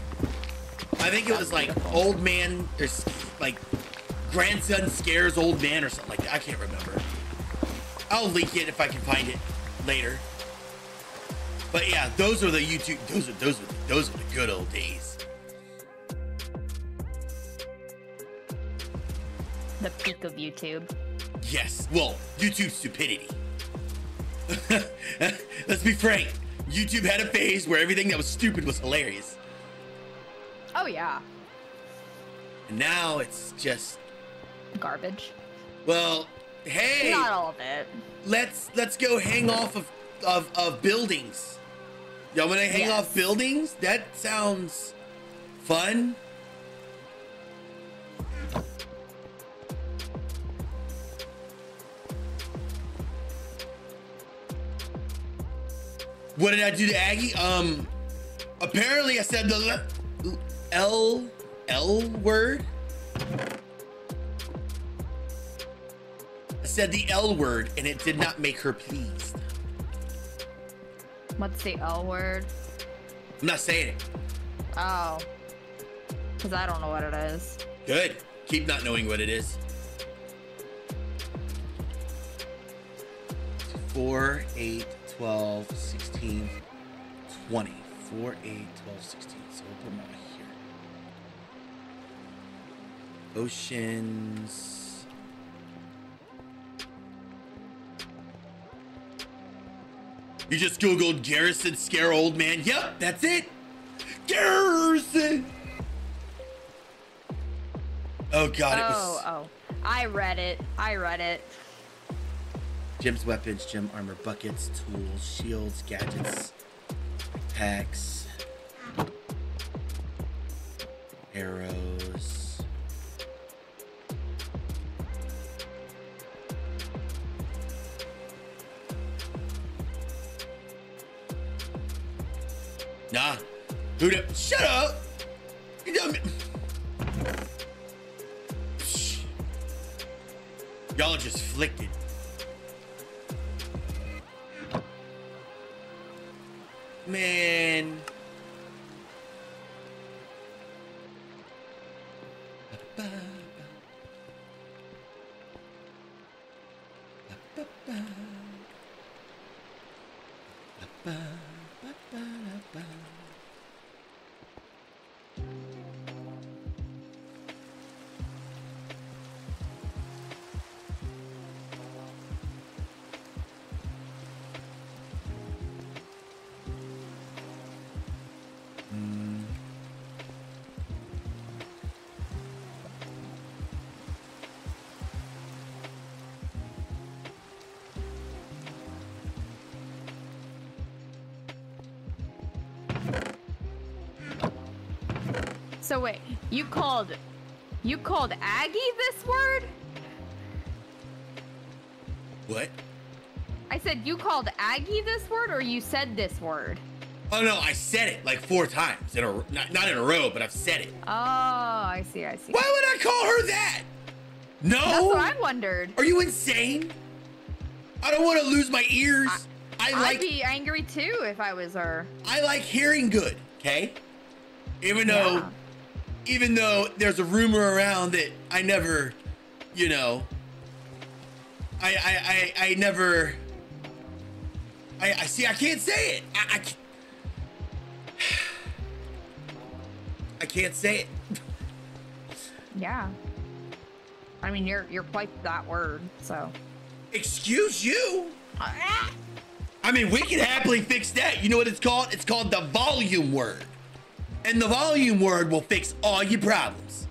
I think it was like old man, there's like grandson scares old man or something like that. I can't remember. I'll link it if I can find it later. But yeah, those are the YouTube. Those are those are those are the good old days. The peak of YouTube. Yes. Well, YouTube stupidity. [LAUGHS] Let's be frank. YouTube had a phase where everything that was stupid was hilarious. Oh yeah, And now it's just garbage. well, hey, Not all of it. let's let's go hang off of of, of buildings. Y'all wanna hang Yes. off buildings? That sounds fun. What did I do to Aggie? Um, apparently I said the L L word. I said the L word, and it did not make her pleased. What's the L word? I'm not saying it. Oh, because I don't know what it is. Good. Keep not knowing what it is. 4, 8, 12, 16, 20. 4, 8, 12, 16. So we'll put them all here. Oceans. You just Googled Garrison scare old man. Yep, that's it. Garrison. Oh god, it oh, was oh. I read it. I read it. Jim's weapons, gem armor, buckets, tools, shields, gadgets, packs, arrows. Nah. Who the- Shut up! You dumb. Psh. Y'all just flicked it. Man. [LAUGHS] So wait, you called, you called Aggie this word? What? I said you called Aggie this word, or you said this word? Oh no, I said it like four times in a not, not in a row, but I've said it. Oh, I see. I see. Why would I call her that? No. That's what I wondered. Are you insane? I don't want to lose my ears. I, I'd like be angry too if I was her. I like hearing good. Okay. Even though, Yeah. Even though there's a rumor around that I never, you know, I I I, I never. I, I see. I can't say it. I, I, [SIGHS] I can't say it. Yeah. I mean, you're you're quite that word. So. Excuse you. Ah. I mean, we can happily fix that. You know what it's called? It's called the volume word. And the volume word will fix all your problems.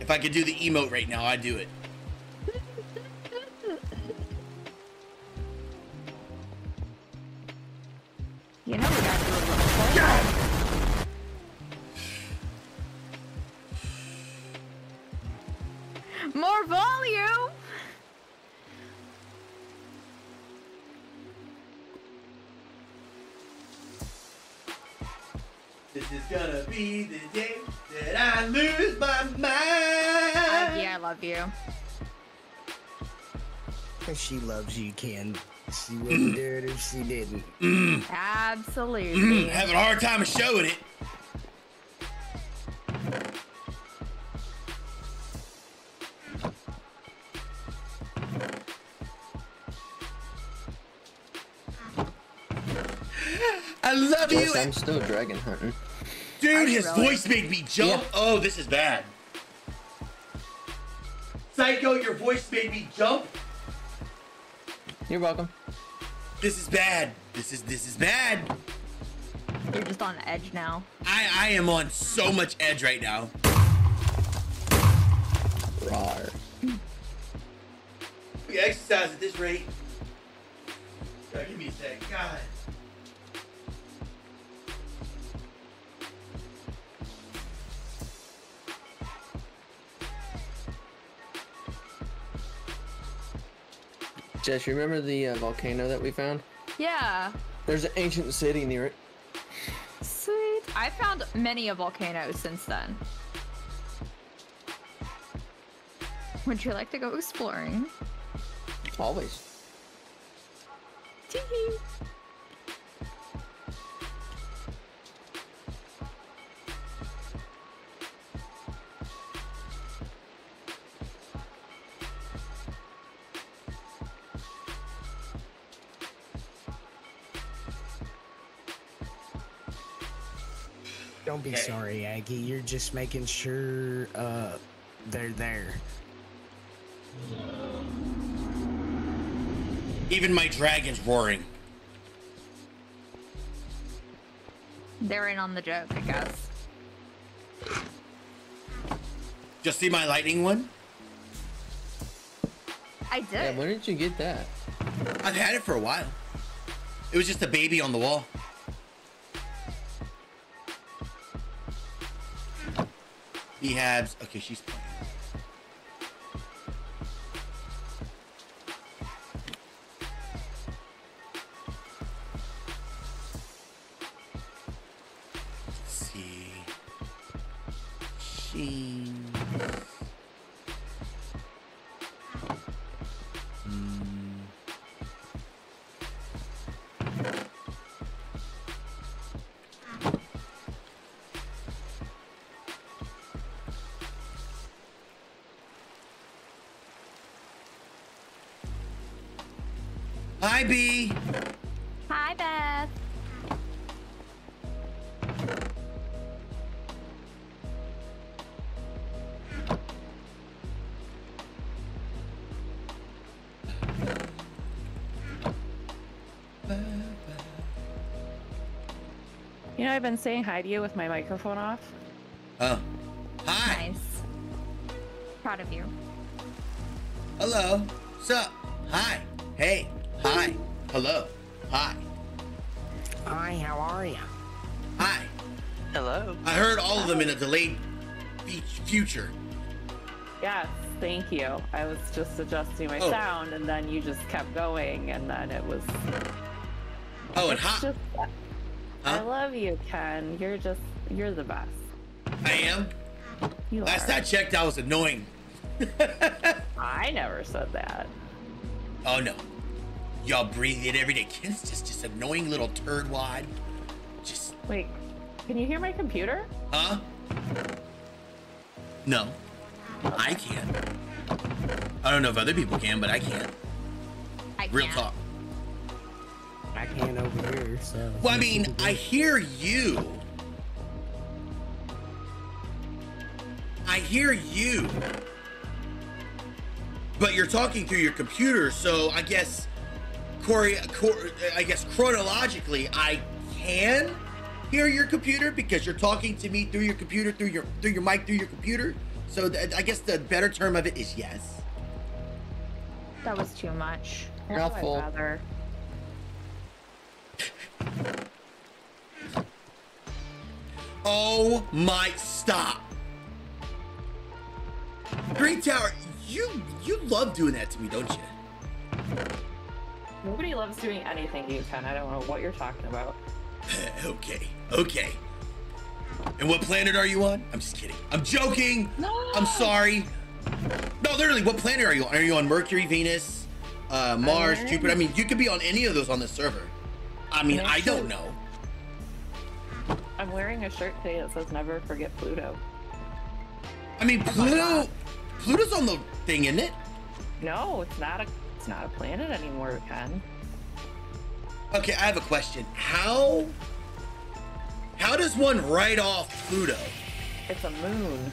If I could do the emote right now, I'd do it. You know we gotta do a little. [SIGHS] More volume. This is gonna be the day that I lose my mind. Uh, Aggie, I love you. Because she loves you, Ken. She wouldn't do it if she didn't. Absolutely. [CLEARS THROAT] Having a hard time of showing it. I love you, Yes, I'm still dragon hunting. dude. His really? voice made me jump. Yeah. Oh, this is bad. Psycho, your voice made me jump. You're welcome. This is bad. This is this is bad. You're just on edge now. I I am on so much edge right now. Rar. We exercise at this rate. God, give me a sec. God. Jess, you remember the uh, volcano that we found? Yeah. There's an ancient city near it. Sweet. I found many a volcanoes since then. Would you like to go exploring? Always. Tee-hee. Don't be Okay. sorry, Aggie. You're just making sure uh they're there. Even my dragon's roaring. They're in on the joke, I guess. Just see my lightning one? I Yeah, did. when did you get that? I've had it for a while. It was just a baby on the wall. Ehabs. Okay, she's playing. I've been saying hi to you with my microphone off. Oh. Hi. Nice. Proud of you. Hello. Sup? Hi. Hey. Hi. Hello. Hi. Hi, how are you? Hi. Hello. I heard all of them in a delayed future. Yes, thank you. I was just adjusting my Oh. sound, and then you just kept going, and then it was. Oh, and it's hi. Just. I love you, Ken. You're just. You're the best. I am. You Last are. I checked, I was annoying. [LAUGHS] I never said that. Oh no. Y'all breathe it every day. Ken's just just annoying little turd wad. Just Wait, can you hear my computer? huh? No. I can't. I don't know if other people can, but I can't. I Real can't. talk. I can't over here, so. Well, I mean, I hear you. I hear you. But you're talking through your computer, so I guess, Corey, Cor- I guess chronologically, I can hear your computer because you're talking to me through your computer, through your through your mic, through your computer. So th- I guess the better term of it is yes. That was too much. Why would I Mouthful. Oh my stop. Green Tower, you you love doing that to me, don't you? Nobody loves doing anything to you, Ken. I don't know what you're talking about. [LAUGHS] okay, okay. And what planet are you on? I'm just kidding. I'm joking. No. I'm sorry. No, literally, what planet are you on? Are you on Mercury, Venus, uh, Mars, Jupiter? I mean, you could be on any of those on the server. I mean, I'm don't know. I'm wearing a shirt today that says "Never forget Pluto." I mean, Pluto, Pluto's on the thing, isn't it? No, it's not a. It's not a planet anymore, Ken. Okay, I have a question. How how does one write off Pluto? It's a moon.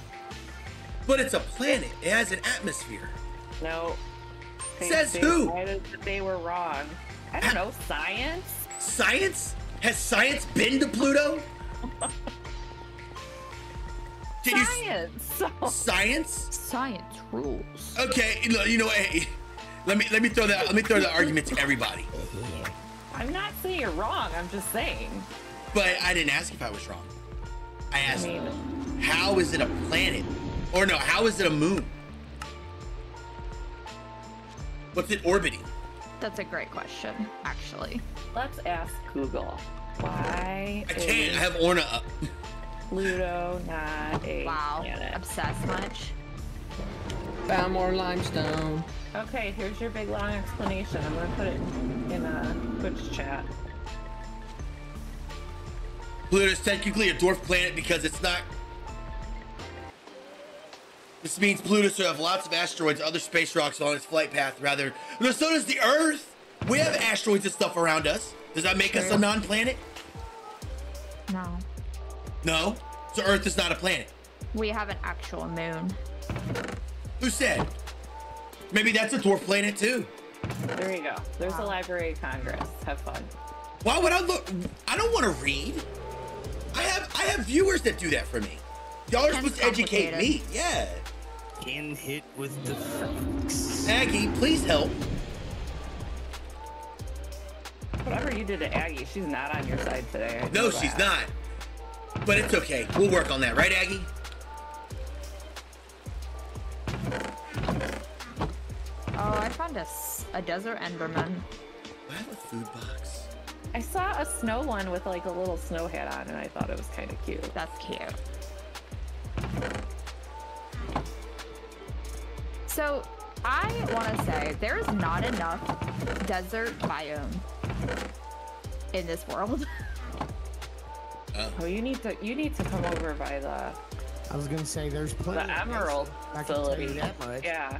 But it's a planet. It has an atmosphere. No. They, Says they who? decided that they were wrong. I don't know. Science. Science? Has science been to Pluto? Can you Science. science? Science rules. Okay, you know, hey, let me let me throw that let me throw the argument to everybody. I'm not saying you're wrong. I'm just saying. But I didn't ask if I was wrong. I I asked mean, how is it a planet? Or no, how is it a moon? What's it orbiting? That's a great question, actually. let's ask Google. Why I is can't. I have Orna up. Pluto not a Wow. planet? Obsessed much? Found more limestone. Okay, here's your big long explanation. I'm gonna put it in a Twitch chat. Pluto's technically a dwarf planet because it's not. This means Pluto should have lots of asteroids, other space rocks on its flight path. Rather, no, so does the Earth. We have asteroids and stuff around us. Does that make us a non-planet? No. No. So Earth is not a planet. We have an actual moon. Who said? Maybe that's a dwarf planet too. There you go. There's a Library of Congress. Have fun. Why would I look? I don't want to read. I have I have viewers that do that for me. Y'all are supposed to educate me. Yeah. Can hit with the facts. Aggie, please help. Whatever you did to Aggie, she's not on your side today. I No, she's that. not. But it's okay. We'll work on that, right, Aggie? Oh, I found a, a desert enderman. I have a food box. I saw a snow one with like a little snow hat on, and I thought it was kind of cute. That's cute. So, I want to say there's not enough desert biome in this world. [LAUGHS] Oh, you need to you need to come over by the I was gonna say there's plenty. the of Emerald places. I can tell facility. you that much. Yeah.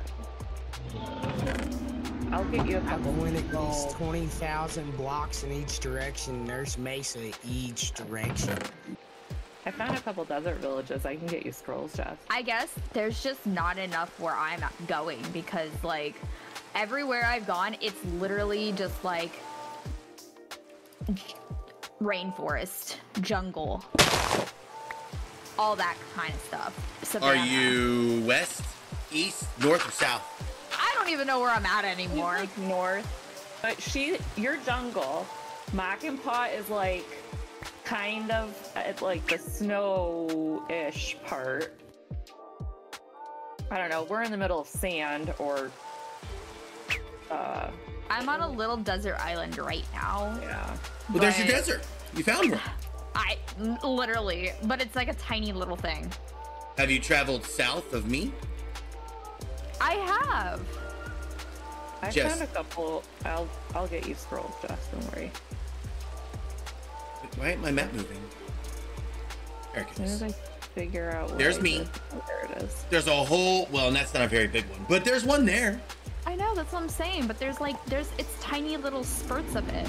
I'll get you a couple. went at least twenty thousand blocks in each direction. There's mesa each direction. I found a couple desert villages. I can get you scrolls, Jeff. I guess there's just not enough where I'm going because, like, everywhere I've gone, it's literally just like rainforest, jungle, all that kind of stuff. Are you west, east, north, or south? I don't even know where I'm at He's anymore. like north, but she, your jungle. Mac and Pot is like kind of at like the snow-ish part. I don't know. We're in the middle of sand or uh I'm on a little desert island right now. yeah. Well, there's your desert. You found one. [LAUGHS] I literally, but it's like a tiny little thing. Have you traveled south of me? I have. I Jess. found a couple. I'll I'll get you scrolls, Jess. Don't worry. Why ain't my map moving? There it As goes. I figure out. Where There's I me. did- oh, there it is. There's a whole. Well, and that's not a very big one, but there's one there. I know that's what I'm saying, but there's like there's it's tiny little spurts of it.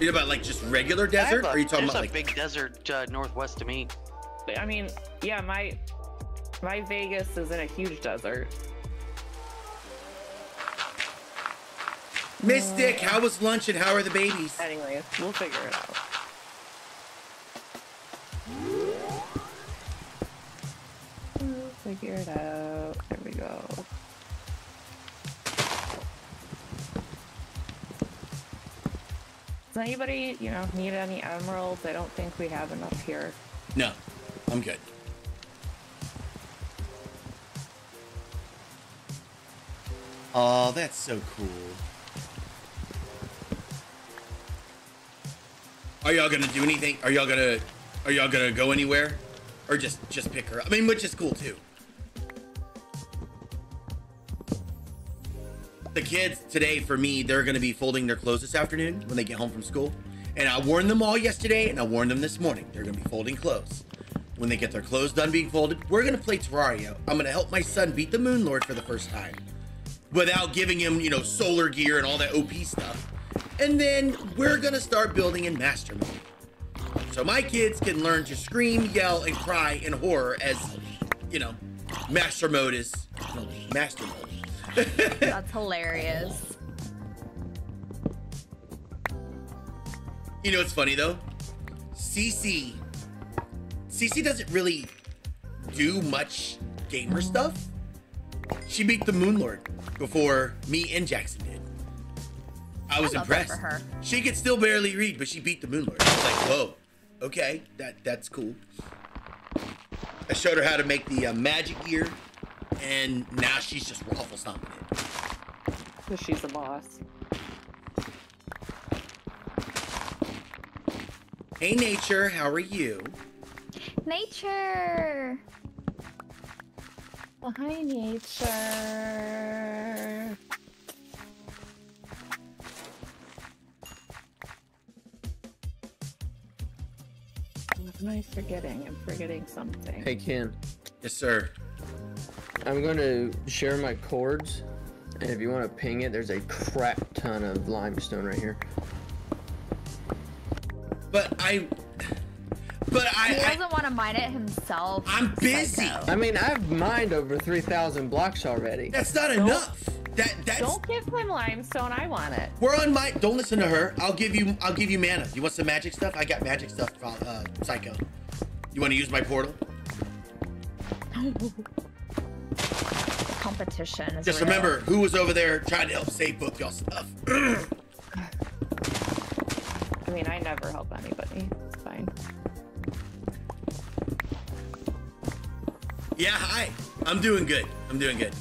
You know about like just regular desert? a- or are you talking about a like? big desert uh, northwest of me. I mean, yeah, my my Vegas is in a huge desert. Mystic, how was lunch and how are the babies? Anyways, we'll figure it out. We'll figure it out. There we go. Does anybody, you know, need any emeralds? I don't think we have enough here. No, I'm good. Oh, that's so cool. Are y'all gonna do anything? Are y'all gonna are y'all gonna go anywhere? Or just just pick her up? I mean, which is cool too. The kids today, for me, they're gonna be folding their clothes this afternoon when they get home from school. And I warned them all yesterday, and I warned them this morning. They're gonna be folding clothes. When they get their clothes done being folded, we're gonna play Terraria. I'm gonna help my son beat the Moon Lord for the first time, without giving him, you know, solar gear and all that OP stuff. And then we're gonna start building in Master Mode. So my kids can learn to scream, yell, and cry in horror as, you know, Master Mode is no, Master Mode. [LAUGHS] That's hilarious. You know what's funny though? CC. CC doesn't really do much gamer stuff. She beat the Moon Lord before me and Jackson did. I was I impressed. for her. She could still barely read, but she beat the Moon Lord. I was like, whoa, okay, that that's cool. I showed her how to make the uh, magic gear, and now she's just waffle stomping it. Because she's a boss. Hey, nature, how are you? Nature. Well, hi, nature. Am I forgetting? I'm forgetting something. Hey Ken, Yes, sir. I'm going to share my cords, and if you want to ping it, there's a crap ton of limestone right here. But I, but I, He doesn't want to mine it himself. I'm busy. Psycho. I mean, I've mined over 3,000 blocks already. that's not enough. That that's Don't give him limestone. I want it. we're on my. Don't listen to her. I'll give you. I'll give you mana. You want some magic stuff? I got magic stuff. Uh, Psycho. You want to use my portal? [LAUGHS] Competition is Just real. remember who was over there trying to help save both y'all stuff. [CLEARS THROAT] I mean, I never help anybody. It's fine. Yeah. Hi. I'm doing good. I'm doing good.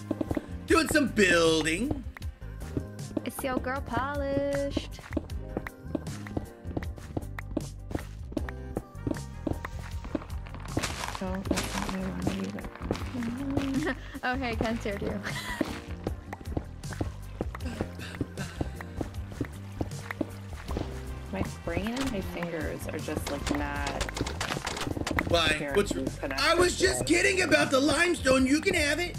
Doing some building. It's your girl polished. No, that's not what I want either. okay, can steer you. My brain and my fingers are just like not. Why? What's? I was just kidding about the limestone. You can have it.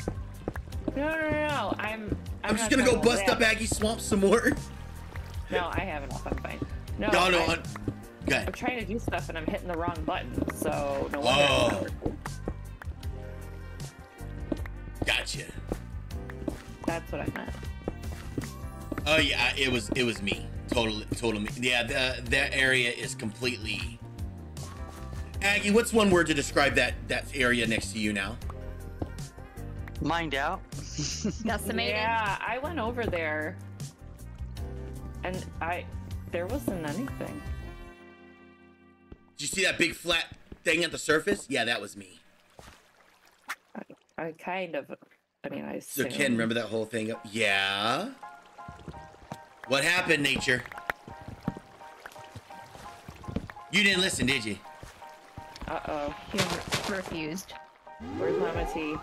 No, no, no, no. I'm. I'm, I'm just gonna go bust about up. Aggie Swamp some more. No, I have enough. I'm fine. No, No, no. I'm, I'm. Trying to do stuff and I'm hitting the wrong button. So no wonder. Oh. Gotcha. That's what I meant. Oh yeah, it was it was me. Totally, totally. Yeah, the, that area is completely. Aggie, what's one word to describe that that area next to you now? Mind out. [LAUGHS] Decimated. Yeah, I went over there, and I there wasn't anything. Did you see that big flat thing at the surface? Yeah, that was me. I kind of. I mean, I. So Assume. Ken, remember that whole thing? Yeah. What happened, nature? You didn't listen, did you? Uh oh. He re- refused. Where's Mama T?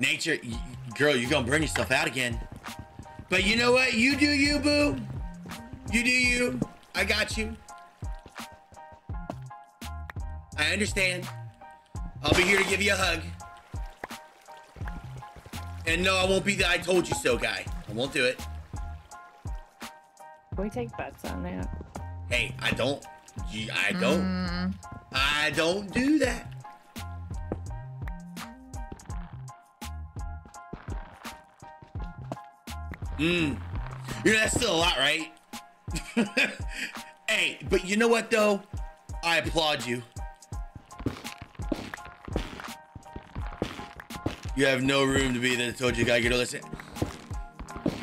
Nature, y- y- girl, you're gonna burn yourself out again. But you know what? You do you, boo. You do you. I got you. I understand. I'll be here to give you a hug. And no, I won't be the I told you so guy. I won't do it. We take bets on that? Hey, I don't. I don't. I don't do that. Mmm. You know, that's still a lot, right? [LAUGHS] hey, but you know what, though? I applaud you. You have no room to be there. I told you, guy, get to listen.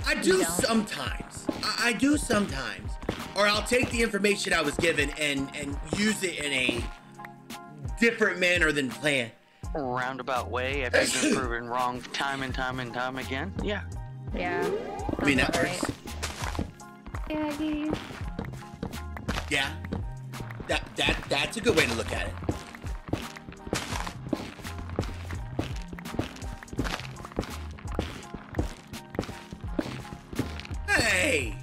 I do don't. sometimes. I, I do sometimes. or I'll take the information I was given and and use it in a different manner than planned. Roundabout way if you've been [LAUGHS] proven wrong time and time and time again. Yeah. Yeah. I mean that works. Yeah, Aggie. Yeah. That that that's a good way to look at it. Hey.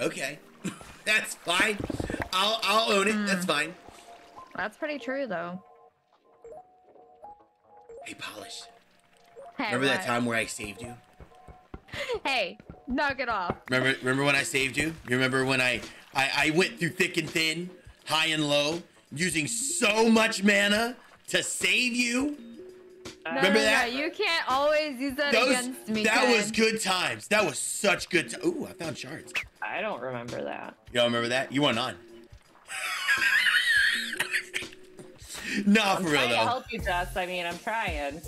Okay. [LAUGHS] That's fine. I'll I'll own it. That's hmm. fine. That's pretty true, though. Hey, polish. Hey, Remember that time where I saved you? Hey, knock it off. Remember remember when I saved you? You remember when I I, I went through thick and thin, high and low, using so much mana to save you? No, Remember no, that? No, you can't always use that Those, against me. that Ken. was good times. That was such good. T- Ooh, I found shards. I don't remember that. You don't remember that? You weren't on. [LAUGHS] nah, I'm for real trying to help you, Jess. I mean, I'm trying.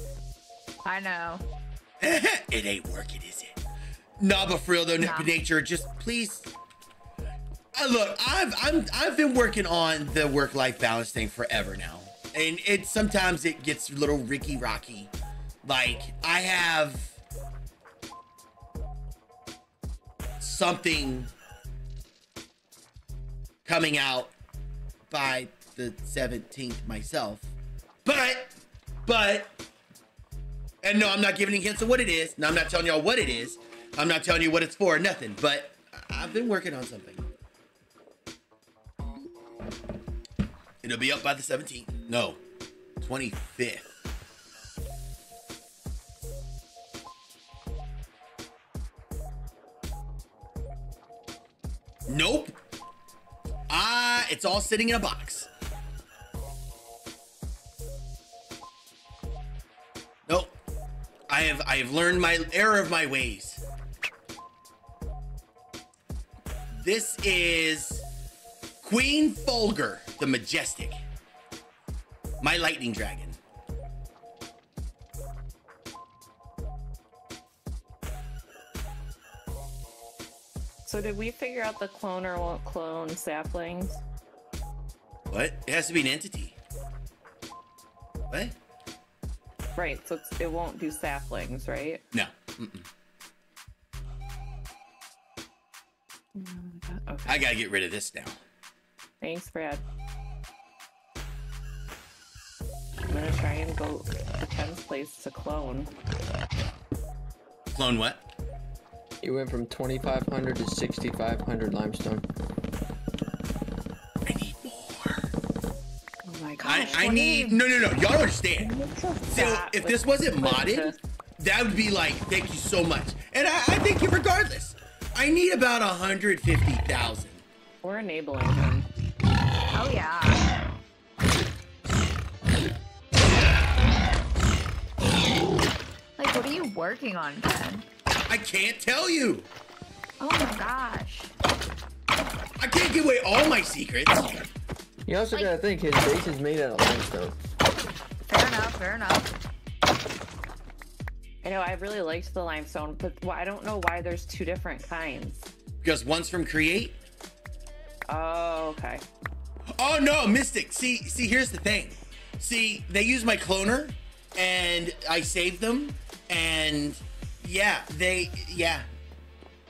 I know. [LAUGHS] it ain't working, is it? Nah, but for real though, Nah. nature, just please. Uh, look, I've I'm I've been working on the work-life balance thing forever now, and it sometimes it gets a little ricky rocky. Like I have something coming out by the 17th myself, but but and no, I'm not giving any hints of what it is. No, I'm not telling y'all what it is. I'm not telling you what it's for, or nothing. But I've been working on something. It'll be up by the 17th. No, 25th. Nope. Ah, it's all sitting in a box. Nope. I have I have learned my error of my ways. This is Queen Folger, the Majestic. My lightning dragon. So did we figure out the cloner won't clone saplings? What? It has to be an entity. What? Right, so it's, it won't do saplings, right? No. Mm-mm. Okay. I gotta get rid of this now. Thanks, Brad. I'm gonna try and go to Ken's place to clone. Clone what? You went from 2,500 to 6,500 limestone. I need more. Oh my I, gosh. I what need no no no. Y'all understand. So if this wasn't with modded, that would be like, thank you so much. And I, I thank you regardless. I need about 150,000. We're enabling him. Oh yeah. Working on, Ben? I can't tell you. Oh my gosh. I can't give away all my secrets. You also Like- gotta think his base is made out of limestone. Fair enough. Fair enough. I know I really liked the limestone, but I don't know why there's two different kinds. Because one's from Create. Oh, okay. Oh no, Mystic. See, see, here's the thing. See, they use my cloner, and I saved them, and yeah, they, yeah,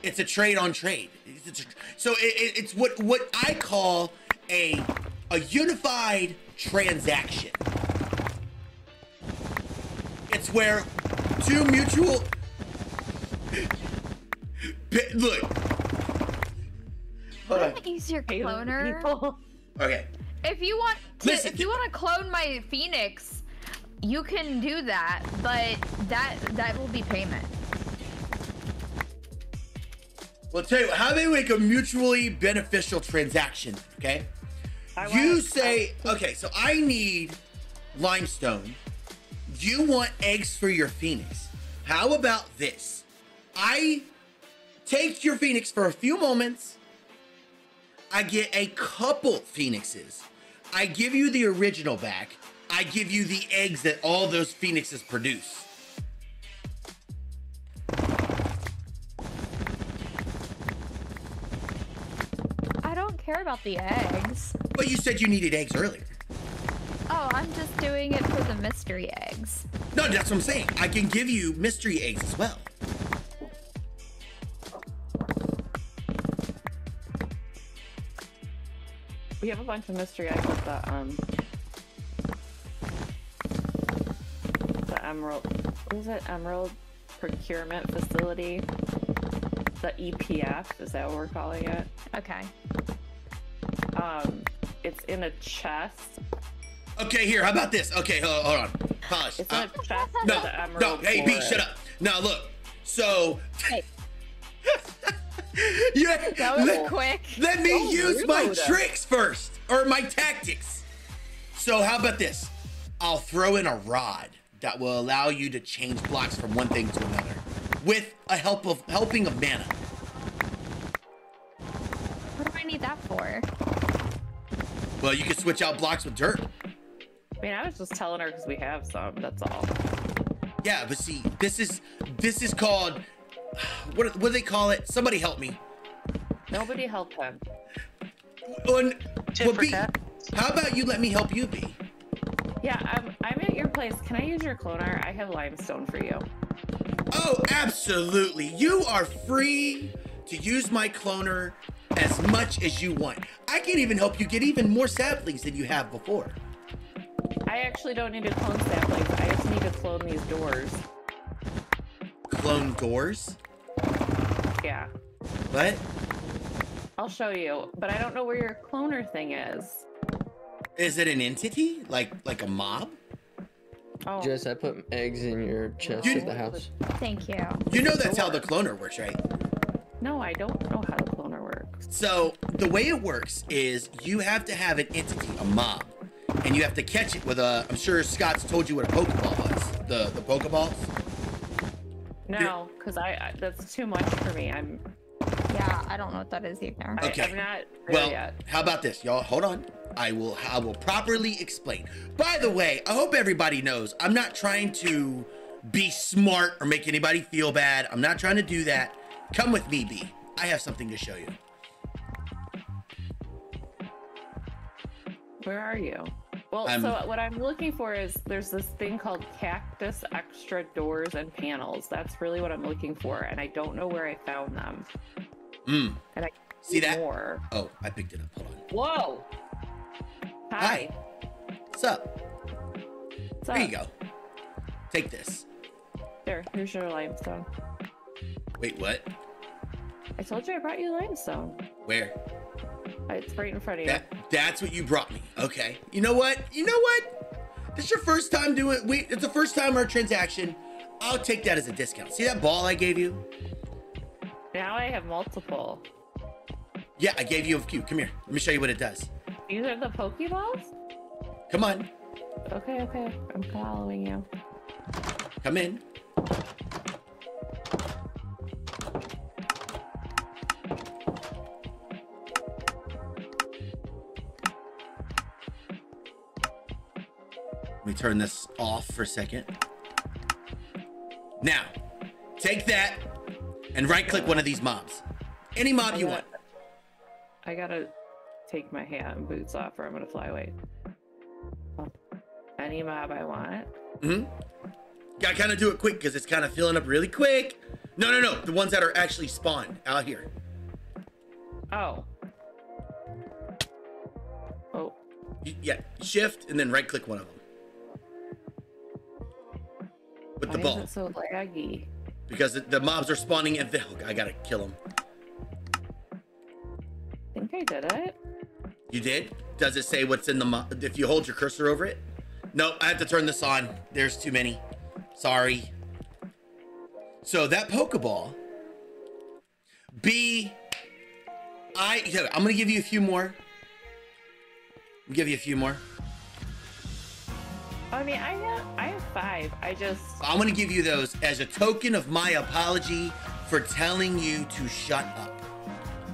it's a trade on trade. It's a so it, it, it's what what I call a a unified transaction. It's where two mutual. Look. Hold on. Use your Hate cloner. people. Okay. If you want to, Listen, if you want to clone my phoenix, you can do that, but that that will be payment. Well, tell you what, how they make a mutually beneficial transaction? Okay. I You want- say, okay, so I need limestone. You want eggs for your phoenix. How about this? I take your phoenix for a few moments. I get a couple phoenixes. I give you the original back. I give you the eggs that all those phoenixes produce. I don't care about the eggs. But you said you needed eggs earlier. Oh, I'm just doing it for the mystery eggs. No, that's what I'm saying. I can give you mystery eggs as well. We have a bunch of mystery eggs at the um Emerald what is it? Emerald Procurement Facility. The EPF, is that what we're calling it? Okay. Um it's in a chest. Okay, here. How about this? Okay, hold, hold on. Pause. It's in Uh, a chest no, the no. Hey, B, shut up. Now look. So. Hey. [LAUGHS] yeah. That was let, quick. Let me So use my rude. tricks first, or my tactics. So how about this? I'll throw in a rod that will allow you to change blocks from one thing to another, with a help of helping of mana. What do I need that for? Well, you can switch out blocks with dirt. I mean I was just telling her because we have some, that's all. Yeah, but see, this is this is called what what do they call it? Somebody help me. Nobody helped him. Un- Tit well, B, how about you let me help you, B? Yeah, I'm I'm at your place. Can I use your cloner? I have limestone for you. Oh, absolutely. You are free to use my cloner as much as you want. I can even help you get even more saplings than you have before. I actually don't need to clone saplings. I just need to clone these doors. Clone doors? Yeah. What? I'll show you, but I don't know where your cloner thing is. Is it an entity? Like like a mob? Oh, Jess, I put eggs in your chest You- at the house. Thank you. You know that's how the cloner works, right? no, I don't know how the cloner works. So the way it works is you have to have an entity, a mob, and you have to catch it with a. I'm sure Scott's told you what a Pokeball was. The the Pokeballs. No, because I, I that's too much for me. I'm Yeah, I don't know what that is either. I, Okay. I'm not there Well, yet. how about this, y'all? Hold on. I will. I will properly explain. By the way, I hope everybody knows I'm not trying to be smart or make anybody feel bad. I'm not trying to do that. Come with me, B. I have something to show you. Where are you? Well, I'm- so what I'm looking for is there's this thing called Cactus Extra Doors and Panels. That's really what I'm looking for, and I don't know where I found them. Mm. And I See that? more. Oh, I picked it up. Hold on. Whoa! Hi. What's up? What's There you go. Take this. There, here's your limestone. Wait, what? I told you I brought you limestone. Where? It's right in front of you. That that's what you brought me. Okay. You know what? You know what? This is your first time doing we it's the first time our transaction. I'll take that as a discount. See that ball I gave you? Now I have multiple. Yeah, I gave you a few. Come here. Let me show you what it does. These are the Pokeballs? Come on. Okay, okay. I'm following you. Come in. Let me turn this off for a second. Now, take that and right click one of these mobs. Any mob you want. I gotta take my hat and boots off or I'm gonna fly away. Any mob I want. Mm hmm. Gotta kind of do it quick because it's kind of filling up really quick. No, no, no. The ones that are actually spawned out here. Oh. Oh. Yeah, shift and then right click one of them. With the ball. is it so laggy? Because the, the mobs are spawning in the. Oh, I gotta kill them. I think I did it. You did? Does it say what's in the mob? If you hold your cursor over it? Nope, I have to turn this on. There's too many. Sorry. So that Pokeball. B. I. I'm gonna give you a few more. I'll give you a few more. I mean, I have, I five. I just. I'm gonna give you those as a token of my apology for telling you to shut up.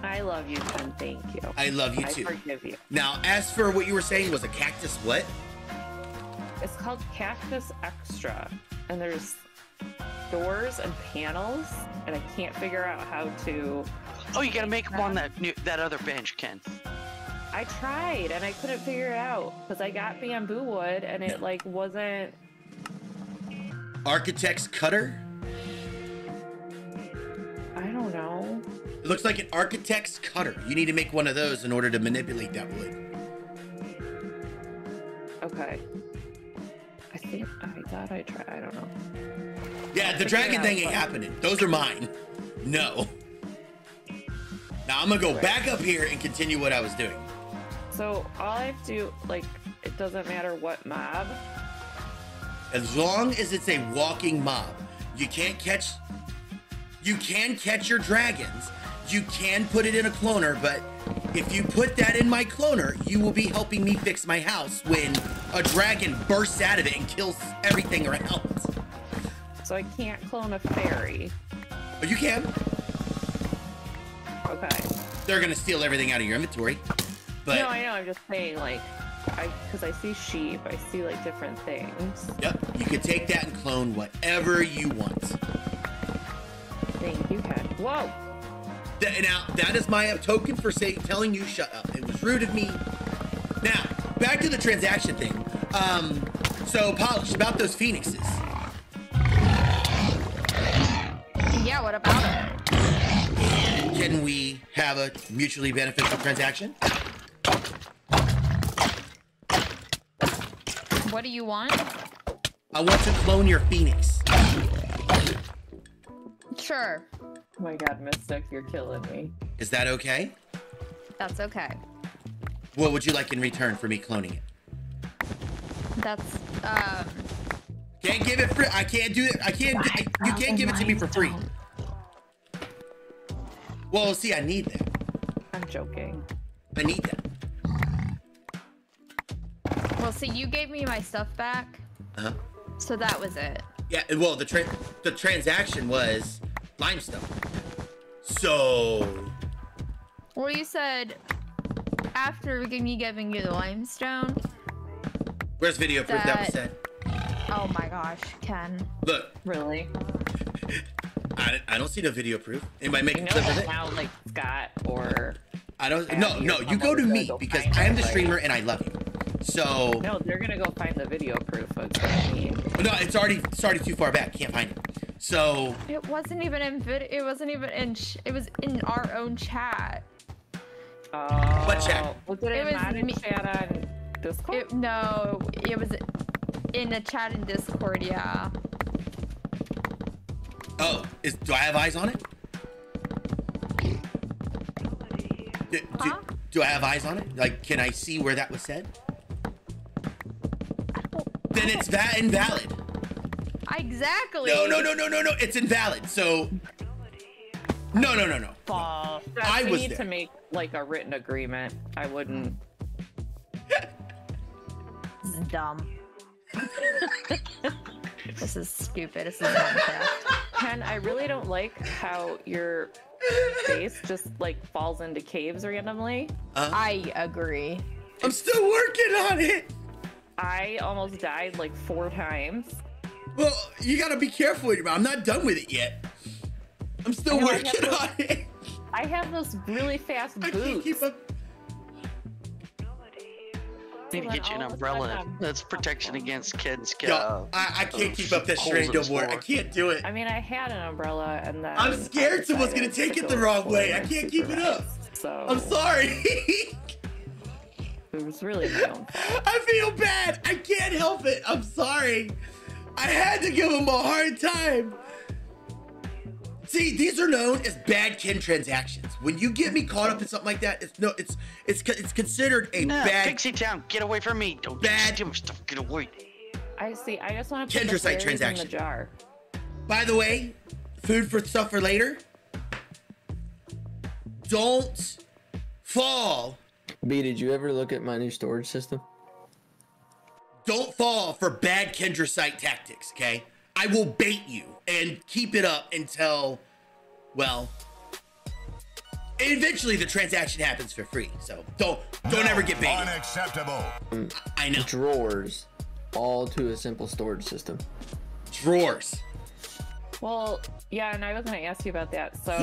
I love you, Ken. Thank you. I love you I too. forgive you. Now, as for what you were saying was a cactus, what? It's called Cactus Extra, and there's doors and panels, and I can't figure out how to. Oh, you gotta make them on that new, that other bench, Ken. I tried and I couldn't figure it out because I got bamboo wood and it like wasn't. Architect's cutter. I don't know. It looks like an architect's cutter. You need to make one of those in order to manipulate that wood. Okay. I think I thought I tried. I don't know. Yeah, the dragon thing ain't happening. Those are mine. No. Now I'm gonna go back up here and continue what I was doing. So all I have to do, like, it doesn't matter what mob. As long as it's a walking mob, you can't catch. You can catch your dragons. You can put it in a cloner, but if you put that in my cloner, you will be helping me fix my house when a dragon bursts out of it and kills everything around. So I can't clone a fairy. But you can. Okay. They're gonna steal everything out of your inventory. But no, I know. I'm just saying, like, because I see sheep, I see like different things. Yep, you can take that and clone whatever you want. Thank you, Ken. Whoa. Th- now that is my token for say telling you shut up. It was rude of me. Now back to the transaction thing. Um, so polish about those phoenixes. Yeah, what about it? Can we have a mutually beneficial transaction? What do you want? I want to clone your phoenix. Sure, Oh my God, Mystic, you're killing me. Is that okay? that's okay. What would you like in return for me cloning it? That's um. Can't give it free. I can't do it. I can't. I, you can't give it to me for free. Well, see, I need that. I'm joking. I need that. Well, see, you gave me my stuff back, Uh-huh. so that was it. Yeah, well, the tra- the transaction was limestone. So Well, you said after me giving you the limestone. where's video proof that was said? Oh my gosh, Ken. Look, Really? [LAUGHS] I, I don't see no video proof. Anybody You making know clip of it? now, like Scott or I don't. Abby No, no. You go to me because I am the right? streamer and I love you. So no, they're gonna go find the video proof of what no, it's already it's already too far back. Can't find it. So It wasn't even in vid. It wasn't even in. Sh- it was in our own chat. Oh, What chat? Was it, It was not in me- chat on Discord? It, no, it was in a chat in Discord. Yeah. oh, is do I have eyes on it? Do, do, do I have eyes on it? Like, can I see where that was said? Then it's va- invalid. Exactly. No, no, no, no, no, no. It's invalid. So no, no, no, no. Fall. I we was need there. to make like a written agreement. I wouldn't. This is dumb. [LAUGHS] this is stupid. This is Minecraft. Ken, I really don't like how your face just like falls into caves randomly. Uh-huh. I agree. I'm still working on it. I almost died like four times. Well, you gotta be careful. with it, I'm not done with it yet. I'm still I know, working have on it. I have those really fast I can't boots. keep up. Need to get you an all of a umbrella. That's protection against kids. Yo, uh, I, I can't keep up that holes charade in no more. I can't do it. I mean, I had an umbrella and then I'm scared someone's gonna take to it the wrong way. I can't keep it up. So I'm sorry. [LAUGHS] It was really my own fault. [LAUGHS] I feel bad. I can't help it. I'm sorry. I had to give him a hard time. See, these are known as bad kin transactions. When you get me caught up in something like that, it's no, it's it's it's considered a Nah, bad. Pixie Town, get away from me! Don't Bad- steal my stuff. Get away! I see. I just want to put Kendra the site fairies in the jar. By the way, food for stuff for later. Don't fall. B, did you ever look at my new storage system? Don't fall for bad Kendrisite tactics, okay? I will bait you and keep it up until, well, eventually the transaction happens for free. So don't don't ever get baited. Unacceptable. I know. Drawers, all to a simple storage system. Drawers. Well, yeah, and I was gonna ask you about that. So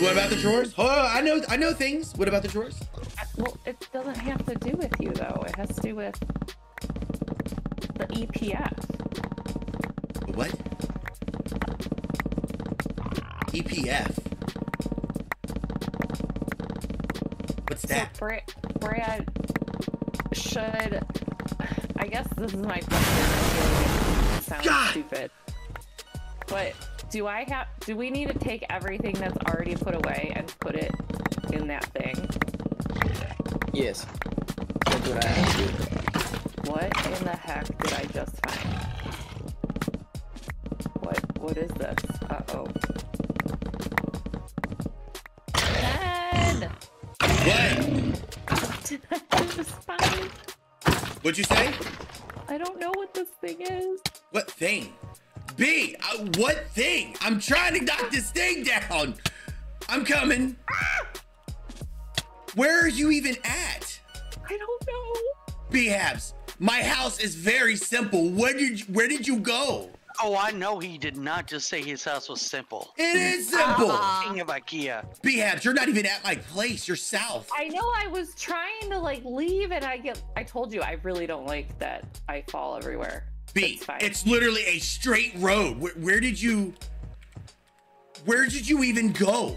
What about the drawers? Oh, I know, I know things. What about the drawers? Well, it doesn't have to do with you though. It has to do with the EPF. What? EPF. What's that? So, Brad, Brad should. I guess this is my question. I feel like it sounds God! stupid. But do I have? Do we need to take everything that's already put away and put it in that thing? Yes. That's what I asked you. What in the heck did I just find? What? What is this? Uh oh. Ben! What? What did I just find? What'd you say? I don't know what this thing is. What thing? B, uh, what thing? I'm trying to knock this thing down. I'm coming. Where are you even at? I don't know. B Habs, my house is very simple. Where did you, where did you go? Oh, I know he did not just say his house was simple. It is simple. King of IKEA. B Habs, you're not even at my place. You're south. I know I was trying to like leave and I get I told you I really don't like that I fall everywhere. B, It's literally a straight road. Where, where did you? Where did you even go?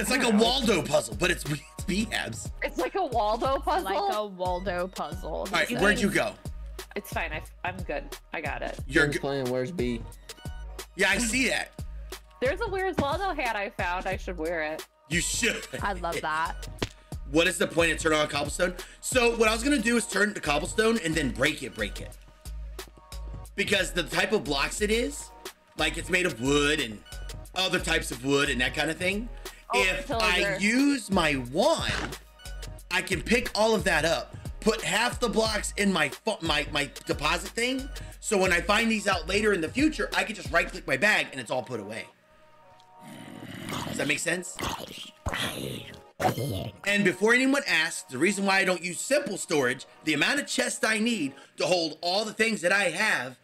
It's like a know. Waldo puzzle, but it's, it's B Habs. It's like a Waldo puzzle. Like a Waldo puzzle. All right, he where'd said. you go? It's fine. I, I'm good. I got it. You're Tim's playing Where's B? Yeah, I see that. There's a Where's Waldo hat I found. I should wear it. You should. I love that. What is the point of turning on cobblestone? So what I was gonna do is turn it to cobblestone and then break it, break it. Because the type of blocks it is, like it's made of wood and other types of wood and that kind of thing. Oh, if I use my wand, I can pick all of that up, put half the blocks in my my my deposit thing. So when I find these out later in the future, I can just right click my bag and it's all put away. Does that make sense? And before anyone asks, the reason why I don't use simple storage, the amount of chests I need to hold all the things that I have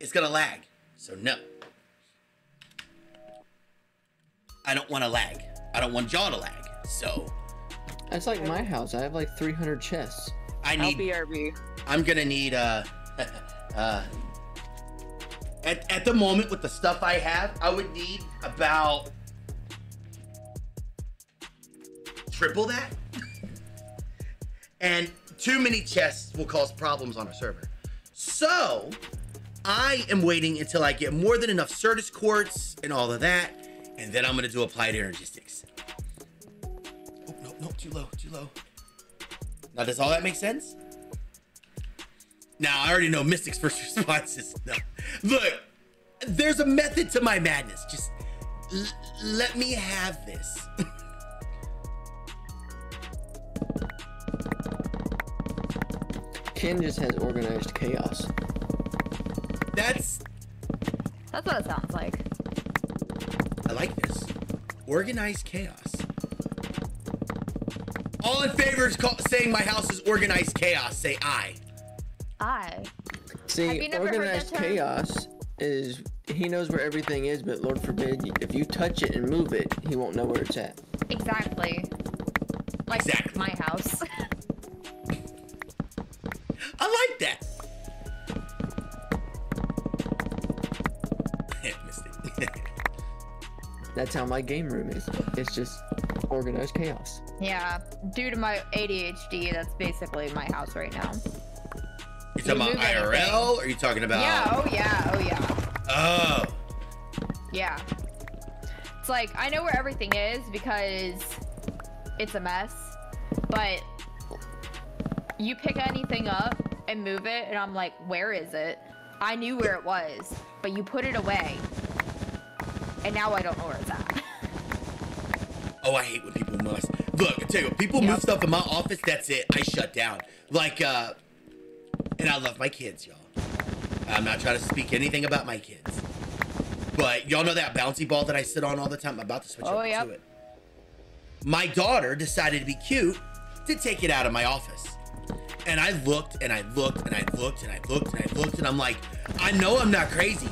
is gonna lag. So no. I don't want to lag. I don't want y'all to lag. So That's like my house. I have like 300 chests. I I'll need. BRB. I'm gonna need uh, [LAUGHS] uh. At at the moment with the stuff I have, I would need about triple that. [LAUGHS] and too many chests will cause problems on a server. So I am waiting until I get more than enough Certus quartz and all of that, and then I'm gonna do applied energistics. Oh no, no, too low, too low. Now does all that make sense? Now I already know Mystic's first [LAUGHS] response is no. Look, there's a method to my madness. Just let me have this. Ken just has organized chaos. That's That's what it sounds like. I like this. Organized chaos. All in favor of saying my house is organized chaos, say I. I. See, you never heard that organized chaos is he knows where everything is, but Lord forbid if you touch it and move it, he won't know where it's at. Exactly. Like Exactly. my house. [LAUGHS] I like that. That's how my game room is. It's just organized chaos. yeah. Due to my ADHD, that's basically my house right now. you talking about move anything. IRL or are you talking about Yeah, oh yeah, oh yeah. Oh. Yeah. It's like I know where everything is because it's a mess, but you pick anything up and move it, and I'm like, where is it? I knew where it was, but you put it away, and now I don't know where it's at. [LAUGHS] Oh, I hate when people move. my- Look, I tell you, what, people move stuff in my office. That's it. I shut down. Like, uh, and I love my kids, y'all. I'm not trying to speak anything about my kids, but y'all know that bouncy ball that I sit on all the time. I'm about to switch Oh, over yep. to it. My daughter decided to be cute to take it out of my office. And I looked and I looked and I looked and I looked and I looked and I'm like, I know I'm not crazy.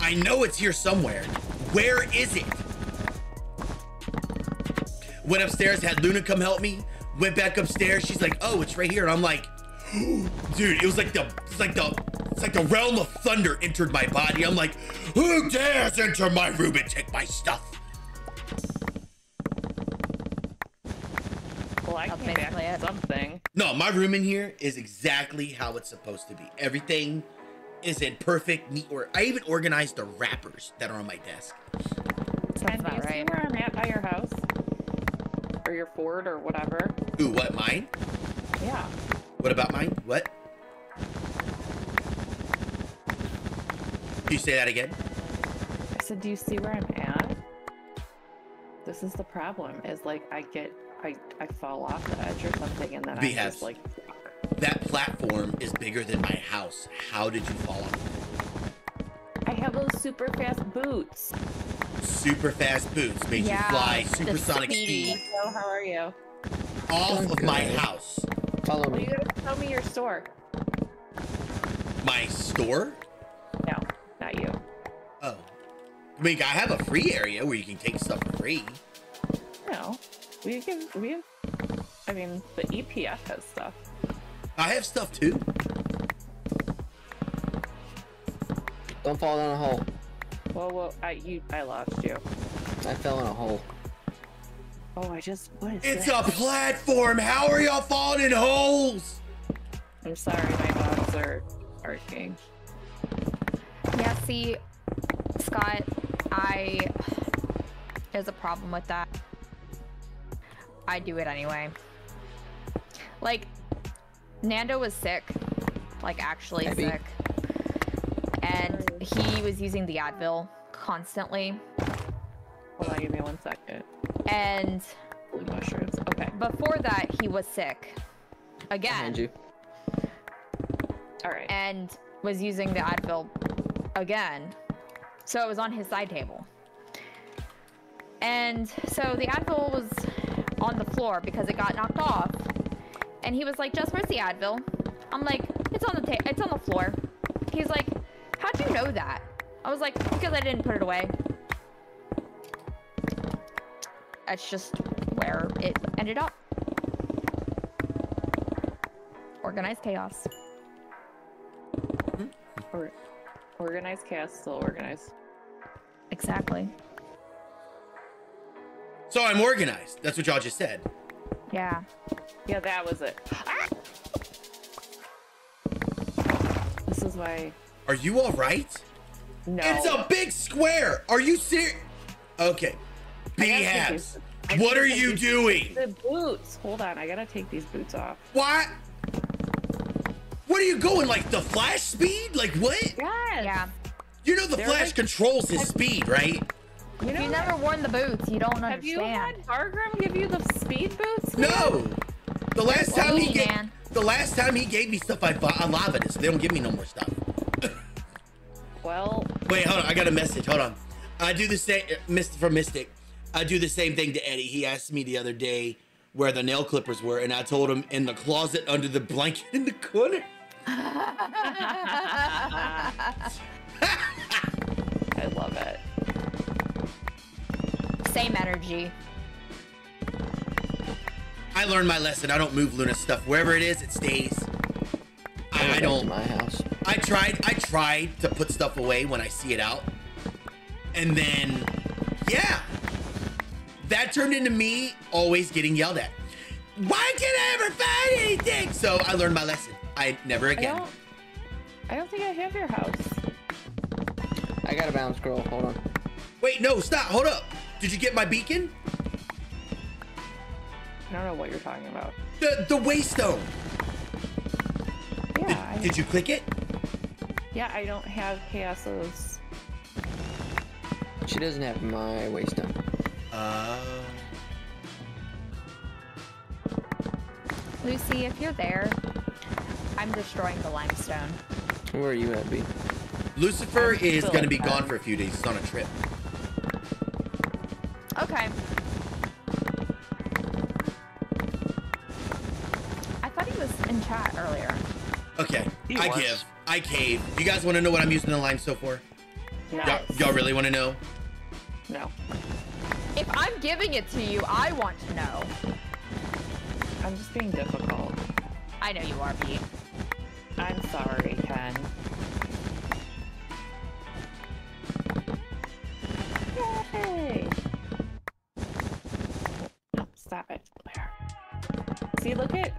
I know it's here somewhere. Where is it? Went upstairs, had Luna come help me. Went back upstairs. She's like, "Oh, it's right here," and I'm like, [GASPS] "Dude, it was like the, it's like the, it's like the realm of thunder entered my body." I'm like, "Who dares enter my room and take my stuff?" Well, I That's came back basically with it. something. No, my room in here is exactly how it's supposed to be. Everything is in perfect neat order. I even organized the wrappers that are on my desk. Can about you see right. where I'm at by your house? Or your fort or whatever? Ooh, what mine? Yeah. What about mine? What? Can you say that again? I said, do you see where I'm at? This is the problem. Is like I get, I, I fall off the edge or something, and then I BS. just like, That platform is bigger than my house. How did you fall off? I have those super fast boots. Super fast boots made Yeah, you fly the supersonic speedy. speed So how are you? off I'm of my house. Follow me. Well, you me. gotta tell me your store. My store? No, not you. Oh. I mean, I have a free area where you can take stuff for free. No, we can. We have. I mean, the EPF has stuff. I have stuff too. Don't fall down a hole. Whoa, whoa! I you, I lost you. I fell in a hole. Oh, I just. What is It's that? a platform. How are y'all falling in holes? I'm sorry, my dogs are barking. Yeah, see, Scott, I there's a problem with that. I do it anyway. Like, Nando was sick, like actually Heavy. sick, and he was using the Advil constantly. Hold on, give me one second. And Blue mushrooms. Okay. before that, he was sick Behind again, you. All right. and was using the Advil again. So it was on his side table. And so the Advil was on the floor because it got knocked off. And he was like, "Just where's the Advil?" I'm like, "It's on the ta- it's on the floor." He's like, "How'd you know that?" I was like, "Because I didn't put it away." That's just where it ended up. Organized chaos. Hmm? Or, organized chaos, still organized. Exactly. So I'm organized. That's what y'all just said. Yeah. Yeah, that was it. Ah! This is why. Are you all right? No. It's a big square. Are you serious? Okay. I BS. What are you doing? The boots. Hold on, I gotta take these boots off. What? What are you going like the flash speed? Like what? Yes. Yeah. You know the They're flash like- controls his speed, right? You If you never worn the boots, you don't understand. have you had Hargrim give you the speed boots? No. The last time he gave man. the last time he gave me stuff, I bought I love it. So they don't give me no more stuff. [LAUGHS] Well, Wait, hold on. I got a message. Hold on. I do the same. Mist from Mystic. I do the same thing to Eddie. He asked me the other day where the nail clippers were, and I told him in the closet under the blanket in the corner. [LAUGHS] I love it. Same energy. I learned my lesson. I don't move Luna stuff. Wherever it is, it stays. I, I don't. my house. I tried. I tried to put stuff away when I see it out, and then, yeah, that turned into me always getting yelled at. Why can't I ever find anything? So I learned my lesson. I never I again. don't. I don't think I have your house. I got a bounce girl. Hold on. Wait, no, stop. Hold up. Did you get my beacon? I don't know what you're talking about. The the waystone. Yeah. I, Did you click it? yeah, I don't have chaoses. She doesn't have my waystone. Uh. Lucy, if you're there, I'm destroying the limestone. Where are you at, B? Lucifer I'm is gonna be gone for a few days. He's on a trip. Okay. I thought he was in chat earlier. Okay, He I was. give. I cave. You guys want to know what I'm using the limestone for? No. Y'all, y'all really want to know? No. If I'm giving it to you, I want to know. I'm just being difficult. I know you are, B. I'm sorry, Ken. Yay! No, stop it, Blair. See, look at.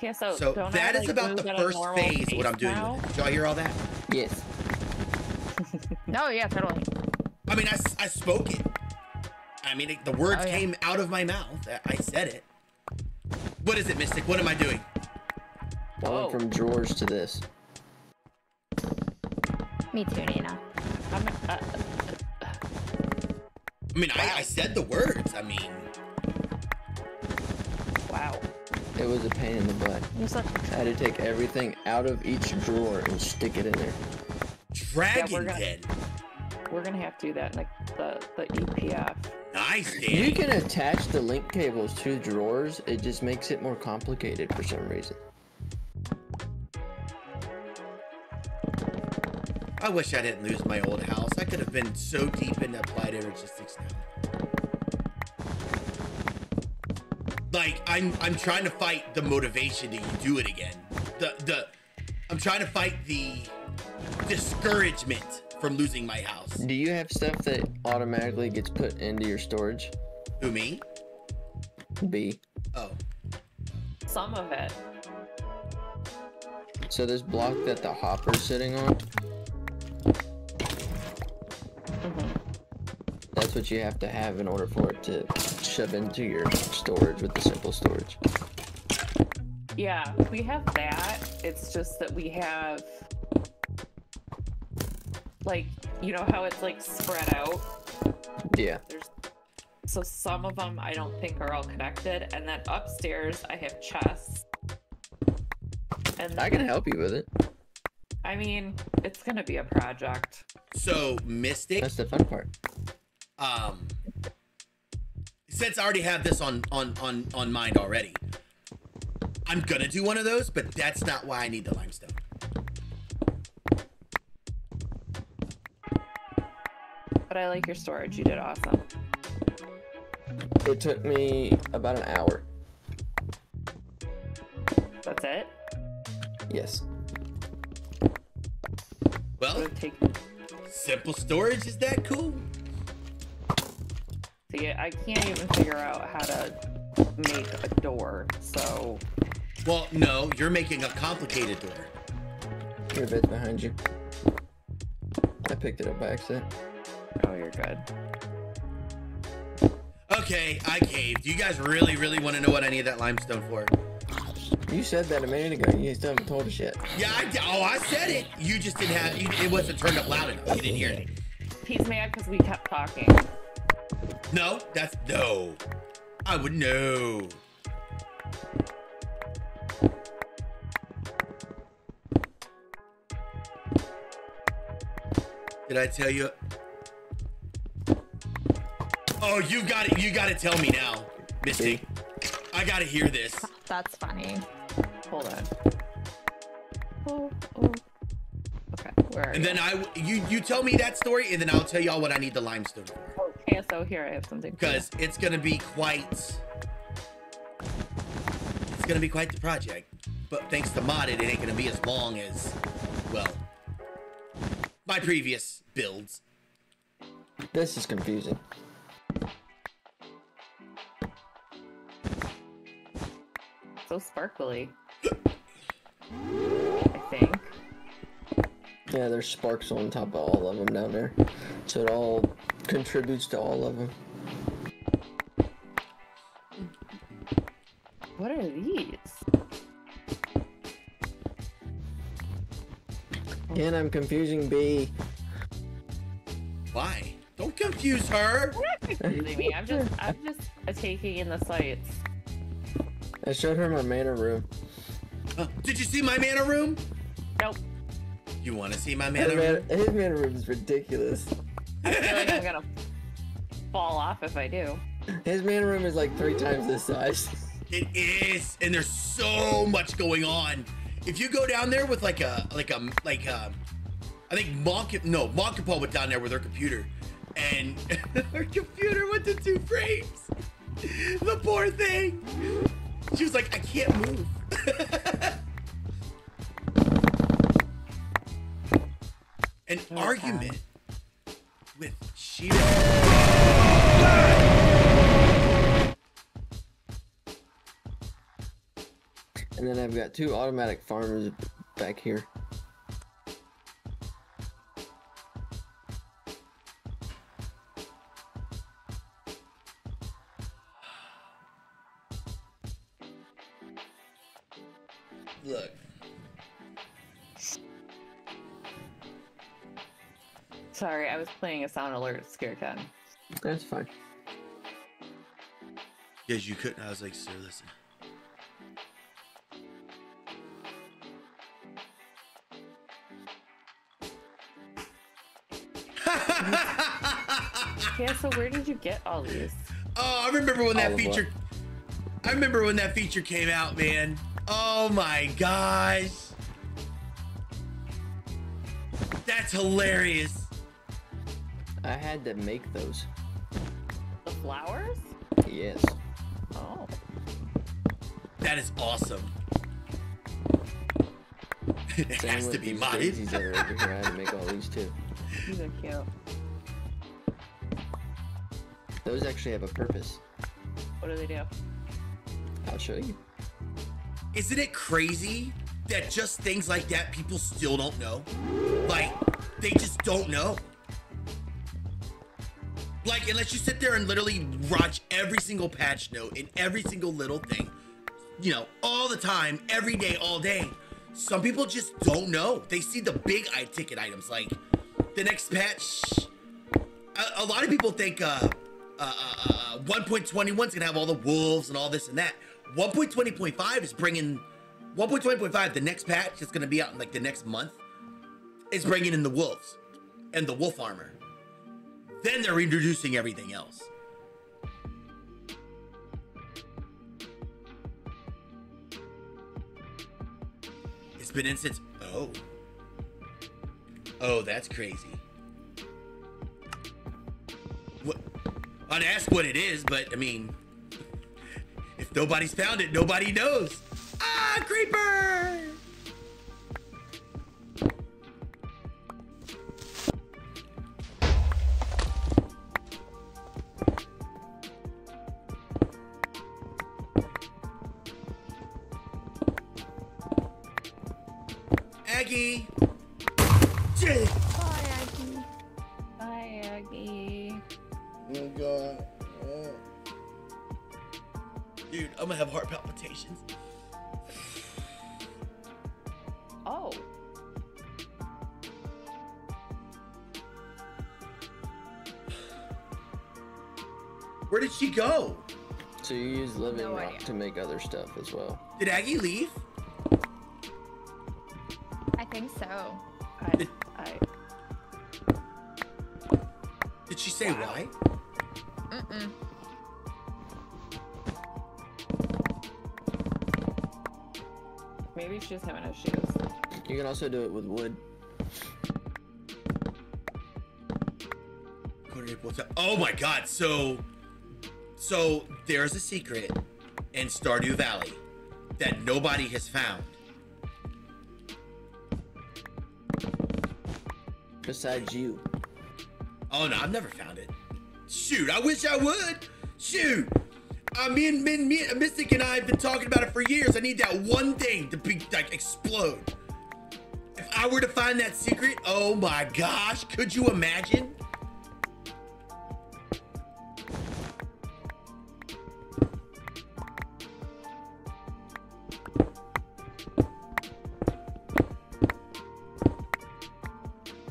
Yeah, so, So don't that I, is like, about the first normal phase what I'm doing now? with it. Y'all hear all that? Yes. [LAUGHS] No, yeah, totally. I mean, I, I spoke it. I mean, it, the words Oh, yeah. came out of my mouth. I- I said it. What is it, Mystic? What am I doing? I Whoa. went from drawers to this. Me too, Nina. I'm, uh, I mean, I, I said the words. I mean, wow. It was a pain in the butt. You're I had to take everything out of each drawer and stick it in there. Dragon gonna- Den. We're gonna have to do that in like the, the EPF. Nice, You can attach the link cables to drawers. It just makes it more complicated for some reason. I wish I didn't lose my old house. I could have been so deep into applied logistics now. Like I'm I'm trying to fight the motivation to do it again. The the I'm trying to fight the discouragement from losing my house. Do you have stuff that automatically gets put into your storage? Who me? B. Oh. Some of it. So this block that the hopper's sitting on, Mhm. That's what you have to have in order for it to shove into your storage with the simple storage. Yeah, we have that. It's just that we have like you know how it's like spread out. Yeah. There's so some of them I don't think are all connected, and then upstairs I have chests. And I can help you with it. I mean, it's gonna be a project. So Mystic, That's the fun part. Um since I already have this on on on on mind already, I'm gonna do one of those, but that's not why I need the limestone. But I like your storage. You did awesome. It took me about an hour. That's it. Yes. Well, take. simple storage is that cool? See, I can't even figure out how to make a door. So Well, no, you're making a complicated door. Your bed's behind you. I picked it up by accident. oh, you're good. Okay, I caved. You guys really, really want to know what I need that limestone for? You said that a minute ago. You still haven't told us yet. Yeah, I, oh, I said it. You just didn't have. You, it wasn't turned up loud enough. You didn't hear it. He's mad because we kept talking. No, that's no. I would know. Did I tell you? Oh, you got it. You got to tell me now, Misty. I got to hear this. That's funny. Hold on. Oh, oh. Okay, where are And you? then I, you, you tell me that story, and then I'll tell y'all what I need the limestone for. Okay, so here I have something. because it's gonna be quite it's gonna be quite the project but thanks to modded it ain't gonna be as long as well my previous builds This is confusing. so sparkly. [GASPS] I think. Yeah, there's sparks on top of all of them down there. So it all contributes to all of them. What are these? And I'm confusing B. why don't confuse her [LAUGHS] Confusing. I'm just I'm just taking in the sights. I showed her my mana room. Uh, did you see my mana room Nope. You want to see my His mana room his mana room is ridiculous. I feel like I'm [LAUGHS] gonna fall off if I do. His mana room is like three times this size. it is and there's so much going on if you go down there with like a like a like a i think monk no monk and paul went down there with their computer and [LAUGHS] her computer went to two frames. The poor thing. She was like, I can't move. [LAUGHS] An argument with Sheeta. And then I've got two automatic farmers back here. Sorry, I was playing a sound alert scare gun. That's fine. yes, you couldn't. I was like, sir, listen. [LAUGHS] Yeah, so where did you get all these? Oh, I remember when All that of what? feature. I remember when that feature came out, man. Oh my gosh. That's hilarious. I had to make those. The flowers? Yes. Oh. That is awesome. [LAUGHS] it Same has to be these modded. daisies that are over here. I had to make all these too. [LAUGHS] These are cute. Those actually have a purpose. What do they do? I'll show you. Isn't it crazy that just things like that people still don't know? Like, they just don't know. Like, unless you sit there and literally watch every single patch note and every single little thing, you know, all the time, every day, all day. Some people just don't know. They see the big eye ticket items, like the next patch. A, a lot of people think uh, uh, uh, uh, 1.21 is gonna have all the wolves and all this and that. 1.20.5 is bringing 1.20.5. The next patch that's gonna be out in like the next month is bringing in the wolves and the wolf armor. Then they're introducing everything else. It's been in since. Oh. Oh, that's crazy. What? I'd ask what it is, but I mean, if nobody's found it, nobody knows. Ah, creeper! Aggie! Bye, Aggie. Bye, Aggie. Oh god. Oh. Dude, I'm gonna have heart palpitations. Oh. Where did she go? So you use living No rock idea. to make other stuff as well. Did Aggie leave? I think so. I, I, Did she say why? Mm-mm. maybe she doesn't have enough shoes. You can also do it with wood. Oh my god, so so there's a secret in Stardew Valley that nobody has found. Besides you. Oh no, I've never found it. Shoot, I wish I would. Shoot. I mean, me, me, uh, Mystic and I have been talking about it for years. I need that one thing to be like explode. If I were to find that secret, oh my gosh, could you imagine?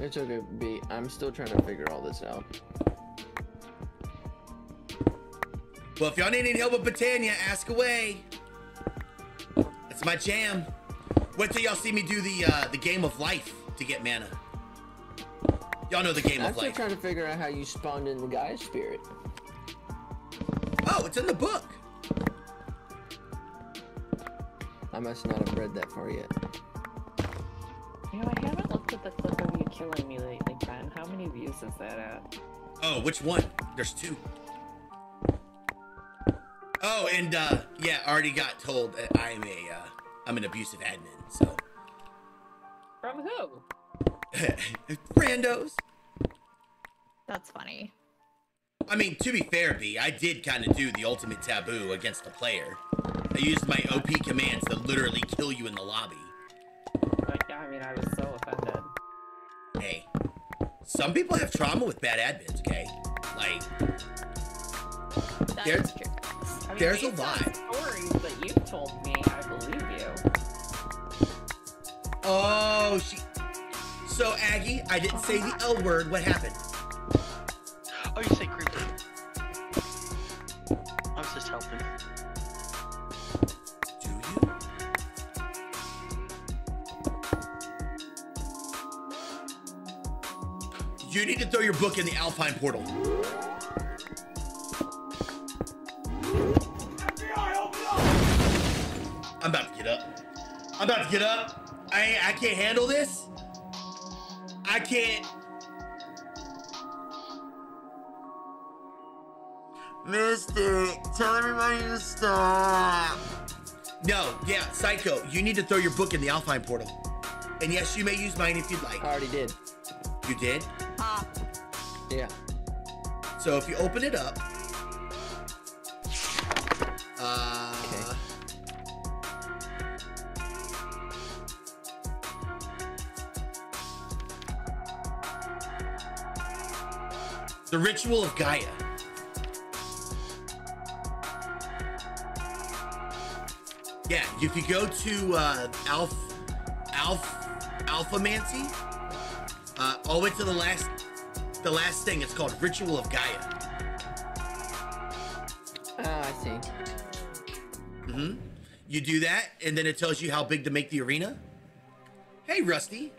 It's okay, B. I'm still trying to figure all this out. Well, if y'all need any help with Botania, ask away. That's my jam. Wait till y'all see me do the uh, the game of life to get mana. Y'all know the game I'm of life. I'm still trying to figure out how you spawned in the guy's spirit. Oh, it's in the book. I must not have read that far yet. You know, I haven't looked the clip of you killing me lately, Ben. How many views is that at? Oh, which one? There's two. Oh, and uh, yeah, I already got told that I am a uh, I'm an abusive admin. So From who? [LAUGHS] randos. That's funny. I mean, to be fair, B, I did kind of do the ultimate taboo against the player. I used my OP commands to literally kill you in the lobby. Like, I mean, I was so offended. Hey, some people have trauma with bad admins. Okay, like That There- is true. I mean, There's a based on lot. Stories that you've told me, I believe you. Oh, she. So Aggie, I didn't say the L word. What happened? Oh, you say creeper. I was just helping. You need to throw your book in the Alfheim portal. I'm about to get up. I'm about to get up. I I can't handle this. I can't. Mister, tell me why you stop. No, yeah, Psycho, you need to throw your book in the Alfheim portal. And yes, you may use mine if you'd like. I already did. You did? Ah, Yeah. So if you open it up, uh, the ritual of Gaia. Yeah, if you go to uh, Alph, Alph, Alfomancy, all the way to the last, the last thing, it's called Ritual of Gaia. Ah, I see. hmm You do that, and then it tells you how big to make the arena. Hey, Rusty.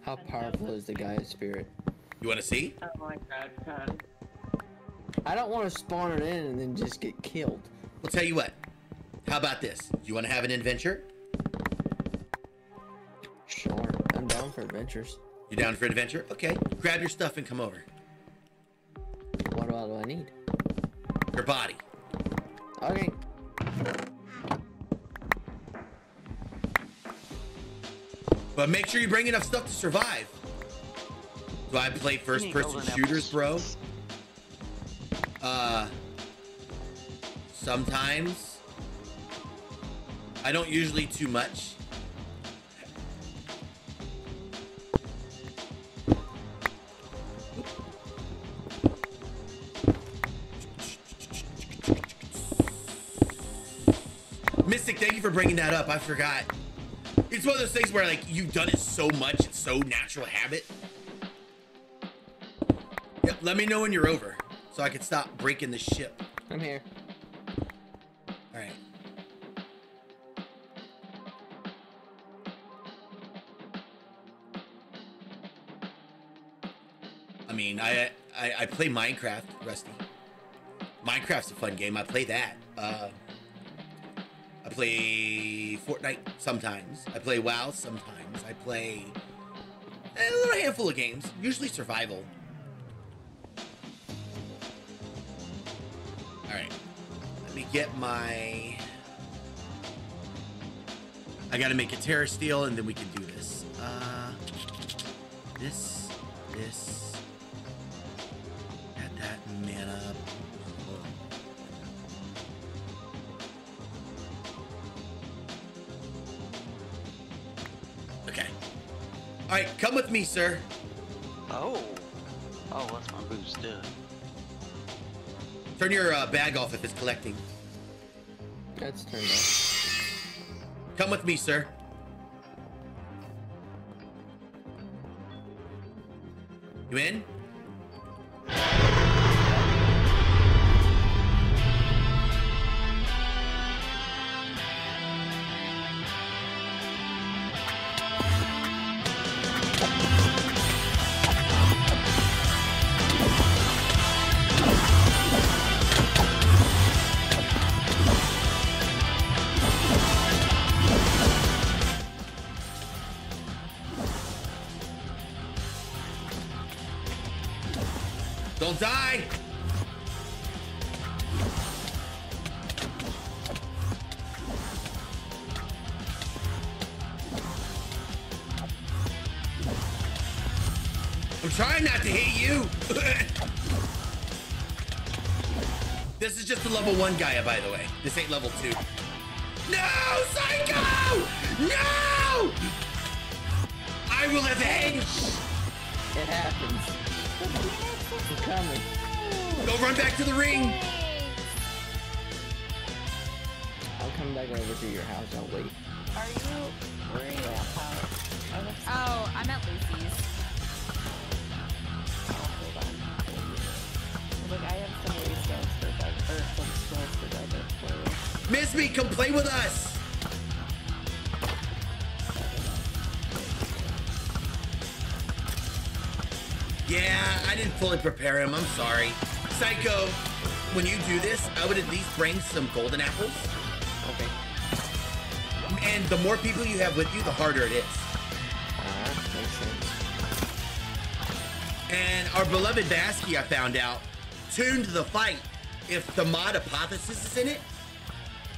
How powerful is the Gaia spirit? You want to see? Oh my god, god. I don't want to spawn it in and then just get killed. Well, tell you what. How about this? You want to have an adventure? Sure. I'm down for adventures. You're down for adventure? Okay. Grab your stuff and come over. What all do I need? Your body. Okay. But make sure you bring enough stuff to survive. Do I play first person shooters, bro? Uh, sometimes. I don't usually too much. Mystic, thank you for bringing that up. I forgot. It's one of those things where like you've done it so much, it's so natural habit. Yep, let me know when you're over, so I can stop breaking the ship. I'm here. All right. I mean, I, I I play Minecraft, Rusty. Minecraft's a fun game. I play that. Uh, I play Fortnite sometimes. I play WoW sometimes. I play a little handful of games, usually survival. All right. Let me get my. I gotta make a Terrasteel, and then we can do this. Uh, this, this, All right, come with me, sir. Oh. Oh, what's my boost do? Turn your uh, bag off if it's collecting. That's turned off. Come with me, sir. You in? One Gaia, by the way. This ain't level two. No, Psycho! No! I will avenge! It happens. I'm coming. Go run back to the ring! Fully prepare him. I'm sorry. Psycho, when you do this, I would at least bring some golden apples. Okay. And the more people you have with you, the harder it is. Uh, makes sense. And our beloved Vazkii, I found out, tuned the fight. If the mod Apotheosis is in it,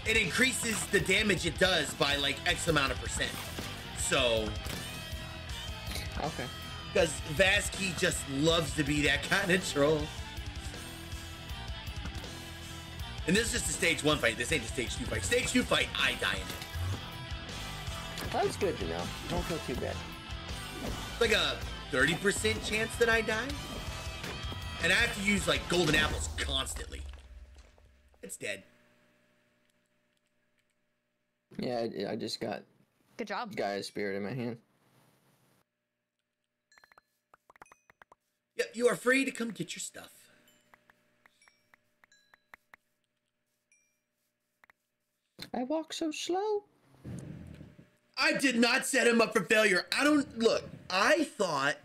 it increases the damage it does by like X amount of percent. So, Okay. because Vazkii just loves to be that kind of troll. And this is just a stage one fight. This ain't a stage two fight. Stage two fight, I die in it. That's good to know. Don't feel too bad. It's like a 30% chance that I die. And I have to use like golden apples constantly. It's dead. Yeah, I, I just got Good job. Gaia Spirit in my hand. Yep, you are free to come get your stuff. I walk so slow. I did not set him up for failure. I don't look. I thought.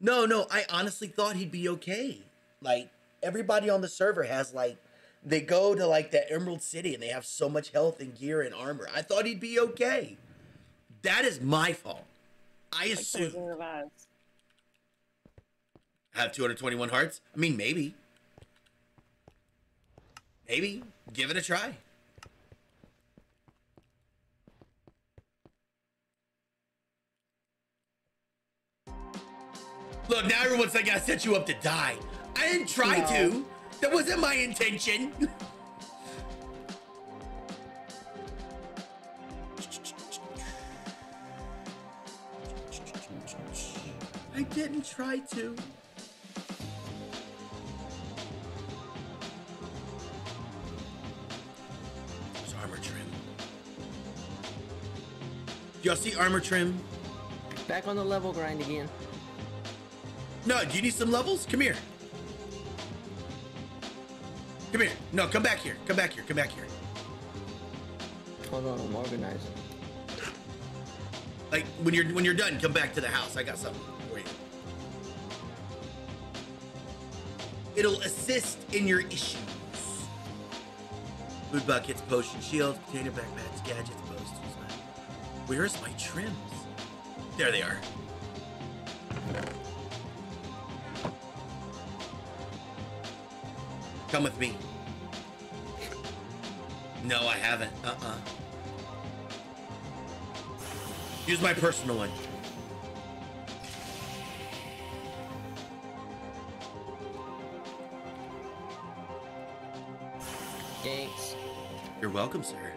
No, no. I honestly thought he'd be okay. Like everybody on the server has like, they go to like the Emerald City and they have so much health and gear and armor. I thought he'd be okay. That is my fault. I Like the assume. Wizard of Oz. Have 221 hearts? I mean, maybe. Maybe. Give it a try. Look, now everyone's like, I set you up to die. I didn't try No. to. That wasn't my intention. [LAUGHS] I didn't try to. Y'all see armor trim? Back on the level grind again. No, do you need some levels? Come here. Come here. No, come back here. Come back here. Come back here. Hold on, I'm organizing. Like when you're when you're done, come back to the house. I got something for you. It'll assist in your issues. Food buckets, potion shields, container backpacks, gadgets. Where's my trims? There they are. Come with me. No, I haven't. Uh-uh. Use my personal one. Thanks. You're welcome, sir.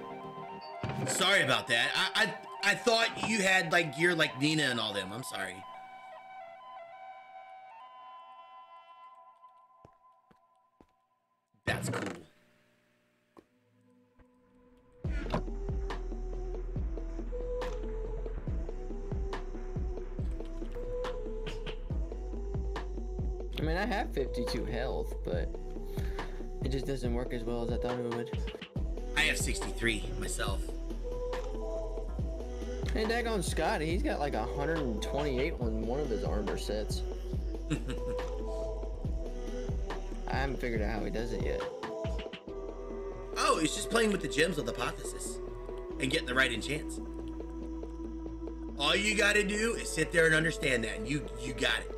Sorry about that. I, I I thought you had like gear like Nina and all them. I'm sorry. That's cool. I mean, I have 52 health, but it just doesn't work as well as I thought it would. I have 63 myself. Hey, daggone Scotty, he's got like 128 on one of his armor sets. [LAUGHS] I haven't figured out how he does it yet. Oh, he's just playing with the gems of the Apotheosis and getting the right enchants. All you gotta do is sit there and understand that, and you you got it.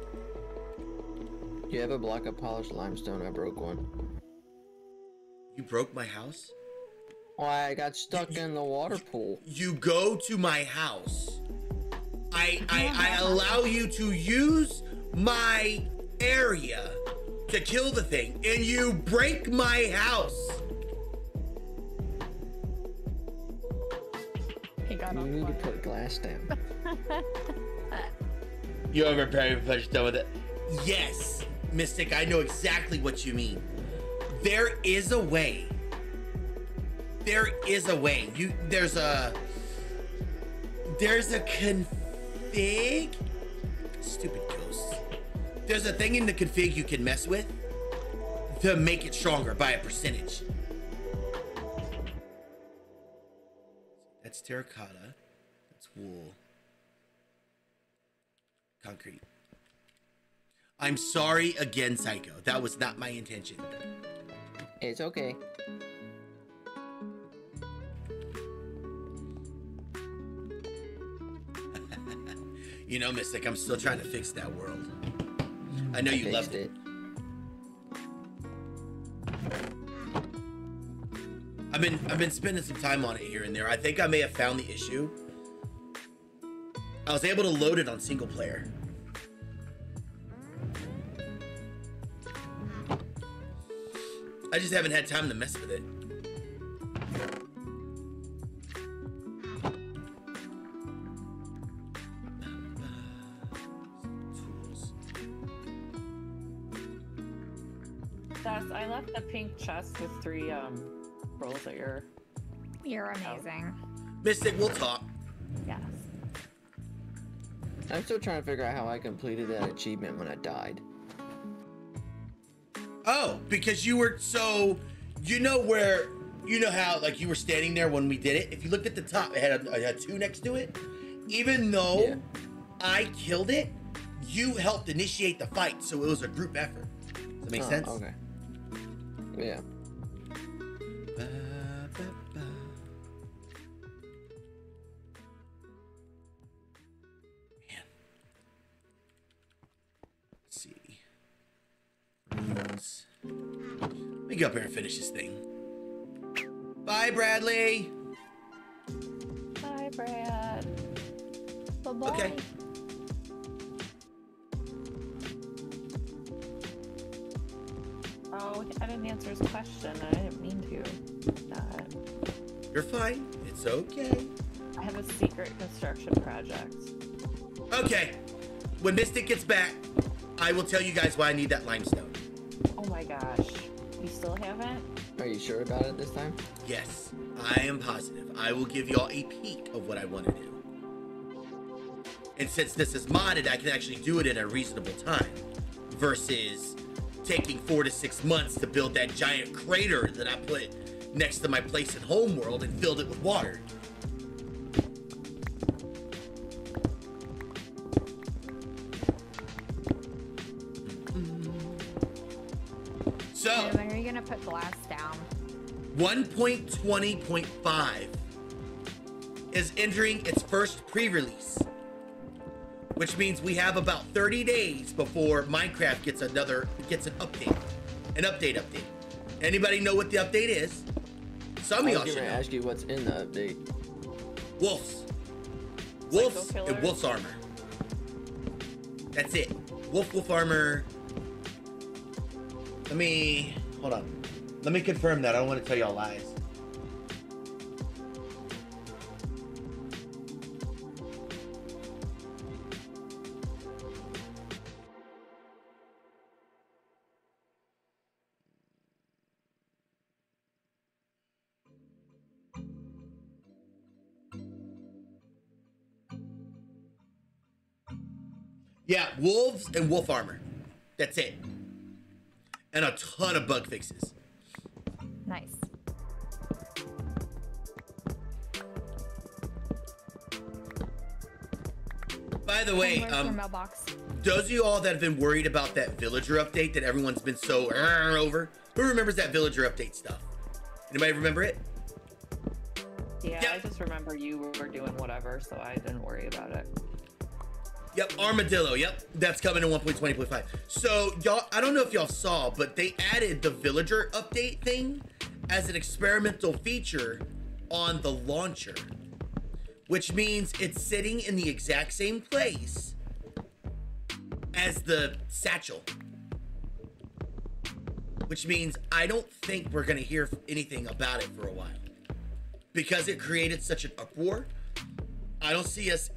You have a block of polished limestone. I broke one. You broke my house? Well, I got stuck in the water pool. You go to my house. I I, I allow you to use my area to kill the thing, and you break my house. He got You on need to put glass down. [LAUGHS] You ever very much done with it? Yes, Mystic, I know exactly what you mean. There is a way. There is a way. You there's a there's a config. Stupid ghosts. There's a thing in the config you can mess with to make it stronger by a percentage. That's terracotta. That's wool. Concrete. I'm sorry again, Psycho. That was not my intention. It's okay. You know, Mystic, I'm still trying to fix that world. I know I you loved fixed it. I've been I've been spending some time on it here and there. I think I may have found the issue. I was able to load it on single player. I just haven't had time to mess with it. Thus, I left the pink chest with three um rolls at your. You're amazing. Mystic, we'll talk. Yes. I'm still trying to figure out how I completed that achievement when I died. Oh, because you were so you know where you know how like you were standing there when we did it. If you looked at the top, it had a, it had two next to it. Even though Yeah. I killed it, you helped initiate the fight, so it was a group effort. Does that make Oh, sense? Okay. Yeah. Ba, ba, ba. Man. Let's see. Runes. Let me go up here and finish this thing. Bye, Bradley. Bye, Brad. Bye-bye. Okay. Oh, I didn't answer his question. I didn't mean to. That. You're fine. It's okay. I have a secret construction project. Okay. When Mystic gets back, I will tell you guys why I need that limestone. Oh my gosh. You still haven't? Are you sure about it this time? Yes, I am positive. I will give y'all a peek of what I want to do. And since this is modded, I can actually do it in a reasonable time versus taking four to six months to build that giant crater that I put next to my place in Homeworld and filled it with water. So, when are you gonna put glass down? 1.20.5 is entering its first pre-release which means we have about 30 days before minecraft gets another gets an update an update update. Anybody know what the update is? Some of I was y'all going should to know. ask you what's in the update. wolves. Wolves and killers? wolf's armor. That's it. Wolf wolf armor. Let me hold on. Let me confirm that. I don't want to tell y'all lies Yeah, wolves and wolf armor. That's it. And a ton of bug fixes. Nice. By the way, Where's um, those of you all that have been worried about that villager update that everyone's been so [LAUGHS] over, who remembers that villager update stuff? Anybody remember it? Yeah, Yeah. I just remember you were doing whatever, so I didn't worry about it. Yep, armadillo. Yep, that's coming in 1.20.5. So y'all, I don't know if y'all saw, but they added the villager update thing as an experimental feature on the launcher, which means it's sitting in the exact same place as the satchel. Which means I don't think we're gonna hear anything about it for a while. Because it created such an uproar, I don't see us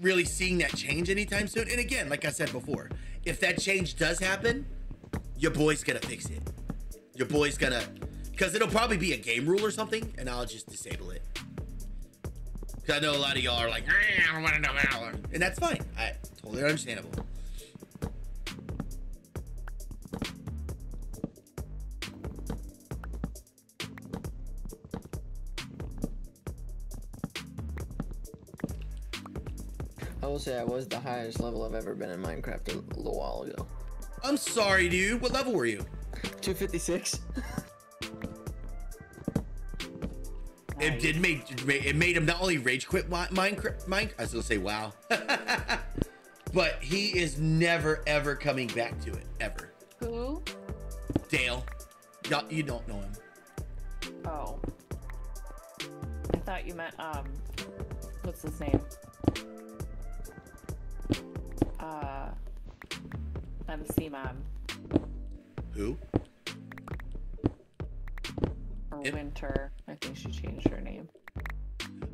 really seeing that change anytime soon. And again, like I said before, if that change does happen, your boy's gonna fix it. Your boy's gonna, because it'll probably be a game rule or something, and I'll just disable it. Because I know a lot of y'all are like, "Ah, I don't want to know and that's fine. I totally understandable. I will say I was the highest level I've ever been in Minecraft a little while ago. I'm sorry, dude. What level were you? 256. It did make it made him not only rage quit Mi- Minecraft. Minecraft. I was gonna say wow, [LAUGHS] but he is never ever coming back to it ever. Who? Dale, y'all, you don't know him. Oh. I thought you meant um what's his name? Uh MC Mom Who? or Yep. Winter. I think she changed her name.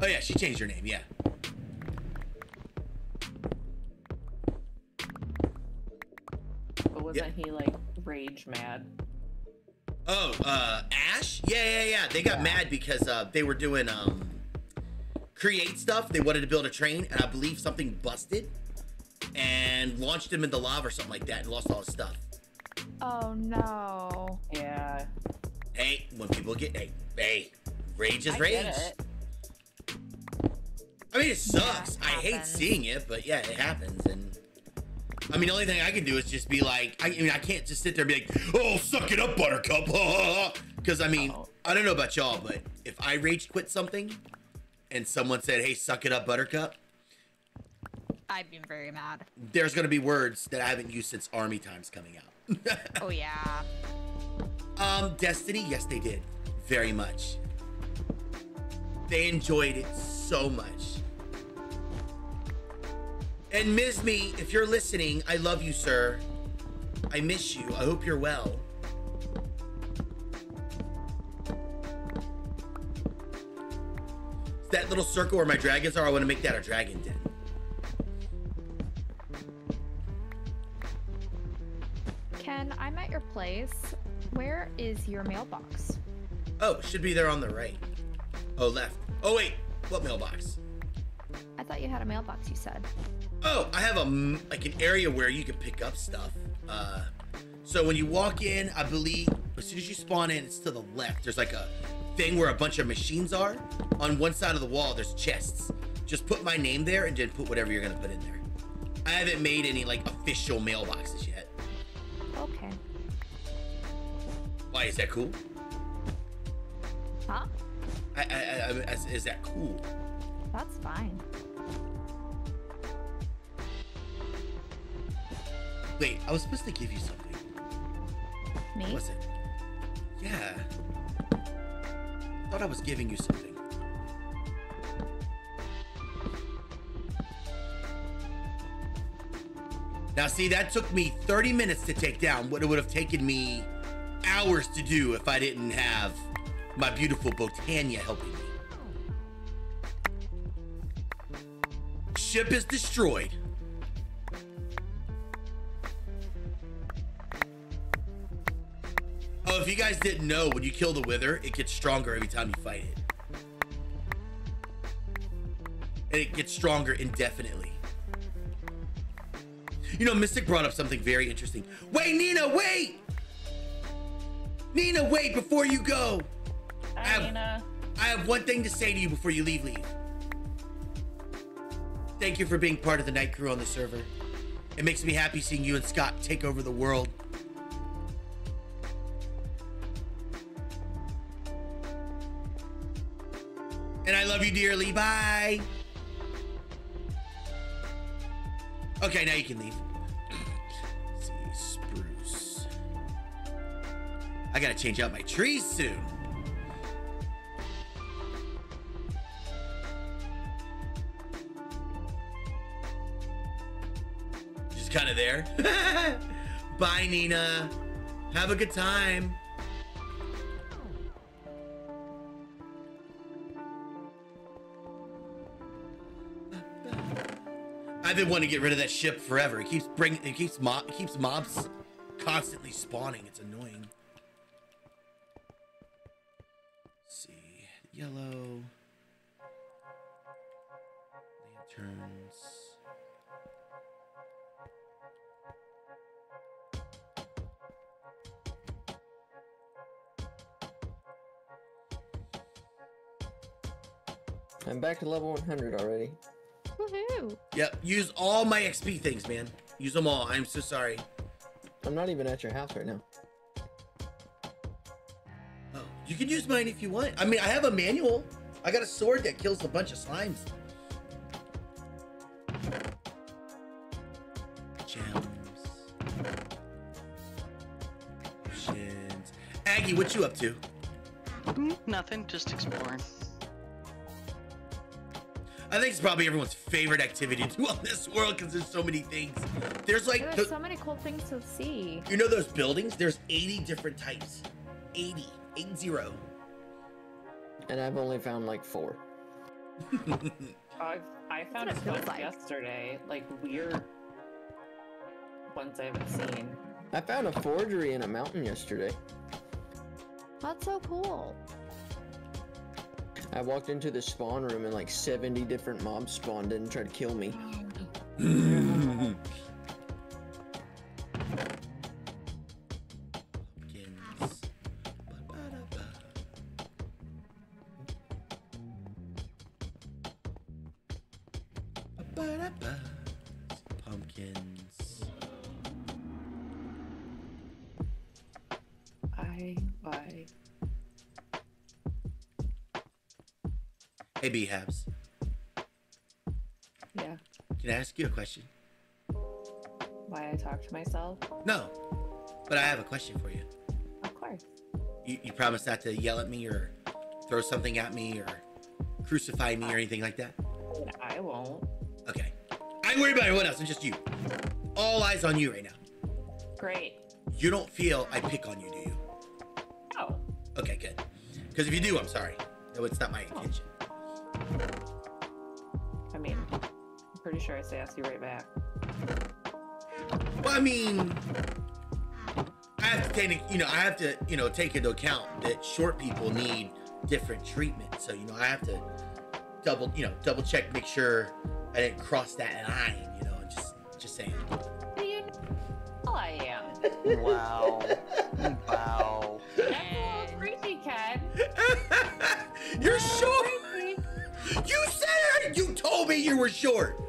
Oh yeah, she changed her name. Yeah. But wasn't he like rage mad? Oh, uh, Ash? Yeah, yeah, yeah. They got mad because uh, they were doing um, create stuff. They wanted to build a train, and I believe something busted and launched him into lava or something like that, and lost all his stuff. Oh no. Yeah. Hey, when people get hey, hey, rage is I rage. I mean, it sucks. I hate seeing it, but yeah, it happens. And I mean, the only thing I can do is just be like, I, I mean, I can't just sit there and be like, oh, suck it up, Buttercup. [LAUGHS] Because I mean, Oh. I don't know about y'all, but if I rage quit something and someone said, hey, suck it up, Buttercup, I'd be very mad. there's going to be words that I haven't used since Army Times coming out. [LAUGHS] Oh yeah. Um, Destiny, yes, they did. Very much. They enjoyed it so much. And Ms. Me, if you're listening, I love you, sir. I miss you. I hope you're well. That little circle where my dragons are, I want to make that a dragon den. Ken, I'm at your place. Where is your mailbox? Oh, should be there on the right. Oh, left. Oh, wait. What mailbox? I thought you had a mailbox. You said. Oh, I have a like an area where you can pick up stuff. Uh, so when you walk in, I believe as soon as you spawn in, it's to the left. There's like a thing where a bunch of machines are. On one side of the wall, there's chests. Just put my name there and then put whatever you're gonna put in there. I haven't made any like official mailboxes yet. Okay. Why is that cool? Huh? I, I, I, I is, is that cool? That's fine. Wait, I was supposed to give you something. Me? Was it? Yeah. Thought I was giving you something. Now, see, that took me 30 minutes to take down. What it would have taken me hours to do if I didn't have my beautiful Botania helping me. Ship is destroyed. Oh, if you guys didn't know, when you kill the Wither, it gets stronger every time you fight it. And it gets stronger indefinitely. You know, Mystic brought up something very interesting. Wait, Nina, wait! Nina, wait before you go. I have, Nina. I have one thing to say to you before you leave, leave. Thank you for being part of the night crew on the server. It makes me happy seeing you and Scott take over the world. And I love you dearly. Bye. Okay, now you can leave. I gotta change out my trees soon. just kind of there. [LAUGHS] Bye, Nina. Have a good time. I've been wanting to get rid of that ship forever. It keeps bringing, it keeps mob, it keeps mobs constantly spawning. It's annoying. Yellow lanterns. I'm back to level 100 already. Woohoo! Yep, use all my XP things, man. Use them all. I'm so sorry. I'm not even at your house right now. You can use mine if you want. I mean, I have a manual. I got a sword that kills a bunch of slimes. Gems. Potions. Aggie, what you up to? Mm, Nothing, just exploring. I think it's probably everyone's favorite activity to do on this world because there's so many things. There's like, There's the- so many cool things to see. you know those buildings? There's 80 different types. 80. 80. And I've only found like four. [LAUGHS] I've, I found a what it feels bunch like. yesterday, like weird ones I haven't seen. I found a forgery in a mountain yesterday. That's so cool. I walked into the spawn room and like 70 different mobs spawned in and tried to kill me. [GASPS] [LAUGHS] Hey, B-Habs. yeah. Can I ask you a question? Why I talk to myself? No, but I have a question for you. Of course. You, you promise not to yell at me or throw something at me or crucify me or anything like that? I won't. Okay. I ain't worried about everyone else. It's just you. All eyes on you right now. Great. You don't feel I pick on you, do you? Oh, Okay, good. Because if you do, I'm sorry. No, it's not my oh. intention. Sure I'll see you right back. Well, I mean, I have to take, you know, I have to, you know, take into account that short people need different treatment. So, you know, I have to double, you know, double check, make sure I didn't cross that line. You know, just, just saying. What do you know I am? Wow. wow. That's a little freaky, Ken. [LAUGHS] You're short. Freaky. You said it. You told me you were short.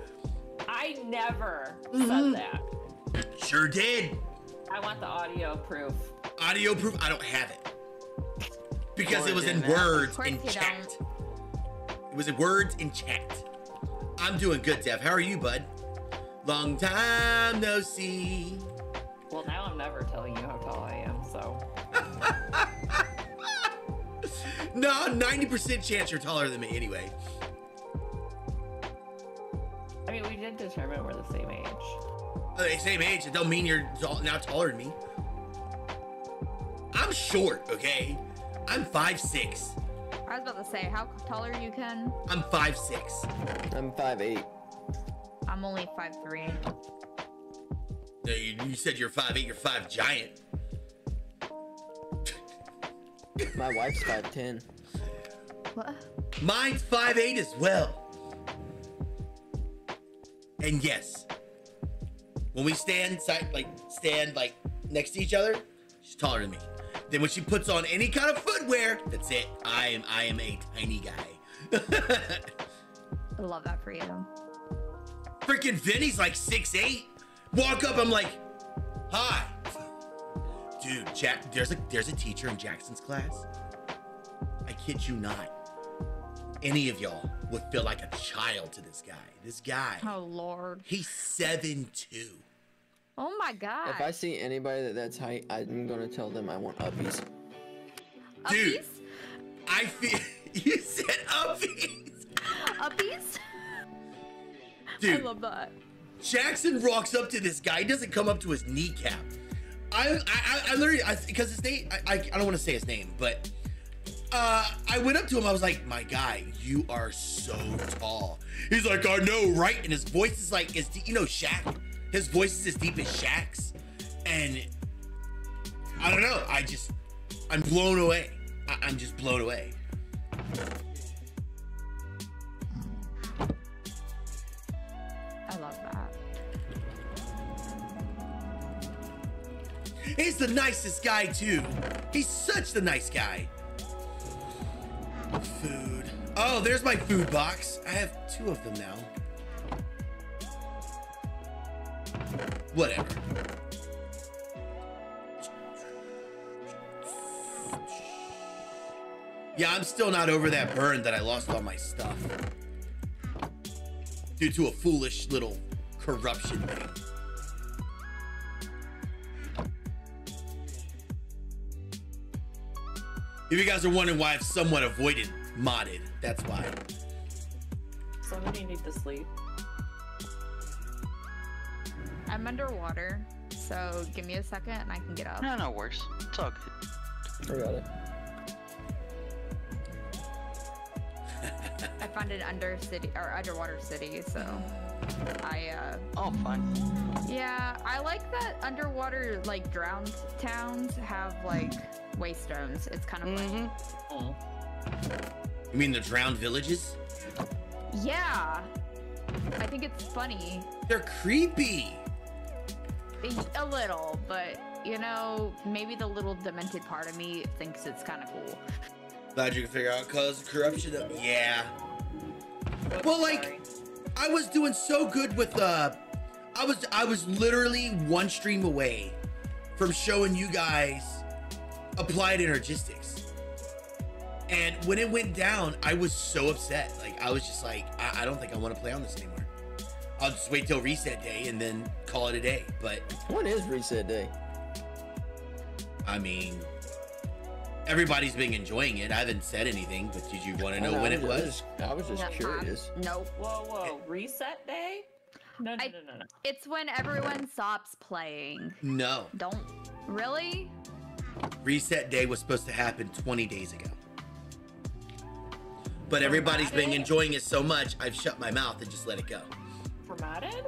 I never Mhm. said that. Sure did. I want the audio proof. Audio proof. I don't have it because Or it was in didn't it. words Of course in you chat. It was in words in chat. I'm doing good, Dev. How are you, bud? Long time no see. Well, now I'm never telling you how tall I am, so. [LAUGHS] No, 90% chance you're taller than me anyway. I mean, we did determine we're the same age. Uh, same age, it don't mean you're tall- now taller than me. I'm short, okay? I'm 5'6. I was about to say, how tall are you, Ken? I'm 5'6. I'm 5'8. I'm only 5'3. No, you, you said you're 5'8, you're 5 giant. My wife's 5'10. What? Mine's 5'8 as well. And yes, when we stand side like stand like next to each other, she's taller than me. Then when she puts on any kind of footwear, that's it. I am I am a tiny guy. [LAUGHS] I love that for you. Freaking Vinny's like 6'8. Walk up, I'm like, hi. Dude, Jack, there's a there's a teacher in Jackson's class. I kid you not. Any of y'all would feel like a child to this guy. This guy, Oh lord. he's seven two. Oh my god. If I see anybody that that's height, I'm gonna tell them I want uppies. Dude. Uppies? I feel [LAUGHS] you said uppies. Uppies? Dude, I love that. Jackson walks up to this guy. He doesn't come up to his kneecap. I I, I literally because his name I, I I don't want to say his name, but uh, I went up to him. I was like, "My guy, you are so tall." He's like, "I know, right?" And his voice is like, "Is you know Shaq? His voice is as deep as Shaq's." And I don't know. I just I'm blown away. I, I'm just blown away. I love that. He's the nicest guy too. He's such the nice guy. Food. Oh, there's my food box. I have two of them now. Whatever. Yeah, I'm still not over that burn that I lost all my stuff. Due to a foolish little corruption thing. If you guys are wondering why I've somewhat avoided modded, that's why. Somebody need to sleep. I'm underwater, so give me a second and I can get up. No, no worse. It's all good. I got it. I found an under city or underwater city, so I uh Oh, fun. yeah, I like that underwater like drowned towns have like waystones. It's kind of Mm-hmm. Mm. You mean the drowned villages? yeah. I think it's funny They're creepy. a little, but you know, maybe the little demented part of me thinks it's kind of cool. Glad you can figure out cause of corruption. Of, yeah. Well, like, Sorry. I was doing so good with uh I was I was literally one stream away from showing you guys applied energistics. And when it went down, I was so upset. Like I was just like, I, I don't think I want to play on this anymore. I'll just wait till reset day and then call it a day. But When is reset day? I mean, everybody's been enjoying it. I haven't said anything, but did you want to know when it was? I was just curious. Nope. Whoa, whoa. Reset day? No, no, no, no, no. It's when everyone stops playing. No. Don't really? Reset day was supposed to happen 20 days ago. But everybody's been enjoying it so much, I've shut my mouth and just let it go. Formatted?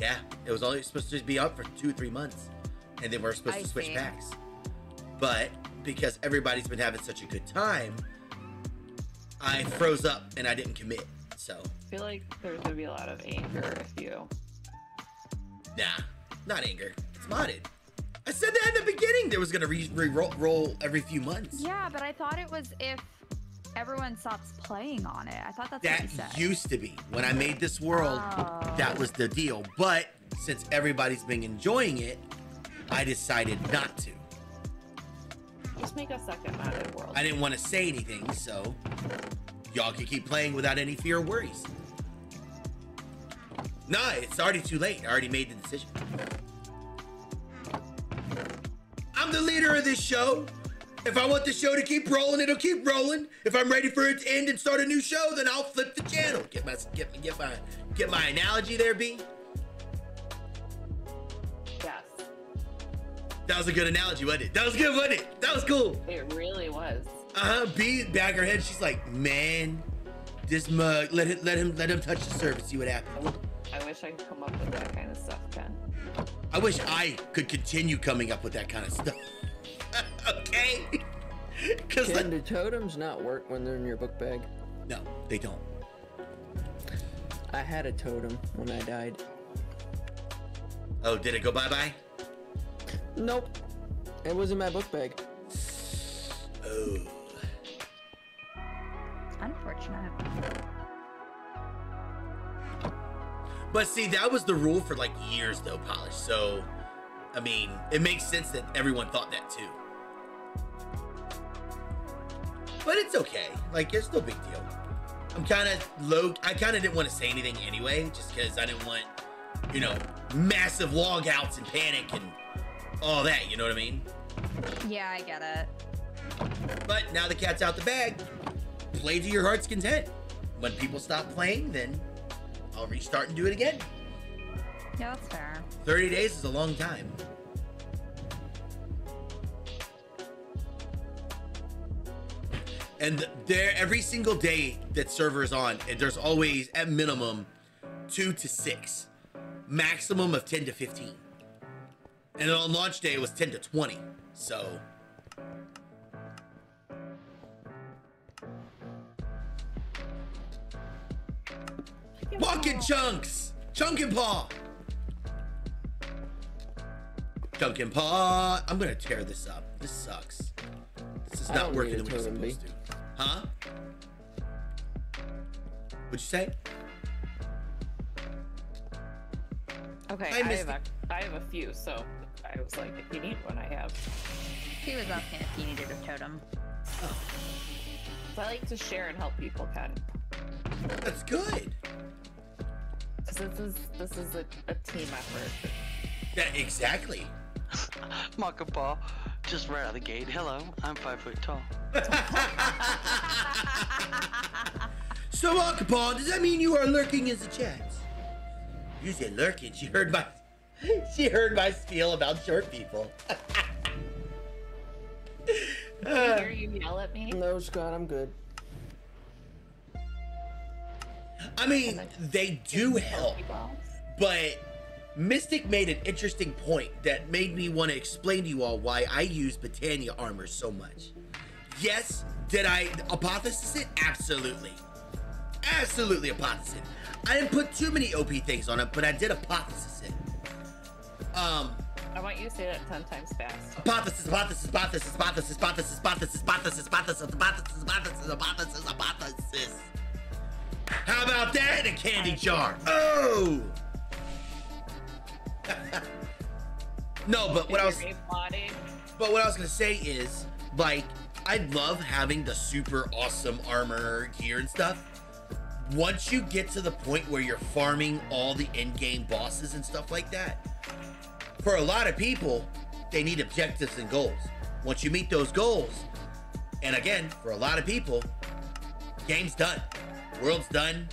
Yeah, it was only supposed to be up for two, three months. And then we're supposed to switch see. packs. But because everybody's been having such a good time, I froze up and I didn't commit. So, I feel like there's gonna be a lot of anger if you. nah, not anger. It's modded. I said that in the beginning. There was gonna re- re-roll roll every few months. Yeah, but I thought it was if everyone stops playing on it. I thought that's what That you said. used to be when I made this world. Oh. That was the deal. But since everybody's been enjoying it, I decided not to. Just make a second modded world. I didn't want to say anything, so y'all can keep playing without any fear or worries. Nah, it's already too late. I already made the decision. I'm the leader of this show. If I want the show to keep rolling, it'll keep rolling. If I'm ready for it to end and start a new show, then I'll flip the channel. Get my get, get my get my analogy there, B. That was a good analogy, wasn't it? That was good, wasn't it? That was cool. It really was. Uh huh. B back her head. She's like, man, this mug. Let him let him let him touch the surface. See what happens. I wish I could come up with that kind of stuff, Ken. I wish I could continue coming up with that kind of stuff. [LAUGHS] okay. [LAUGHS] Because Can do totems not work when they're in your book bag? no, they don't. I had a totem when I died. Oh, did it go bye bye? Nope. It was in my book bag. Oh. [SIGHS] Unfortunate. But see, that was the rule for like years, though, Polish. So, I mean, it makes sense that everyone thought that too. But it's okay. Like, it's no big deal. I'm kind of low. I kind of didn't want to say anything anyway, just because I didn't want, you know, massive log outs and panic and all that. You know what I mean? Yeah, I get it. But now the cat's out the bag. Play to your heart's content. When people stop playing, then I'll restart and do it again. Yeah, that's fair. 30 days is a long time. And there, every single day that server is on, and there's always at minimum two to six, maximum of 10 to 15. And on launch day, it was 10 to 20. So, walking chunks, chunk and paw. Chunk and paw. I'm gonna tear this up. This sucks. This is not working the way it's totem, B. supposed to. Huh? What'd you say? Okay, I I, have a, I have a few, so I was like, if you need one, I have. He was asking if you needed a totem. So I like to share and help people, Ken. That's good. This is this is a, a team effort. Yeah, exactly. [LAUGHS] Marco Paul, just right out of the gate. Hello, I'm five foot tall. So, Akapon, does that mean you are lurking in the chat? You said lurking. She heard my, [LAUGHS] she heard my spiel about short people. [LAUGHS] Did I hear you yell at me? No, Scott, I'm good. I mean, they do help, but Mystic made an interesting point that made me want to explain to you all why I use Botania armor so much. Yes, did I Apotheosis it? Absolutely. Absolutely Apotheosis it. I didn't put too many OP things on it, but I did Apotheosis it. Um, I want you to say that ten times fast. Apotheosis, Apotheosis, Apotheosis, Apotheosis, Apotheosis, Apotheosis, Apotheosis, Apotheosis, Apotheosis, Apotheosis, Apotheosis, Apotheosis. How about that in a candy jar? Oh! no, but what I was but what I was gonna say is, like, I love having the super awesome armor gear and stuff. Once you get to the point where you're farming all the in-game bosses and stuff like that, for a lot of people, they need objectives and goals. Once you meet those goals, and again, for a lot of people, game's done. World's done.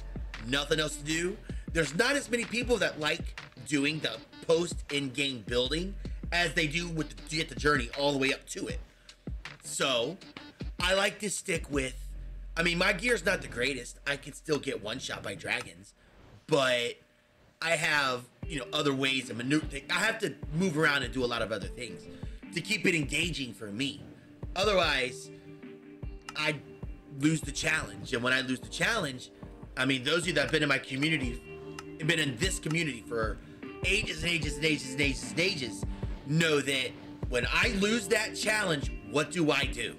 Nothing else to do. There's not as many people that like doing the post in-game building as they do with the, get the journey all the way up to it. So, I like to stick with. I mean, my gear's not the greatest. I can still get one shot by dragons, but I have you know other ways to maneuver. I have to move around and do a lot of other things to keep it engaging for me. Otherwise, I lose the challenge, and when I lose the challenge, I mean, those of you that have been in my community, been in this community for ages and ages and ages and ages and ages, know that when I lose that challenge, what do I do?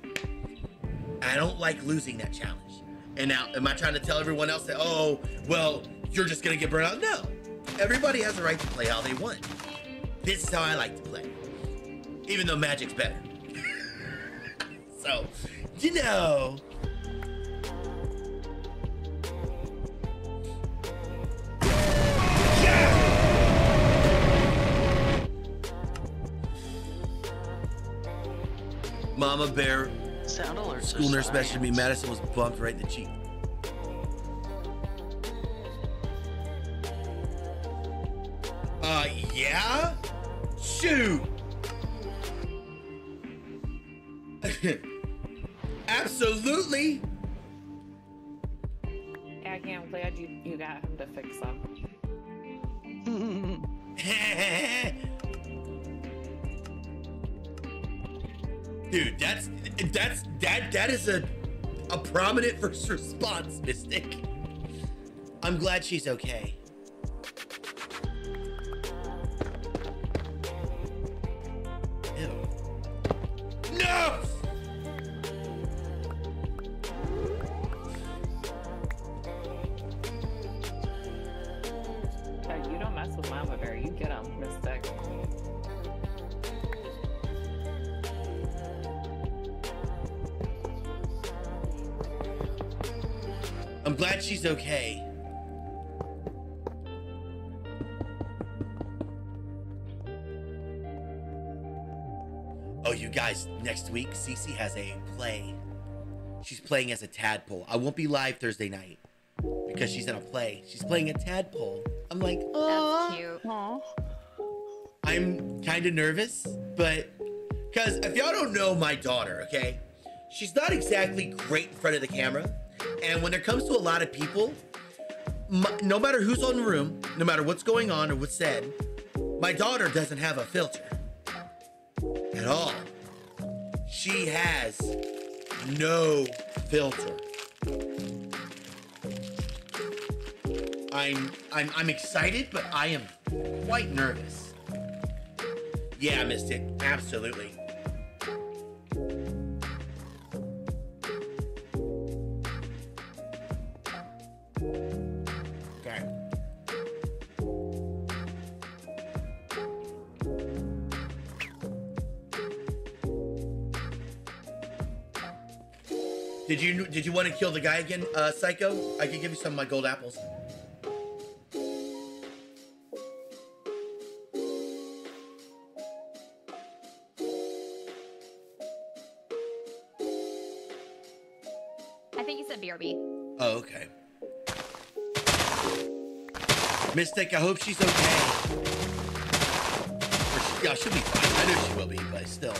I don't like losing that challenge. And now, am I trying to tell everyone else that, oh, well, you're just gonna get burned out? No. Everybody has a right to play how they want. This is how I like to play. Even though Magic's better. [LAUGHS] so, you know. Mama Bear Sound alerts. School nurse messaged me. Madison was bumped right in the cheek. Uh, yeah? Shoot! [LAUGHS] Absolutely! Aggie, I'm glad you, you got him to fix them. [LAUGHS] Dude, that's that's that that is a a prominent first response, Mystic. I'm glad she's okay. No! You don't mess with Mama Bear. You get him. I'm glad she's okay. You guys, next week, Cece has a play. She's playing as a tadpole. I won't be live Thursday night because she's in a play. She's playing a tadpole I'm like, oh, That's cute. Aw. I'm kind of nervous, but because if y'all don't know my daughter, okay, she's not exactly great in front of the camera. And when it comes to a lot of people, m no matter who's on the room, no matter what's going on or what's said, my daughter doesn't have a filter at all. She has no filter. I'm I'm I'm excited, but I am quite nervous. Yeah, Mystic, absolutely. Did you did you want to kill the guy again, uh, Psycho? I could give you some of my gold apples. I think you said BRB. Oh, okay. Mystic, I hope she's okay. She, yeah, she'll be fine. I know she will be, but still.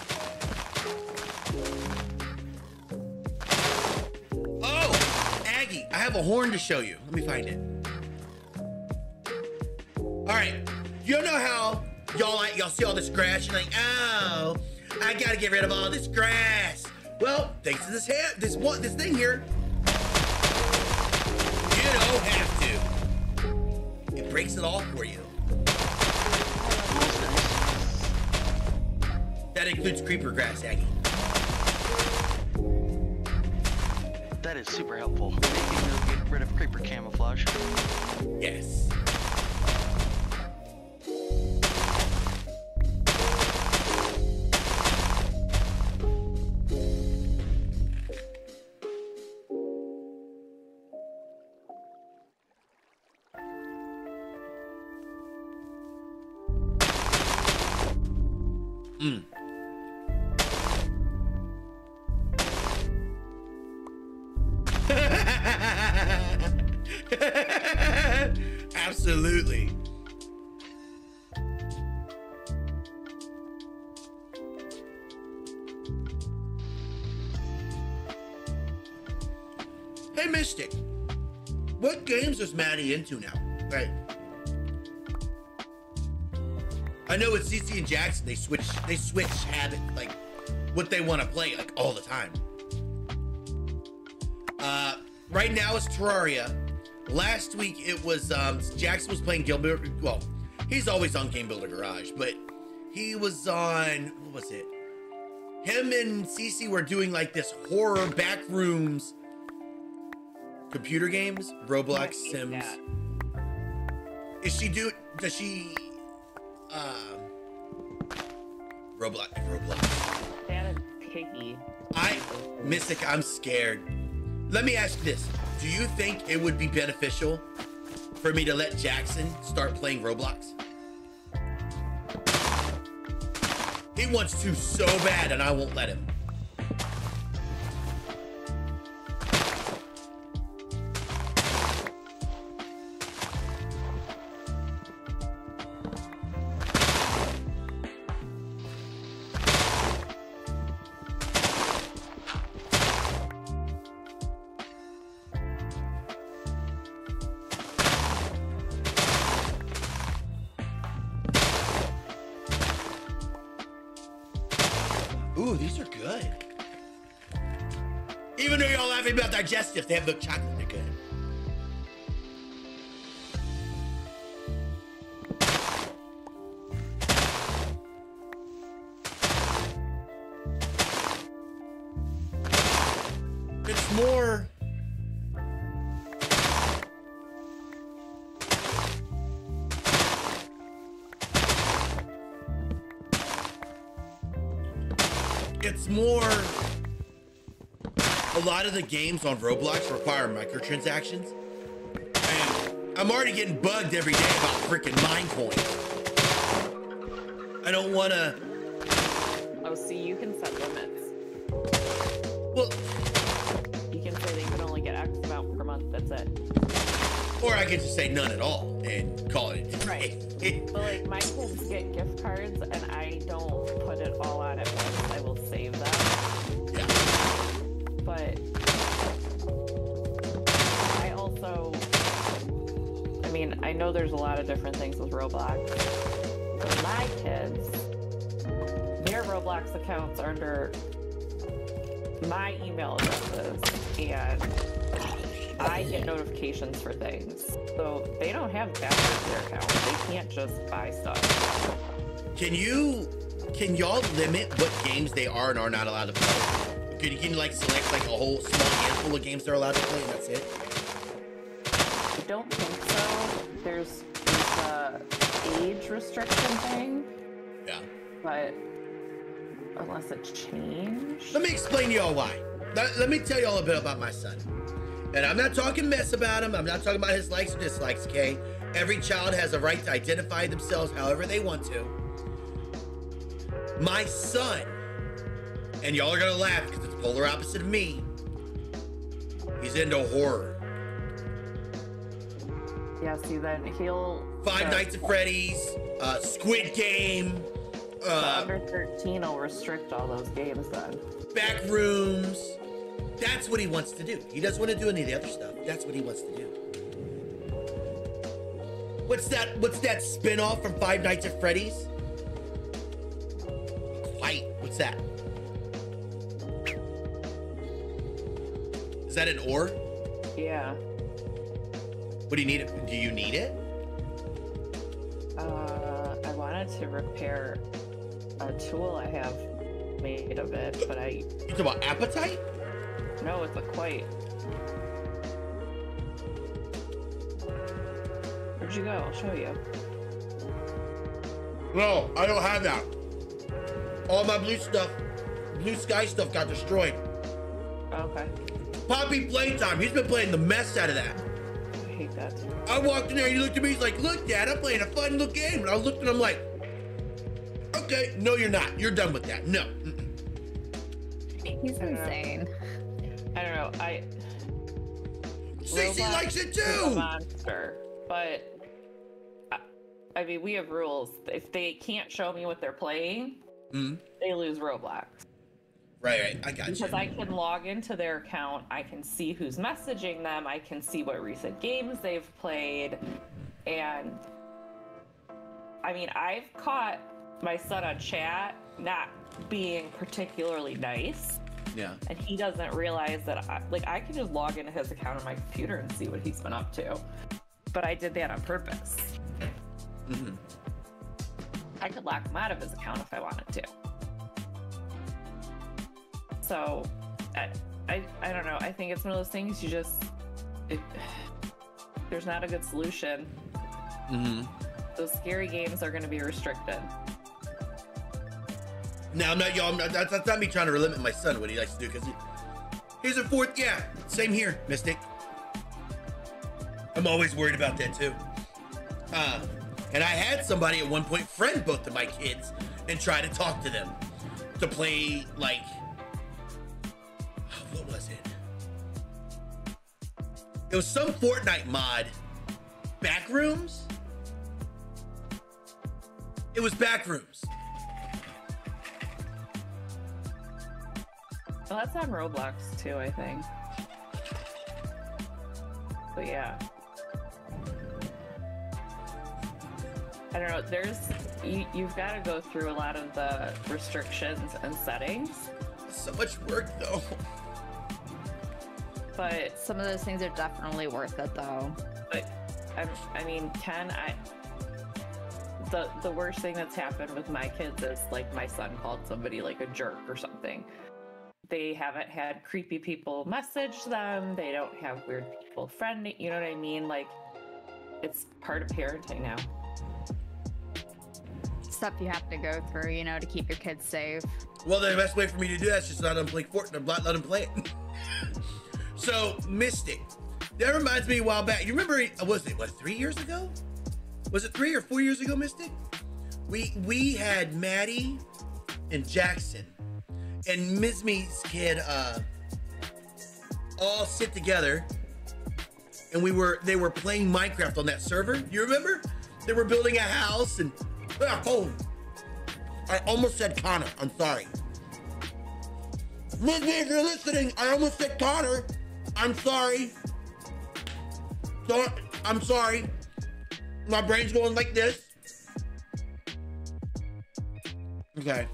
I have a horn to show you. Let me find it. All right, you know how y'all like y'all see all this grass? You're like, oh, I gotta get rid of all this grass. Well, thanks to this hair, this one, this thing here, you don't have to. It breaks it all for you. That includes creeper grass, Aggie. That is super helpful. Maybe we'll get rid of creeper camouflage. Yes. Into now? Right. I know with CC and Jackson, they switch, they switch habit, like what they want to play, like all the time. Uh, right now it's Terraria. Last week it was um, Jackson was playing Builder. Well, he's always on Game Builder Garage, but he was on what was it? Him and CC were doing like this horror back rooms computer games, Roblox, Sims. Yeah. Is she do? Does she? Um, Roblox. Roblox. That is piggy. I, Mystic, I'm scared. Let me ask this. Do you think it would be beneficial for me to let Jackson start playing Roblox? He wants to so bad and I won't let him. They have milk chocolate. They're lot of the games on Roblox require microtransactions. And I'm already getting bugged every day about freaking Minecoin. I don't want to. Oh, see, you can set limits. Well, You can say they can only get X amount per month. That's it. Or I could just say none at all and call it. Right. [LAUGHS] But like my kids get gift cards and I don't put it all on at once. I know there's a lot of different things with Roblox. My kids, their Roblox accounts are under my email addresses and I get notifications for things. So they don't have passwords to their account. They can't just buy stuff. Can you can y'all limit what games they are and are not allowed to play? Can you, can you like select like a whole small handful of games they're allowed to play and that's it? I don't. There's, there's a uh, age restriction thing, Yeah. but unless it's changed. Let me explain to y'all why. Let, let me tell y'all a bit about my son. And I'm not talking mess about him. I'm not talking about his likes or dislikes, okay? Every child has a right to identify themselves however they want to. My son, and y'all are gonna laugh because it's polar opposite of me. He's into horror. Yeah, see, then he'll. Five Nights at Freddy's, uh, Squid Game, uh, under 13 will restrict all those games then. back rooms. That's what he wants to do. He doesn't want to do any of the other stuff. That's what he wants to do. What's that? What's that spin-off from Five Nights at Freddy's? White. What's that? Is that an ore? Yeah. What do you need it? Do you need it? Uh, I wanted to repair a tool I have made of it, but I. You talking about apatite? No, it's a quite. Where'd you go? I'll show you. No, I don't have that. All my blue stuff, blue sky stuff got destroyed. Okay. Poppy playtime. He's been playing the mess out of that. I hate that. I walked in there, he looked at me, he's like, look, Dad, I'm playing a fun little game. And I looked at him like, okay, no, you're not. You're done with that. No. He's I don't know. insane. I don't know. I. Cece Roblox likes it is a too. monster, but I, I mean, we have rules. If they can't show me what they're playing, Mhm. they lose Roblox. Right, right. I got you. Because I can log into their account, I can see who's messaging them, I can see what recent games they've played, and I mean, I've caught my son on chat not being particularly nice, Yeah. and he doesn't realize that I, like I can just log into his account on my computer and see what he's been up to. But I did that on purpose. Mm-hmm. I could lock him out of his account if I wanted to. So, I, I, I don't know. I think it's one of those things you just, it, [SIGHS] there's not a good solution. hmm Those scary games are going to be restricted. Now, I'm not, y'all, I'm not, that's, that's not me trying to limit my son what he likes to do because he, he's a fourth. Yeah, same here, Mystic. I'm always worried about that too. Uh, and I had somebody at one point friend both of my kids and try to talk to them to play like what was it? It was some Fortnite mod. Backrooms? It was Backrooms. Well, that's on Roblox too, I think. But yeah. I don't know. There's you, you've got to go through a lot of the restrictions and settings, So much work though. [LAUGHS] but Some of those things are definitely worth it, though. But I'm, I mean, Ken, I the the worst thing that's happened with my kids is like my son called somebody like a jerk or something. They haven't had creepy people message them. They don't have weird people friending. You know what I mean? Like, it's part of parenting now. Stuff you have to go through, you know, to keep your kids safe. Well, the best way for me to do that is just not let him play Fortnite, not let him play it. [LAUGHS] so, Mystic, that reminds me a while back. You remember, was it, what, three years ago? Was it three or four years ago, Mystic? We we had Maddie and Jackson and Ms. Kid uh, all sit together and we were they were playing Minecraft on that server. You remember? They were building a house and oh, I almost said Connor. I'm sorry. Me if you're listening, I almost said Connor. I'm sorry. So, I'm sorry. My brain's going like this. Okay.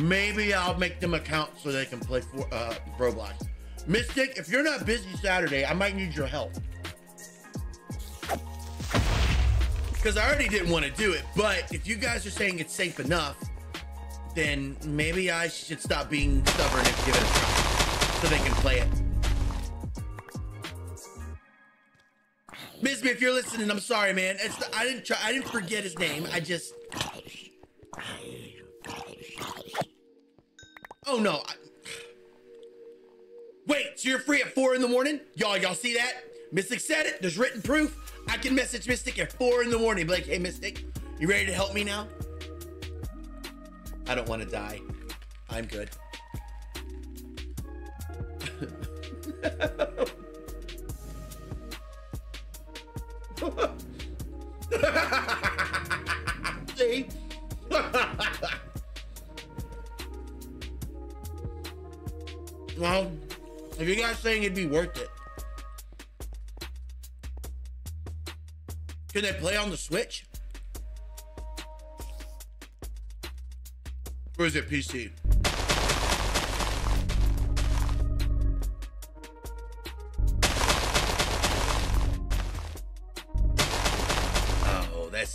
Maybe I'll make them account so they can play for uh, Roblox. Mystic, if you're not busy Saturday, I might need your help. Because I already didn't want to do it, but if you guys are saying it's safe enough, then maybe I should stop being stubborn and give it a try so they can play it. Bisbee, if you're listening, I'm sorry, man. It's the, I didn't try. I didn't forget his name. I just. Oh no. I... Wait, so you're free at four in the morning? Y'all, y'all see that? Mystic said it. There's written proof. I can message Mystic at four in the morning. Be like, hey, Mystic, you ready to help me now? I don't want to die. I'm good. [LAUGHS] [LAUGHS] See? well, if you guys saying it'd be worth it, can they play on the Switch? Or is it PC?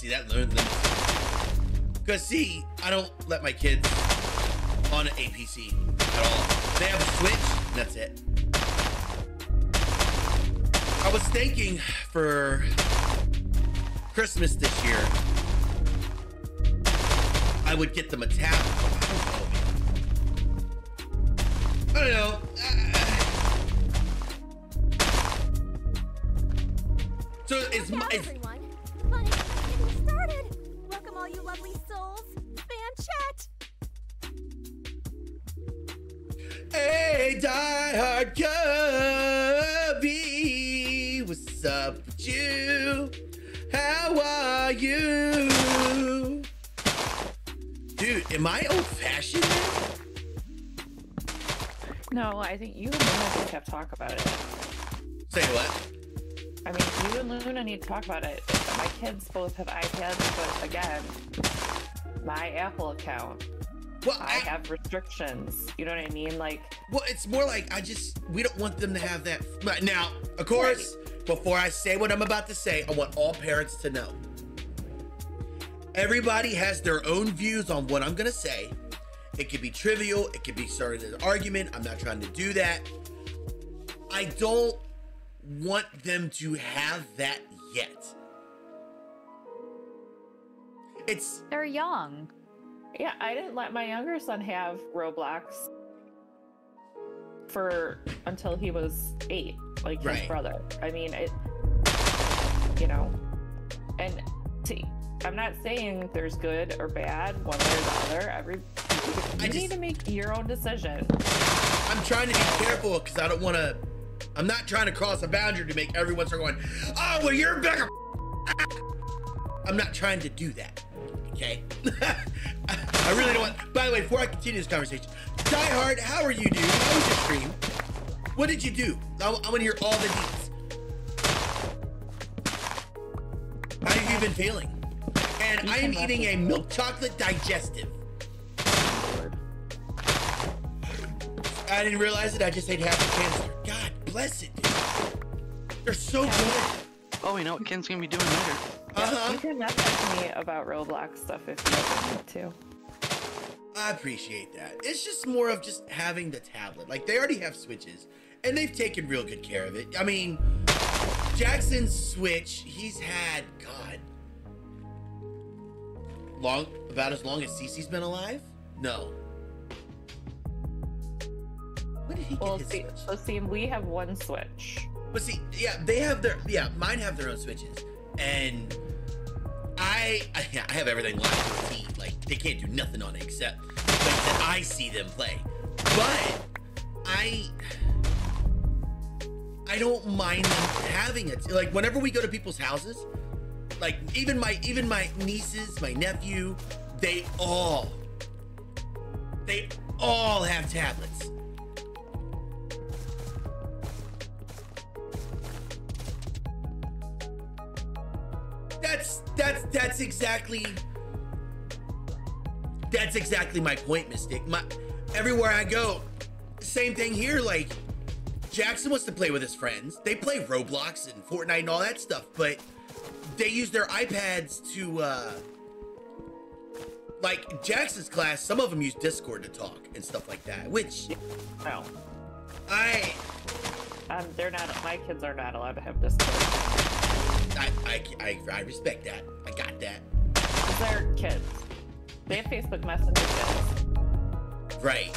See that learns them. Cause see, I don't let my kids on an APC at all. They have a Switch, that's it. I was thinking for Christmas this year, I would get them a tablet. I don't know. So it's my. It's, Welcome all you lovely souls. Fan chat. Hey, diehard Cubby, what's up with you? How are you? Dude, am I old fashioned? No, I think you and Luna just have to talk about it. Say what? I mean, you and Luna need to talk about it. My kids both have iPads, but again, my Apple account, Well, I have restrictions. You know what I mean? Like, Well, it's more like I just we don't want them to have that. Now, of course, before I say what I'm about to say, I want all parents to know. Everybody has their own views on what I'm gonna say. It could be trivial. It could be started as an argument. I'm not trying to do that. I don't want them to have that yet. It's They're young. yeah, I didn't let my younger son have Roblox for until he was eight, like his brother. I mean, it, you know, and see, I'm not saying there's good or bad one way or the other. Every you I need just- to make your own decision. I'm trying to be careful because I don't want to. I'm not trying to cross a boundary to make everyone start going, "Oh, well, you're bigger." I'm not trying to do that. Okay. [LAUGHS] I really don't want. By the way, before I continue this conversation, Die Hard, how are you, dude? How was your stream? What did you do? I, I want to hear all the deets. How have you been feeling? And I am eating a milk chocolate digestive. I didn't realize it. I just ate half the canister. God bless it, dude. They're so good. Oh, we know what Ken's gonna be doing later. Uh-huh. You huh. can message me about Roblox stuff if you want need to. I appreciate that. It's just more of just having the tablet. Like they already have switches, and they've taken real good care of it. I mean, Jackson's switch, he's had God long about as long as Cece's been alive. No. When did he get Well, his see, switch? so see, we have one Switch. But see, yeah, they have their yeah, mine have their own switches, and I I, I have everything locked to a T. Like they can't do nothing on it except like that I see them play. But I I I don't mind them having it. Like whenever we go to people's houses, like even my even my nieces, my nephew, they all they all have tablets. That's exactly that's exactly my point, Mystic. My everywhere I go, same thing here. Like Jackson wants to play with his friends. They play Roblox and Fortnite and all that stuff, but they use their iPads to uh like Jackson's class, some of them use Discord to talk and stuff like that, which No. I Um, they're not. My kids are not allowed to have Discord. I I, I, I respect that. I got that. They're kids. They have Facebook Messenger kids, Right.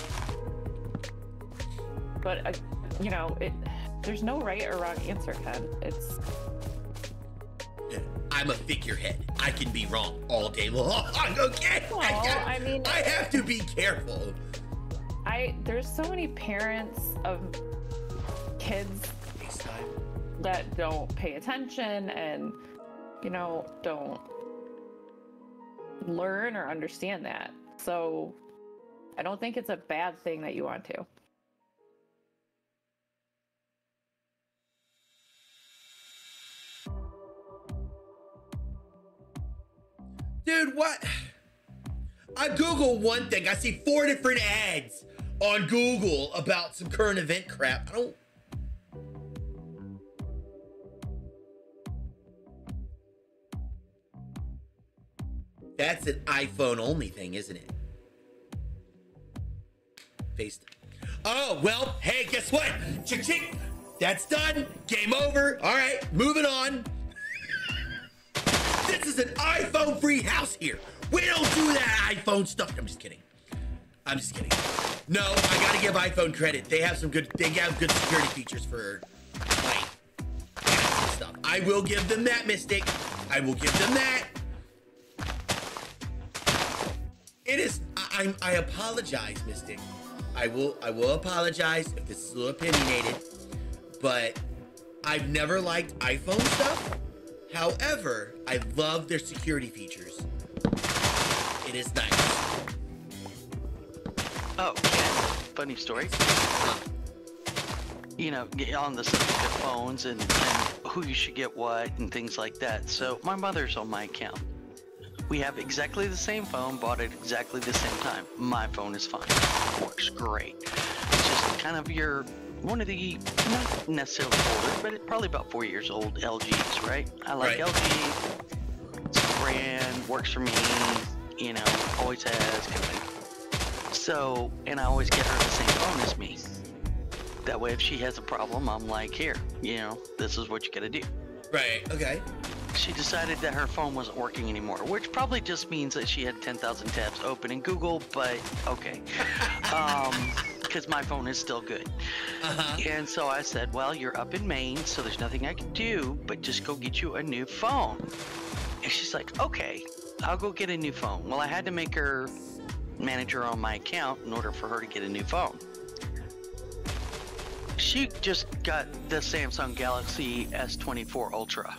but uh, you know, it. There's no right or wrong answer, Ken. It's I'm a figurehead. I can be wrong all day long. [LAUGHS] Okay. I, Well, got- I mean- I have to be careful. I. There's so many parents of kids FaceTime. That don't pay attention and you know don't learn or understand that so i don't think it's a bad thing that you want to Dude, what? I Google one thing. I see four different ads on Google about some current event crap. I don't. That's an iPhone only thing, isn't it? Faced. Oh, well, hey, guess what? Chick chick. That's done. Game over. All right, moving on. This is an iPhone free house here. We don't do that iPhone stuff. I'm just kidding. I'm just kidding. No, I gotta give iPhone credit. They have some good. They have good security features for like stuff. I will give them that, Mystic. I will give them that. It is. I, I, I apologize, Mystic. I will. I will apologize if this is a little opinionated, but I've never liked iPhone stuff. However, I love their security features. It is nice. Oh, yeah. Funny story. You know, on the subject of phones and, and who you should get what and things like that. So my mother's on my account. We have exactly the same phone, bought at exactly the same time. My phone is fine. Works great. It's just kind of your one of the not necessarily older, but it, probably about four years old LGs, right? I like Right. LG. It's a brand, works for me. You know, always has. Kind of so, and I always get her the same phone as me. That way, if she has a problem, I'm like, here, you know, this is what you gotta do. Right. Okay. She decided that her phone wasn't working anymore, which probably just means that she had 10,000 tabs open in Google, but okay. [LAUGHS] um, because my phone is still good. Uh-huh. And so I said, well, you're up in Maine, so there's nothing I can do but just go get you a new phone. And she's like, okay, I'll go get a new phone. Well, I had to make her manager on my account in order for her to get a new phone. She just got the Samsung Galaxy S24 Ultra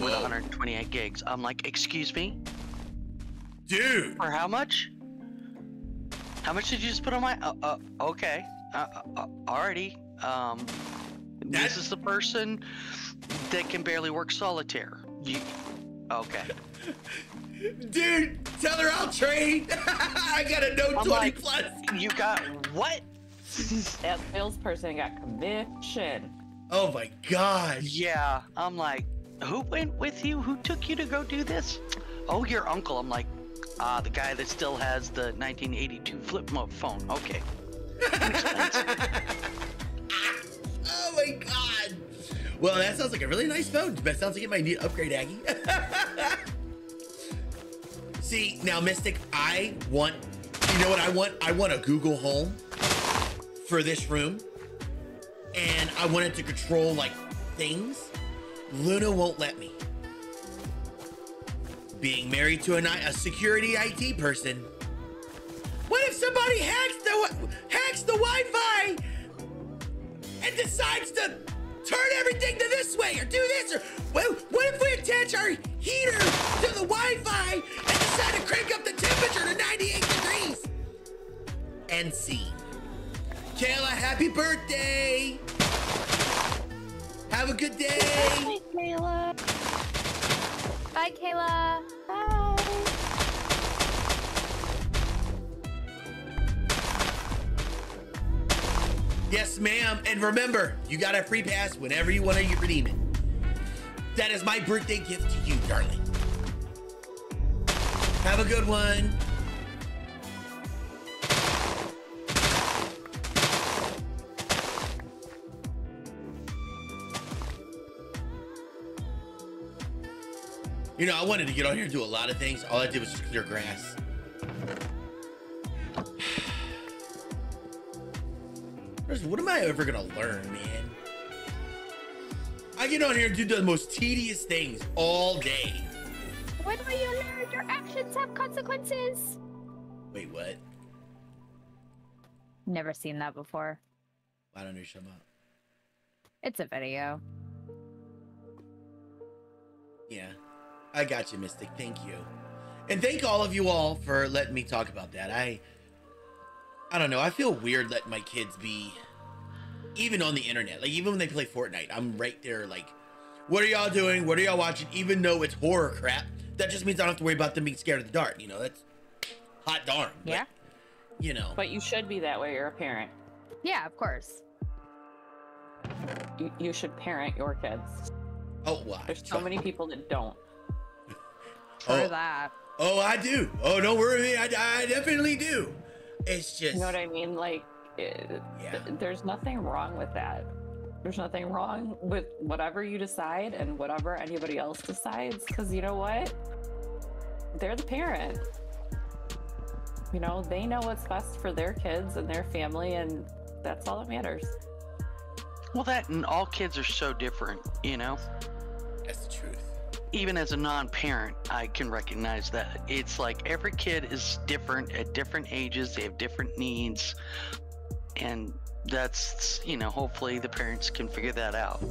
with 128 gigs. I'm like, excuse me? Dude. For how much? How much did you just put on my? Uh, uh, okay. Uh, uh, uh, already. Um, That- this is the person that can barely work solitaire. You, okay. [LAUGHS] Dude, tell her I'll trade. [LAUGHS] I got a Note I'm 20 like- Plus. You got what? [LAUGHS] that salesperson got commission Oh my god. Yeah. I'm like, who went with you? Who took you to go do this? Oh, your uncle. I'm like, ah, the guy that still has the 1982 flip mode phone. Okay. [LAUGHS] Oh my god. Well, that sounds like a really nice phone. That sounds like it might need upgrade, Aggie. [LAUGHS] See, now Mystic, I want, you know what I want? I want a Google Home for this room. And I want it to control like things. Luna won't let me. Being married to a, a security IT person. What if somebody hacks the hacks the Wi-Fi and decides to turn everything to this way or do this or well, what if we attach our heater to the Wi-Fi and decide to crank up the temperature to 98 degrees? And see. Kayla, happy birthday! Have a good day. Hey, Kayla. Bye, Kayla. Bye. Yes, ma'am. And remember, you got a free pass whenever you want to redeem it. That is my birthday gift to you, darling. Have a good one. You know, I wanted to get on here and do a lot of things. All I did was just clear grass. What am I ever gonna learn, man? I get on here and do the most tedious things all day. When will you learn your actions have consequences? Wait, what? Never seen that before. Why don't you shut up. It's a video. Yeah, I got you, Mystic. Thank you, and thank all of you all for letting me talk about that. I, I don't know. I feel weird letting my kids be, even on the internet. Like even when they play Fortnite, I'm right there. Like, what are y'all doing? What are y'all watching? Even though it's horror crap, that just means I don't have to worry about them being scared of the dark. You know, that's hot darn. But, Yeah. you know. But you should be that way. You're a parent. Yeah, of course. You, you should parent your kids. oh, why? There's so many people that don't. Oh, for Oh. that. Oh, I do. Oh, don't worry. I, I definitely do. It's just. You know what I mean? Like, it, Yeah. th- there's nothing wrong with that. There's nothing wrong with whatever you decide and whatever anybody else decides. Because you know what? They're the parent. You know, they know what's best for their kids and their family, and that's all that matters. Well, that and all kids are so different, you know? That's the truth. Even as a non parent, I can recognize that. It's like every kid is different at different ages, they have different needs. And that's, you know, hopefully the parents can figure that out.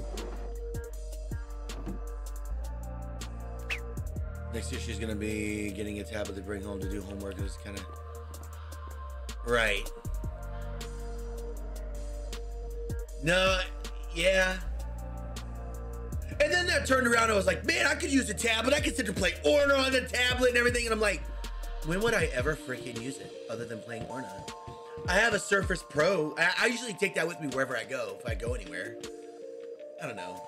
Next year she's gonna be getting a tablet to bring home to do homework. It's kind of right. No, yeah. And then that turned around. I was like, man, I could use a tablet. I could sit and play Orna on the tablet and everything. And I'm like, when would I ever freaking use it other than playing Orna? I have a Surface Pro. I, I usually take that with me wherever I go if I go anywhere. I don't know.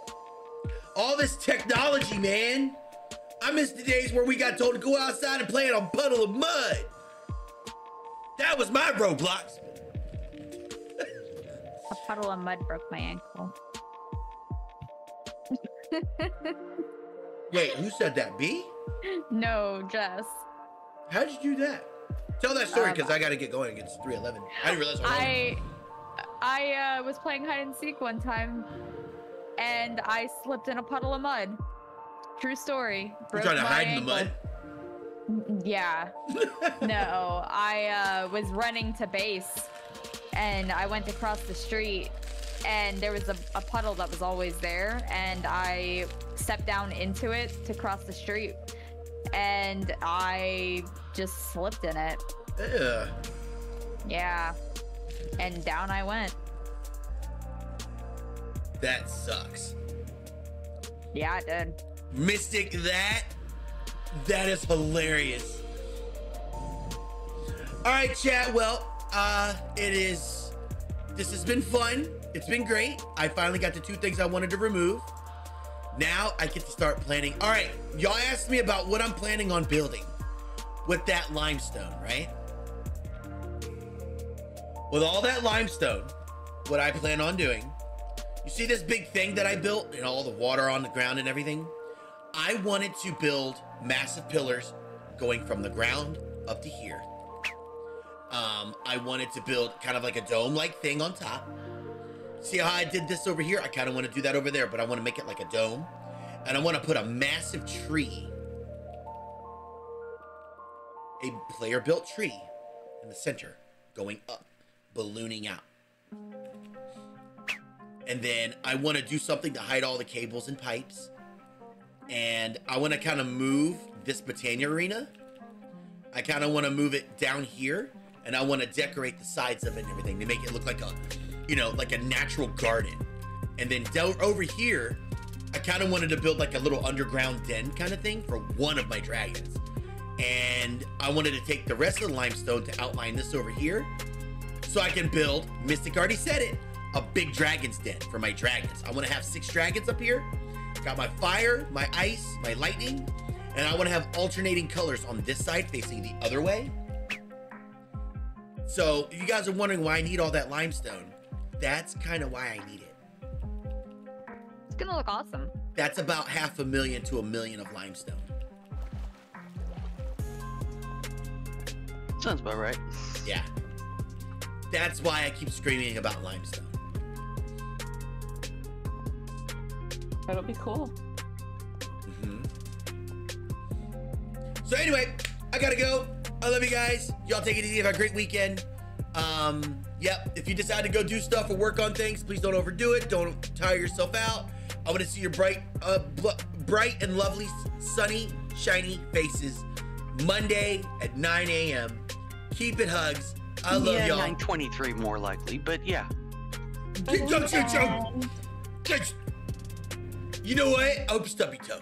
All this technology, man. I miss the days where we got told to go outside and play in a puddle of mud. That was my Roblox. A puddle of mud broke my ankle. Wait, who said that? B? no, Jess. How'd you do that? Tell that story Um, because I got to get going against 311. I didn't realize I was I uh, was playing hide and seek one time, and I slipped in a puddle of mud. True story. You're trying to hide in the mud? Yeah. no, I uh, was running to base, and I went to cross the street, and there was a, a puddle that was always there, and I stepped down into it to cross the street, and I just slipped in it. Ugh. Yeah. And down I went. That sucks. Yeah, it did. Mystic, that that is hilarious. All right, chat. Well, uh, it is. This has been fun. It's been great. I finally got the two things I wanted to remove. Now I get to start planning. All right, y'all asked me about what I'm planning on building with that limestone, right? With all that limestone, what I plan on doing, you see this big thing that I built and all the water on the ground and everything? I wanted to build massive pillars going from the ground up to here. Um, I wanted to build kind of like a dome like thing on top. See how I did this over here? I kind of want to do that over there, but I want to make it like a dome. And I want to put a massive tree, a player built tree in the center, going up, ballooning out. And then I want to do something to hide all the cables and pipes. And I want to kind of move this Botania arena. I kind of want to move it down here. And I want to decorate the sides of it and everything to make it look like a, you know, like a natural garden. And then down over here, I kind of wanted to build like a little underground den kind of thing for one of my dragons. And I wanted to take the rest of the limestone to outline this over here so I can build, Mystic already said it, a big dragon's den for my dragons. I want to have six dragons up here. Got my fire, my ice, my lightning, and I want to have alternating colors on this side facing the other way. So if you guys are wondering why I need all that limestone, that's kind of why I need it. It's gonna look awesome. That's about half a million to a million of limestone. Sounds about right. Yeah. That's why I keep screaming about limestone. That'll be cool. hmm So anyway, I gotta go. I love you guys. Y'all take it easy. Have a great weekend. Um, yep. If you decide to go do stuff or work on things, please don't overdo it. Don't tire yourself out. I want to see your bright, uh, bl- bright and lovely, sunny, shiny faces Monday at 9 a.m. Keep it hugs. I love yeah, y'all. 923 more likely, but yeah. Get- don't you- don't- You know what? I hope stubby toe.